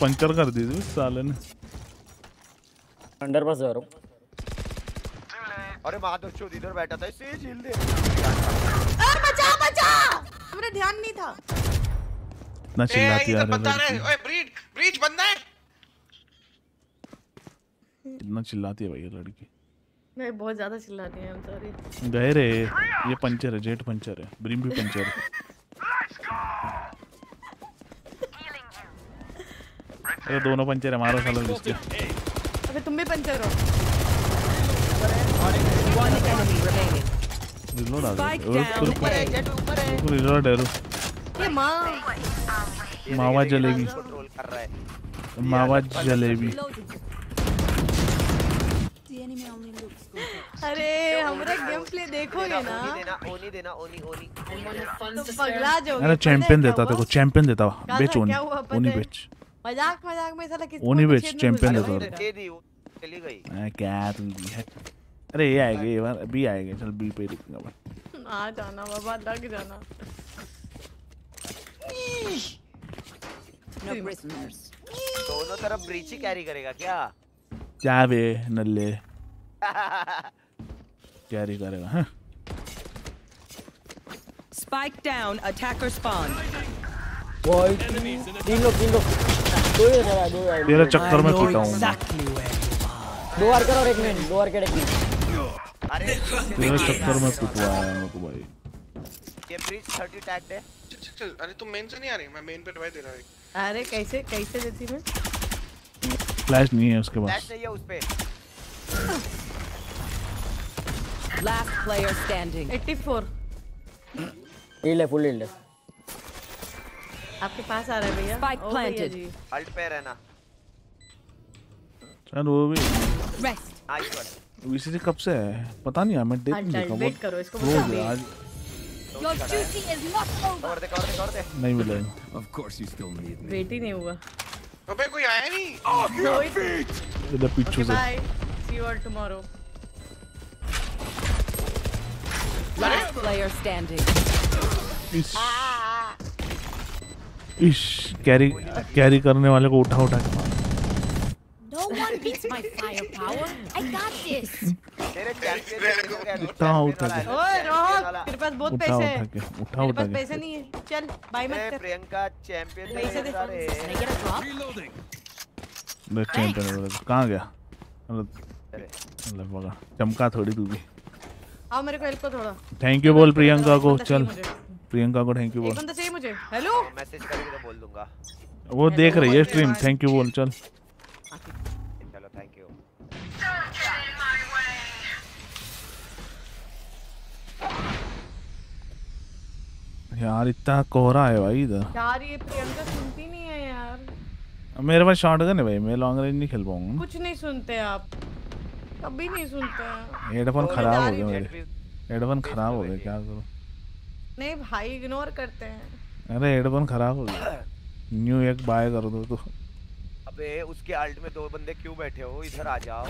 पंचर कर दी थी साले ने। अंडर पास जा रहा हूँ। अरे माधव चौधरी इधर बैठा था इसे झील दे। अरे बचा बचा! मेरा ध्यान नहीं था। इतना चिल्लाती ये आ तो बता रहे ओए ब्रीच ब्रीच बंदा है। इतना चिल्लाती है भाई ये लड़की। मैं बहुत ज़्यादा चिल्लाती हूँ सॉरी गए रे ये पंचर है जेट पंचर है ब्रिम भी पंचर है। अरे दोनों पंचर है मारो सालों जिसके। अबे तुम भी पंचर हो। One enemy remaining. रिलोड आ गया. ऊपर है ऊपर रिलोड है ये माँ मावा जलेबी कंट्रोल कर रहा है मावा जलेबी. अरे हमारा गेम प्ले देखोगे ना ओनी देना ओनी देना ओनी ओनी तो पगला जाओगे अरे चैंपियन देता? तेरे को चैंपियन देता बेच था, ओनी क्या हुआ पता ओनी? बेच मज़ाक मज़ाक में साला किसी ओनी बेच चैंपियन देता चली गई क्या तुम है अरे ये आएगा ये बार बी आएगा चल बी पे रुकूँगा मैं आ जाना बाबा लग जाना. दोनों तरफ़ ब्रीच ही कैरी करेगा क्या क्या बे नल्ले कैरी करेगा हाँ Spike down. Attacker spawn. भाई तीन लोग तीन लोग दो ही रहा दो ही तेरे चक्कर में पीटा हूँ exactly. दो आर्कर और एक मैन दो आर्कर एक मैन अरे चक्कर में पिटवाया मेरे को भाई। ये ब्रीच 30 टैग्ड है। चल चल चल अरे तुम मेन से नहीं आ रही मैं मेन पे दवाई दे रहा हूँ अरे कैसे कैसे देती मैं? फ्लैश नहीं है उसके फ्लैश पास नहीं है उस पे। Last player standing. 84 हील है फुल हील है। आपके पास आ रहा है भैया? ओ भैया अल्ट पे रहना। चल वो भी। रेस्ट नाइस वन वीसीसी कब से है पता नहीं है मैं डेट हाँ, नहीं देखा wait करो, इसको दे। आज Your duty is not over. Cover they cover दे कवर दे नहीं मिलेगा Of course you still need me. Wait ही नहीं हुआ अबे कोई आया नहीं No, it- इधर पीछू से bye. See you all tomorrow. Last player standing. इस इस कैरी कैरी करने वाले को उठा उठा के मार No one beats my firepower. I got this. उठा उठा के। ओए रोहक तेरे पास बहुत पैसे हैं। उठा उठा पास के। पैसे नहीं है। चल बाय मत कर। प्रियंका चैंपियन पैसे दे। चैंपियन कहाँ गया? अल्लाह बगा चमका थोड़ी तू भी। आओ मेरे को हेल्प को थोड़ा। थैंक यू बोल प्रियंका को। चल। प्रियंका को थैंक यू एक बोल बंदा चाहिए मुझे। हेलो मैसेज करेगी तो बोल दूँगा। वो देख रही है स्ट्रीम थैंक यू बोल। चलो। यार इतना कोहरा है भाई इधर। यार ये प्रियंका सुनती नहीं है यार। मेरे पास शॉटगन है भाई मैं लॉन्ग रेंज नहीं खेल पाऊँगा। कुछ नहीं सुनते आप। कभी नहीं सुनते हेडफोन खराब हो गए मेरे। हेडफोन खराब हो गए क्या करूँ? नहीं भाई इग्नोर करते हैं। अरे हेडफोन खराब हो गया। न्यू एक बाय कर दो तो। अबे उसके अल्ट में दो बंदे क्यों बैठे हो? इधर आ जाओ।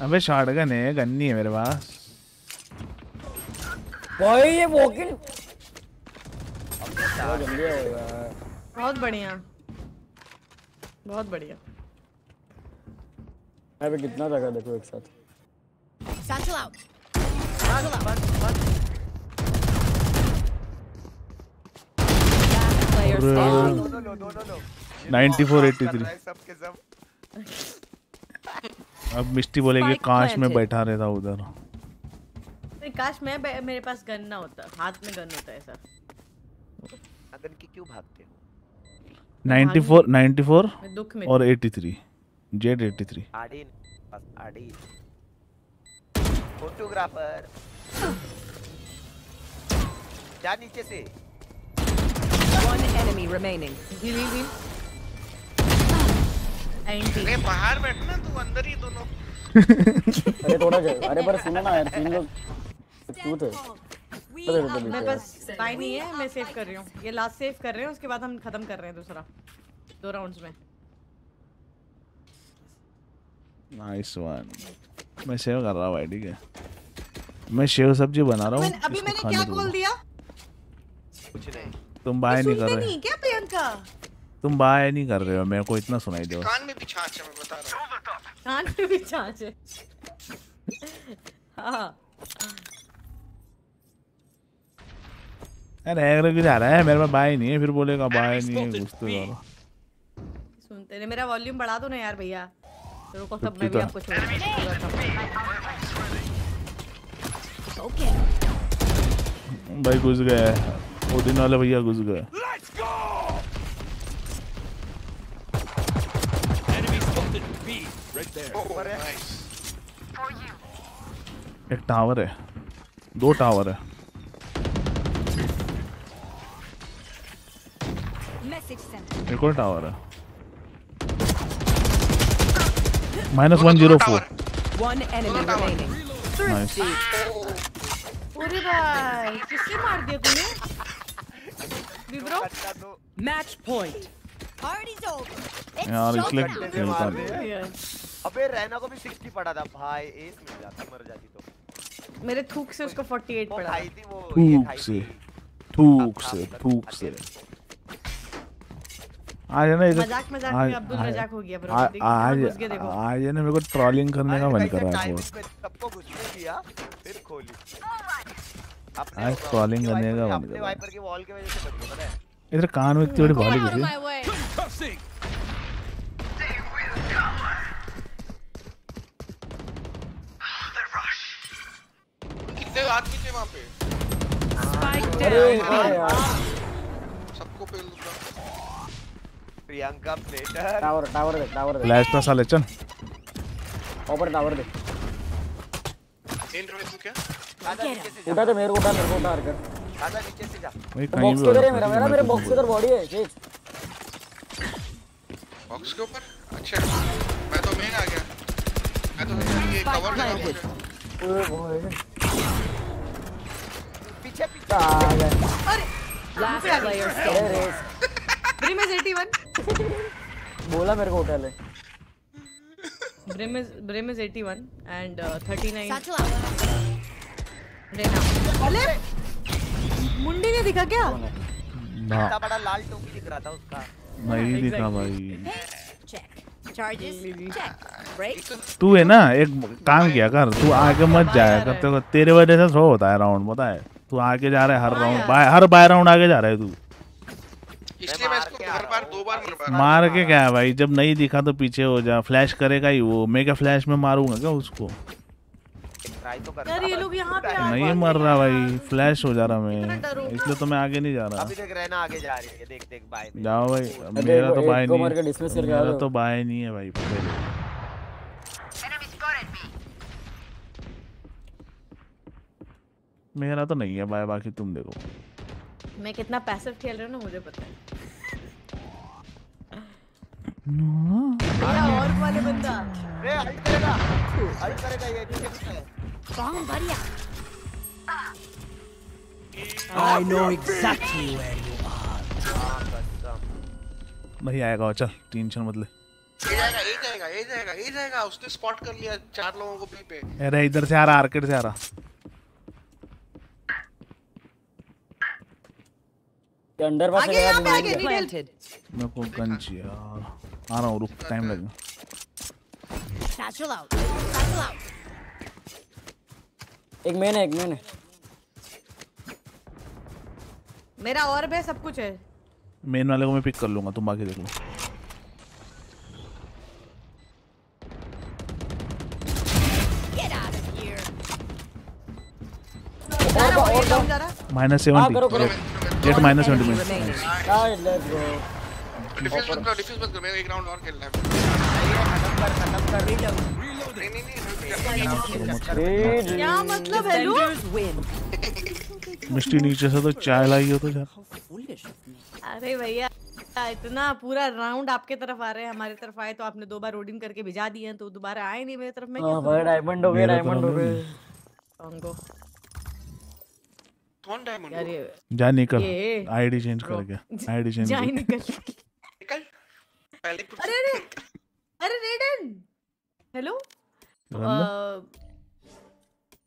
अबे शॉटगन है गन नहीं है मेरे पास। भाई ये यार बहुत बढ़िया बहुत बढ़िया मैं भी कितना जगह देखो एक साथ Satchel out. Player अरे standing. 94 83 सबके सब अब मिस्टी बोलेगी काश में. बैठा रहता उधर काश मैं मेरे पास गन ना होता हाथ में गन होता है ऐसा अगन की क्यों भागते हो? 94 94 दुख में और 83 जेड 83 आडीन बस आडीन फोटोग्राफर। जा नीचे से। One enemy remaining. हिल हिल हिल अरे बाहर बैठना तू अंदर ही दोनों। अरे थोड़ा अरे पर सुनो ना यार तीन लोग तू थे मेरे पास स्पाई नहीं है मैं सेव कर रही हूँ। ये लास्ट सेव कर रहे हैं उसके बाद हम खत्म कर रहे हैं दूसरा। दो राउंड्स में। नाइस वन मैं सेव कर रहा हूँ भाई ठीक है मैं शेव सब्ज़ी बना रहा हूँ मैंने- अभी मैंने क्या। कॉल दिया? कुछ नहीं तुम बाय नहीं कर रहे। नहीं क्या प्रियंका? तुम बाय नहीं कर रहे हो मेरे को इतना सुनाई दो। कान में भी छाछ है मैं बता रहा हूँ। कान पे भी छाछ है। हाँ। अरे एग्रो की जा रहा है मेरे पास बाय नहीं है फिर बोलेगा बाय नहीं है घुस तो जाओ। सुनते नहीं मेरा वॉल्यूम बढ़ा दो ना यार भैया। रुको तब मैं भी आपको ओके भाई घुस गए वो दिन वाले भैया घुस गए. Oh. एक टावर है। दो टावर है। एक और टावर है। Minus one zero four. Nice अरे भाई किससे मार दिया तूने? विब्रो. Party's over. यार इसलिए खेलता नहीं। अबे रैना को भी 60 पड़ा था। भाई एस मिल जाता मर जाती तो। मेरे थूक से उसको 48 पड़ा। खाई थी वो ये थूक से थूक से थूक से। आज है ना इधर मज़ाक मज़ाक में अब्दुल आज- रजाक हो गया ब्रो आज देखो आज है ना मेरे को ट्रॉलिंग करने का मन कर रहा है सबको घुसने दिया फिर खोली। आज ट्रॉलिंग करने का मन कर। रहा है वाइपर की वॉल की वजह से बच गया पता है इधर कान में इतनी बड़ी भाली घुसी. कितने आदमी थे वहाँ पे? Spike अरे down. हाँ यार सबको पेल दूँगा प्रियंका प्लेटर। टावर टावर दे टावर दे। फ्लैश था साले चल। ऊपर टावर दे। इन रहे तू क्या? जा। उठा दे मेरे को उठा मेरे को उठा कर। आधा नीचे से जा। भाई कहीं भी किधर है हो मेरा मेरा है, मेरे बॉक्स तो किधर बॉडी है चेज बॉक्स के ऊपर? अच्छा। मैं तो मेन आ गया। मैं तो ये कवर कर रहा हूँ। ओए भाई पीछे पीछे। आ गए अरे अरे standing. रेस। ब्रिम इज़ 81 बोला मेरे को उठा ले Brim is Brim is 81 and 39 Satchel out. Reyna अरे! मुंडी ने दिखा क्या? ना। इतना बड़ा लाल टोपी दिख रहा था उसका। नहीं दिखा भाई। Check. Charges. Check. Break. तू है ना एक काम किया कर तू आगे मत जाया कर तेरे वजह से थ्रो होता है राउंड पता है? तू आगे जा रहा है हर राउंड बाय हर बाय राउंड आगे जा रहा है तू। इसलिए मैं इसको हर बार दो बार मर मार के क्या है भाई? जब नहीं दिखा तो पीछे हो जा। फ्लैश करेगा ही वो। मैं क्या फ्लैश में मारूँगा क्या उसको? तो कर यार ये लोग यहाँ पे नहीं मर रहा भाई। फ्लैश हो जा रहा मैं। इसलिए तो मैं आगे नहीं जा रहा। अभी देख रहना आगे जा रही है। देख देख बाय जाओ भाई। मेरा तो बाय नहीं। मार। तो बाय नहीं है भाई पहले. मेरा तो नहीं है बाय बाकी तुम देखो। मैं कितना पैसिव खेल रहा हूँ ना मुझे पता है। भैया और वाले बंदा। रे अल्ट करेगा। अल्ट करेगा ये पीछे है Strong buddy. I know exactly where you are. नहीं आएगा वो, चल टेंशन मत ले। ये जाएगा ये जाएगा ये जाएगा ये जाएगा। उसने स्पॉट कर लिया चार लोगों को बी पे। अरे इधर से आ रहा आर्केड से आ रहा। अंडर पास आगे है पे आगे नीडल Planted. मेरे को गन चाहिए यार आ रहा हूँ रुक टाइम लगेगा Satchel out. Satchel out. एक मेन है एक मेन है मेरा और है सब कुछ है मेन वाले को मैं पिक कर लूँगा तुम बाकी देख लो here. जा रहा हूँ, माइनस हाँ, करो, करो। Eight minus Enemy seventy remaining. Guys let's go defence मत करो डिफेंस मत करो मेरे एक राउंड और खेलना है। खत्म कर खत्म कर नहीं नहीं नहीं क्या मतलब है लू मिस्टी नीचे से तो चाय लाई हो तो यार. अरे भैया इतना पूरा राउंड आपके तरफ़ आ रहे हैं हमारी तरफ़ आए तो आपने दो बार रोडिंग करके भिजा दिए हैं तो दोबारा आए नहीं मेरी तरफ़ में हाँ भाई डायमंड हो गए तो डायमंड हो गए। नहीं। कॉन्गो कौन डायमंड यार ये जा निकल। आईडी चेंज कर गया आईडी चेंज जा निकल। निकल। पहले अरे अरे अरे रेडन हेलो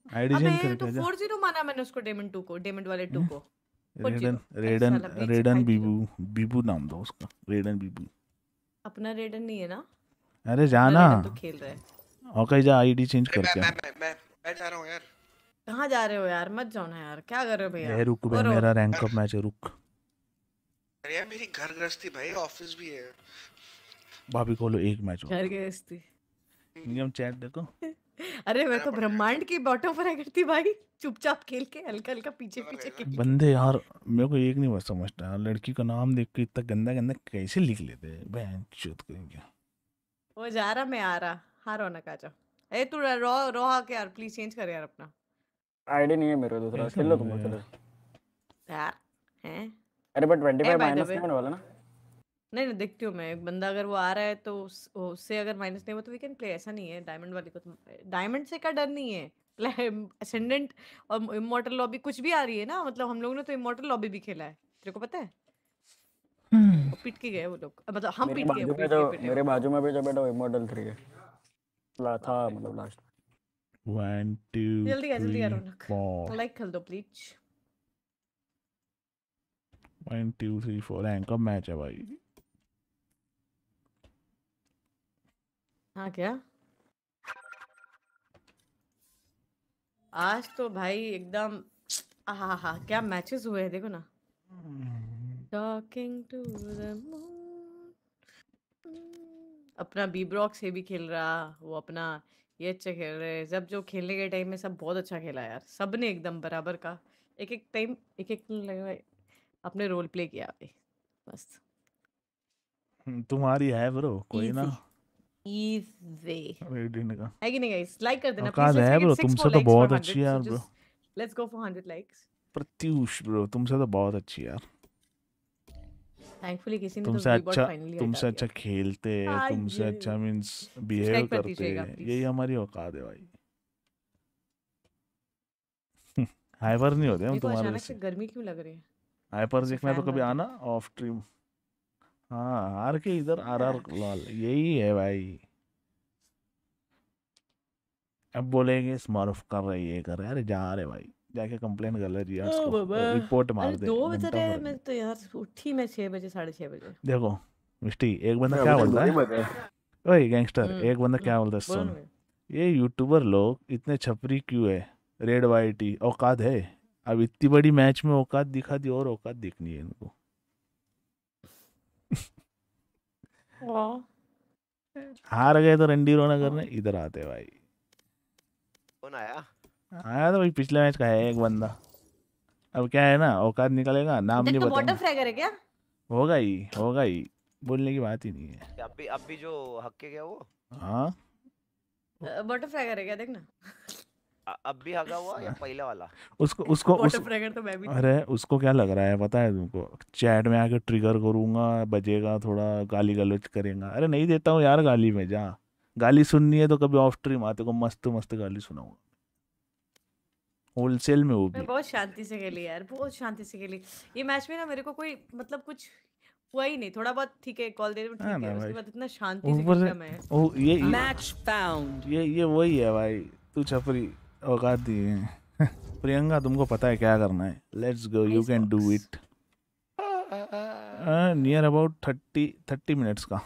आईडी चेंज कर तो गया जा। फोर ज़ीरो माना मैंने उसको डेमन टू को डेमन वाले टू को। रेडन रेडन रेडन बीबू बीबू नाम दो उसका। रेडन बीबू अपना रेडन नहीं है ना? अरे जाना तो खेल रहा है। और कहीं जा आईडी चेंज कर मैं मैं मैं मैं जा रहा हूँ यार। कहाँ जा रहे हो यार? मत जाओ ना यार। क्या कर रहे हो भैया? रुक बे मेरा रैंक अप मैच है रुक। अरे यार मेरी घर गृहस्थी भाई ऑफ़िस भी है। भाभी खोलो एक मैच घर इसती नियम चैट देखो। अरे मैं तो ब्रह्मांड की बॉटम पर करती भाई। चुपचाप खेल के हल्का हल्का पीछे पीछे खेल के। बंदे यार मेरे को एक नहीं बस समझता लड़की का नाम देख के इतना गंदा गंदा कैसे लिख लेते हैं? बहन चुत करेंगे वो जा रहा मैं आ रहा। हारो रौनक आ जाओ। ए तू रो रो आके यार प्लीज़ चेंज कर यार अपना। आईडी नहीं है मेरे दूसरा खेल लो तुम? चलो। यार हैं? अरे बट 25 माइनस नहीं होने वाला ना? नहीं नहीं देखती हूँ मैं। एक बंदा अगर वो आ रहा है तो उससे अगर माइनस नहीं हो तो वी कैन प्ले ऐसा नहीं है। डायमंड वाली को डायमंड से का डर नहीं है? असेंडेंट और इमोर्टल लॉबी कुछ भी आ रही है ना मतलब हम लोगों ने तो इमोर्टल लॉबी भी खेला है। तेरे को पता है? वो पीट के गए वो लोग। मतलब हम पीट के पिटे मेरे बाजू में भी जो बैठा वो इमोर्टल 3 है। ला था मतलब लास्ट वन टू जल्दी आ जल्दी आ रौनक लाइक कर दो please one two three four rank up match है भाई। हाँ क्या आज तो भाई एकदम आहा हा क्या मैचेस हुए हैं देखो ना। टॉकिंग टू द अपना बी ब्रॉक से भी खेल रहा वो अपना ये अच्छा खेल रहे हैं। जब जो खेलने के टाइम में सब बहुत अच्छा खेला यार सबने एकदम बराबर का। एक एक टाइम एक एक लगा अपने रोल प्ले किया भाई मस्त हम्म, तुम्हारी है ब्रो कोई ना। इजी रेडिन का। है कि नहीं गाइस लाइक कर देना औकात है bro, तुमसे तो बहुत अच्छी यार bro. Let's go for 100 likes Pratyush bro तुमसे तो बहुत अच्छी यार। थैंकफुली किसी ने तो तुमसे अच्छा फाइनली तुमसे अच्छा खेलते हैं हाँ, तुमसे अच्छा मींस बिहेव करते हैं यही हमारी औकात है भाई। हाइपर नहीं होते हम तुम्हारे अचानक से गर्मी क्यों लग रही है? हाइपर अच्छा, देखना तो कभी आना ऑफ़ स्ट्रीम हाँ हार के इधर आर आर लॉल यही है भाई। अब बोलेंगे स्मर्फ कर रहे ये कर रहे अरे जा रहे भाई। जाके कंप्लेन कर ले रियाज ओ को रिपोर्ट मार अरे दे दो बज घंटा रहे हैं मैं तो यार उठी मैं छह बजे साढ़े छह बजे। देखो मिस्टी एक बंदा क्या बोलता है? ओए गैंगस्टर हम्म, एक बंदा क्या बोलता है बोलो सुन। ना ये यूट्यूबर लोग इतने छपरी क्यों है? रेड वाइट ही औकात है? अब इतनी बड़ी मैच में औकात दिखा दी और औकात दिखनी है इनको। हार गए तो रंडी रोना करने इधर आते भाई। कौन आया? आया तो भाई पिछले मैच का है एक बंदा। अब क्या है ना औकात निकलेगा नाम नहीं देख तो बॉटम फ्रैगर है क्या? होगा ही होगा ही बोलने की बात ही नहीं है। अब भी अब भी जो हक्के गया वो? हाँ। बॉटम फ्रैगर है क्या देखना अब भी हगा हुआ या पहले वाला? उसको उसको उस तो मैं भी अरे उसको क्या लग रहा है पता है तुमको? चैट में आके ट्रिगर करूँगा बजेगा थोड़ा गाली गलौज करेगा। अरे नहीं देता हूँ यार गाली में जा। गाली सुननी है तो कभी ऑफ़ स्ट्रीम आते को मस्त मस्त गाली सुनाऊँगा। होलसेल में वो मैं बहुत शांति से खेली यार बहुत शांति से खेली। ये मैच में ना मेरे को कोई मतलब कुछ हुआ ही नहीं थोड़ा बहुत ठीक है कॉल दे दे हाँ ठीक है उसके बाद इतना शांति से खेला मैं। ओ ये Match found. ये ये वही है भाई तू छपरी औकात दी है। प्रियंका तुमको पता है क्या करना है? Let's go you can do it near about thirty thirty minutes का।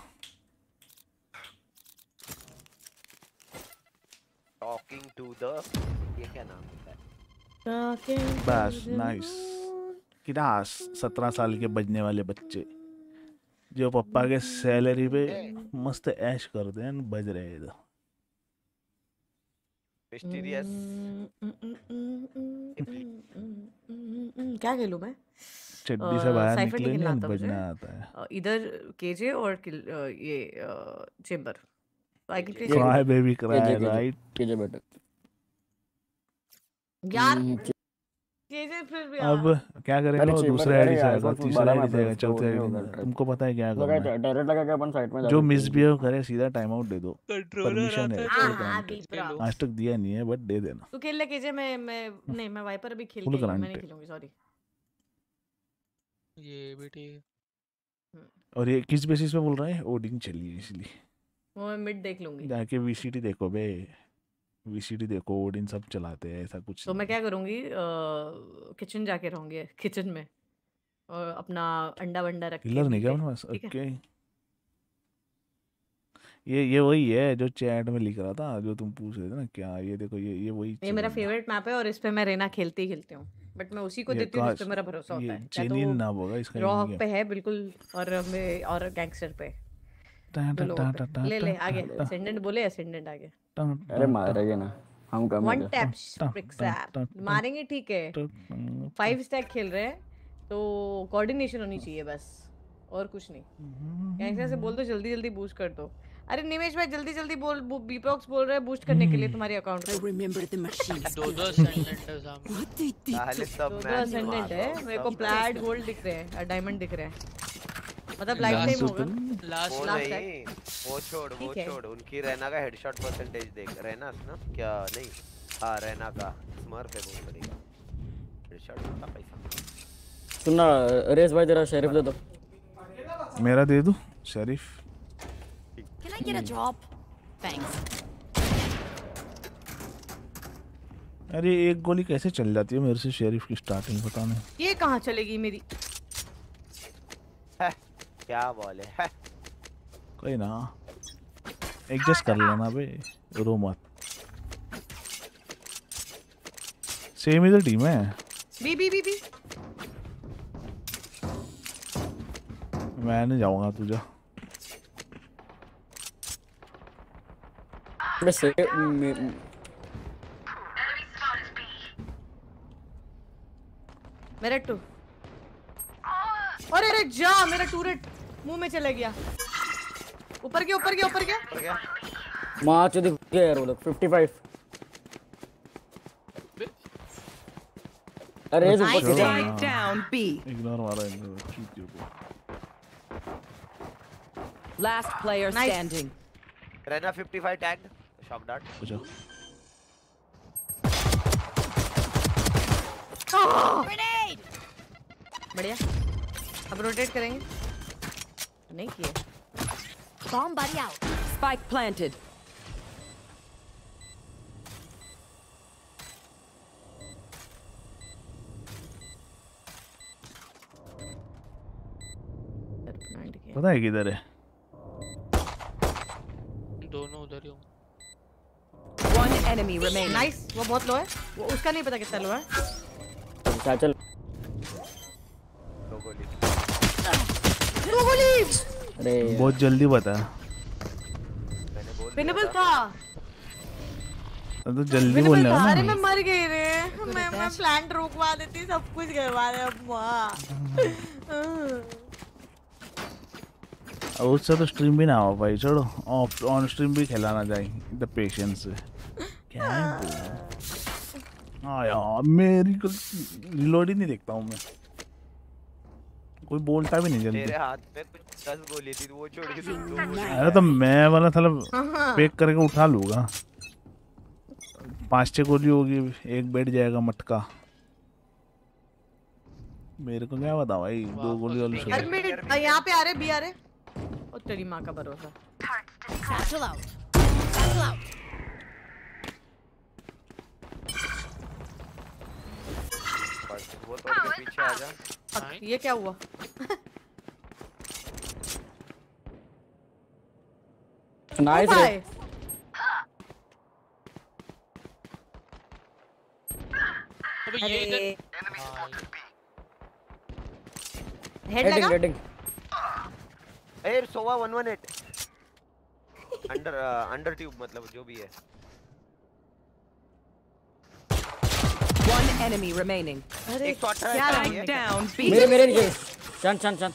टॉकिंग टू द ये क्या नाम है? बस नाइस. किडास सत्रह साल के बजने वाले बच्चे। जो पप्पा के सैलरी पे मस्त ऐश करते हैं बज रहे हैं इधर। मिस्टीरियस क्या खेलूं मैं? चड्डी से बाहर साइफर नहीं बजना आता है। इधर केजे और ये Chamber. I can cry baby cry right KJ बेटा। यार हम्म, फिर भी अब। क्या करेगा? वो दूसरा आईडी जाएगा कौन तीसरा आईडी है, जाएगा चौथा आईडी। तुमको पता है क्या करना है? डायरेक्ट लगा के अपन साइड में जो मिसबिहेव करे सीधा टाइम आउट दे दो। परमिशन है हाँ। आज तक दिया नहीं है बट दे देना। तू खेल ले कीजिए मैं मैं नहीं मैं वाइपर अभी खेल के मैं नहीं खेलूँगी सॉरी ये भी ठीक है और ये किस बेसिस पे बोल रहा है? ओडिंग चलिए इसलिए। वो मैं मिड देख लूँगी। जाके वीसीटी देखो बे। वीसीटी देखो ओडिन सब चलाते हैं ऐसा कुछ तो मैं क्या करूँगी किचन जाके रहूँगी किचन में और अपना अंडा वंडा रख हिलर नहीं क्या पास ओके। ये ये वही है जो चैट में लिख रहा था जो तुम पूछ रहे थे ना क्या ये देखो ये ये वही ये मेरा फेवरेट मैप है और इस पे मैं रेना खेलती ही खेलती हूँ बट मैं उसी को देती हूँ जिस पे मेरा भरोसा होता है। चाहे तो नाम होगा इसका रॉक पे है बिल्कुल और मैं और गैंगस्टर पे ले ले आगे असेंडेंट बोले असेंडेंट आगे। अरे मारेंगे ना हम कम वन टैप टा- मारेंगे ठीक है। फाइव स्टैक खेल रहे हैं तो कोऑर्डिनेशन होनी चाहिए बस और कुछ नहीं। गैंगस्टर से बोल दो जल्दी जल्दी बूस्ट कर दो। अरे निमेश भाई जल्दी जल्दी बोल बीप्रॉक्स बोल रहे हैं बूस्ट करने के लिए तुम्हारे अकाउंट को machine. दो सब दो दो मैच असेंडेंट है मेरे को प्लैट गोल्ड दिख रहे हैं डायमंड दिख रहे हैं। मतलब लाइफ टाइम होगा। लास्ट वो Last नहीं वो छोड़ वो छोड़ उनकी रैना का हेडशॉट परसेंटेज देख रैना ना क्या नहीं? हाँ रैना का स्मर्फ है बहुत बड़ी। हेडशॉट का पैसा। सुनना रेस भाई तेरा शेरिफ दे दो। मेरा दे दूँ? शरीफ Can I get a drop? Thanks. अरे एक गोली कैसे चल जाती है मेरे से शरीफ की स्टार्टिंग पता नहीं। ये कहाँ चलेगी मेरी? है क्या बॉल? है कोई ना। एडजस्ट कर लेना बे रो मत। सेम ही तो टीम है। बी बी बी बी मैं नहीं जाऊँगा तुझे। अबे से मे- मेरा टू। अरे अरे जा मेरा टूरेट मुँह में चला गया। ऊपर गया ऊपर गया ऊपर गया माँ चो दिख गया यार वो लोग 55 अरे रेस ऊपर से down B. इग्नोर मारा इनको चूतियों को Last player Nice. standing. Reyna 55 tagged shock dart अच्छा ग्रेनेड बढ़िया। अब रोटेट करेंगे। नहीं किए Bomb buddy out. Spike planted. पता है किधर है? दोनों उधर ही हूँ One enemy remaining. नाइस वो बहुत लो है. वो उसका नहीं पता कितना लो है. चल चल। दो गोली अरे बहुत जल्दी बता। मैंने बोल पिनेबल था तो जल्दी बोलने था अरे मैं मर गई रे। मैं मैं प्लांट रोकवा देती सब कुछ करवा दे अम्मा अब उससे तो स्ट्रीम भी ना हो भाई छोड़ो। ऑफ़ ऑन स्ट्रीम भी खिलाना चाहिए द पेशेंस से। क्या है? हाँ यार मेरी रिलोड ही नहीं देखता हूँ मैं। कोई बोलता भी नहीं जल्दी। तेरे हाथ में कुछ 10 गोली थी वो छोड़ के तुम दो गोली अरे तो मैं वाला थोड़ा हाँ। पैक करके उठा लूँगा। पाँच छह गोली होगी एक बैठ जाएगा मटका। मेरे को क्या बता भाई दो गोली वाली मेरे यहाँ पे आ रहे बी आ रहे। ओ तेरी माँ का भरोसा. वो तोड़ के पीछे आ जा। ये क्या हुआ? नाइस भाई अबे ये इधर हेड लगा? Rating A Sova 118 under under tube मतलब जो भी है One enemy remaining. Strike down. मेरे मेरे नीचे शांत शांत शांत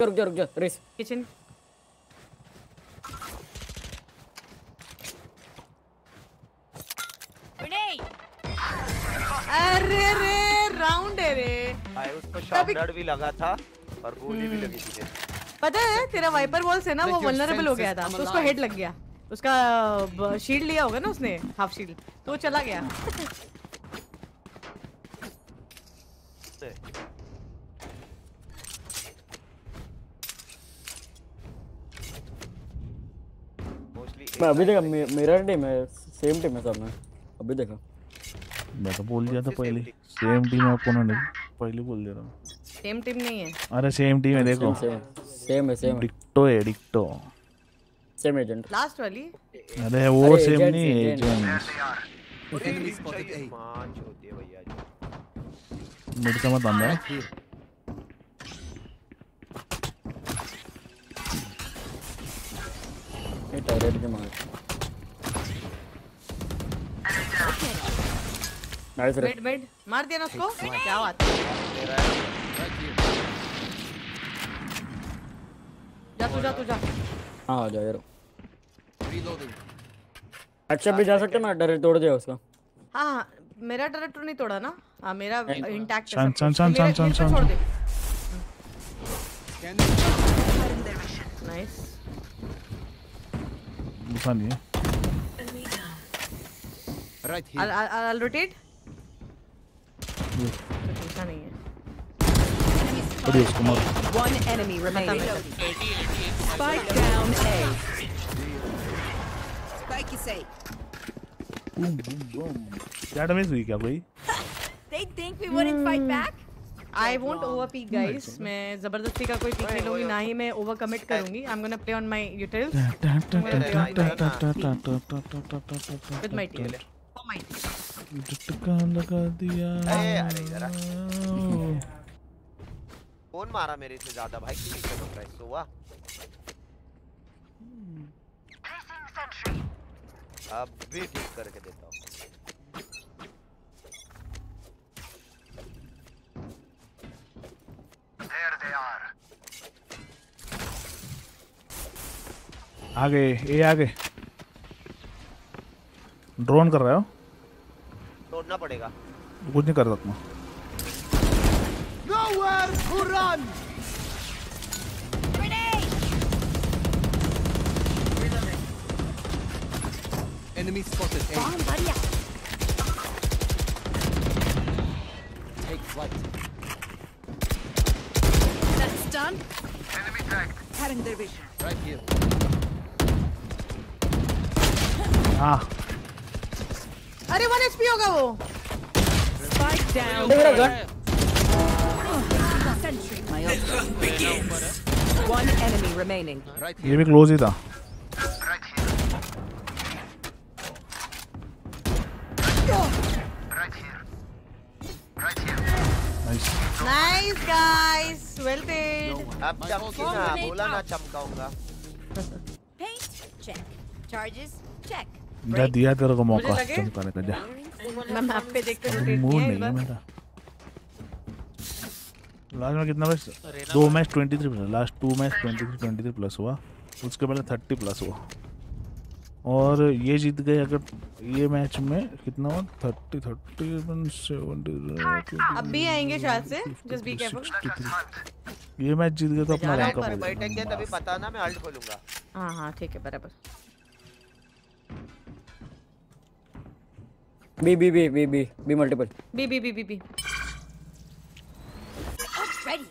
रुक जा रुक जा रेस। किचन अरे रे भाई उसको शॉकनट भी लगा था और गोली भी लगी थी। पता है तेरा वाइपर वॉल से ना वो वल्नरेबल हो गया था तो उसको हेड लग गया। उसका शील्ड लिया होगा ना उसने हाफ़ शील्ड तो चला गया। मैं अभी देखा मे- मेरा टीम है सेम टीम है सब में। अभी देखा। मैं तो बोल दिया था पहले। सेम टीम है अपोनेंट है पहले बोल दिया था। सेम टीम नहीं है। अरे सेम टीम है देखो। सेम सेम है सेम डिक्टो है डिक्टो सेम एजेंट लास्ट वाली? अरे वो सेम नहीं agents. Agent spotted A. माँ है मत ये टॉयलेट के मार नाइस मिड मिड मार दिया ना उसको? क्या बात है? जा तू जा तू जा। हाँ आ जाओ यार रीलोडिंग अच्छा भी जा सकते हैं ना? डर तोड़ दिया उसका। हाँ हाँ। मेरा डायरेक्टर नहीं तोड़ा ना? हाँ मेरा इंटैक्ट है मेरे- शांत, मेरे पे शांत, छोड़ दे। नाइस दूसरा नहीं है Right I'll, I'll, I'll rotate. दूसरा नहीं है बढ़िया उसको मार One enemy remaining. Spike down A. Spike is safe. क्या डैमेज हुई क्या कोई They think we wouldn't fight back? I won't overpeak guys. मैं ज़बरदस्ती का कोई पीक नहीं लूँगी ना ही मैं ओवर कमिट करूँगी. I'm gonna play on my utils. I'm gonna play on my with my team. For my लगा दिया अरे अरे जरा कौन मारा मेरे से ज़्यादा भाई क्यों नहीं चमक रहा है सोवा अब भी ठीक करके देता हूँ। आ गए ये आ गए ड्रोन कर रहे हो तोड़ना पड़ेगा कुछ नहीं कर सकता Nowhere to run! Enemy spotted A. Bomb buddy. Take flight. That's done. Enemy tag. Cutting their vision. Right here. हाँ अरे 1 HP होगा वो. Spike down. मेरा gun Sentry. My ult. One enemy remaining. Right ये भी क्लोज ही था guys. Well played. अब चमकी ना बोला ना चमकाऊँगा Paint? Check. Charges? Check. जा दिया तेरे को मौका? चमकाने का जा मैं मैप पे देख के रोटेट मूड नहीं है. मेरा लास्ट में कितना मैच दो match twenty three plus last two match twenty three twenty three plus हुआ उसके पहले थर्टी प्लस हुआ और ये जीत गए अगर ये मैच में कितना हुआ थर्टी थर्टी सेवेंटी अब भी आएँगे शायद से. Just be careful. ये मैच जीत गए तो अपना रैंक है अप हो बैठेंगे तभी पता ना मैं अल्ट खोलूँगा हाँ हाँ ठीक है बराबर. B B B B B B multiple B B B B. Ready.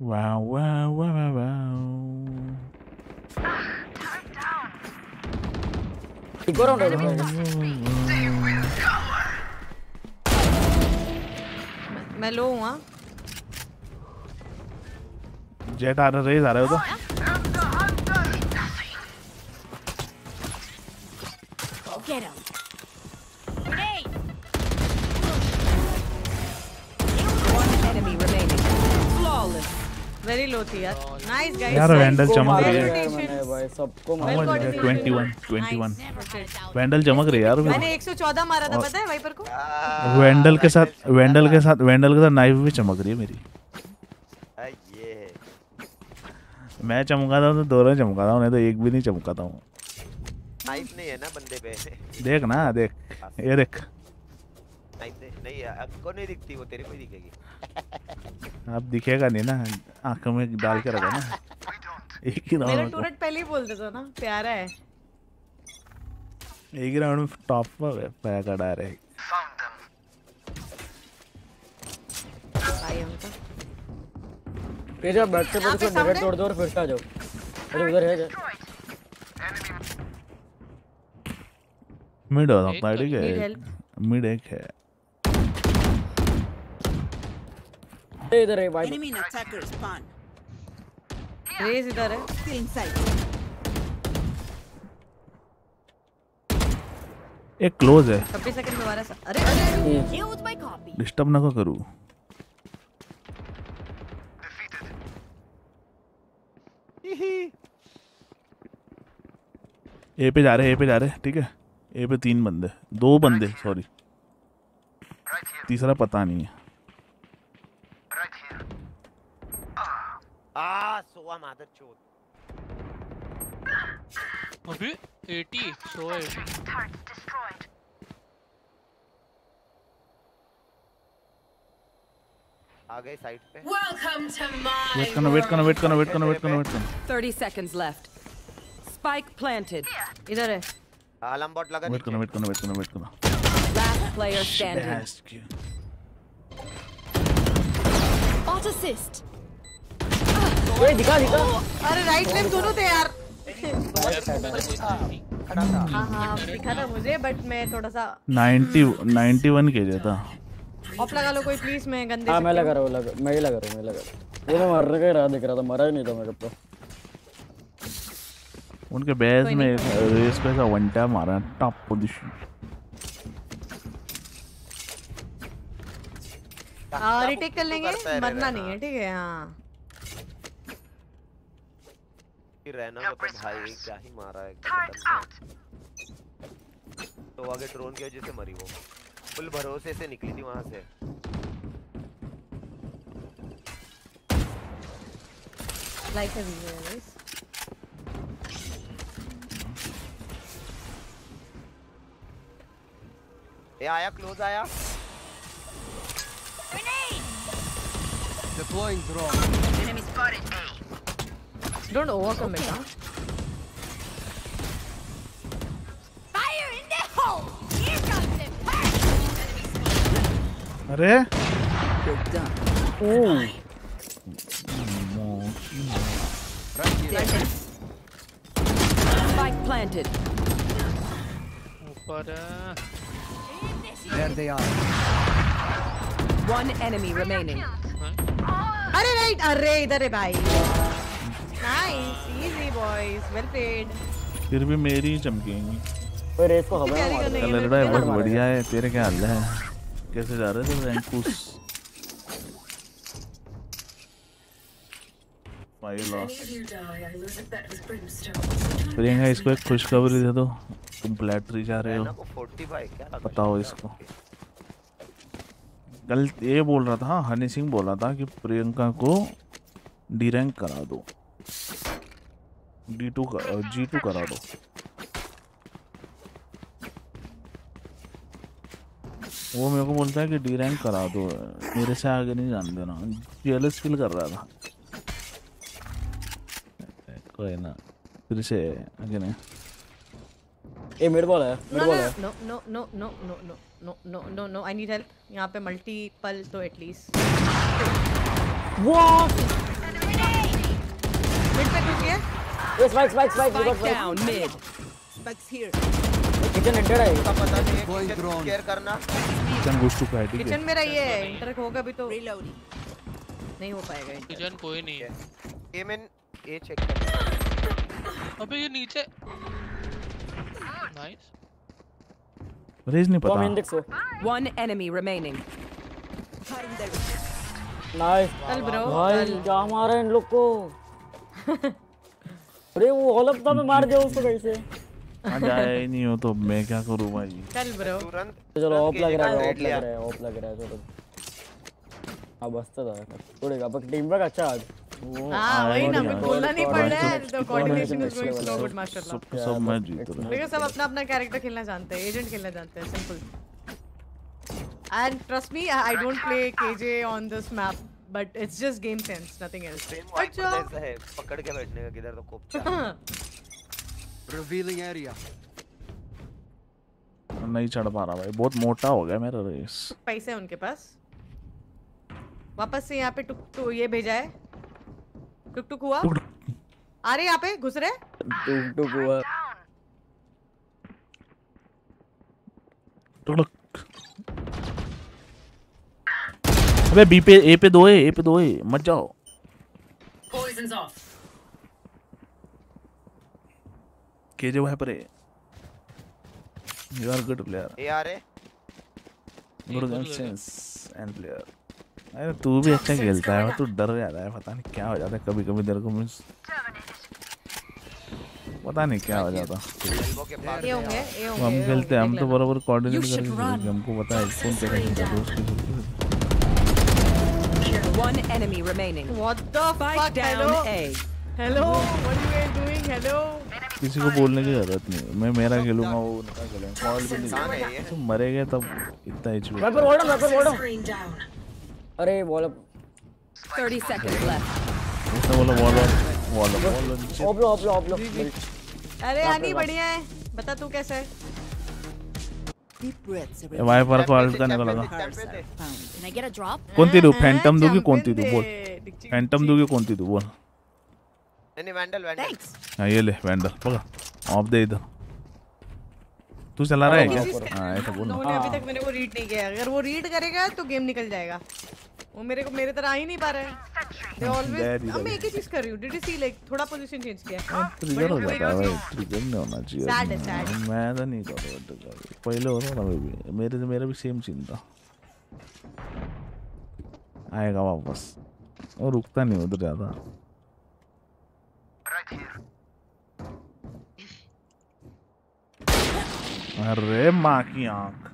Wow wow wow wow एक got on the मैं लो हूँ हाँ. जेट आ रहा रेस आ रहा है उधर Go get him. Very low थी यार. Nice guys. यार वैंडल चमक रही है. भाई सबको मार coordinated. Twenty one twenty one Nice. Vandal चमक रही है यार मैंने 114 मारा था पता है वाइपर को? वैंडल के साथ वैंडल के साथ वैंडल के साथ नाइफ भी चमक रही है मेरी ये मैं चमकाता हूँ तो दोनों चमकाता हूँ नहीं तो एक भी नहीं चमकाता हूँ नाइफ नहीं है ना बंदे पे देख ना देख ये देख नहीं नहीं नहीं आपको नहीं दिखती वो तेरे को ही दिखेगी अब दिखेगा नहीं ना आँखों में डाल के रखा ना। एक ही राउंड में टूरेट पहले ही बोल देता ना प्यारा है। एक ही राउंड में टॉप पर पैक करा रहे तो। फिर जब बैठ से यहाँ पे उसको डिवाइड तोड़ दो और फिर से आ जाओ। अरे उधर है क्या? मिड हो सकता है ठीक है मिड एक है। इधर है भाई। Enemy attacker spawn. रेस इधर है। Still inside. एक क्लोज है। 26 सेकंड में हमारा सा- अरे अरे यूज़ माय कॉपी डिस्टर्ब ना करूँ। ए पे जा रहे ए पे जा रहे ठीक है? ए पे तीन बंदे। दो बंदे सॉरी तीसरा पता नहीं है। Ah, so a mother chode. अबे 80 so 80 targets destroyed आ गए साइड पे welcome to my wait करना wait करना wait करना wait करना wait करना wait करना 30 seconds left spike planted इधर है आलम बॉट लगा wait करना wait करना wait करना wait करना last player standing Shit, auto assist ओए दिखा दिखा। अरे राइट लेफ़्ट दोनों थे यार। था हाँ हाँ दिखा था मुझे बट मैं थोड़ा सा 90 91 के था। ऑफ़ लगा लो कोई प्लीज़ मैं गंदे हाँ मैं क्यों- लगा रहा हूँ लगा मैं ही लगा रहा हूँ मैं लगा रहा हूँ। ये मरने का दिख रहा था मरा ही नहीं था मेरे को। उनके बेस में रेस पे ऐसा वन टैप मारा टॉप पोजीशन हाँ रिटेक कर लेंगे मरना नहीं है ठीक है हाँ फिर रहना को तो भाई क्या ही मारा है तो आगे ड्रोन की वजह से मरी वो। फुल भरोसे से निकली थी वहाँ से। लाइक है वीडियो ये आया क्लोज आया। Deploying drone. Enemy spotted A. Don't overcome it हां Fire in the hole! Here comes the अरे You're done. Oh Spike planted. ऊपर है। There they are. One enemy remaining. अरे राइट अरे इधर है भाई nice easy boys well played फिर भी मेरी ही चमकेंगी रेस को हवा मार रहा है बहुत बढ़िया है तेरे क्या हाल है? कैसे जा रहे थे रैंकूस? फाइव लॉस प्रियंका इसको एक खुशखबरी दे दो। तुम प्लेटरी जा रहे हो। को 45 क्या लगा बताओ इसको। कल ये बोल रहा था हनी सिंह बोला था कि प्रियंका को डी रैंक करा दो। डी टू जी टू करा दो वो मेरे को बोलता है कि डी रैंक करा दो मेरे से आगे नहीं जान देना जेलस फील कर रहा था कोई ना फिर से आगे नहीं ये मिड बॉल है मिड बॉल है no no no no no no no no no no I need help यहाँ पे मल्टीपल तो एटलीस्ट व्हाट मिड पे घुस गया ये spike spike spike got Spike down mid. Kitchen entered है पता नहीं है किचन केयर करना। किचन घुस चुका है ठीक किचन मेरा ये है इंटर होगा भी तो. नहीं हो पाएगा किचन कोई नहीं। है ए में ए चेक कर। अबे ये नीचे। नाइस रेज नहीं पता। इन देखो। Remaining. Cutting their नाइस चल ब्रो भाई क्या मारा इन लोग को? अरे वो हलफ्ता में मार दिया उसको कैसे जाए ही नहीं हो तो मैं क्या करूँ भाई? चल ब्रो। तुरंत चलो ऑफ़ लग रहा है ऑफ़ लग रहा है ऑफ़ लग रहा है चलो। हाँ बस तो था। थोड़ेगा पर टीम वर्क अच्छा आज हाँ वही ना कुछ बोलना नहीं पड़ रहा है तो coordination is going slow. Good माशाल्लाह सब सब मैं जीत रहा हूँ। देखो सब अपना अपना कैरेक्टर खेलना जानते हैं एजेंट खेलना जानते हैं simple And trust me, I I don't play KJ on this but it's just game sense, nothing else. अच्छा ऐसा है पकड़ के बैठने का किधर तो कोपचा Revealing area. नहीं चढ़ पा रहा भाई बहुत मोटा हो गया मेरा रेस पैसे उनके पास। वापस से यहाँ पे टुक टुक ये भेजा है। टुक टुक हुआ? आ रहे यहाँ पे घुस रहे टुक टुक हुआ। टुक टुक। अबे बी पे ए पे दो है ए पे दो है मत जाओ। Poison's off. केजे वहाँ पर है you are good player A आ रहे गुड सेंस एंड प्लेयर अरे तू भी अच्छा खेलता है तू डर जाता है पता नहीं क्या हो जाता है कभी कभी तेरे को मिस पता नहीं क्या हो जाता। ये होंगे ये होंगे हम खेलते हैं हम तो बराबर कोऑर्डिनेट करके हैं हमको पता है कौन तेरा खेलता है दोस्त की One enemy remaining. What the Spike fuck? down Hello? A. Hello? What are you guys doing? Hello? किसी को बोलने की ज़रूरत नहीं मैं मेरा खेलूँगा वो उनका खेलेंगे कॉल भी नहीं। तुम मरेंगे तब इतना HP Viper wall Viper wall अरे वॉल 30 seconds left. उसने बोला वॉल वॉल वॉल ओपलो ओपलो ओपलो अरे हनी बढ़िया है बता तू कैसा है Deep पर वाइपर को करने को लगा Can I get a drop? कौन थी तू फैंटम दूँगी कौन थी तू बोल। फैंटम दूँगी कौन थी तू बोल। नहीं नहीं वैंडल वैंडल हाँ ये ले वैंडल पकड़। ऑफ़ दे इधर। तू चला रहा है क्या? हाँ ऐसा बोल उन्होंने अभी तक मेरे को रीड नहीं किया अगर वो रीड करेगा तो गेम निकल जाएगा। वो मेरे को मेरे तरह आ ही नहीं पा रहे हैं। दे ऑलवेज अब मैं एक ही चीज़ कर रही हूँ। डिड यू सी लाइक थोड़ा पोजीशन चेंज किया? ट्रिगर हो जाता है। ट्रिगर नहीं होना चाहिए। है, sad. मैं तो नहीं कर रहा पहले होता था भी। मेरे से मेरा भी सेम सीन था। आएगा वापस। और रुकता नहीं उधर ज़्यादा। अरे माँ की आँख.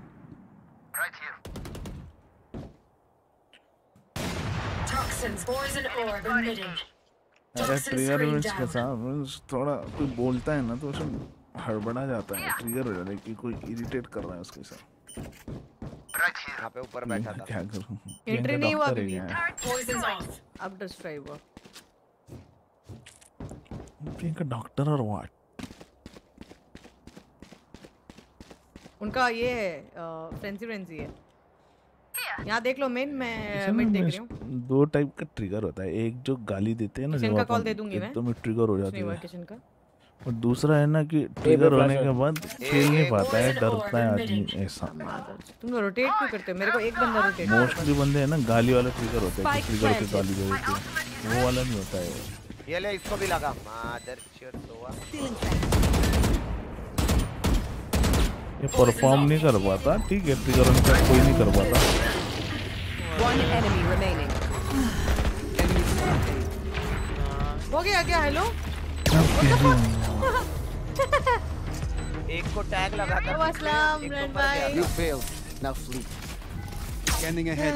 अरे ट्रिगर मीन्स down. थोड़ा कोई बोलता है ना तो उसमें हड़बड़ा जाता है ट्रिगर हो जाता है कि कोई इरिटेट कर रहा है उसके साथ। यहाँ पे ऊपर बैठा था। क्या करूँ? एंट्री नहीं हुआ अभी। अब डिस्ट्रॉय हुआ डॉक्टर और व्हाट उनका ये है फ्रेंसी फ्रेंसी है। यहाँ देख लो मेन मैं मिड देख रही हूँ। दो टाइप का ट्रिगर होता है एक जो गाली देते हैं ना किचन का कॉल दे दूँगी मैं। एकदम ट्रिगर हो जाती है। किचन का। और दूसरा है ना कि ट्रिगर होने के बाद खेल नहीं पाता है डरता है आदमी ऐसा। तुम लोग रोटेट क्यों करते हो? मेरे को एक बंदा रोटेट मोस्टली बंदे है ना गाली वाला ट्रिगर होता है ट्रिगर पे गाली दे देते हैं। वो वाला नहीं होता है। ये ले इसको भी लगा। मादर शिट सोवा ये परफॉर्म नहीं कर पाता ठीक है ट्रिगर इनका कोई नहीं कर पाता। हो गया क्या हेलो एक को टैग लगा कर अस्सलाम run by you fail now flee scanning ahead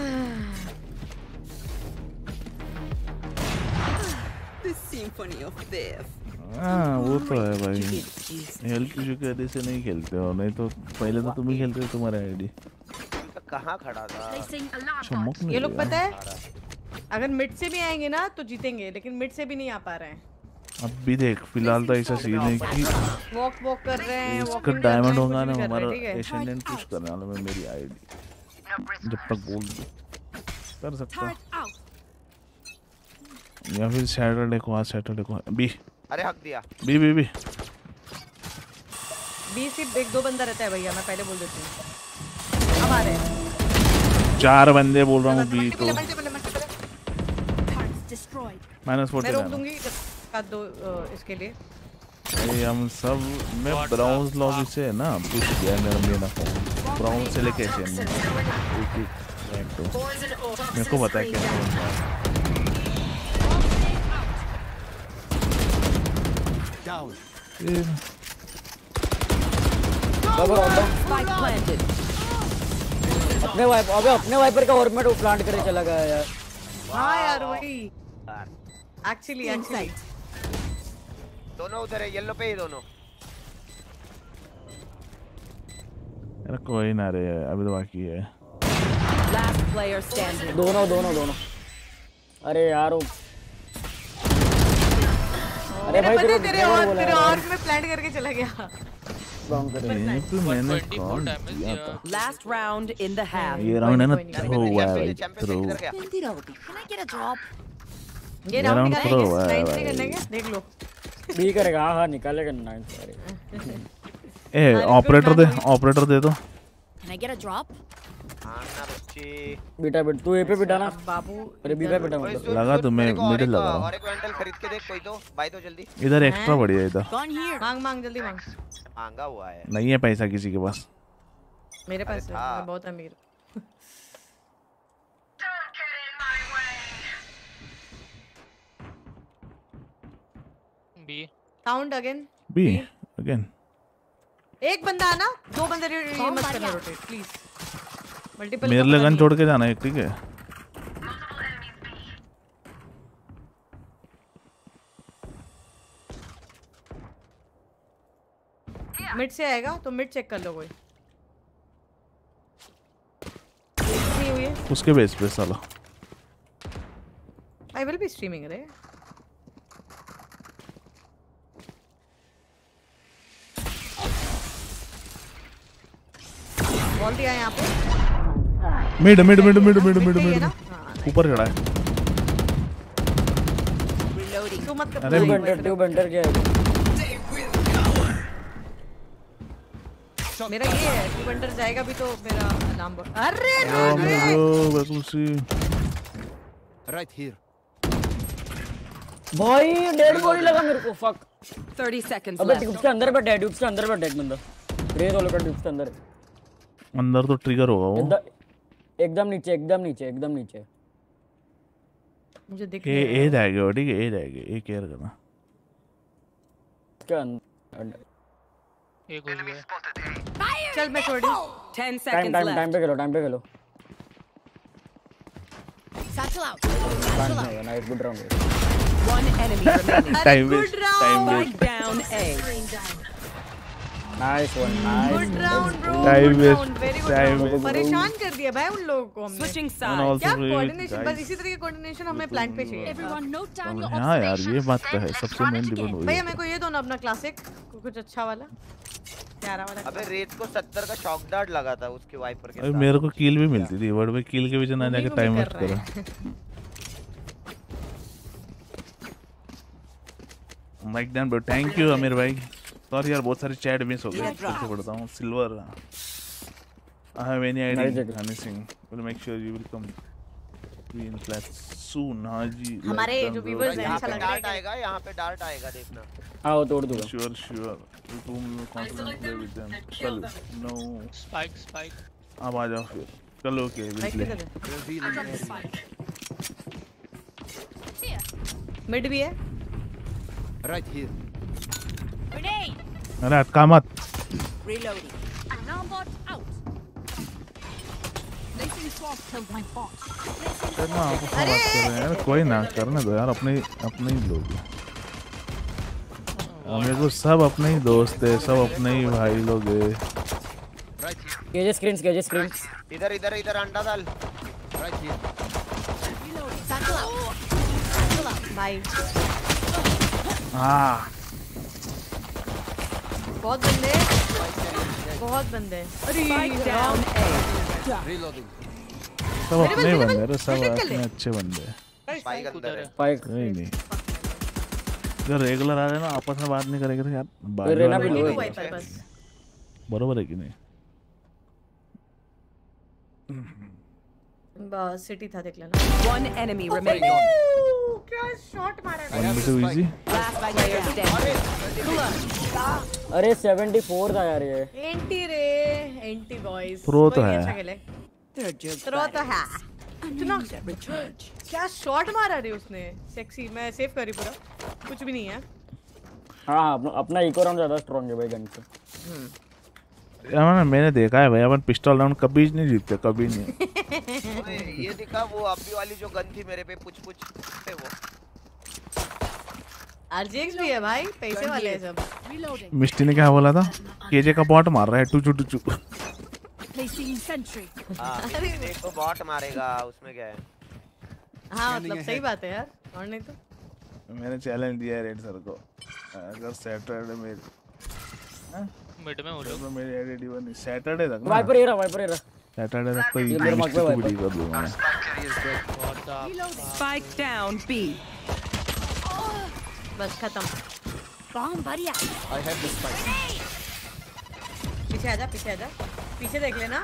this symphony of death हाँ वो तो है भाई। हेल्थ इशू की वजह से नहीं खेलते हो नहीं तो पहले तो तुम ही खेलते थे तुम्हारे आईडी। कहाँ खड़ा था? चमक ये लोग पता है अगर मिड से भी आएँगे ना तो जीतेंगे लेकिन मिड से भी नहीं आ पा रहे हैं। अब भी देख फ़िलहाल तो ऐसा सीन है कि वॉक वॉक कर रहे हैं इसका डायमंड होगा ना भी कर रहे हमारा हैं, एशियन एंड पुश करने वाला मैं मेरी आईडी। जब तक बोल दूँ। कर सकता। हूँ। या फिर सैटरडे को आज सैटरडे को। बी अरे हक दिया। B B B. बी सिर्फ़ एक दो बंदा रहता है भैया मैं पहले बोल देती हूँ। अब आ रहे हैं। चार बंदे बोल रहा हूँ बी तो. माइनस मैं रोक दूँगी का दो इसके लिए। ये हम सब मैं ब्राउन्स लॉबी से है ना पुश किया है मेरा मेरा फ़ोन ब्राउन से लेके तो मेरे को पता है। Down. Spike planted. अपने वाइप अबे अपने वाइपर का ऑर्बिट वो प्लांट करे चला गया यार। हाँ यार वही। एक्चुअली एक्चुअली दोनों उधर है येलो पे ही दोनों। अरे कोई ना रे अभी तो बाकी है. दोनों दोनों दोनों। अरे यार वो अरे भाई तेरे तेरे और तेरे और में प्लांट करके चला गया। Last round in the half ये राउंड है ना थ्रो हुआ है थ्रो मिलती रहो can I get a drop ये राउंड थ्रो हुआ है से करना क्या देख लो। बी करेगा हाँ निकालेगा नाइन से ए ऑपरेटर दे ऑपरेटर दे दो। Can I get a drop हाँ बच्चे बेटा बेटा तू ए पे बेटा ना बाबू अरे बी पे बेटा मतलब लगा तुम्हें मिडिल लगा और एक वेंटल खरीद के देख कोई तो बाय तो जल्दी। इधर एक्स्ट्रा बढ़िया इधर। Gone here. मांग मांग जल्दी मांग। मांगा हुआ है। नहीं है पैसा किसी के पास। मेरे पास है मैं बहुत Amir B sound again B again एक बंदा आना दो बंदे ये मत करना रोटेट प्लीज़ मेरे लिए गन छोड़ के जाना है ठीक है? मिड से आएगा तो मिड चेक कर लो कोई। उसके बेस पे साला। आई विल बी स्ट्रीमिंग रे बॉल दिया यहाँ पे। Mid mid mid mid mid mid mid. ऊपर खड़ा है। अरे बंडर टू बंडर क्या मेरा ये है टू बंडर जाएगा भी तो मेरा नाम अरे बिल्कुल सी राइट हियर भाई डेड गोली लगा मेरे को फक 30 सेकंड्स अबे ट्यूब के अंदर बैठा है ट्यूब के अंदर बैठा है बंदा। रे रोल का ट्यूब के अंदर। अंदर तो ट्रिगर होगा वो। एकदम नीचे एकदम नीचे एकदम नीचे। मुझे दिख ए ए जाएगा ठीक है ए जाएगा ए केयर करना। अंदर एक घुस गया। चल मैं छोड़ दी 10 time seconds time time left. पे खेलो टाइम पे खेलो। Satchel out. टाइम नहीं होगा nice good round One enemy remaining. Time waste time waste down A. Nice one nice good round bro time round waste. परेशान कर दिया भाई उन लोगों को हमने। Sides. also क्या कोऑर्डिनेशन बस इसी तरह की कोऑर्डिनेशन हमें प्लान पे चाहिए। Everyone note down your हाँ यार ये बात तो है सबसे मेन डिपेंड हुई भैया मेरे को ये दो ना अपना क्लासिक कुछ अच्छा वाला प्यारा वाला। अबे रेत को 70 का शॉक डार्ट लगा था उसके वाइपर के मेरे को किल भी मिलती थी वर्ड में किल के पीछे ना जाके टाइम वेस्ट करो mic done bro thank you Amir भाई। सॉरी यार बहुत सारे चैट मिस हो गए। फिर से पढ़ता हूँ। Silver I have any ID. Honey Singh will make sure you will come be in flat soon हाँ जी हमारे जो viewers हैं, अच्छा लग रहा है आएगा यहाँ पे डार्ट आएगा देखना। वो तोड़ दूँगा। श्योर श्योर तुम कॉन्फिडेंट प्ले विद देम चल नो स्पाइक स्पाइक अब आ जाओ फिर। चलो ओके विल प्ले मिड भी है। Right here. अरे अटका मत हैं यार कोई ना करने दो यार अपने अपने ही लोग। हैं। मेरे को सब अपने ही दोस्त है सब अपने ही भाई लोग है। केजे स्क्रीन्स केजे स्क्रीन्स इधर इधर इधर अंडा डाल. Satchel out. भाई हाँ। बहुत बंदे बहुत बंदे अरे down A. Reloading. सब अपने बंदे बंदे हैं सब अपने अच्छे बंदे हैं। स्पाइक अंदर है। स्पाइक नहीं नहीं। अगर रेगुलर आ रहे ना आपस में बात नहीं करेंगे तो यार रेना वाले भी लो है। बरोबर है कि नहीं? बस सिटी था देख लेना। One enemy remaining. ओह, क्या शॉट मारा है? One two easy. अरे 74 था यार ये। एंटी रे एंटी बॉयज़ Throw तो है। अच्छा खेले। थ्रो तो है। इतना क्या शॉट मारा रे उसने? सेक्सी मैं सेव करी पूरा। कुछ भी नहीं है। हाँ हाँ अपना इको राउंड ज़्यादा स्ट्रांग है भाई गन से। यार मैंने देखा है भाई अपन पिस्टल राउंड कभी नहीं जीतते कभी नहीं। ये दिखा वो अभी वाली जो गन थी मेरे पे पुछ पुछ पे वो। आरजेक्स भी है भाई पैसे वाले हैं सब। Reloading. मिस्टी ने क्या बोला था? केजे का बॉट मार रहा है two two two Placing sentry. हाँ एक को बॉट मारेगा उसमें क्या है? हाँ मतलब सही बात है यार और नहीं तो? मैंने चैलेंज दिया है रेड सर को। अगर सैटरडे में मिड में हो तो मेरी एडिट नहीं सैटरडे तक Viper era Viper era Viper. Video कर दूँगा मैं Spike down B. बस खत्म Bomb बढ़िया I have the spike. पीछे आजा पीछे आजा पीछे देख लेना।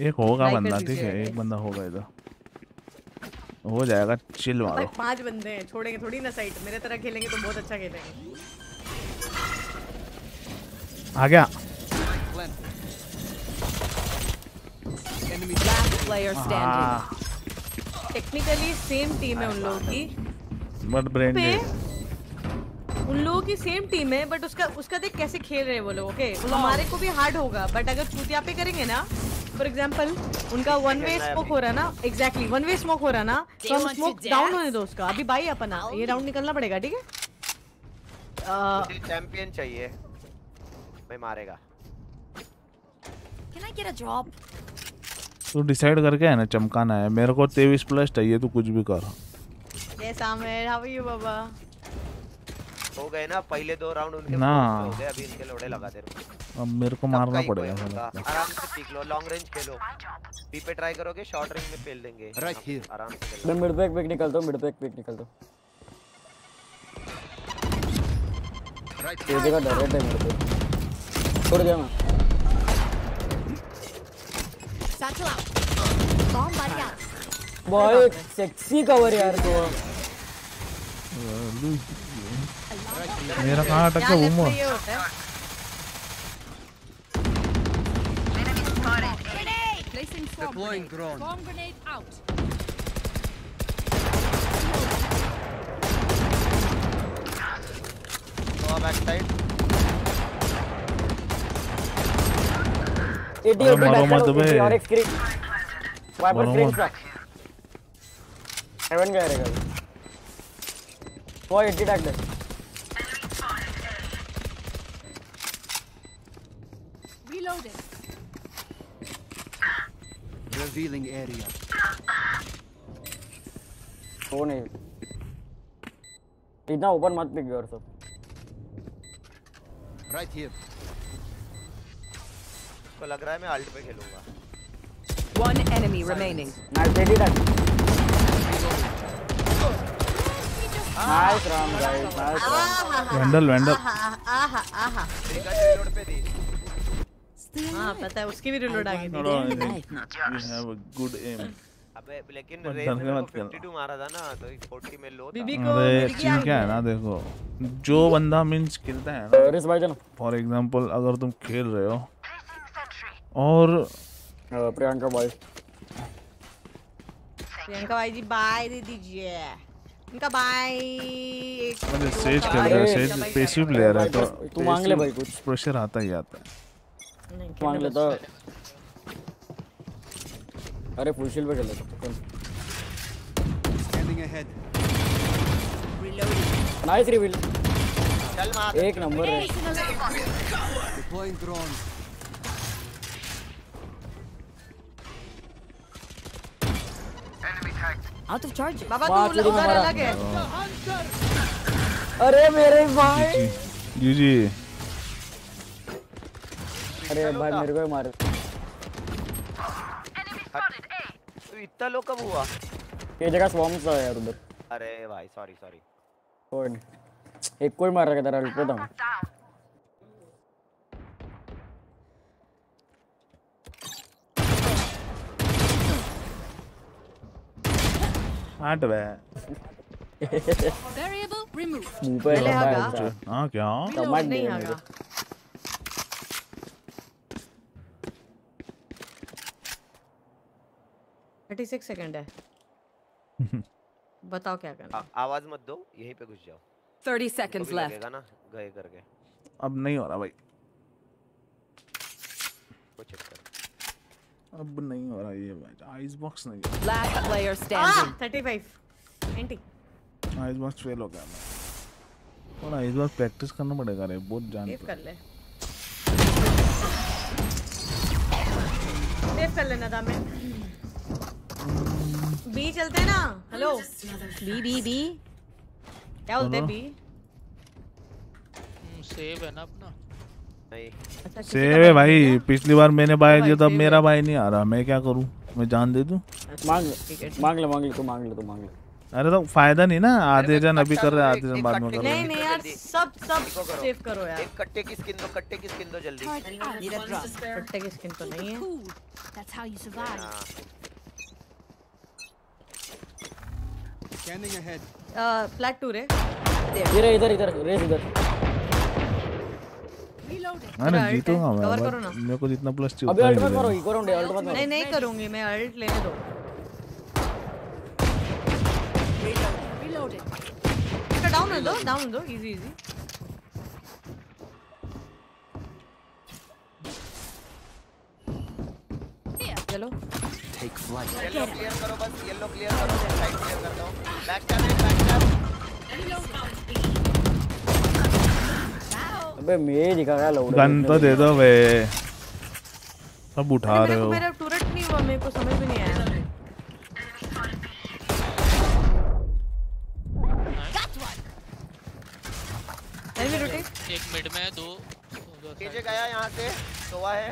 एक होगा बंदा ठीक है एक बंदा होगा इधर। हो जाएगा चिल मारो। पाँच बंदे हैं छोड़ेंगे थोड़ी ना साइड मेरे तरह खेलेंगे तो बहुत अच्छा खेलेंगे। आ गया. हाँ टेक्निकली सेम टीम है उन लोगों की। बट ब्रेन उन लोगों की सेम टीम है बट उसका उसका देख कैसे खेल रहे हैं वो लोग ओके हमारे को भी हार्ड होगा बट अगर चूतिया पे करेंगे ना फॉर एग्जांपल उनका वन वे स्मोक हो रहा ना? एग्जैक्टली वन वे स्मोक हो रहा ना? तो हम स्मोक डाउन होने दो उसका। अभी बाई अपना। ये राउंड निकलना पड़ेगा ठीक है? चैंपियन चाहिए। मैं मारेगा। Can I get a drop? तू डिसाइड करके है ना चमकाना है। मेरे को तेईस प्लस चाहिए तू कुछ भी कर। Yes Aamir how are you बाबा हो गए ना पहले दो राउंड उनके ना। हो गए अभी इनके लोड़े लगा दे अब मेरे को मारना पड़ेगा। आराम से पीक लो लॉन्ग रेंज खेलो। बी पे ट्राई करोगे शॉर्ट रेंज में फेल देंगे। Right here. आराम से मैं मिड बैक पिक निकलता हूँ मिड बैक पिक निकलता हूँ। Right ये जगह डायरेक्ट है मेरे पे। छोड़ दिया मैं। Satchel out. Bomb बढ़िया भाई सेक्सी कवर यार तो। मेरा कहाँ अटक गया यहाँ लेफ़्ट बूमो पे ये होता है Placing swarm Deploying grenade. drone. Swarm grenade out. तो बैक साइड एटी अरे एटी मारो मत बे। और एक स्क्रीन वाइपर मारो स्क्रीन मत। सा हेवन गया रहेगा वो एटी टैग है Reloading. Revealing area. वो नहीं इतना ओपन मत पिक और सब Right here. को लग रहा है मैं अल्ट पे खेलूँगा One enemy remaining. Nice eighty tag nice Ram guys nice vandal vandal आहा आहा देखा रिलोड पे दी हाँ। पता है उसकी भी रिलोड आ गई No, थी no, I think you have a good aim. अबे लेकिन रेस में मत मेरे कर। को 52 मारा था ना तो 40 में लो बीबी को अरे मिल गया। सीन क्या है ना देखो। जो बंदा मीन्स खेलता है ना रिस फॉर एग्जांपल अगर तुम खेल रहे हो। और प्रियंका भाई। प्रियंका भाई जी बाय दे दीजिए। इनका बाय एक सेज खेल रहा है सेज पेसिव प्लेयर है। तो तू मांग ले भाई कुछ। प्रेशर आता ही आता है। मांग लेता अरे फुल शील्ड पे खेल लेता Scanning ahead. नाइस रिवील चल मार एक नंबर है। Deploying drone. Out of charge. बाबा तू उधर अलग है। अरे मेरे भाई। जी जी। अरे भाई मेरे को ही मारे। तू इतना लो कब हुआ? ये जगह स्वॉर्म सा है यार उधर। अरे भाई सॉरी सॉरी कोई नहीं। एक कोई मार रहा था तेरा अल्ट पे था हट बे। Variable removed. मुँह पे पहले हगा। है हाँ क्या? नहीं नहीं आगा थर्टी सिक्स सेकेंड है। बताओ क्या करना आवाज़ मत दो यहीं पे घुस जाओ। 30 इसको seconds भी left. लगेगा ना गए करके। अब नहीं हो रहा भाई। वो चेक कर। अब नहीं हो रहा ये मैच आइस बॉक्स नहीं Last player Ah, standing. 35 anti ice box fail हो गया मैं और आइस बॉक्स प्रैक्टिस करना पड़ेगा रे बहुत जान सेव कर ले। सेव कर लेना था मैं। बी चलते हैं ना? Hello B B B. क्या बोलते हैं बी? सेव है ना अपना। अच्छा सेव है भाई पिछली बार मैंने बाय दिया तब मेरा बाय नहीं आ रहा। मैं क्या करूँ? मैं जान दे दूँ? मांग ले मांग ले मांग ले तू मांग ले तू मांग ले। अरे तो फ़ायदा नहीं ना आधे जन अभी कर रहे हैं आधे जन बाद में कर रहे हैं। नहीं यार सब सब सेव करो। यार। एक कट्टे की स्किन दो कट्टे की स्किन दो जल्दी. पट्टे की स्किन तो नहीं है. हाँ। Scanning ahead. फ्लैट टू रे इधर इधर इधर रेस इधर। मैं ना अल्ट जीतूँगा मैं but करो ना। मेरे को जितना प्लस चाहिए ही अल्ट मत मारो। इको राउंड है अल्ट मत मारो नहीं नहीं करूँगी मैं अल्ट लेने दो। Reloading. इसका डाउन है दो डाउन दो इजी इजी चलो। Take flight. येलो क्लियर करो बस येलो क्लियर करो मैं साइड क्लियर करता हूँ बैक स्टैप बैक स्टैप अबे मैं दिखा क्या लौड़ा गन तो दे दो बे सब उठा रहे हो। मेरा टूरेट नहीं हुआ मेरे को समझ में नहीं आया। एक मिड में है दो गया यहाँ से सोवा है।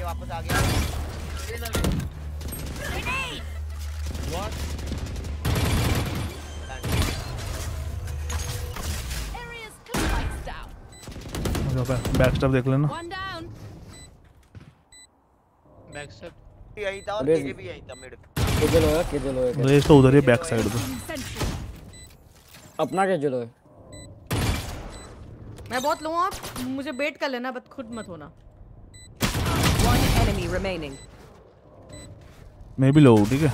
नीचे वापस आ गया down. बैक स्टेप देख लेना. बैक स्टेप यही था और केजे भी यही था मिड केजल होया? केजल होया? रेस तो उधर ही बैक साइड पे अपना केजल होया? मैं बहुत लो आप मुझे बेट कर लेना बट खुद मत होना। Remaining. मैं भी लो हूँ ठीक है?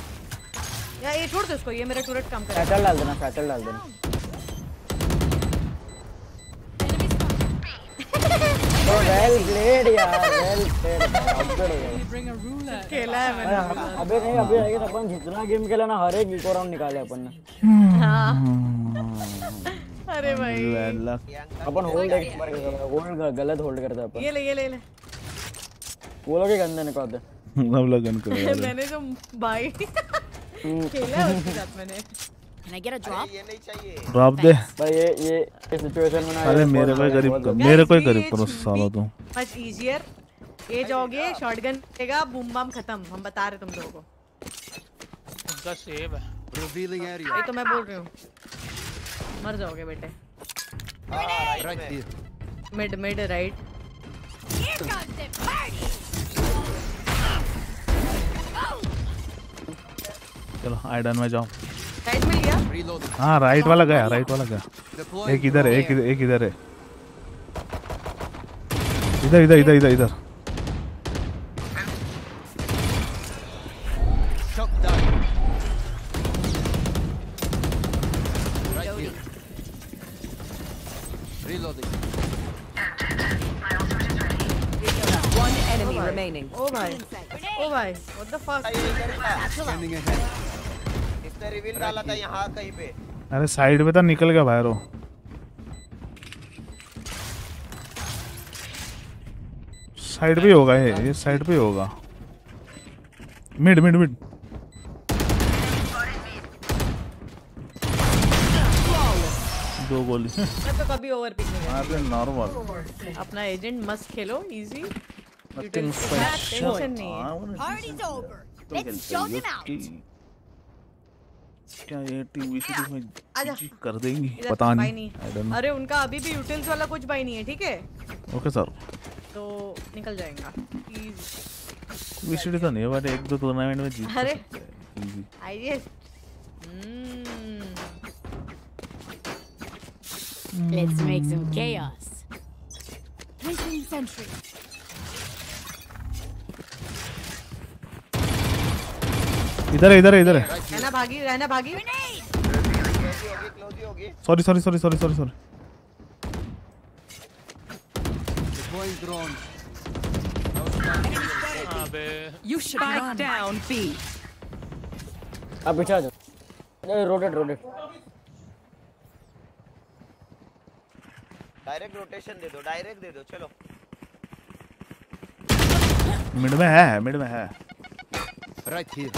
या ये छोड़ दो इसको ये मेरा टूरेट काम कर रहा डाल देना सैटल डाल देना। वेल प्लेड यार वेल प्लेड अपग्रेड गया Bring a ruler. खेला है अरे मैंने हम- अबे नहीं अभी आएगा अपन जितना गेम खेला ना हर एक इको राउंड निकाले अपन ने। हाँ। अरे भाई। अपन होल्ड एक बार होल्ड गलत होल्ड करते अपन। ये ले ये ले ले। वो लोग ही गंदे निकालते सब लोग गन कर मैंने जो भाई खेला उसके साथ मैंने। Can I get a drop? ये नहीं चाहिए। ड्रॉप दे। भाई ये ये इस सिचुएशन में ना अरे मेरे बहुत को बहुत गरीब कर मेरे को ही गरीब करो should साला तुम much easier ये जाओगे शॉटगन लेगा बूम बम खत्म। हम बता रहे तुम लोगों को। उनका सेव है। Revealing area. ये तो मैं बोल रही हूँ। मर जाओगे बेटे। हाँ right mid mid right Here comes the party. चलो आइडन में जाओ। राइट मिल गया Reloading. हाँ राइट वाला गया राइट वाला गया। एक इधर है एक इधर एक इधर है। इधर इधर इधर इधर इधर। इसने रिवील डाला था यहाँ कहीं पे? अरे साइड पे तो निकल गया बाहर वो साइड पे होगा ये ये साइड पे होगा। मिड मिड मिड दो गोली। मैं तो कभी ओवर पिक नहीं अरे नॉर्मल अपना एजेंट मस्त खेलो इजी टेंशन नहीं है। Party's क्या ये में कर देंगी? पता नहीं. अरे उनका अभी भी यूटिल्स वाला कुछ बाई नहीं है ठीक है? ओके सर तो निकल जाएगा। तो नहीं है बट एक दो टूर्नामेंट में जीत अरे। इजी आइए हम्म Let's make some chaos. Placing sentry. इधर है इधर है इधर है। रहना भागी रहना भागी। ही ही होगी sorry sorry sorry sorry sorry sorry. अबे You should Spike down B. आप पीछे आ जाओ रोटेट रोटेट डायरेक्ट रोटेशन दे दो डायरेक्ट दे दो चलो। मिड में है मिड में है। Right here.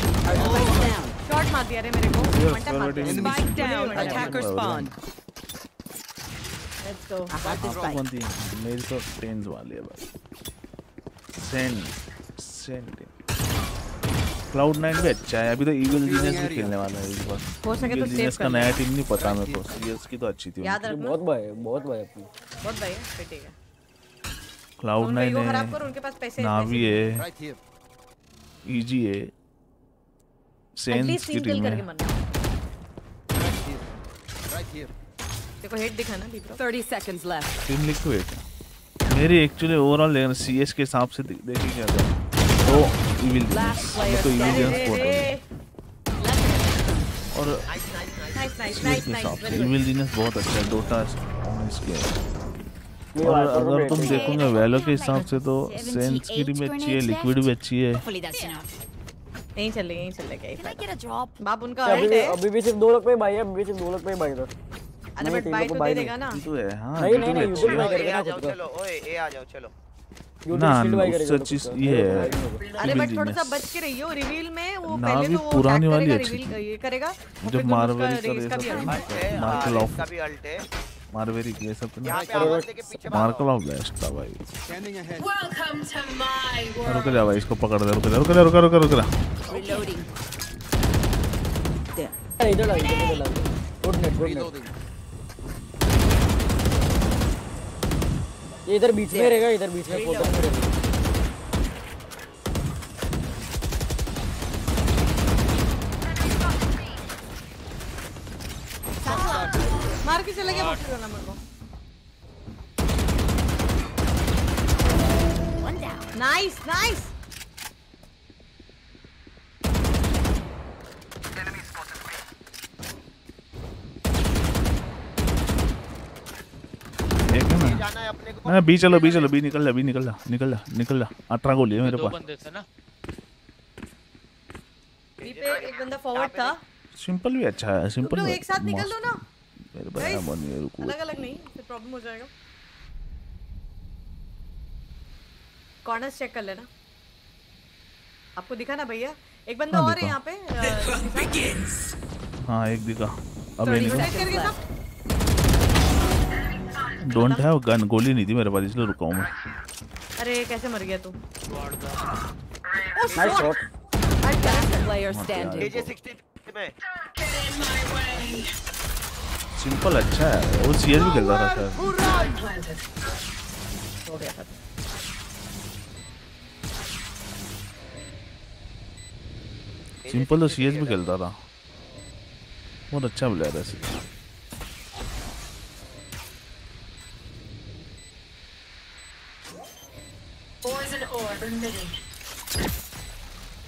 शॉट मार दिया रे मेरे को। Time मार दिया। already. Spike down. Attacker spawn. Let's go. मेरी तो टेंस वाली है बस। सेंड सेंड क्लाउड नाइन भी अच्छा है। अभी तो इविल जीनियस भी खेलने वाला है इस बार। हो सके तो कर का नया टीम नहीं पता मेरे को। सीएस की तो अच्छी थी याद रखना। बहुत भाई बहुत भाई अपनी। बहुत भाई है फिर ठीक है। क्लाउड नाइन ego खराब करो, है उनके पास पैसे- नावी है. ईजी है सेंस की टीम करके मरना. Right here. देखो हेड दिखा ना दीप 30 seconds left. टीम लिख तो एक मेरी एक्चुअली ओवरऑल लेकिन सीएस के हिसाब से दे- देखे क्या था तो इविल तो इविल जीनियस बहुत और नाइस नाइस सीएस नाइस के हिसाब नाइस से इविल जीनियस बहुत अच्छा है। डोटा इसके और अगर तुम देखोगे वैलो के हिसाब से तो सेंस की टीम अच्छी है लिक्विड भी अच्छी है. यहीं चल यहीं चल ही drop? बाप उनका अभी भी अभी भी सिर्फ़ दो लोग पे भाई है अभी भी सिर्फ़ दो लोग पे भाई था अरे बट बाई तो दे देगा ना। तो है हाँ नहीं, नहीं, तो नहीं, यूट्यूब है। में ए ना जाओ खुद का। चलो ओए ए आ जाओ चलो। अरे बट थोड़ा सा बच के रहियो रिवील में वो पहले तो वो पुरानी वाली अच्छी करेगा। जो तुम का भी अल्ट है। मार्वेरी ये सब तो यहाँ नहीं मार्कल ऑफ़ बेस्ट था भाई। Ahead. Welcome to my रुक जा भाई इसको पकड़ दे रुक जा रुक जा रुक जा रुक जा रुक जा। इधर लग इधर लग गुड नेट गुड नेट ये इधर बीच में रहेगा इधर बीच में फ़ोटो। में रहेगा मार के चले गया मुझे करना मेरे को। One down. नाइस नाइस एक ना जाना है अपने को। ना बी चलो बी चलो बी निकल जा बी निकल जा निकल जा निकल जा। अठारह गोली है मेरे पास। बंदे थे ना। बी पे एक बंदा फॉरवर्ड था। सिंपल भी अच्छा है सिंपल लोग भी एक साथ निकल दो ना। मेरे भाई Guys, मन में रुको अलग अलग नहीं फिर प्रॉब्लम हो जाएगा। कॉर्नर्स चेक कर लेना। आपको दिखा ना भैया? एक बंदा हाँ, और है। यहाँ पे हाँ एक दिखा। अब डोंट हैव गन गोली नहीं थी मेरे पास इसलिए रुका हूँ मैं। अरे कैसे मर गया तू? Nice shot Player standing. AJ 60 में। सिंपल अच्छा है। वो सीएस भी खेलता था शायद हो। गया था सिंपल तो सीएस भी खेलता था। बहुत अच्छा प्लेयर है emitting.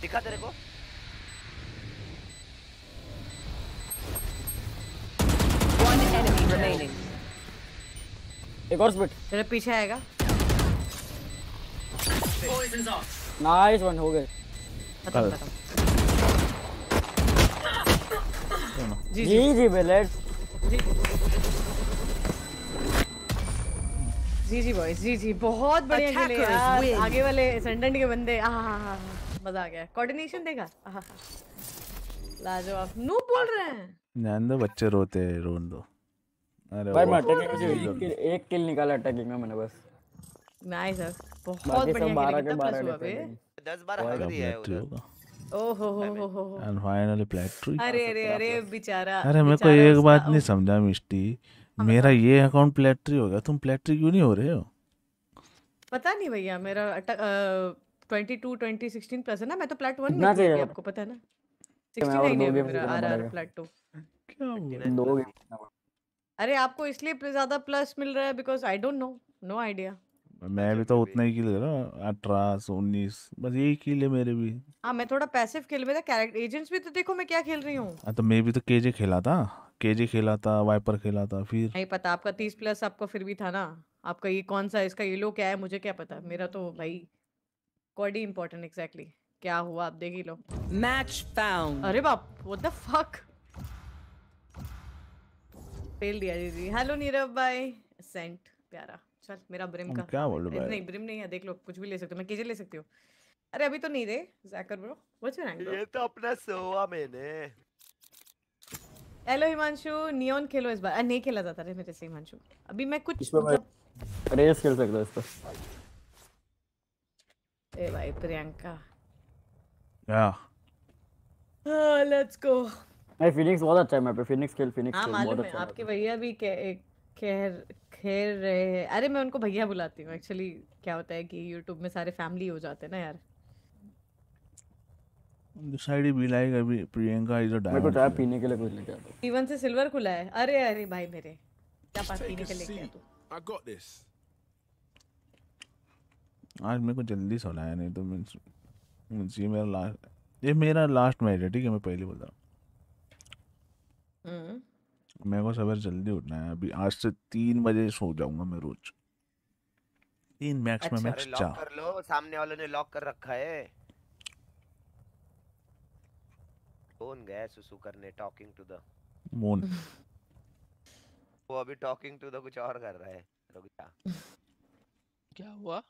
दिखा तेरे को। One enemy remaining. एक और स्पिट तेरे पीछे आएगा। नाइस वन हो गए। खत्म जी जी। बेलेट जी जी। बॉयज़ जी जी बहुत बढ़िया खेले यार। आगे वाले सेंडेंट के बंदे। आहा हा हा मज़ा आ गया। कोऑर्डिनेशन देखा? लाजवाब। नू बोल रहे हैं। ध्यान दो बच्चे रोते हैं रोन दो। अरे भाई मैं अटैकिंग में से एक किल एक किल निकाला अटैकिंग में मैंने बस। नाइस सर बहुत बढ़िया सब बारह हुआ बे 10 बार हंगरी है उधर। ओहो हो हो हो हो एंड फाइनली प्लेट्री अरे अरे अरे बेचारा अरे मेरे को एक बात नहीं समझा मिस्टी मेरा ये अकाउंट प्लेट्री हो गया। तुम प्लेट्री क्यों नहीं हो रहे हो? पता नहीं भैया मेरा twenty two twenty sixteen plus है ना? मैं तो प्लेट वन कितना में? आपको पता है ना? अरे आपको इसलिए ज़्यादा प्लस मिल रहा है because I don't know no idea मैं भी तो उतना ही किल कर रहा अठारह उन्नीस बस यही किल है मेरे भी। हाँ मैं थोड़ा पैसिव खेल में था कैरेक्टर एजेंट्स भी तो देखो मैं क्या खेल रही हूँ। हाँ तो मैं भी तो केजे खेला था केजी खेला था वाइपर खेला था फिर नहीं पता आपका तीस प्लस आपको फिर भी था ना। आपका ये कौन सा इसका येलो क्या है मुझे क्या पता। मेरा तो भाई कॉडी इम्पोर्टेंट एग्जैक्टली क्या हुआ? आप देख ही लो। Match found. अरे बाप व्हाट द फक फेल दिया दीदी। हेलो नीरव भाई। सेंट प्यारा। चल मेरा ब्रिम का। क्या बोल रहे भाई? नहीं ब्रिम नहीं है देख लो कुछ भी ले सकते हो। मैं केजे ले सकती हूँ। अरे अभी तो नहीं दे जैकर ब्रो व्हाट्स योर रैंक ये तो अपना सोआ मैंने। हेलो हिमांशु नियॉन खेलो इस बार। अरे नहीं खेला जाता रे मेरे से हिमांशु। अभी मैं कुछ मतलब रेस खेल सकता हूँ इस पर ए भाई प्रियंका। या लेट्स गो नहीं फिनिक्स बहुत अच्छा है मैं पे फिनिक्स खेल फिनिक्स हाँ खेल मालूम है अच्छा आपके भैया भी कह कह खेल रहे हैं। अरे मैं उनको भैया बुलाती हूँ एक्चुअली क्या होता है कि यूट्यूब में सारे फैमिली हो जाते हैं ना यार। डिसाइड भी लाइक अभी प्रियंका इज़ अ मेरे को डायमंड चाय पीने के लिए कुछ लेके आता इवन से सिल्वर खुला है। अरे अरे भाई मेरे क्या बात पीने के लेके आया तू। I got this. आज मेरे को जल्दी सोना है नहीं तो मीन्स ये मेरा लास्ट ये मेरा लास्ट मैच है ठीक है मैं पहले बता रहा हम्म। हूँ मेरे को सवेरे जल्दी उठना है अभी आज से तीन बजे सो जाऊँगा मैं रोज। तीन मैक्स में अरे मैक्स चार। कर लो सामने वालों ने लॉक कर रखा है। कौन गया सुसु करने टॉकिंग टू द मून वो अभी टॉकिंग टू द कुछ और कर रहा है रुक जा। क्या हुआ?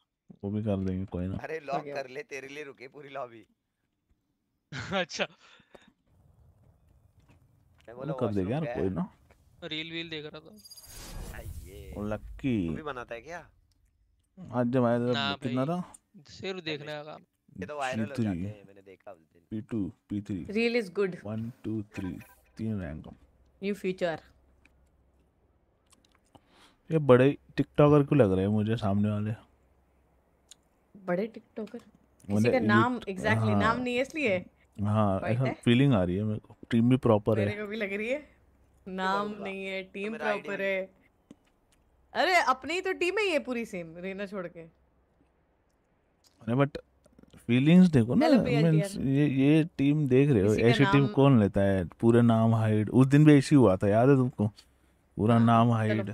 वो भी कर देंगे कोई ना। अरे लॉक कर ले तेरे लिए रुके पूरी लॉबी अच्छा। वो कर देगा यार कोई ना। रील वील देख रहा था। ये वो लक्की। तू भी बनाता है क्या? आज जब आया था कितना था? सिर्फ़ देखने का काम। ये तो वायरल हो जाते हैं मैंने देखा उस दिन। P two P three reel is good one two three तीन रैंक न्यू फ्यूचर ये बड़े टिकटॉकर क्यों लग रहे हैं मुझे सामने वाले? बड़े टिकटॉकर। किसी का नाम एग्जैक्टली हाँ। नाम नहीं है इसलिए। हाँ ऐसा फीलिंग आ रही है मेरे को। टीम भी प्रॉपर है। मेरे को भी लग रही है। नाम नहीं है टीम प्रॉपर है। अरे अपनी ही तो टीम है ये पूरी सेम रेना छोड़ के। अरे बट फीलिंग्स देखो ना dear. ये ये टीम देख रहे हो ऐसी टीम कौन लेता है? पूरे नाम हाइड उस दिन भी ऐसी हुआ था याद है तुमको? पूरा नाम हाइड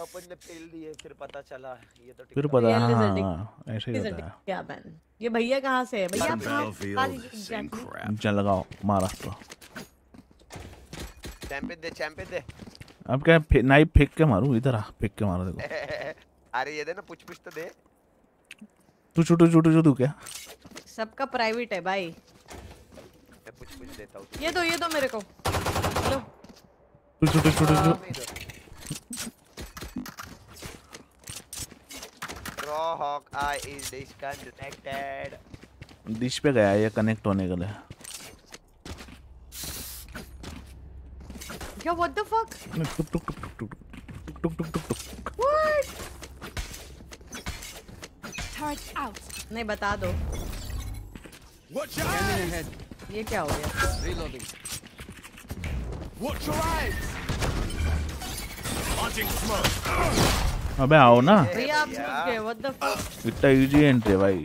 अपन ने पेल दिए फिर पता चला ये तो फिर पता हाँ हाँ ऐसे ही होता है। क्या मैन ये भैया कहाँ से है? भैया आप. चल लगाओ महाराष्ट्र चैंपियन दे चैंपियन दे। अब क्या फे, नाइफ फेंक के मारूं? इधर आ फेंक के मारो देखो। अरे ये दे ना पुछ पुछ तो दे। तू छुटू छुटू छुटू क्या? सबका प्राइवेट है भाई। मैं पुछ पुछ देता हूँ। ये दो ये दो मेरे को। लो तू छुटू छुटू हाँ, छुटू डिश पे गया ये कनेक्ट होने के लिए क्या व्हाट द फक टुक टुक टुक टुक टुक टुक टुक टुक व्हाट टच आउट नहीं बता दो व्हाट योर आई ये क्या हो गया reloading what your I launching smoke अबे आओ ना। इतना इजी एंट्री भाई।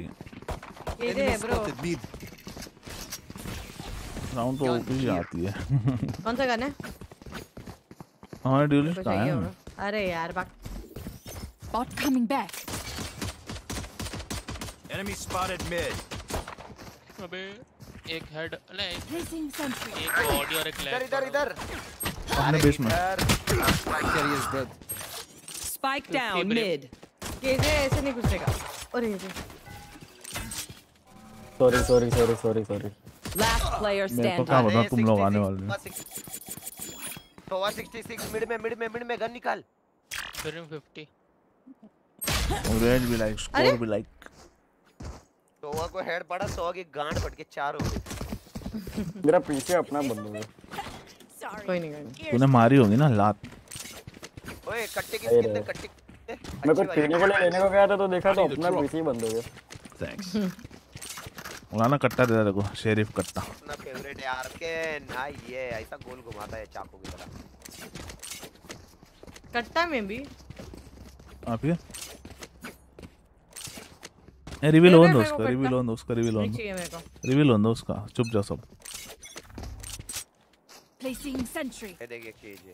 राउंड तो ओपी ही आती है। कौन सा गाना है? हमारे ड्यूलिस्ट का है। अरे यार बक bot coming back enemy spotted mid अबे एक हेड ले एक ऑडियो और एक लेग इधर इधर इधर। अपने बेस में। Spike down mid. केजे ऐसे नहीं घुसेगा अरे ये सॉरी सॉरी. क्या तुम लोग आने वाले हैं तो 166 मिड में मिड में मिड में गन निकाल फिर 50 रेड भी लाइक स्कोर भी लाइक सोवा को हेड पड़ा सोवा की गांड फट के चार हो गई मेरा पीछे अपना बंद हो। कोई नहीं कोई नहीं। तूने मारी होगी ना लात। ओए कट्टे की अरे स्किन दे रे। कट्टे की दे। मैं कुछ पीने के लेने को गया था तो देखा तो अपना पीछे ही बंद हो गया। Thanks. उलाना कट्टा दे दे देखो शेरिफ कट्टा। अपना फेवरेट है यार के। ना ये ऐसा गोल घुमाता है चाकू की तरह। कट्टा में भी। आप ये? ए रिवील होने दे उसका रिवील। होने दो उसका रिवील मेरे को। दो रिवील होने दो उसका चुप जा सब। Placing sentry. ये देखिए केजे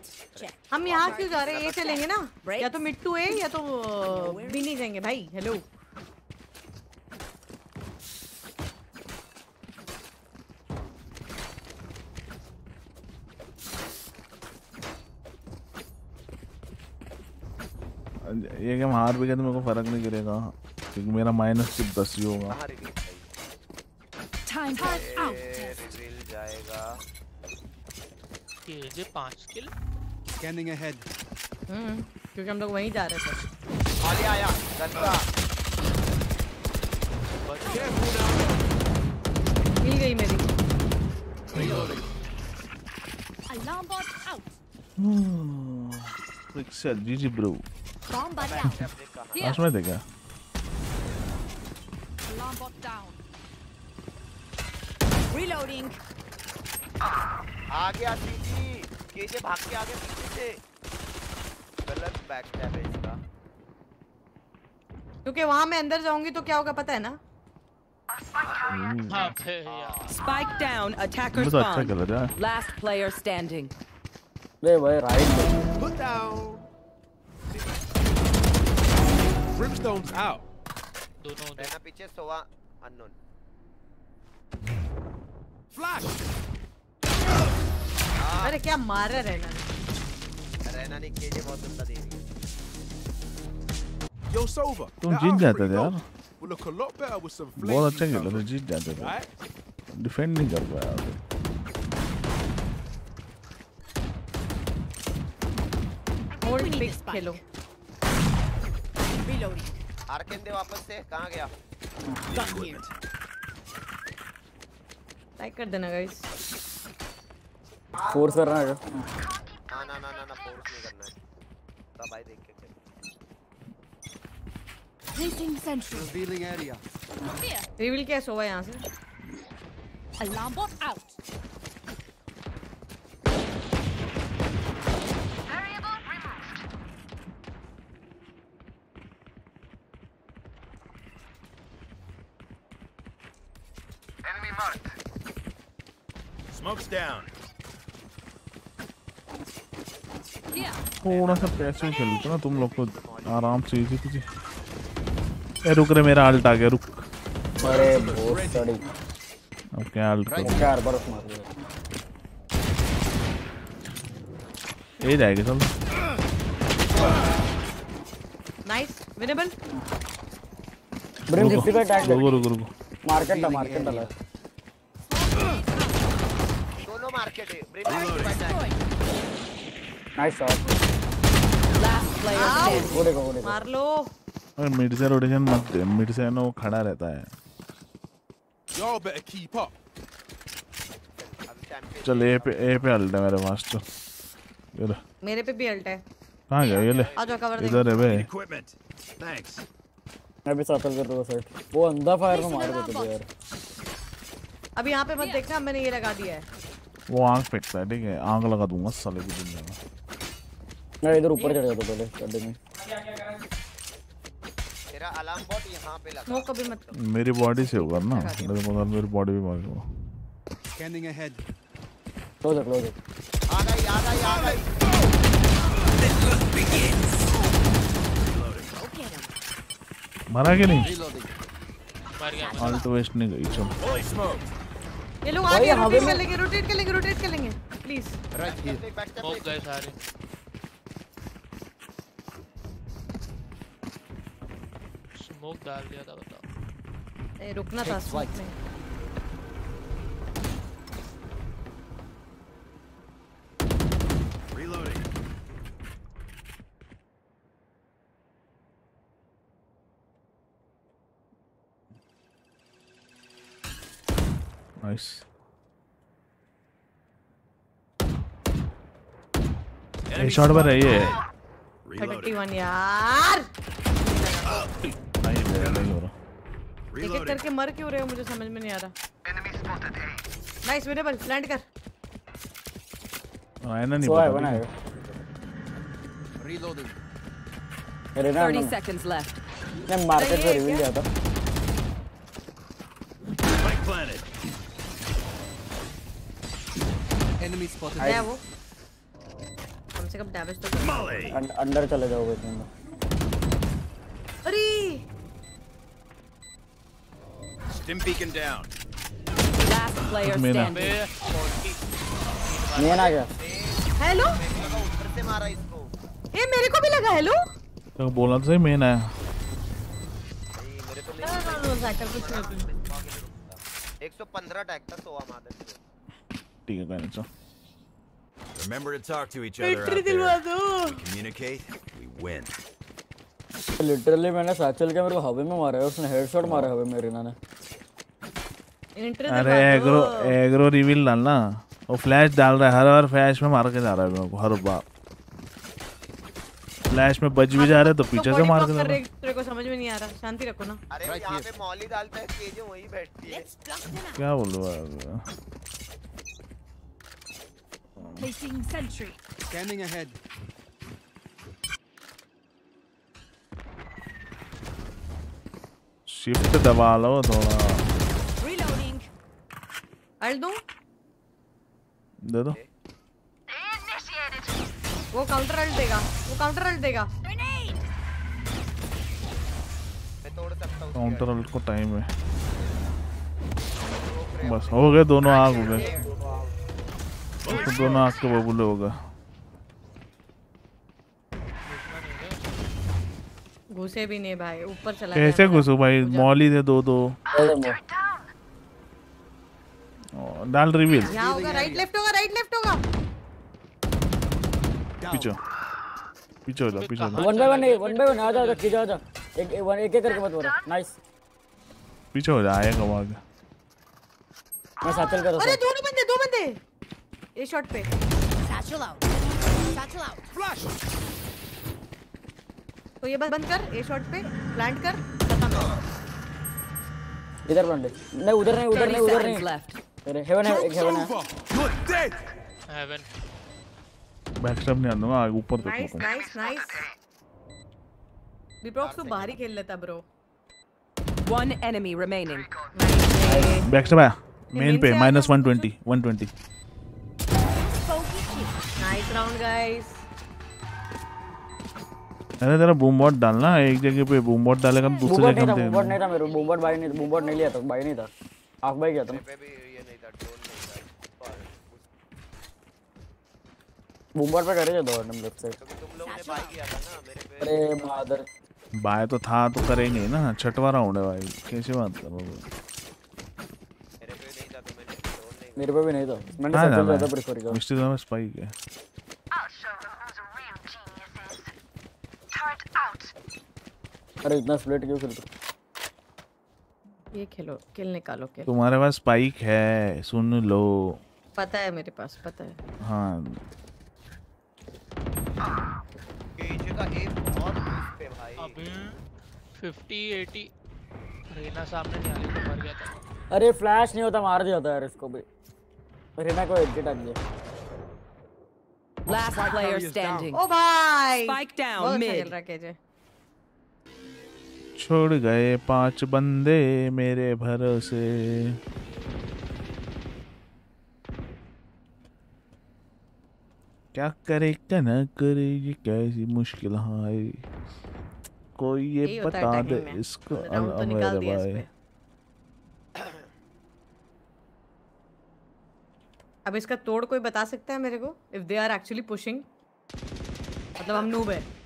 हम यहाँ क्यों जा रहे हैं? ए चलेंगे ना? या तो मिट्टू टू ए या तो बी नहीं जाएँगे। भाई हेलो ये गेम हार भी गया तो मेरे को फ़र्क नहीं गिरेगा क्योंकि मेरा माइनस सिर्फ़ दस ही होगा. जाएगा पाँच किल। Scanning ahead. हम्म क्योंकि हम लोग वहीं जा रहे थे आलिया आया गंदा मिल गई मेरी Alarm bot out. Pixel G G bro Bomb buddy out. Here. आज में देखा Alarm bot down. Reloading. आ गया सीजी केजे भाग के आगे पीछे से गलत बैक स्टैप है इसका क्योंकि वहाँ मैं अंदर जाऊँगी तो क्या होगा पता है ना हाँ थे यार Spike down. Attacker मैं तो अच्छा spawn. खेला यार Last player standing. ले भाई right Put down. Brimstone's out. दोनों पीछे सोवा अननोन Flash. अरे क्या मार रहा रहना रहना नहीं केजे बहुत गंदा दे रही है। Yo, Sova. तुम जीत जाते थे यार। बहुत अच्छा खेला था जीत जाते थे। डिफेंड नहीं कर पाया होल्ड पिक खेलो। आर्केन दे वापस से कहाँ गया? लाइक कर देना गाइस फोर्स कर रहा है ना ना ना ना ना फोर्स नहीं करना है तब भाई देख के Placing sentry. Revealing area. Here. Reveal कैसे हुआ यहाँ से Alarm bot out. Variable removed. Enemy marked. Smoke's down. थोड़ा सा पैसे खेलते ना तुम लोग को आराम से इजी कुछ ए रुक रे मेरा अल्ट आ गया रुक। अरे बहुत सड़ी अब क्या अल्ट करूँ? चार बार मार दिया। ये जाएगा चल। नाइस विनेबल ब्रिम 50 का टैग रुको रुको रुको। मार्केट दा मार्केट डाला दोनों मार्केट है। Brim nice shot player standing. वो देखो वो देखो। मार लो अरे मिड से रोटेशन मत दे मिड से ना वो खड़ा रहता है। Y'all better keep up. चल ए पे ए पे अल्ट है मेरे पास तो। ये ले मेरे पे भी अल्ट है। कहाँ गया? ये ले। आ जाओ कवर इधर है बे. Thanks. मैं भी सर्कल कर दूँगा सेट वो अंधा फायर में मार देते थे यार। अब यहाँ पे मत देखना मैंने ये लगा दिया है। वो आँख फेंकता है ठीक है। आँख लगा दूँगा साले की दुनिया में। मैं इधर ऊपर चढ़ जाता पहले गड्ढे में तेरा अलार्म बॉट यहाँ पे लगा। स्मोक अभी मत मेरी बॉडी से होगा ना मेरे को मेरी बॉडी भी मार दूँगा। Scanning ahead. क्लोज क्लोज आ गई आ गई आ गई। मरा कि नहीं. मर गया अल्ट वेस्ट नहीं गई चल. ये लोग आगे हवा रोटेट कर लेंगे रोटेट कर लेंगे रोटेट कर लेंगे please Right here. Back smoke गए सारे। स्मोक डाल दिया था बताओ ए, रुकना था स्मोक में Reloading. नाइस ए शॉट पर रही है 31 यार हो रहा एक एक करके मर क्यों रहे हो मुझे समझ में नहीं आ रहा। नाइस विनेबल प्लांट कर। आया ना नहीं है पता बना है Reloading. अरे ना 30 seconds left. मैं मार्केट से रिवील किया? था Spike planted. Enemy spotted. है वो। कम से कम डैमेज तो कर अं- अंदर चले जाओगे तुम। अरे! Stim beacon down. Last player standing. Main आ गया हेलो ऊपर से मारा इसको ए मेरे को भी लगा हेलो तो बोला तो सही मेन आया मेरे तो नो नो नो कुछ नहीं 115 टैग था सोआ मादर ठीक है कहने Remember to talk to each other out there. We communicate, we win. Literally मैंने साचल के मेरे को हवा में मारा है उसने हेडशॉट मारा है हवा में रीना ने। अरे एग्रो एग्रो रिवील डालना। वो फ्लैश डाल रहा है हर बार फ्लैश में मार के जा रहा है मेरे को हर बार। फ्लैश में बच भी जा रहे तो पीछे से मार के जा रहा है तेरे को समझ में नहीं आ रहा शांति रखो ना। अरे यहाँ पे मौली डालता है केजे वहीं बैठती है। क्या बोलूँ यार Placing sentry. Scanning ahead. Shift दबा लो थोड़ा रीलोडिंग अल्ट दूँ दे दो वो काउंटर अल्ट देगा वो काउंटर अल्ट देगा मैं तोड़ सकता हूँ काउंटर अल्ट को टाइम है बस हो गए दोनों आग हो गए। तो दोनों आग के बबूले हो गए घुसे भी नहीं भाई ऊपर चला कैसे घुसू भाई? मॉली थे दो दो। डाल रिवील यहाँ होगा राइट लेफ़्ट होगा राइट लेफ़्ट होगा। पीछे। पीछे हो जा पीछे जा। One by one one by one आ जा आ जा आ जा एक एक वन एक एक करके मत मारो। नाइस पीछे हो जा आएगा वो आगे। मैं साचल कर रहा अरे दोनों बंदे दो बंदे। ये शॉट पे। Satchel out. Satchel out. Flash. तो ये बस बंद कर ए शॉट पे प्लांट कर खत्म। इधर बंदे। नहीं उधर नहीं उधर नहीं उधर नहीं। अरे हेवन है एक हेवन है। You're dead. Heaven. Back step नहीं आना आगे ऊपर नाइस नाइस नाइस विप्रोक्स तो बाहर ही खेल लेता bro One enemy remaining. Back step आया मेन पे minus one twenty one twenty nice round guys अरे तेरा बूम बॉट डालना एक जगह पे बूम बॉट डालेगा तो दूसरी जगह नहीं था हम बूमबॉट नहीं था मेरे बूमबॉट बाई नहीं बूमबॉट नहीं लिया था बाई नहीं था। हाफ़ बाई किया था। ना पे भी ये नहीं था ड्रोन नहीं था और बूमबॉट पे करे दो हम लेफ़्ट साइड तुम लोगों ने बाई किया था ना मेरे पे? अरे मादर। बाय तो था तो करेंगे ना छठवा राउंड है भाई कैसे बात कर रहे हो? मेरे पे नहीं था तो मैंने ड्रोन नहीं मेरे पे भी नहीं था। मैंने जाना ज़्यादा प्रेफर किया। मिस्टर में स्पाइक है I'll show them who the real genius is. Turret out. अरे इतना स्प्लिट क्यों खेलते ये खेलो किल निकालो किल तुम्हारे पास स्पाइक है सुन लो। पता है मेरे पास पता है। हाँ। केजे का एम बहुत उस पे भाई। अभी 50 80 रीना सामने नहीं आ रही तो मर गया था। अरे फ्लैश नहीं होता मार दिया था यार इसको भी। रेना को एग्जिट आ गया। Last player standing. ओ भाई! Spike down अच्छा mid. छोड़ गए पाँच बंदे मेरे भरोसे। क्या करे क्या न करे ये कैसी मुश्किल है कोई ये बता दे इसको तो निकाल दिया इस भाई। अब इसका तोड़ कोई बता सकता है मेरे को? If they are actually pushing मतलब हम नूब है।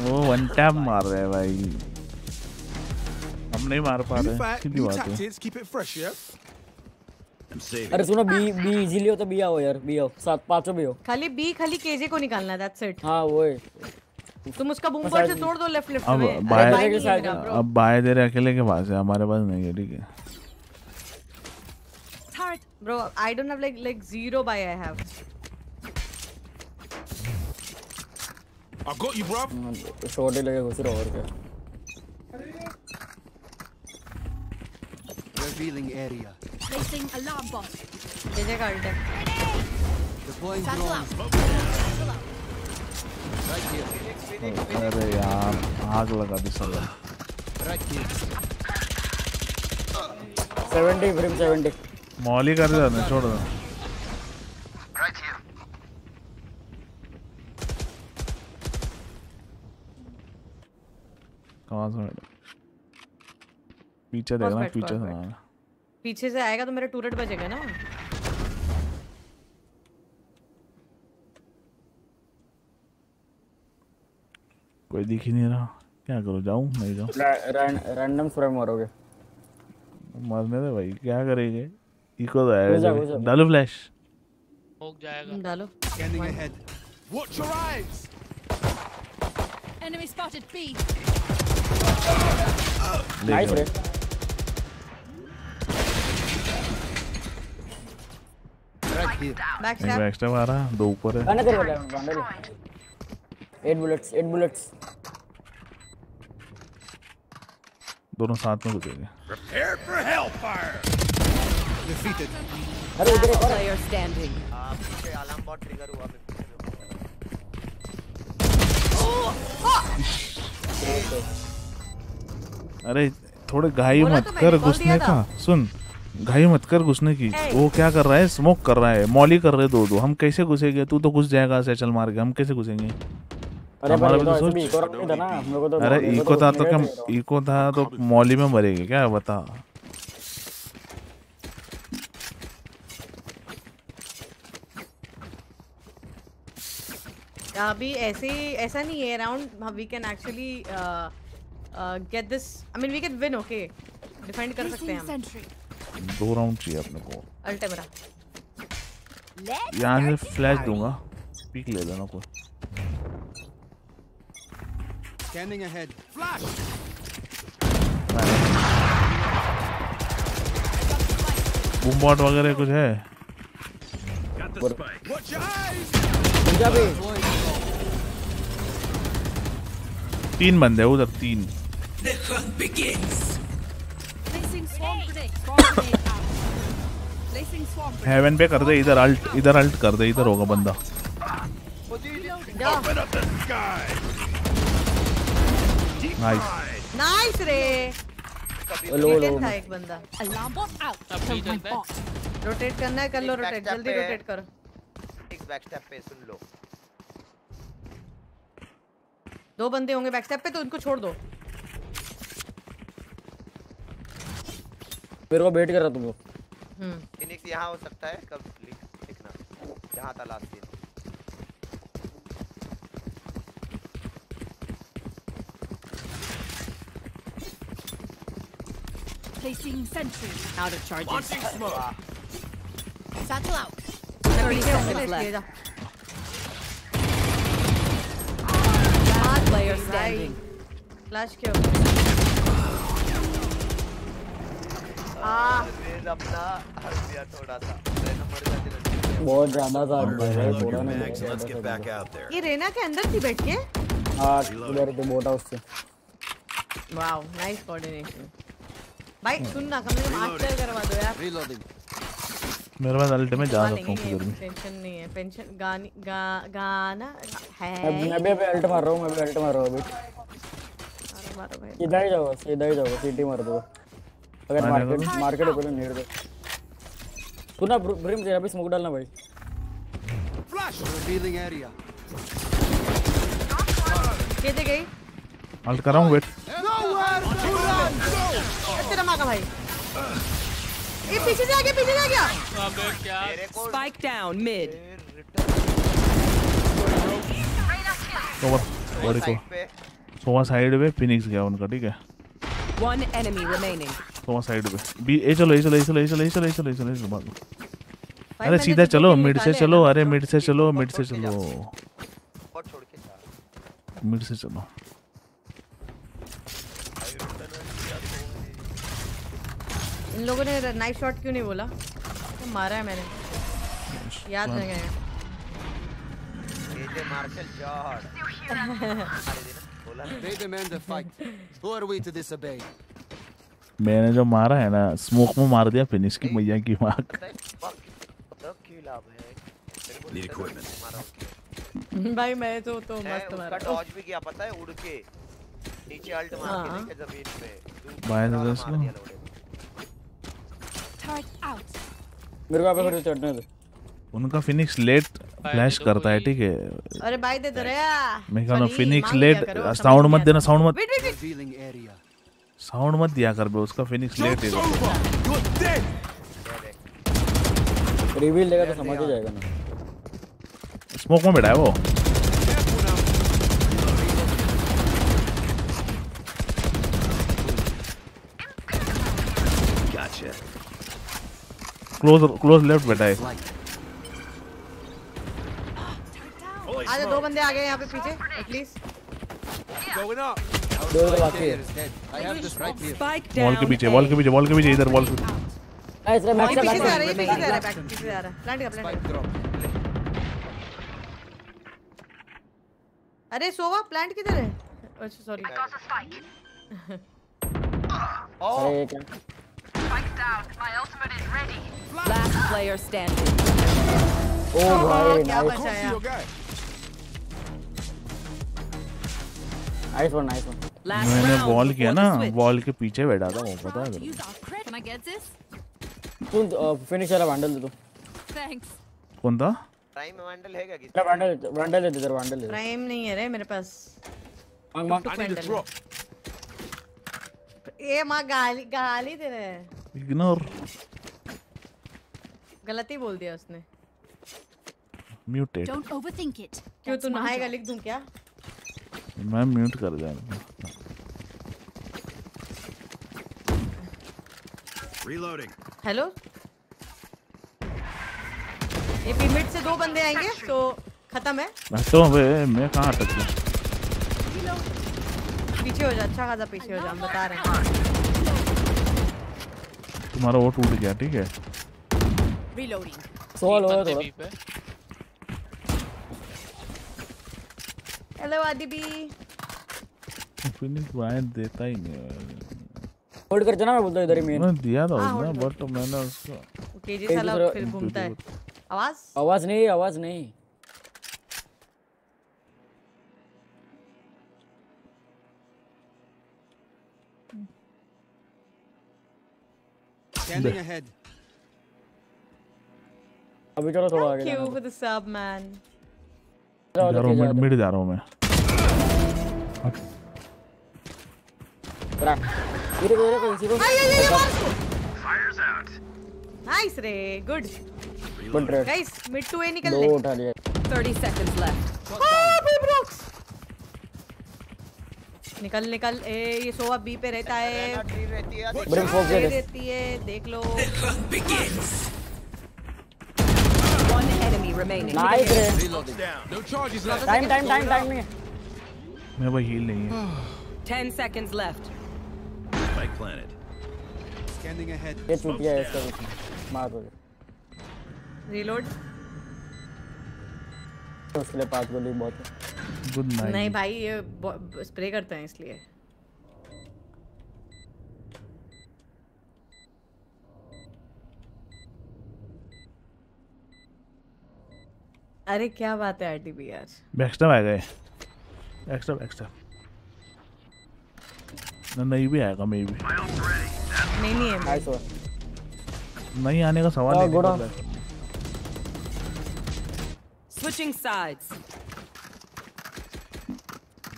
वो वन टैप मार रहे हैं भाई। हम नहीं मार पा रहे सीधी बात है. अरे सुनो बी बी इजीली हो तो बी आओ यार बी आओ। सात पाँचों भी हो खाली बी खाली केजे को निकालना है दैट्स इट हाँ वो है। तुम उसका बूम बॉल से तोड़ दो लेफ़्ट लेफ़्ट अब में। बाय बाय नहीं है अब बाय तेरे अकेले के पास है हमारे पास नहीं है ठीक है। Bro, I don't have like like zero buy I have. I got you, bruv. Shot ही लगे घुस रहा और क्या Revealing area. Placing alarm bot. JJ का ult है. Deploying drone. Right here. अरे यार आग लगा दी साला Right here. 70 फ्रेम 70 मौली कर दे ना छोड़ दो कहाँ से पीछे देखना पीछे से. ना पीछे से आएगा तो मेरा टूरेट बजेगा ना। कोई दिख ही नहीं रहा। क्या करूँ? जाऊँ? नहीं जाऊँ? रैंडम फ्रेम मारोगे। मरने दे भाई क्या करेंगे? इको तो आएगा जा। डालो फ्लैश स्मोक जाएगा। डालो। Scanning ahead. Watch your eyes. Enemy spotted B. Nice रे बैक स्टैप बैक स्टैप आ रहा दो ऊपर है। बंदर बोला बंदर 8 बुलेट्स 8 बुलेट्स दोनों साथ में घुसेंगे। प्रिपेयर फॉर हेलफायर डिफीटेड अरे उधर एक और प्लेयर स्टैंडिंग पीछे अलार्म बॉट ट्रिगर हुआ मेरे को अरे थोड़े घाई मत तो कर घुसने का। सुन घाई मत कर घुसने की। वो क्या कर रहा है? स्मोक कर रहा है। मौली कर रहे दो दो हम कैसे घुसेंगे? तू तो घुस जाएगा सैचल मार के। हम कैसे घुसेंगे? अरे हमारा भी तो तो सोच। तो अरे इको था तो क्या इको था तो मौली में मरेंगे क्या? बता। अभी ऐसे ऐसा नहीं है। Around we can actually get this I mean we can win okay defend कर सकते हैं हम दो राउंड चाहिए अपने को। अल्टे मेरा यहाँ से फ्लैश दूँगा। पीक ले लेना कोई। Scanning ahead. Flash. Boom bot वगैरह कुछ है. पंजाबी। तीन बंदे उधर तीन। The hunt begins. Placing swarm grenade. Swarm grenade out. Placing swarm grenade. Heaven पे कर दे इधर अल्ट इधर अल्ट कर दे इधर होगा बंदा Open up the sky. Nice nice रे लो लो था एक बंदा Alarm bot out. है. रोटेट करना है कर लो रोटेट जल्दी रोटेट करो एक बैक स्टेप पे सुन लो दो बंदे होंगे बैक स्टेप पे तो उनको छोड़ दो मेरे को वेट कर रहा तुम लोग हम्म फिनिक्स यहाँ हो सकता है कब लिख लिखना जहाँ था last seen Placing sentry. Out of charges. Launching smoke. Satchel out. 30 seconds left. जा player standing. फ्लैश क्या अपना हंस दिया थोड़ा सा। बहुत ज़्यादा था। थोड़ा there. ये रेना के अंदर थी बैठ के? हाँ इधर तो बोट हाउस से वाओ नाइस कोऑर्डिनेशन भाई सुन ना कम से कम प्लेयर करवा दो यार। Reloading. मेरे पास अल्ट में जा सकता हूँ किधर भी टेंशन नहीं है। पेंशन गानी गा गाना है। मैं मैं भी अल्ट मार रहा हूँ मैं भी अल्ट मार रहा हूँ अभी। मारो भाई। सीधा ही जाओ सीधा ही जाओ सीटी मार दो। अगर मार्केट मार्केट है पहले नेड़ दो। तू ना ब्रिम तेरा भी स्मोक डालना भाई। Flash. Revealing area. ये दे गई? अल्ट कर रहा हूँ वेट to run. ये तेरा माँ का भाई। ये पीछे से आ गया पीछे से आ गया। अबे क्या Spike down mid. कवर बड़ी को। पे। सोवा साइड पे फिनिक्स गया उनका ठीक है? One enemy remaining. तो वहाँ साइड पे। बी ए चलो ए चलो ए चलो ए चलो ए चलो ए चलो ए चलो ए चलो बाग अरे सीधा तो चलो मिड से चलो अरे मिड से चलो मिड से चलो। मिड से चलो। इन लोगों ने नाइफ शॉट क्यों नहीं बोला? तो मारा है मैंने। याद रह गए। Marshal George. They demand a fight. Who are we to disobey? मैंने जो मारा है ना स्मोक में मार दिया फिनिश की मैया की मेरे। को। भाई मैं तो तो मस्त मारा। डॉज भी किया पता है उड़ के नीचे अल्ट मार के हाँ। देखे ज़मीन पे। दूर बाय वाला द मार को यहाँ चढ़ने दे। उनका फिनिक्स लेट फ्लैश करता है ठीक है। अरे भाई दे दे रे मैं कह रहा फिनिक्स लेट साउंड मत देना साउंड मत. साउंड मत दिया कर बे उसका फिनिक्स लेट है रिवील देगा तो समझ ही जाएगा ना। स्मोक में बैठा है वो। क्लोज क्लोज लेफ़्ट बैठा है। आजा दो बंदे आ गए यहाँ पे पीछे एटलीस्ट. दो बाकी है. Spike wall. के पीछे वॉल के पीछे वॉल के पीछे इधर वॉल के नाइस रे मैक्स आ रहा है बैक पीछे से आ रहा है बैक पीछे आ रहा है प्लांट का प्लांट. अरे सोवा प्लांट किधर है अच्छा सॉरी क्या Spike down. My ultimate is ready. Last player standing. ओ भाई क्या नाइस वन Last मैंने वॉल किया ना वॉल के पीछे बैठा था वो पता है? तू फिनिश वाला वैंडल दे दो. को? कौन था प्राइम वैंडल है क्या किसी क्या वैंडल वैंडल दे दे दे प्राइम नहीं है रे मेरे पास। मांग मांग need a वैंडल drop. ए माँ गाली गाली दे रहे हैं। इग्नोर गलती बोल दिया उसने। Muted Don't overthink it. क्यों तू नहाएगा लिख दूँ क्या? मैं म्यूट कर दिया Reloading. हेलो ये पिमिट से दो बंदे आएँगे तो खत्म है? मैं तो बे मैं कहाँ अटक गया पीछे हो जा अच्छा खासा पीछे हो जा हम बता रहे हैं। तुम्हारा वो टूट गया ठीक है? Reloading. सोल हो थोड़ा बी पे हेलो आदिबी फिनिक्स वायर देता ही नहीं है। होल्ड कर देना मैं बोलता हूँ इधर ही मेन मैं दिया था हाँ, उसने बट मैंने उसको केजी साला फिर घूमता है। आवाज़? आवाज़ नहीं आवाज़ नहीं। Scanning ahead. अभी चलो थोड़ा आगे थैंक यू जाना फॉर द। सब मैन जाओ, जा रहा हूँ मिड मिड जा रहा हूँ मैं। रख धीरे धीरे कोई किसी को Fire's out. नाइस रे गुड गुड रेड गाइस मिड टू ए निकल ले। उठा लिया। 30 seconds left. हाँ, बी ब्रॉक्स निकल निकल। ए ये सोवा बी पे रहता है। रहती है है देख लो। Enemy remaining. नाइस रे No charges left. Time time time time नहीं है मैं भाई हील नहीं है 10 seconds left. Spike planted. Scanning ahead. ये टूट गया इसका। मार दो रीलोड उसके लिए पाँच गोली बहुत है गुड नाइट नहीं भाई ये स्प्रे करते हैं इसलिए अरे क्या बात है आरटीबी यार बैकस्टैब आ गए बैकस्टैब ना नहीं भी आएगा मे भी नहीं नहीं है नहीं आने का सवाल हाँ, ही नहीं है। Switching sides.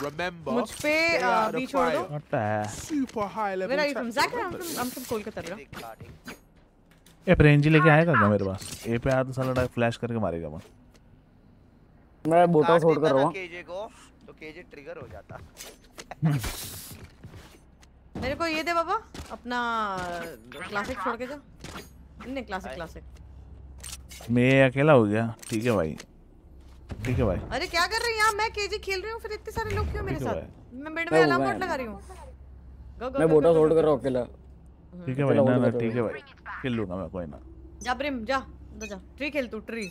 Remember. मुझ पे uh, भी छोड़ दो high level. Where are you from? tactic, Zach? I'm remember from I'm from Kolkata bro. ए प्रेंजी लेके आएगा क्या मेरे पास ए पे आया तो साला फ्लैश करके मारेगा मैं मैं बोटा छोड़ कर रहा हूँ। केजे को तो केजे ट्रिगर हो जाता। मेरे को ये दे बाबा अपना क्लासिक छोड़ के जा। नहीं क्लासिक क्लासिक मैं अकेला हो गया। ठीक है भाई। ठीक है भाई। अरे क्या कर रहे हैं यहाँ मैं केजी खेल रही हूँ फिर इतने सारे लोग क्यों मेरे साथ? मैं बेड में अलार्म बॉट लगा रही हूँ। गो गो मैं बोटा छोड़ कर रहा हूँ अकेला। ठीक है भाई। ना ना ठीक है भाई। खेल लूँगा मैं कोई ना। जा प्रेम जा। अंदर जा। ट्री खेल तू ट्री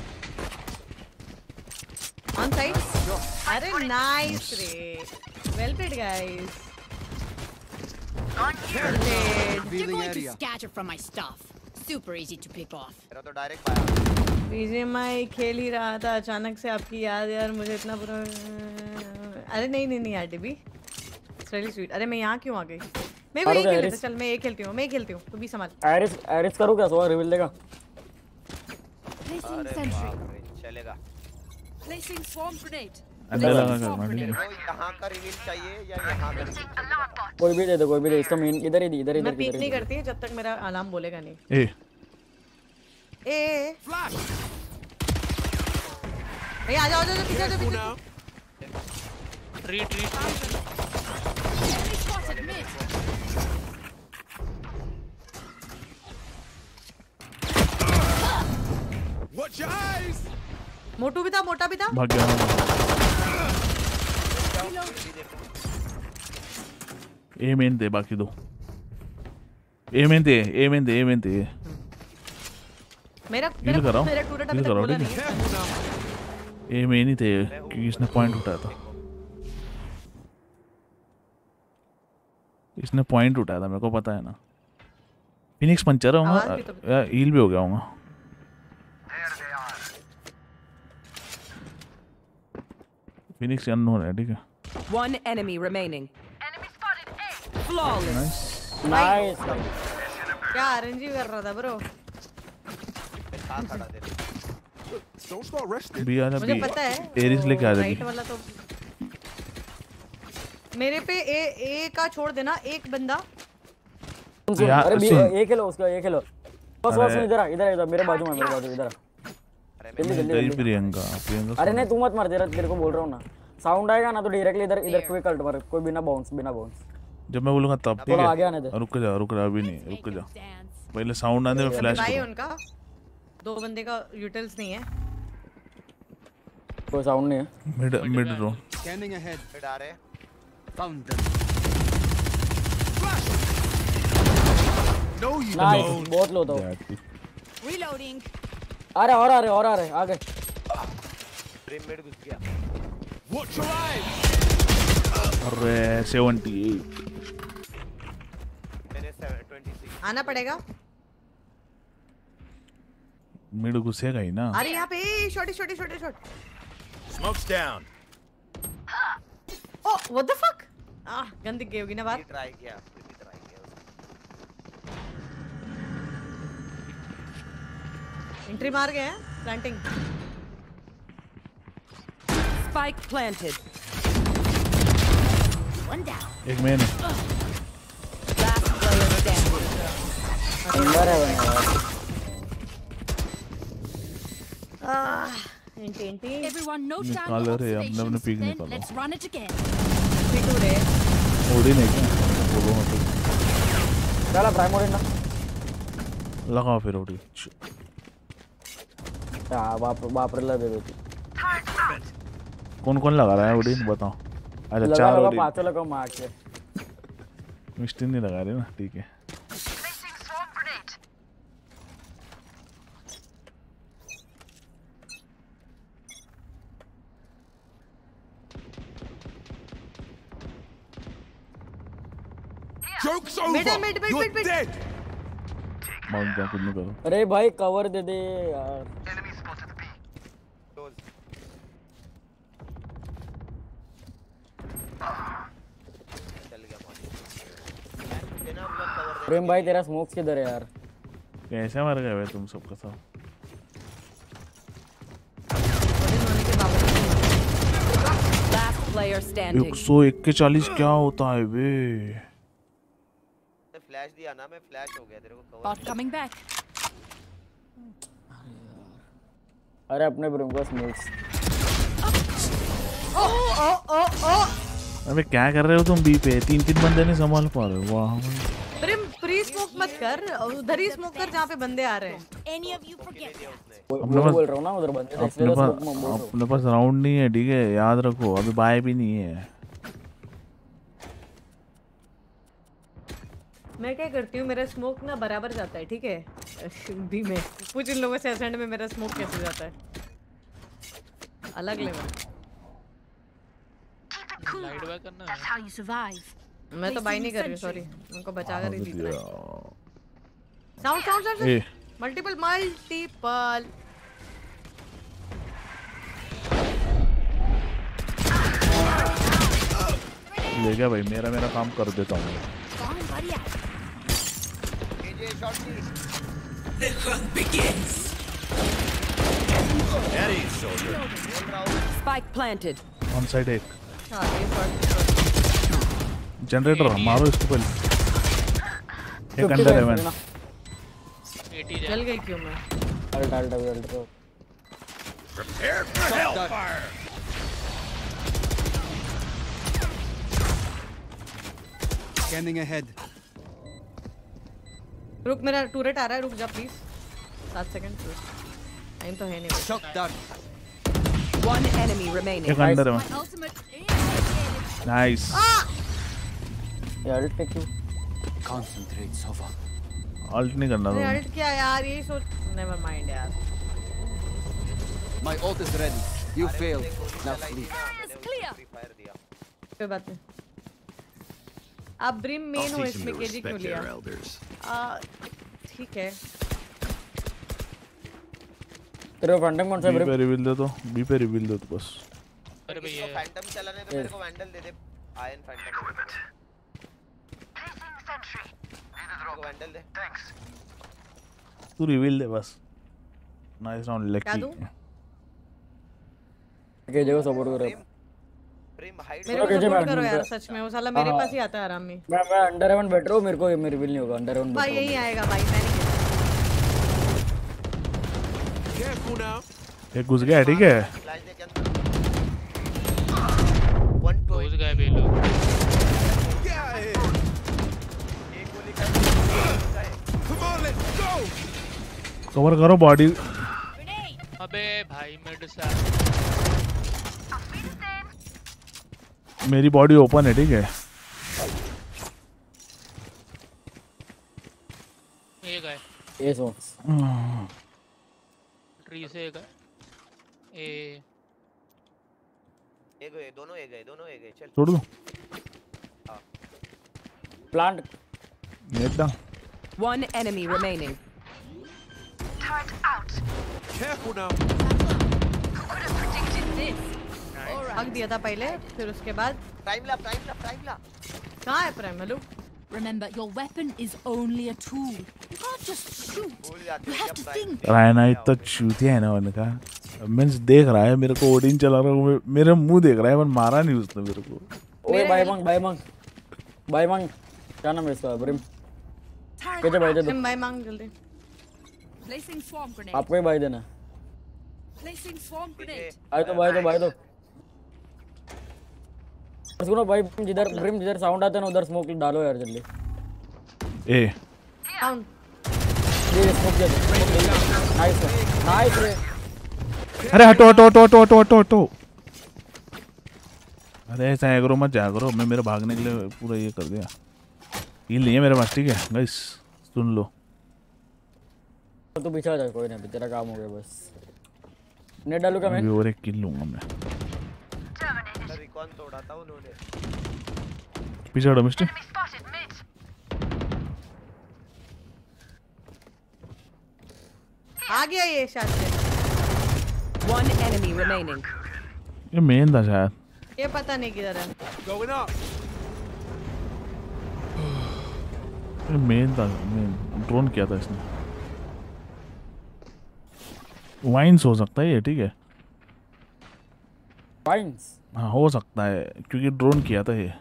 ऑन साइड अरे नाइस रे। Well played guys You're going to scatter from my stuff. Super easy to pick off. मेरा तो डायरेक्ट पाया बीजेएमआई खेल ही रहा था अचानक से आपकी याद यार मुझे इतना बुरा अरे नहीं नहीं नहीं यार डिबी रियली स्वीट अरे मैं यहाँ क्यों आ गई? मैं वही क्या, खेल एरिस? चल मैं ये खेलती हूँ मैं खेलती हूँ तू भी संभाल। आयरिस आयरिस करूँ क्या? सोआ रिवील देगा। चलेगा। Placing swarm grenade. अंदर लगा कर मार तो यहाँ का रिवील चाहिए या यहाँ का कोई भी दे दो कोई भी दे इसका मेन इधर ही दी इधर मैं इधर पीक नहीं करती जब तक मेरा अलार्म बोलेगा नहीं। ए। ए ए ए। आ जाओ आ जाओ पीछे आ जाओ पीछे Enemy spotted. Watch your eyes. मोटू भी था मोटा भी था। भाग गया ए मेन थे बाकी दो। ए मेन थे ए मेन थे ए मेन थे मेरा Heal कर रहा मेरा हूँ। मेरा टूटा Heal तक बोला नहीं। ए मेन ही थे क्योंकि इसने पॉइंट उठाया था। इसने पॉइंट उठाया था मेरे को पता है ना। फिनिक्स पंचर होगा हील भी हो गया होगा। फिनिक्स अननोन है ठीक है One enemy remaining. Flawless. Nice क्या आरएनजी कर रहा था ब्रो. बी आ जा मुझे बी पता है एरिस लेके आ राइट जाएगी वाला तो मेरे पे ए ए का छोड़ देना एक बंदा अरे बी-। ये खेलो उसका ये खेलो बस बस इधर आ इधर आ, इधर मेरे बाजू में मेरे बाजू इधर आ। जल्दी प्रियंका प्रियंका अरे नहीं तू मत मार तेरा तेरे को बोल रहा हूँ ना। साउंड आएगा ना तो डायरेक्टली इधर इधर क्विक अल्ट मार कोई बिना बाउंस बिना बाउंस जब मैं बोलूँगा तब ठीक थोड़ा आगे आने दे। है रुक जा रुक जा अभी नहीं रुक जा। पहले साउंड आने में फ्लैश भाई उनका दो बंदे का यूटिल्स नहीं है। कोई साउंड नहीं है। मिड मिड रो। Scanning ahead. फिर आ रहे. No, you nice don't. बहुत लो था वो। आ रहे और आ रहे और आ रहे आ गए ड्रीम मिड घुस गया eyes. अरे 78 मैंने 26 आना पड़ेगा। मिड घुसेगा ही ना। अरे यहाँ पे छोटे छोटे छोटे shot Smoke's down. Oh what the fuck ah गंदी गई होगी ना बात। ट्राई किया ट्राई किया एंट्री मार गए हैं planting Spike planted. One down. एक मेन है. अंदर है यार एंटी हैं, अपने अपने. पीक निकालो। let's run it again. टू रे ओडी नहीं क्या बोलो मतलब चला प्राइमरी ना लगाओ फिर ओडी हाँ बाप बाप रे दे देती कौन कौन लगा रहा है ओडी बताओ अच्छा चार लगा ओडी पाँचों लगा मार के मिस्टी नहीं लगा रहे ना ठीक है. Joke's over. Mid, mid, mid, You're mid, mid. dead. Mount जा कुछ नहीं करो अरे भाई कवर दे दे यार Enemy spotted B. क्लोज चल गया पहुँच बिना ब्लॉक कवर दे प्रेम भाई तेरा स्मोक्स किधर है यार? कैसे मर गए भाई तुम सबका सब Last player एक सौ एक के चालीस क्या होता है बे? फ्लैश फ्लैश दिया ना मैं फ्लैश हो गया तेरे को कवर coming back. अरे अपने ब्रूम को स्मोक्स ओ ओ ओ ओ अबे क्या कर रहे हो तुम बी पे? तीन तीन बंदे नहीं संभाल पा रहे हो? वाह। प्री स्मोक मत कर उधर ही स्मोक कर जहाँ पे बंदे आ रहे हैं। अपने पास बोल रहा हूँ ना उधर बंदे अपने पास smoke में बोल। रहा। अपने पास राउंड नहीं है ठीक है? याद रखो अभी बाय भी नहीं है। मैं क्या करती हूँ मेरा स्मोक ना बराबर जाता है ठीक है? बी में। पूछ इन लोगों से असेंड में मेरा स्मोक कैसे जाता है? अलग लेवल। लाइट बैक करना. मैं तो बाई नहीं कर रही सॉरी उनको बचा कर ही sound sound sound multiple multiple ले गया भाई मेरा मेरा काम कर देता हूँ. Spike planted. ऑन साइड एक हाँ ये शॉट जनरेटर मारो इसको पहले एक 55 अंडर है मैन चल गई क्यों मैं ult ult ult ult Prepare for hellfire. Scanning ahead. रुक मेरा टूरेट आ रहा है रुक जा प्लीज़ सात सेकंड टाइम तो है नहीं Shock dart. One enemy remaining. एक अंडर है Is नाइस ये ult take you Concentrate, Sova. Ult नहीं करना अरे तुम अल्ट क्या यार? ये सोच नेवर माइंड यार। My ult is ready. You failed. Now flee. is clear. कोई बात नहीं। आप ब्रिम मेन हो इसमें केजी क्यों लिया? आ, ठीक है। तेरे फंडम कौन सा बी पे रिवील दे दो बी पे रिवील दे दो बस। अरे भैया। को फैंटम चलाने तो मेरे को वैंडल दे दे। आयन फैंटम दे दे Placing sentry. वैंडल दे। Thanks. तू रिवील दे बस। नाइस राउंड लकी दूँ? के जगह सपोर्ट कर। रहा प्रेम हाइड मेरे को सपोर्ट करो यार सच में। वो साला मेरे हाँ। पास ही आता है आराम में। मैं मैं अंडर वन बैठ रहा हूँ मेरे को मेरे रिवील नहीं होगा। अंडर वन भाई यही आएगा भाई मैं नहीं. एक घुस गया है, ठीक है घुस गए बे लोग of here. एक गोली का Come on, let's go. Cover करो बॉडी अबे भाई मिड से मेरी बॉडी ओपन है ठीक है? ये गए ये सो ट्री से गए ए एक गए दोनों एक गए दोनों एक गए चल। छोड़ दो। Plant net down one enemy remaining out careful now Who could have predicted this? हक दिया था पहले फिर उसके बाद प्राइम ला प्राइम ला प्राइम ला। कहाँ है prime hello? Remember, your weapon is only a tool. You can't just shoot. You have to think. Reyna इतना चूतिया है ना उनका मीन्स देख रहा है मेरे को ओडिन चला रहा हूँ मेरे मुँह देख रहा है पर मारा नहीं उसने मेरे को ओए बाय मंग बाय मंग बाय मंग क्या नाम है इसका ब्रिम कैसे भाई दे दो भाई मांग जल्दी Placing swarm grenade. आपको ही भाई देना. भाई तो भाई तो भाई तो सुनो भाई जिधर ब्रिम जिधर साउंड आता है ना उधर स्मोक डालो यार जल्दी। ए। साउंड ये स्मोक दे नाइस नाइस रे। अरे हटो हटो हटो हटो हटो हटो हटो। अरे ऐसा एग्रो मत जा करो। मैं मेरे भागने के लिए पूरा ये कर दिया। ये लिए मेरे पास ठीक है गाइस सुन लो। तो पीछे आ जा कोई नहीं तेरा काम हो गया बस। नेट डालू का मैं? और एक किल लूँगा मैं। रिकॉन तोड़ा था उन्होंने। पीछे हटो मिस्टर. आ गया ये शायद One enemy remaining. ये मेन था शायद। ये पता नहीं किधर है। Going up. ये मेन था मेन ड्रोन किया था इसने। वाइन्स हो सकता है ये ठीक है। फाइंस हाँ हो सकता है क्योंकि ड्रोन किया था ये।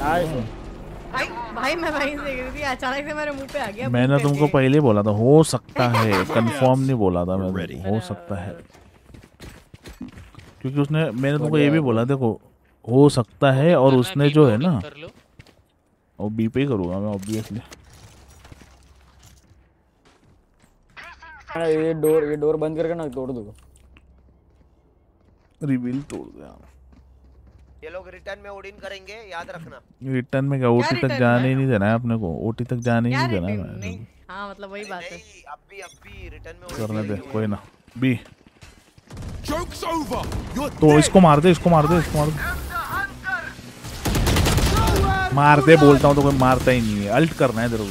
भाई भाई मैं वहीं से देख थी अचानक से मेरे मुँह पे आ गया मैंने तुमको पहले बोला था हो सकता है कंफर्म नहीं बोला था मैंने हो सकता है। क्योंकि उसने मैंने तुमको ये भी बोला देखो हो सकता है और उसने जो है ना और बी पे ही करूँगा मैं ऑब्वियसली ये डोर ये डोर बंद करके ना तोड़ दो रिवील तोड़ दिया ये लोग रिटर्न में ओडिन करेंगे याद रखना। रिटर्न में क्या ओटी तक जाने ही नहीं देना है अपने को। ओटी तक जाने ही नहीं देना है नहीं। हाँ मतलब वही बात है। अब भी अब भी रिटर्न में करने दे कोई ना। B over. You're तो इसको मार दे इसको मार दे इसको मार दे। मार दे बोलता हूँ तो कोई मारता ही नहीं है। अल्ट करना है तेरे को।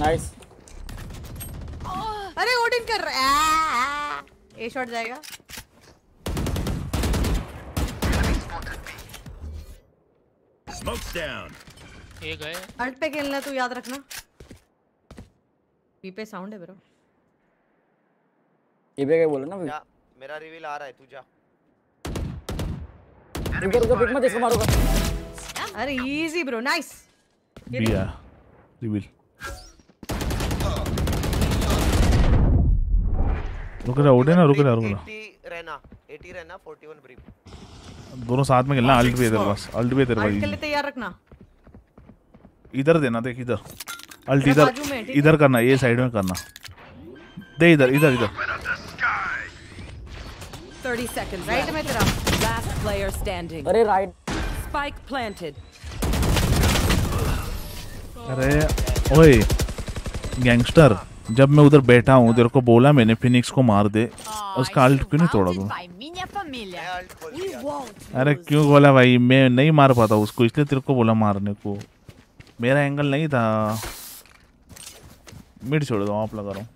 नाइस अरे ओडिन कर रहा है। ए शॉट जाएगा। Smoke's down. ये गए। अल्ट पे खेलना तू याद रखना। बी पे साउंड है ब्रो ये पे क्या बोला ना जा मेरा रिवील आ रहा है तू जा। रुको रुको पिक मत इसको मारूँगा अरे इजी ब्रो नाइस बी आ रिवील रुक जा उठे ना रुक जा रुक जा 80 रहना 80 रहना 41 ब्रीफ दोनों साथ में खेलना अल्ट भी है तेरे पास अल्ट भी है तेरे अल्ट के लिए तैयार रखना। इधर देना देख इधर। अल्ट इधर? इधर करना ये साइड में करना। दे इधर इधर इधर। 30 seconds Right. में तेरा। Last player standing. अरे राइट Spike planted. अरे ओए गैंगस्टर जब मैं उधर बैठा हूँ तेरे को बोला मैंने फिनिक्स को मार दे। उसका अल्ट क्यों नहीं तोड़ा तू. अरे क्यों बोला भाई? मैं नहीं मार पाता उसको इसलिए तेरे को बोला मारने को। मेरा एंगल नहीं था। मिड छोड़ दो आप लगा रहा हूँ।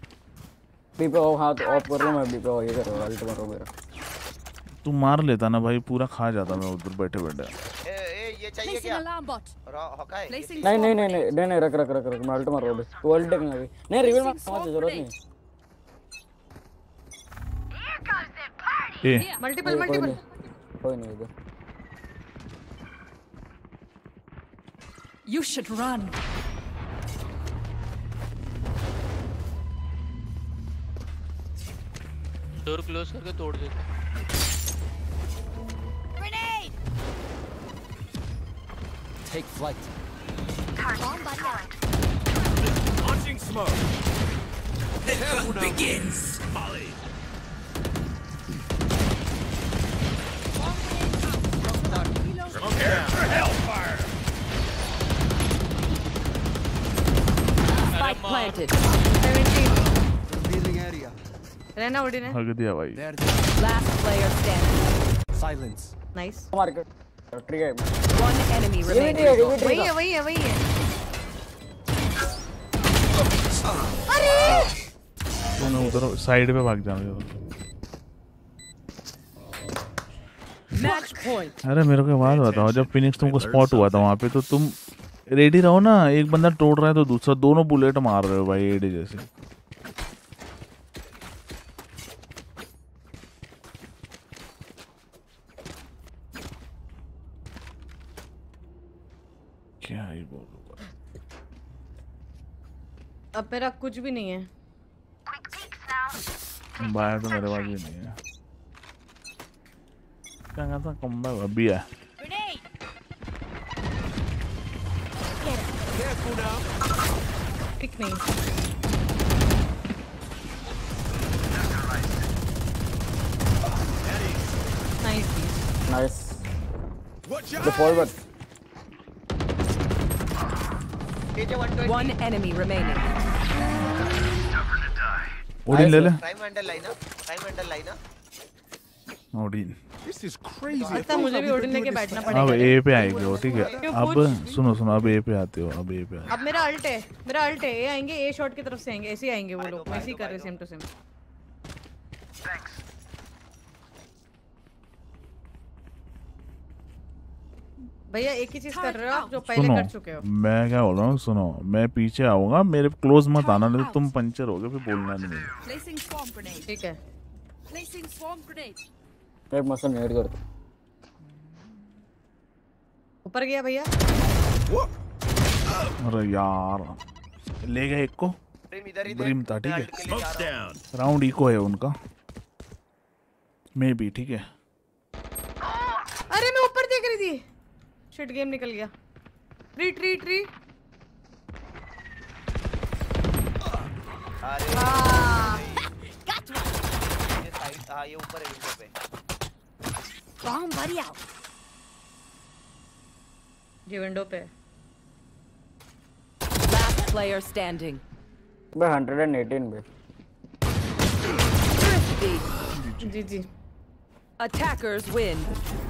बी पे ऑफ़ हाथ ऑफ़ कर रहा हूँ मैं बी पे ऑफ़ ये करो अल्ट मारो मेरा। तू मार लेता ना भाई पूरा खा जाता मैं उधर बैठे बैठे ये चाहिए क्या? bot. रा- नहीं नहीं नहीं नहीं नहीं नहीं रख रख रख रख मैं अल्ट मार रहा हूँ तू अल्ट टेकना अभी। नहीं रिवील मत समझ ज़रूरत नहीं। मल्टीपल मल्टीपल कोई नहीं इधर। You should run. Door close करके तोड़ देते Grenade. Take flight. Bomb buddy out. Launching smoke. The hunt begins. Molly. Prepare for hellfire. Spike planted. 17 Revealing area. रहना ओडिन है हग दिया भाई There. there. Last player standing. Silence. Nice मार है enemy ये भी है वही है वही है वही है. तूने उधर साइड पे भाग जाना Match point. अरे मेरे को बात बताओ जब फिनिक्स तुमको स्पॉट हुआ था वहाँ पे तो तुम रेडी रहो ना एक बंदा तोड़ रहा है तो दूसरा दोनों बुलेट मार रहे हो भाई एडी जैसे क्या ही बोलूँ अब मेरा कुछ भी नहीं है। बाया तो मेरे पास भी नहीं है। क्या कहता कम्बा अभी है. ठीक नहीं nice nice Watch your the forward नीचे 120 One enemy remaining. ओडिन ले ले टाइम हैंडल लाइना टाइम हैंडल लाइना ओडिन This is crazy. लगता मुझे भी ओडिन लेके बैठना अब पड़ेगा। पे आएगी वो ठीक है। अब सुनो सुनो अब ए पे आते हो अब ए पे अब मेरा अल्ट है मेरा अल्ट है ये आएँगे ए शॉट की तरफ़ से आएँगे ऐसे ही आएँगे वो लोग वैसे ही कर रहे सेम टू सेम भैया एक ही चीज़ कर रहे हो आप जो पहले सुनो कर चुके हो। मैं क्या बोल रहा हूँ सुनो मैं पीछे आऊँगा मेरे क्लोज मत आना नहीं तो तुम पंचर हो गए फिर बोलना नहीं. ठीक है। Placing swarm grenade. एक मस्त नेट कर दो। ऊपर गया भैया। अरे यार ले गए एक को। ब्रिम ही था ठीक है। राउंड इको है उनका। मे बी ठीक है। अरे मैं ऊपर देख रही थी। शिट गेम निकल गया रीट अरे Ah. ये साइड हाँ ये ऊपर है विंडो पे Bomb buddy out. जी विंडो पे Last player standing. बे 118 बे जी जी Attackers win.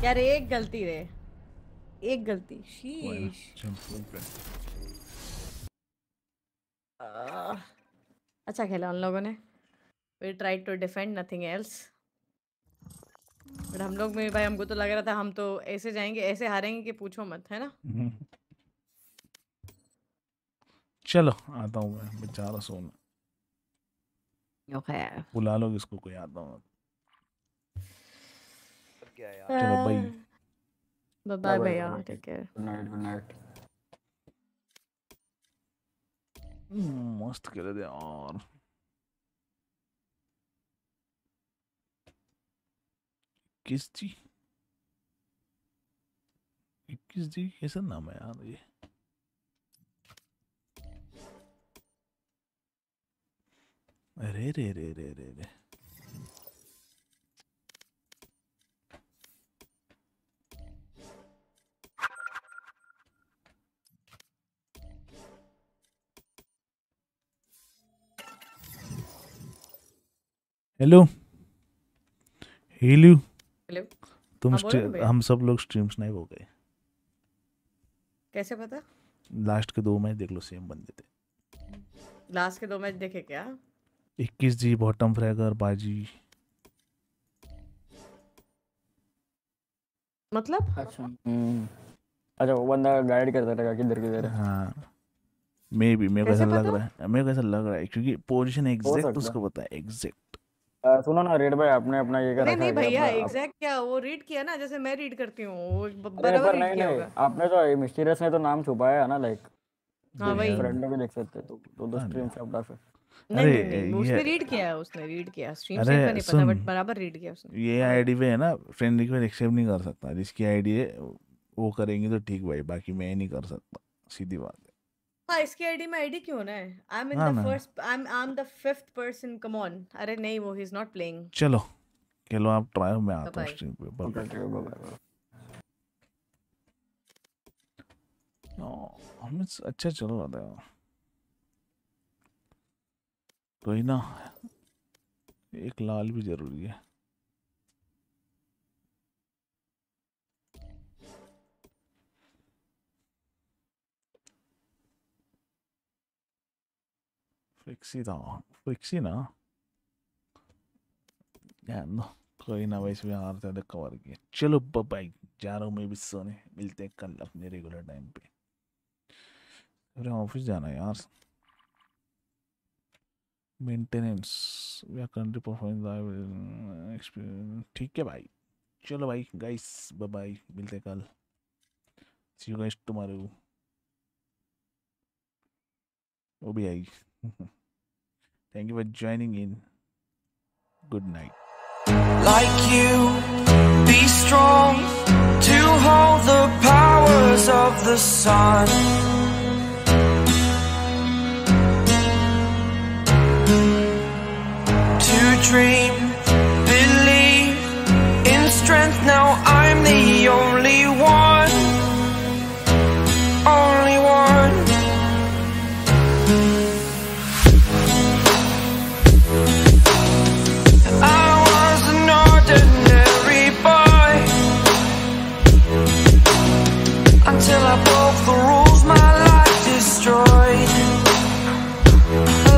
यार एक गलती रे एक गलती। शीश। अच्छा खेला उन लोगों ने। We try to defend nothing else but हम लोग में भाई हमको तो लग रहा था हम तो ऐसे जाएँगे ऐसे हारेंगे कि पूछो मत है ना? हम्म। चलो आता हूँ मैं बेचारा सोना। ओके बुला लो इसको कोई आता हूँ। क्या यार। चलो भाई। बाय बाय भैया take care good night good night hmm, मस्त खेले थे यार किस जी इक्कीस जी कैसा नाम है यार ये अरे रे रे रे रे रे हेलो हेलो हेलो तुम हाँ। हम सब लोग स्ट्रीम स्नाइप हो गए। कैसे पता? लास्ट के दो मैच देख लो सेम बंदे थे लास्ट के दो मैच देखे क्या? इक्कीस जी बॉटम फ्रैगर बाजी। मतलब? अच्छा हम्म। अच्छा वो बंदा गाइड करता रहेगा किधर किधर। हाँ। मे बी मेरे को ऐसा लग रहा है। मेरे को ऐसा लग रहा है क्योंकि पोजीशन एग्जैक्ट उसको पता है एग्जैक्ट अ, सुनो ना रेड भाई आपने अपना ये कर नहीं नहीं भैया एग्जैक्ट क्या वो रीड किया ना जैसे मैं रीड करती हूँ वो बराबर रीड नहीं किया नहीं होगा। आपने तो मिस्टीरियस ने तो नाम छुपाया है ना लाइक हाँ, वही। फ्रेंड भी देख सकते हैं तो दो स्ट्रीम से अपना फिर नहीं नहीं उसने रीड किया है उसने रीड किया स्ट्रीम से नहीं पता बट बराबर रीड किया उसने। ये आईडी पे है ना फ्रेंड रिक्वेस्ट एक्सेप्ट नहीं कर सकता जिसकी आईडी है वो करेंगे तो ठीक भाई बाकी मैं नहीं कर सकता सीधी बात। है इसकी आईडी में आईडी क्यों ना है? आई एम इन हाँ द ना। First I am I am the fifth person come on अरे नहीं वो ही इज़ नॉट प्लेइंग चलो चलो आप ट्राई मैं आता हूँ स्ट्रीम पे बाय बाय हमें अच्छा चल रहा था। कोई ना एक लाल भी ज़रूरी है। फिक्सी ना यार नो कोई ना वैसे भी हारते थे कवर किया चलो बाय जा रहा हूँ मैं भी सोने मिलते हैं कल अपने रेगुलर टाइम पे अरे ऑफ़िस जाना है यार मेंटेनेंस या कंट्री परफॉर्मेंस एक्सपीरियंस ठीक है भाई चलो भाई गाइस बाय मिलते हैं कल सी यू गाइस टुमारो वो भी आई Thank you for joining in. Good night. Like you, be strong to hold the powers of the sun. To dream.